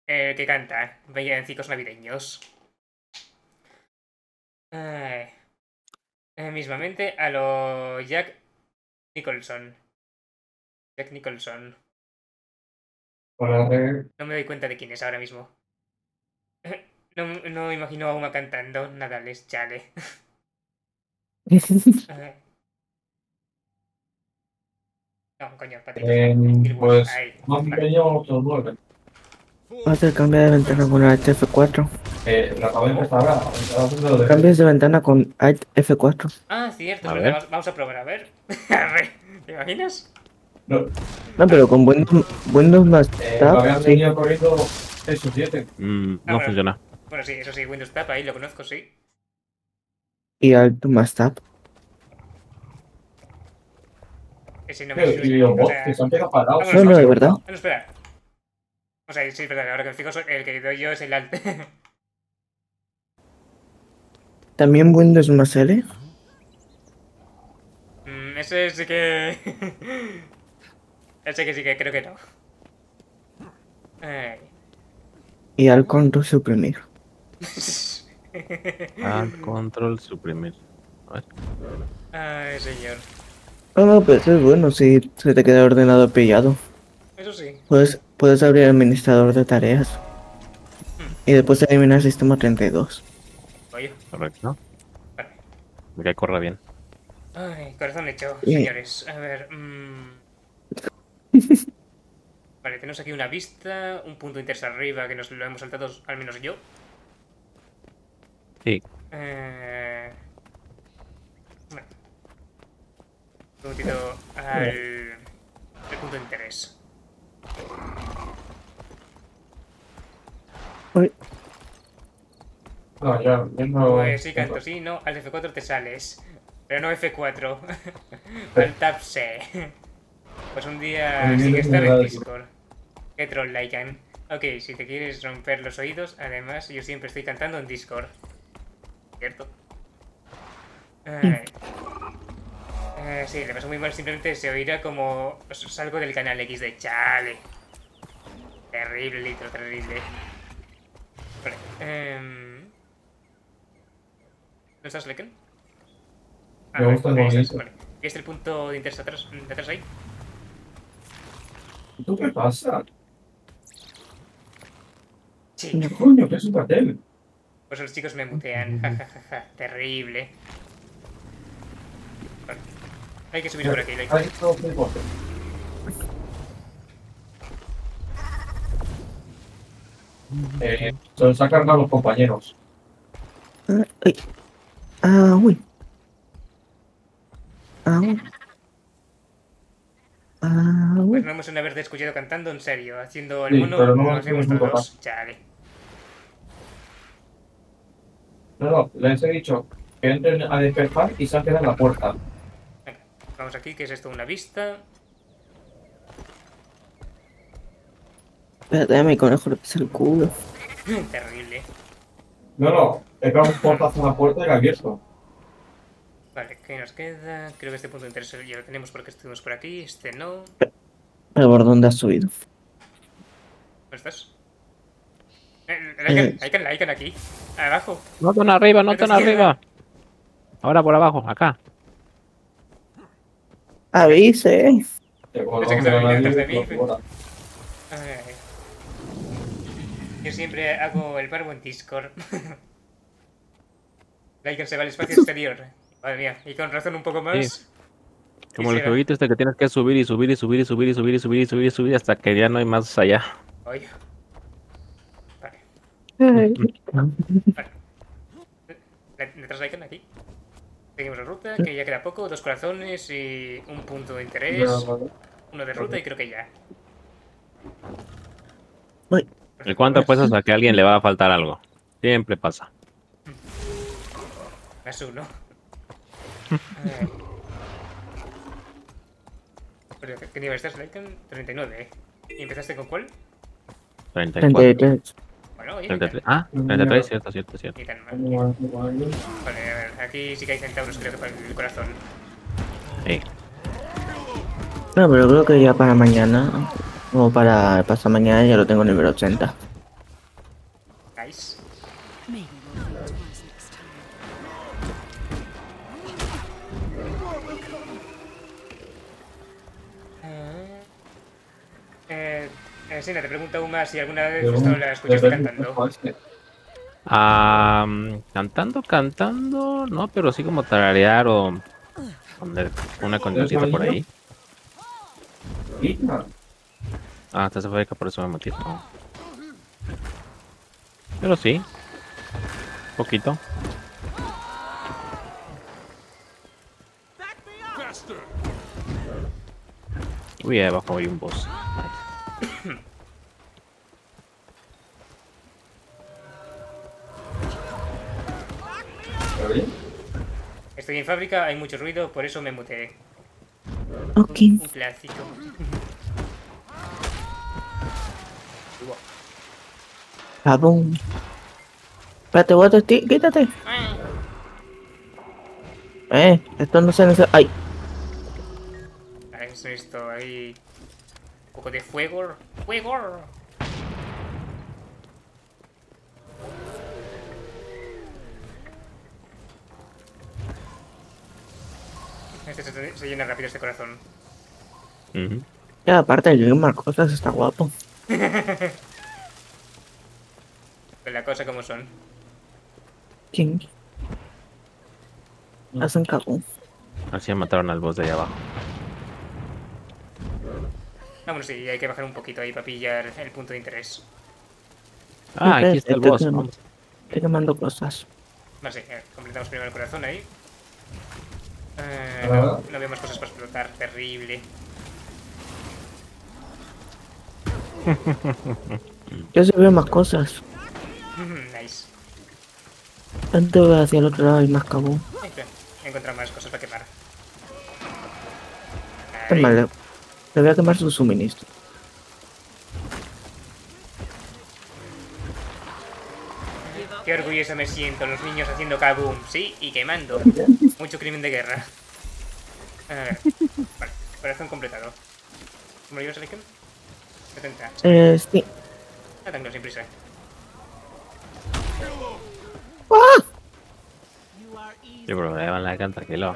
D: El que canta villancicos navideños. Ay. Eh, mismamente a lo Jack Nicholson. Jack Nicholson.
Q: Hola, Re.
D: No me doy cuenta de quién es ahora mismo. No, no me imagino a Uma cantando. Nada, les chale. No, coño.
Q: Em, pues nueve.
B: Vas a cambiar de ventana con Alt F4.
Q: Eh, la acabo de haciendo de...
B: Cambias de ventana con Alt F4.
D: Ah, cierto,
B: A
D: verdad,
B: ver.
D: Vamos, a probar, a ver. A ver, ¿te imaginas?
B: No, pero con Windows, Windows más
Q: Eh,
B: Tab,
Q: lo habían
B: sí.
Q: tenido corriendo eso, 7.
H: Mm,
D: Ah,
H: no
D: bueno.
H: funciona.
D: Bueno, sí, eso sí, Windows Tap, ahí lo conozco, sí.
B: Y Alt más Tab.
D: Ese no me
Q: Pero, y los han.
D: Ah, bueno,
B: No, no, de verdad.
D: No, espera. O sea, sí, es verdad, ahora que me fijo, el que doy yo es el alt.
B: También Windows más L.
D: Mm, ese sí que... ese que sí que creo que no. Ay.
B: Y Alt Control Suprimir.
H: Alt control suprimir. A ver.
D: Ay, señor.
B: No, no, pues es bueno si se te queda ordenado pillado.
D: Eso sí.
B: Puedes, puedes abrir el administrador de tareas. Y después eliminar el sistema 32.
D: Oye.
H: Correcto. Me que corra bien.
D: Ay, corazón hecho, señores. A ver. mm. Vale, tenemos aquí una vista, un punto interés arriba que nos lo hemos saltado, al menos yo.
H: Sí.
D: Eh... Bueno. Un momentito al... el punto de interés.
B: Uy.
Q: No, ya, viendo...
D: Pues sí, canto, sí, no, al F4 te sales. Pero no F4. al Tab C. Pues un día sí que estar en. Discord. Qué troll Lycan. Ok, si te quieres romper los oídos, además yo siempre estoy cantando en Discord. ¿Cierto? Ay. Eh, sí, le pasó muy mal, simplemente se oirá como salgo del canal X de Chale. Terrible, litro, terrible. Vale. em, ¿No estás, Leken? Ah,
Q: Me gusta el
D: estás. Vale. ¿Viste el punto de interés atrás, de atrás ahí?
Q: ¿Tú qué pasa?
D: Sí.
Q: Coño, que es un cartel.
D: Pues los chicos me mutean. Ja, ja, ja, ja. Terrible. Vale. Hay que subir por aquí,
Q: otro bote. Eh, se los ha cargado los compañeros.
B: Ah, uy. Ah, uy. Ah, uy. Ah, uy.
D: Pues no hemos una vez escuchado cantando en serio, haciendo el
Q: Sí,
D: mono
Q: pero no
D: como
Q: hemos
D: todos. Chale.
Q: No, no, les he dicho que entren a despejar y se han quedado en la puerta.
D: Vamos aquí, que es esto? Una vista.
B: Espérate, mi conejo le pisa el culo.
D: Terrible.
Q: No, no, he pegado un portazo en la puerta y la he abierto.
D: Vale, ¿qué nos queda? Creo que este punto de interés ya lo tenemos porque estuvimos por aquí. Este no.
B: ¿Pero por dónde has subido?
D: ¿Dónde estás? Icon, Icon, Icon aquí. Abajo.
H: No tan arriba, no tan arriba. Ahora por abajo, acá.
B: Avise.
D: Pensé que estaba detrás de mí. Ay. Yo siempre hago el barbo en Discord. Lycan se va al espacio exterior. Madre mía, y con razón un poco más.
H: Sí. Como el jueguito este que tienes que subir y subir y subir y subir y subir y subir y subir y subir hasta que ya no hay más allá.
D: Oye, detrás de Lycan, aquí. Seguimos la ruta, que ya queda poco, dos corazones y un punto de interés. Uno de ruta y creo que ya.
H: ¿Y cuánto apuestas a que a alguien le va a faltar algo? Siempre pasa.
D: Más uno. Ay. Pero, ¿qué- ¿Qué nivel estás, Lycan? 39, ¿eh? ¿Y empezaste con cuál?
H: 34.
B: 33.
D: Bueno, oye,
H: 33. Ah, 33, cierto, cierto, cierto.
D: Ni tan mal. Vale, a ver, aquí sí que hay centauros, creo que para el corazón.
H: Sí.
B: No, pero creo que ya para mañana o para pasado mañana ya lo tengo nivel 80.
D: Sina, te pregunto aún más si alguna vez esto la escuchaste cantando.
H: Ah, cantando, cantando, no, pero sí como tararear o poner una cancioncita por ahí. Ah, hace falta por eso me motivo. Pero sí, poquito. Uy, ahí abajo hay un boss.
D: Estoy en fábrica, hay mucho ruido, por eso me muteé.
B: Ok.
D: Un clásico.
B: Cabum. Espérate, ti- quítate. Eh, esto no se necesita. Ay,
D: Ah, es esto, ahí. Poco de fuego. ¡Fuego! Este se, se llena rápido este corazón.
B: Ya aparte el más cosas está guapo.
D: Pero la cosa como son.
B: ¿Quién? Hacen cabum.
H: Así mataron al boss de ahí abajo.
D: Vámonos, sí, hay que bajar un poquito ahí para pillar el punto de interés.
H: Ah, aquí está el boss.
B: Estoy quemando cosas.
D: No sé, eh, completamos primero el corazón ahí. Eh,
B: Ah.
D: no, no veo más cosas para explotar, terrible.
B: Yo sí veo más cosas.
D: nice.
B: Tanto veo hacia el otro lado y más
D: está, He encontrado más cosas para quemar.
B: Es más, le, voy a quemar su suministro.
D: Qué orgulloso me siento, los niños haciendo kaboom, sí, y quemando. Mucho crimen de guerra. A ver, vale, corazón completado. ¿Cómo lo llevas, Aliken? 70.
B: Eh, sí.
D: Ah, tranquilo, sin prisa.
H: Sí, bro, le van la can tranquilo.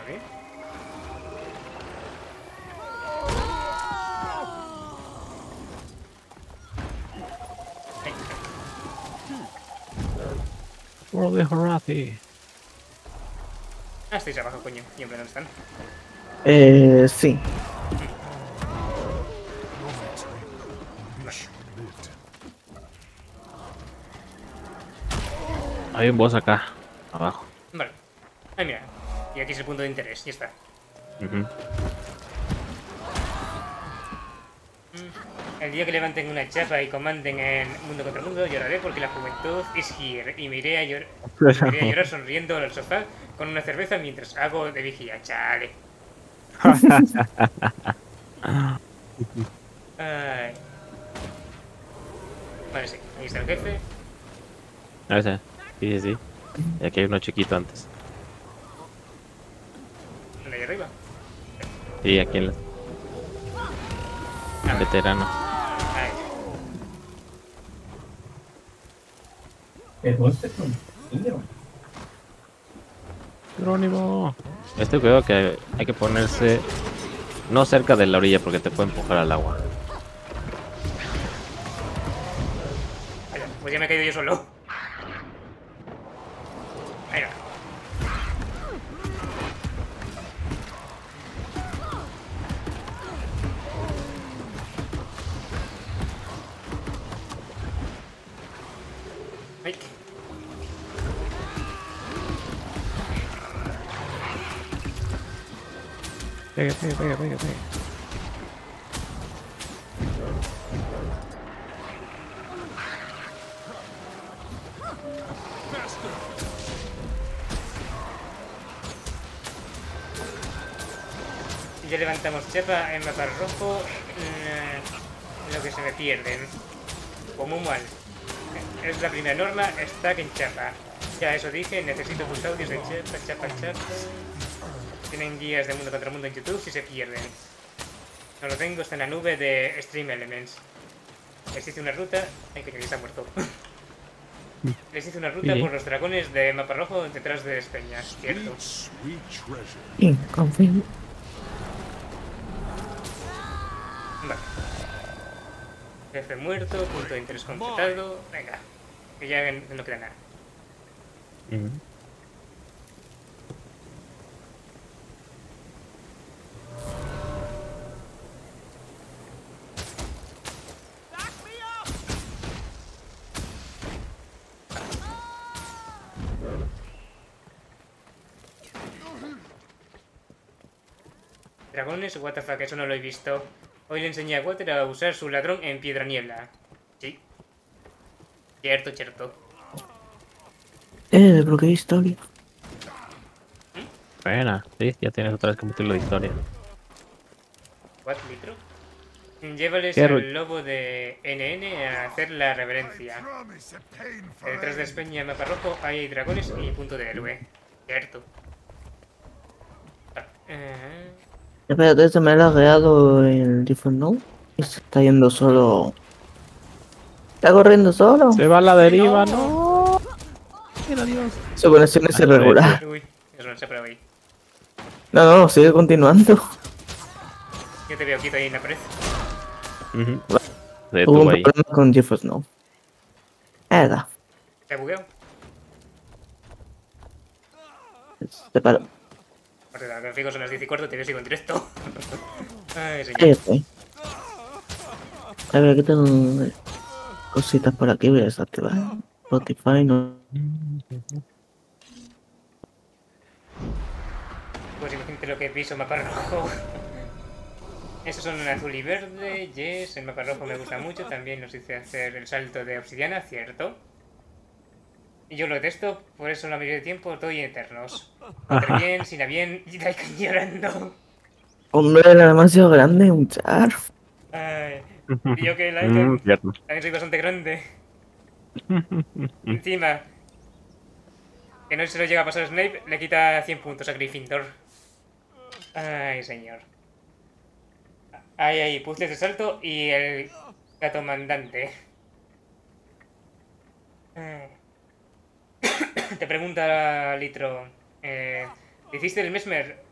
H: Bro de Horaci.
D: Ah, estáis abajo, coño. ¿Y en dónde están?
B: Eh, sí.
H: Hay un boss acá, abajo.
D: Vale. Ay, mira. Y aquí es el punto de interés, ya está.
H: Ujú.
D: El día que levanten una chapa y comanden en Mundo contra Mundo, lloraré porque la juventud es here. Y me iré a, llor- me iré a llorar sonriendo en el sofá con una cerveza mientras hago de vigía. Chale. Ay. Vale, sí. Ahí está el jefe.
H: A ver, sí, sí, sí. Y aquí hay uno chiquito antes.
D: ¿Dónde ahí arriba?
H: Sí, aquí en la... Veterano.
D: Ay.
H: Jerónimo. Este cuidado que hay que ponerse no cerca de la orilla porque te puede empujar al agua.
D: Vaya, Pues ya me he caído yo solo. Ahí Ay.
H: Pega, pega, pega, pega, pega.
D: Ya levantamos chapa en mapa rojo. mm, Lo que se me pierden. Como muy mal. Es la primera norma, stack en chapa. Ya eso dije, necesito tus audios de chapa, chapa, chapa. Tienen guías de mundo contra mundo en YouTube si se pierden. No lo tengo, está en la nube de Stream Elements. Les hice una ruta. Ay, que está muerto. Les hice una ruta
B: Sí.
D: por los dragones de mapa rojo detrás de Espeñas, ¿cierto?
B: Sí, confío.
D: Vale. Jefe muerto, punto de interés completado. Venga, que ya no queda nada. Dragones, what the fuck, eso no lo he visto. Hoy le enseñé a Water a usar su ladrón en piedra niebla. Sí. Cierto, cierto.
B: Eh, pero qué historia.
H: Buena, sí, ya tienes otra vez capítulo de historia.
D: ¿What litro? Llévales
H: ¿Qué ru-
D: al lobo de NN a hacer la reverencia. Detrás de Espeña mapa rojo hay dragones y punto de héroe. Cierto.
B: Espérate, se me ha lagueado el Different No. Y se está yendo solo. Está corriendo solo.
H: Se va a la deriva, no. Mira Dios.
B: Su conexión es irregular.
D: Uy, eso no se prueba ahí.
B: No, no, sigue continuando.
D: Yo te veo quito ahí en la pared.
H: Ujú. Se
B: Hubo
H: detuvo
B: un
H: ahí.
B: problema con Jefferson No. Era.
D: ¿Te ha bugueado?
B: Se paró.
D: Porque los gráficos son las 10 y cuarto, te veo sigo en directo. Ay, señor.
B: Cállate. A ver, aquí tengo cositas por aquí, voy a desactivar. Spotify, no.
D: Pues imagínate lo que piso mapa rojo. Esos son azul y verde, yes, el mapa rojo me gusta mucho, también nos hice hacer el salto de obsidiana, cierto. Y yo lo detesto, por eso la mayoría del tiempo doy eternos. Contra bien, sin a bien, y Daikan llorando.
B: Hombre, era demasiado grande, un char.
D: Ay, y yo que
H: Mm,
D: Daikan
H: cierto.
D: también soy bastante grande. Encima, que no se lo llega a pasar a Snape, le quita 100 puntos a Gryffindor. Ay, señor. Ahí, ahí, puzzles de salto y el gato mandante. Ay. Te pregunta Litro, eh, ¿hiciste el Mesmer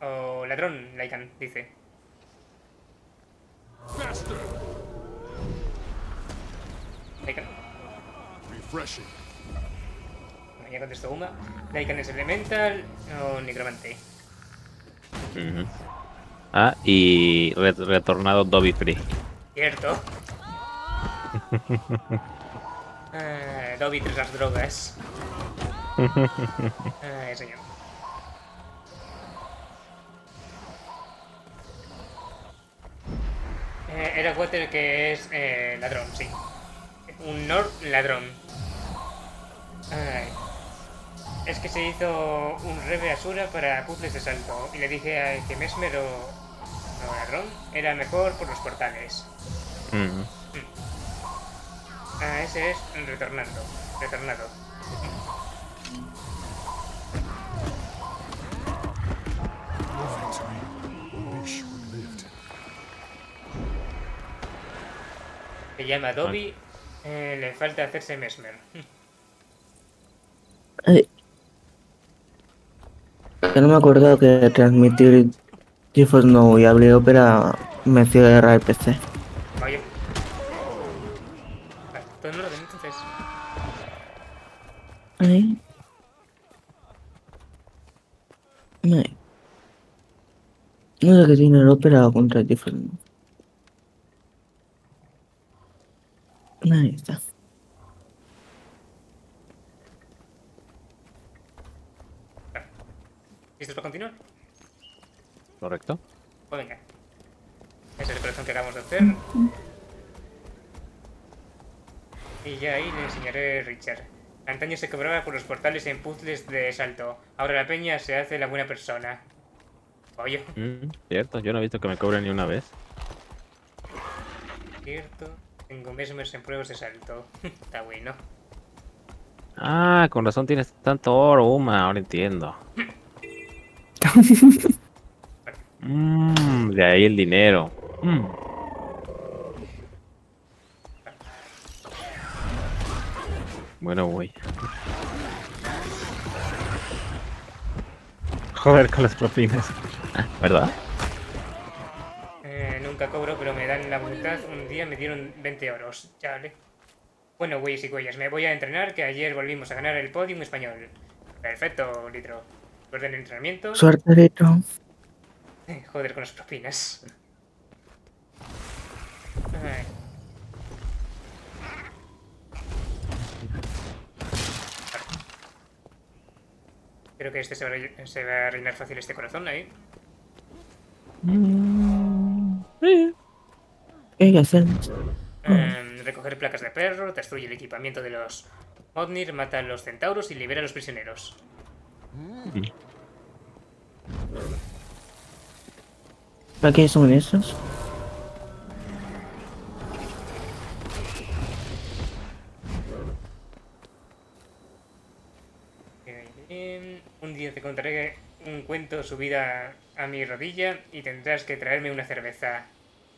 D: o ladrón, Laikan? Dice. Bueno, ya contestó Uma. Laikan es elemental o necromante.
H: Ah, y re- retornado Dobby Free.
D: Cierto. Ah, Dobby tras las drogas. Ay, señor. Eh, era Water que es eh, ladrón, sí. Un Nord ladrón. Ay. Es que se hizo un Rebe Asura para puzzles de salto. Y le dije a que Mesmer o, o ladrón era mejor por los portales.
H: Ujú.
D: Ah, ese es retornando. Retornado. Se llama Dobby. eh, le falta hacerse Mesmer.
B: Ay. Que no me acuerdo que transmitir GeForce No y abrir Opera me cierra el PC.
D: Vaya. Todo en orden entonces.
B: Ahí. Ahí. No sé qué tiene el ópera contra el Ahí está.
D: ¿Listos para continuar?
H: ¿Correcto?
D: Pues venga. Ese es el corazón que acabamos de hacer. Y ya ahí le enseñaré a Richard. Antaño se cobraba por los portales en puzzles de salto. Ahora la peña se hace la buena persona. Oye,
H: Mm, cierto, yo no he visto que me cobren ni una vez.
D: cierto. Tengo mesmers en pruebas de salto. Está bueno.
H: Ah, con razón tienes tanto oro, Uma, ahora entiendo. Mm, de ahí el dinero. Mm. Bueno, voy. Joder con las propinas. ¿Verdad?
D: Eh, nunca cobro, pero me dan la voluntad. Un día me dieron 20 euros. Chale. Bueno, güeyes y cuellas, me voy a entrenar, que ayer volvimos a ganar el podium español. Perfecto, Litro. Después del entrenamiento...
B: Suerte, Litro.
D: Joder con las propinas. Ay. Creo que este se va, a, re- se va a reinar fácil este corazón ahí.
B: ¿Qué hay que hacer?
D: Recoger placas de perro, destruye el equipamiento de los Odnir, mata a los centauros y libera a los prisioneros.
B: ¿Para qué son esos?
D: Em, un día te contaré un cuento subida a mi rodilla y tendrás que traerme una cerveza.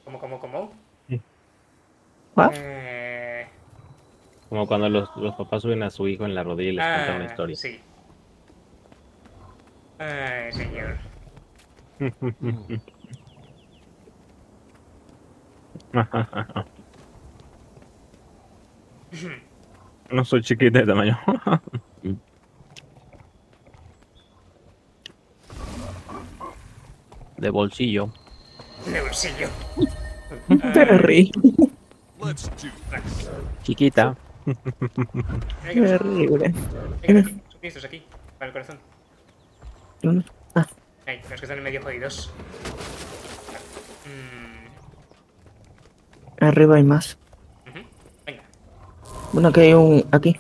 D: ¿Cómo, cómo, cómo?
B: ¿What?
D: Eh,
H: Como cuando los, los papás suben a su hijo en la rodilla y les cuentan una
D: ah,
H: historia.
D: Sí. Ay, señor.
H: no soy chiquita de tamaño. de bolsillo.
D: De bolsillo.
B: Terrible.
L: Let's do this.
H: Chiquita.
B: Terrible.
D: Suministros aquí, para el corazón.
B: ¿Dónde? Ah,
D: Ahí, los que están medio jodidos. Mm,
B: arriba hay más.
D: ujú, Venga,
B: Bueno, aquí hay un. Aquí.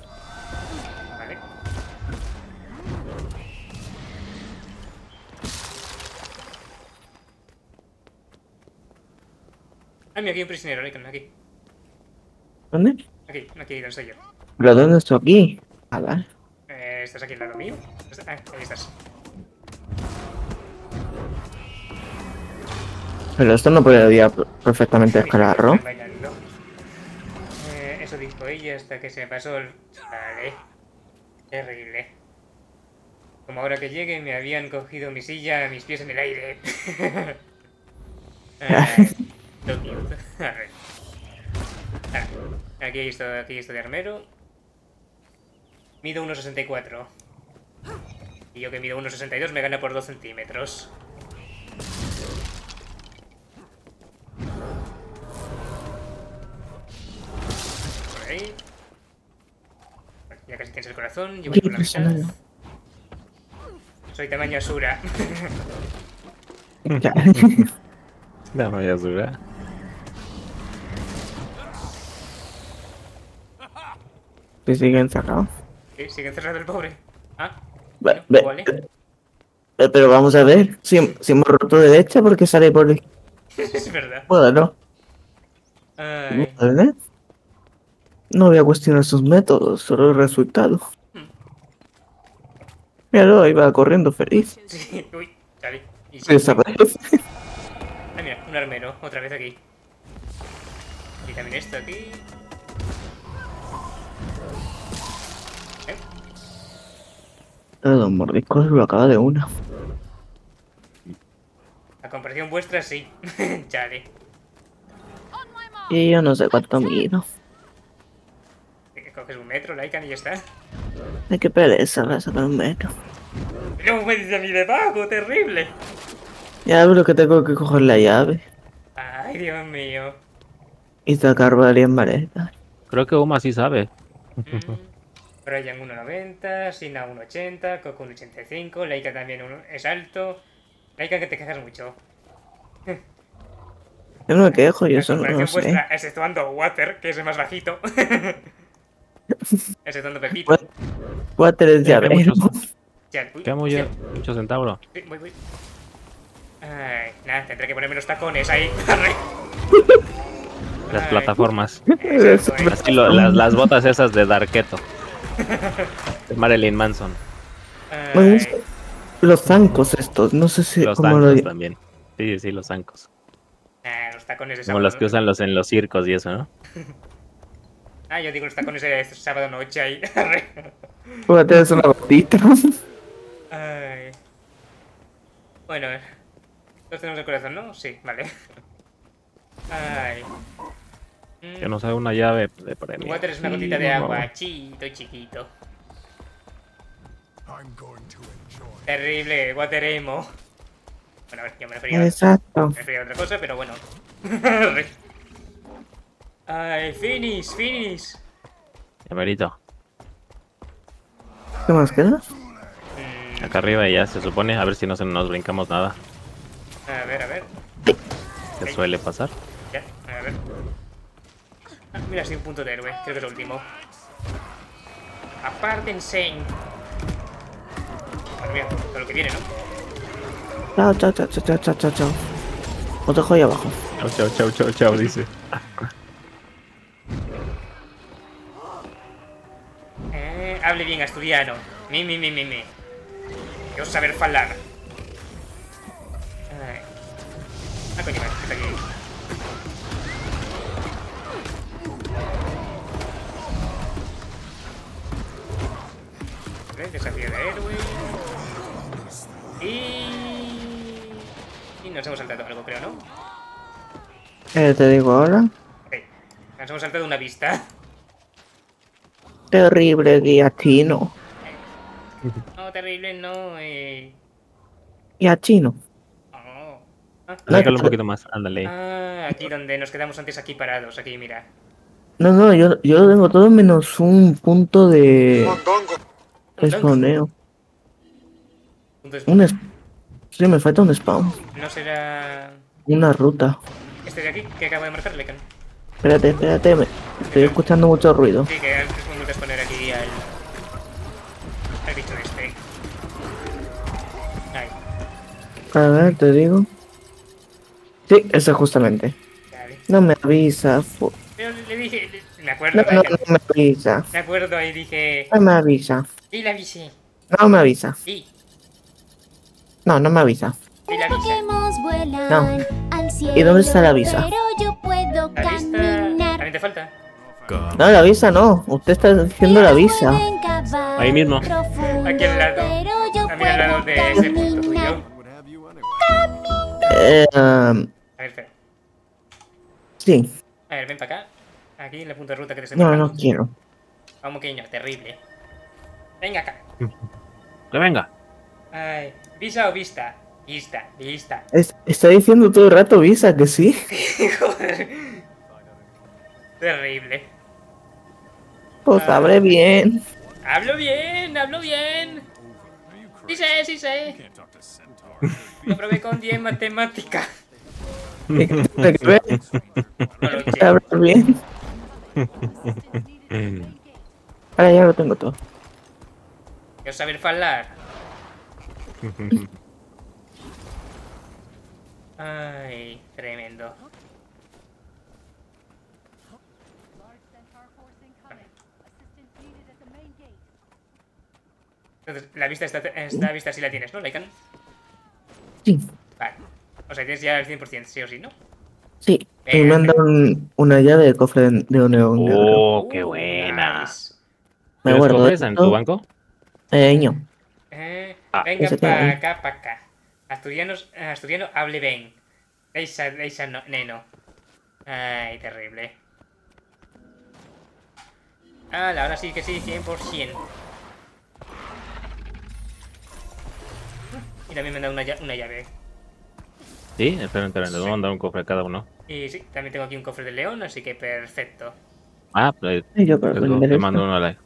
D: Mira, aquí hay un prisionero, Lincoln, aquí.
B: ¿Dónde?
D: Aquí, aquí, donde estoy yo.
B: ¿Pero dónde estoy aquí? Ah, vale.
D: Eh, ¿Estás aquí al lado mío? Ah, ahí estás.
B: Pero esto no podría perfectamente escalar, ¿no?
D: Están bailando. Eh, eso dijo ella hasta que se pasó el... Vale. Terrible. Como ahora que llegue me habían cogido mi silla, mis pies en el aire. Cute. A ver. Aquí hay esto, aquí hay esto de armero. Mido 1,64. Y yo que mido 1,62 me gana por 2 centímetros. Por ahí. Ya casi tienes el corazón. Yo voy por la mitad. Soy tamaño Asura.
B: Ya.
H: La vaya dura.
B: Que siguen sacados.
D: ¿Qué? ¿Sigue encerrado el pobre? Ah, bueno,
B: ve-
D: vale.
B: eh, Pero vamos a ver. Si, si hemos roto derecha, porque sale por el.
D: es verdad.
B: Bueno, ¿vale? No voy a cuestionar sus métodos, solo el resultado. Míralo, ahí va corriendo feliz.
D: sí, uy, dale. Y
B: Se desaparece.
D: Ah, mira, un armero, otra vez aquí. Y también esto aquí.
B: Pero Don Mordisco lo acaba de una.
D: A comparación vuestra, sí. Chale.
B: Y yo no sé cuánto mido.
D: Que Coges un metro, Laikan y ya está.
B: Hay que pereza para sacar un metro.
D: ¿Cómo me dice a mí debajo? Terrible.
B: Ya pero que tengo que coger la llave
D: Ay, Dios mío.
B: y sacar varias maletas.
H: Creo que Uma sí sabe.
D: Brian 1.90, Sina 1.80, Coco 1.85, Laika también es alto. Laika que te quejas mucho.
B: Yo no me quejo, yo solo no sé.
D: vuestra, exceptuando Water, que es el más bajito. exceptuando Pepito.
B: Water es
H: Ya,
B: llave.
H: muchos.
D: Ya, uy,
H: Queda muy,
D: sí.
H: mucho centauro.
D: Sí, voy, voy. Ay, nada, tendré que ponerme los tacones ahí.
H: Las plataformas. Las, las botas esas de Darketo. Marilyn Manson.
B: Me gustan los zancos estos, no sé si
H: Los
B: lo
H: zancos también. Sí, sí, los zancos.
D: Los tacones de
H: Como los que usan los en los circos y eso, ¿no?
D: Ah, yo digo los tacones de sábado noche ahí.
B: Fíjate, es una gotita.
D: Ay. Bueno, todos tenemos el corazón, ¿no? Sí, vale. Ay.
H: Que nos haga una llave de premio.
D: Water es una gotita de agua, chito chiquito. Terrible, Water emo. Bueno, a ver, yo me refería,
B: Exacto.
D: me refería a otra cosa, pero bueno. Ay, finish, finish.
H: Llamerito.
B: ¿Qué más queda?
H: Acá arriba ya se supone. A ver si no se nos brincamos nada.
D: A ver, a ver.
H: Que suele pasar.
D: Ya, a ver. Ah, mira, sí, un punto de héroe. Creo que es el último. Apártense. Bueno, mira, todo lo que viene, ¿no?
B: Chao, chao, chao, chao, chao, chao, chao, chao. Os dejo ahí abajo.
H: Chau, chau, chau, chau, chau, dice.
D: Eh, hable bien asturiano. Mi, mi, mi, mi, mi. Yo saber falar. Ay. Ah, coño, está aquí. Desafío de héroe. Y... Y nos hemos saltado algo, creo, ¿no?
B: Eh, te digo ahora.
D: Ok. Nos hemos saltado una vista.
B: Terrible guía chino.
D: No, terrible, no. Eh...
B: Guía chino.
H: Acércalo un poquito más, ándale.
D: Ah, aquí donde nos quedamos antes aquí parados, aquí, mira.
B: No, no, yo, yo tengo todo menos un punto de spawneo.
D: De
B: Un es... Sí, me falta un spawn.
D: No será
B: Una ruta.
D: este de aquí que acabo de marcar, Lecan.
B: Espérate, espérate, me... estoy escuchando mucho ruido.
D: Sí, que antes me gusta poner aquí al. al bicho este. Ahí.
B: A ver, te digo. Sí, ese justamente.
D: Vale.
B: No me avisa.
D: Pero le dije. Me
B: No,
D: acuerdo,
B: no,
D: Lecan.
B: no me avisa.
D: Me acuerdo ahí dije.
B: No me avisa.
D: Y la avisé.
B: No me avisa.
D: Sí,
B: No, no me avisa.
D: y la avisé.
B: No. ¿Y dónde está la visa?
J: Pero yo puedo
D: La vista. También te falta.
B: No, la visa no. Usted está diciendo la visa.
H: Ahí mismo.
D: Aquí al lado. También al lado de ese punto tuyo.
B: Eh, um,
D: A ver, espera.
B: sí.
D: A ver, ven para acá. Aquí en la punta de ruta que te estoy
B: No, no quiero.
D: Vamos, que no, terrible. Venga acá.
H: Que venga.
D: Ay, ¿visa o vista? Vista, vista.
B: Es- está diciendo todo el rato visa que sí.
D: Joder. Terrible.
B: Pues abre bien.
D: Hablo bien, hablo bien. Sí sé, sí sé. Lo probé con 10 en matemática.
B: ¿Qué. Abre bien. Ahora ya lo tengo todo.
D: Quiero saber falar. Ay, tremendo. Entonces, la vista, esta, esta vista sí la tienes, ¿no, Laikan?
B: Sí.
D: Vale. O sea, tienes ya el 100%, sí o sí, ¿no?
B: Sí. Me mandan una llave de cofre de un euro.
H: Oh, qué buena.
B: Uh,
H: me
B: acuerdo.
H: cofres en tu banco?
B: Eh, no.
D: Eh,
H: ah,
D: venga para acá, para acá. Asturianos, asturiano, eh, hable bien. Esa, esa no, neno. Ay, terrible. Ah, ahora sí que sí, 100%. Ah, y también me han dado una, una llave.
H: Sí, espera, espera, les voy a mandar un cofre a cada uno.
D: Y sí, también tengo aquí un cofre del león, así que perfecto.
H: Ah, pues,
B: Sí, yo creo que
H: te mando uno a la...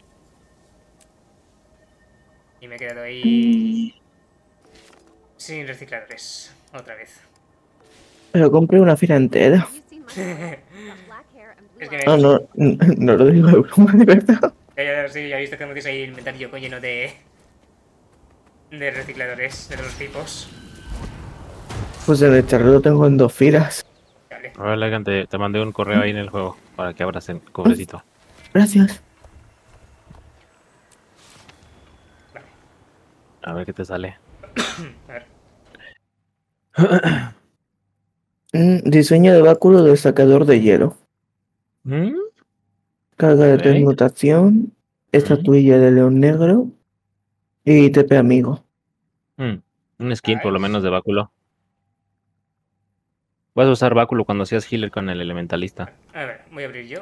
D: Y me he quedado ahí... Sin recicladores. Otra vez.
B: Pero compré una fila entera.
D: es que me...
B: No, no, no lo digo de broma, de verdad.
D: Ya, ya, sí, ya viste que me ahí el inventario con lleno de... De recicladores de los tipos.
B: Pues en el lo tengo en dos filas.
H: A ver, Legan, te, te mandé un correo ahí en el juego para que abras el cofrecito.
B: Gracias.
H: A ver qué te sale.
D: A ver.
B: Mm, diseño de báculo del sacador de hielo.
H: ¿Mm?
B: Carga de transmutación. Estatuilla de león negro. Y TP amigo.
H: Mm, Un skin por lo menos de báculo. Vas a usar báculo cuando seas healer con el elementalista.
D: A ver, voy a abrir yo.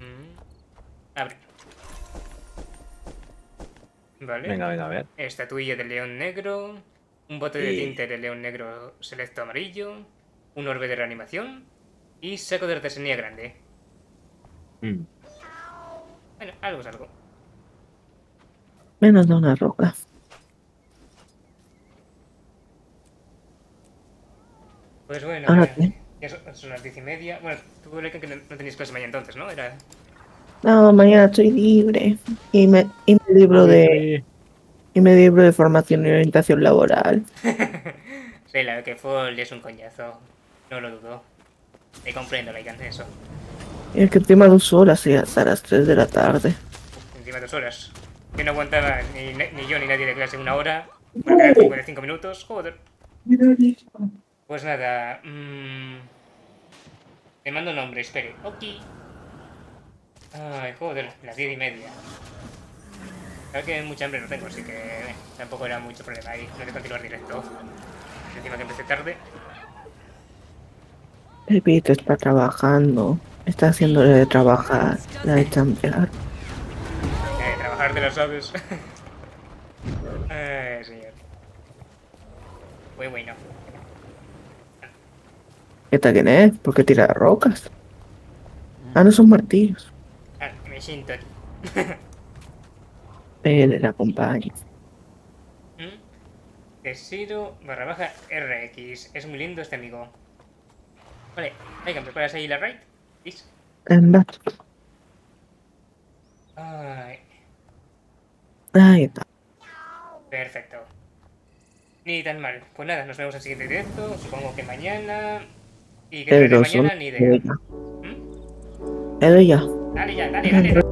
D: Mm, Abre. Vale.
H: Venga, venga, a ver.
D: Estatuilla del león negro. Un bote de tinte del león negro selecto amarillo. Un orbe de reanimación. Y saco de artesanía grande.
H: Mm.
D: Bueno, algo es algo.
B: Menos de una roca.
D: Pues bueno,
B: Ahora
D: ya-
B: qué.
D: ya son, las diez y media. Bueno, tú Leica, que no, no tenías clase mañana entonces, ¿no? Era...
B: No, mañana estoy libre. Y me, y me libro de. Y me libro de formación y orientación laboral.
D: Sí, la que fue es un coñazo. No lo dudo. Te comprendo, Leica, eso.
B: Y es que encima dos horas y hasta las 3 de la tarde.
D: Encima dos horas. Yo no aguantaba ni, ni yo ni nadie de clase una hora. Por cada cinco de cinco minutos. Joder. Pues nada. mmm, Te mando nombre, espere. Ok. Ay, joder, las diez y media. Claro que mucha hambre no tengo, así que eh, tampoco era mucho problema ahí. No de continuar directo. Encima que empecé tarde.
B: El Pete está trabajando. Está haciéndole de trabajar. La de chambear.
D: Eh, trabajar de las aves. Ay, señor. Muy bueno.
B: ¿Esta quién es? ¿Por qué tira rocas? Ah, no son martillos.
D: Ah, me siento aquí.
B: Él la acompaña.
D: Tesiro barra baja RX. Es muy lindo este amigo. Vale, venga, ¿preparas ahí la raid? ¿Lis? Ay,
B: Ahí está.
D: perfecto. Ni tan mal. Pues nada, nos vemos en el siguiente directo. Supongo que mañana. Y que de mañana ni idea.
B: Ella. ya.
D: Dale ya, dale, dale.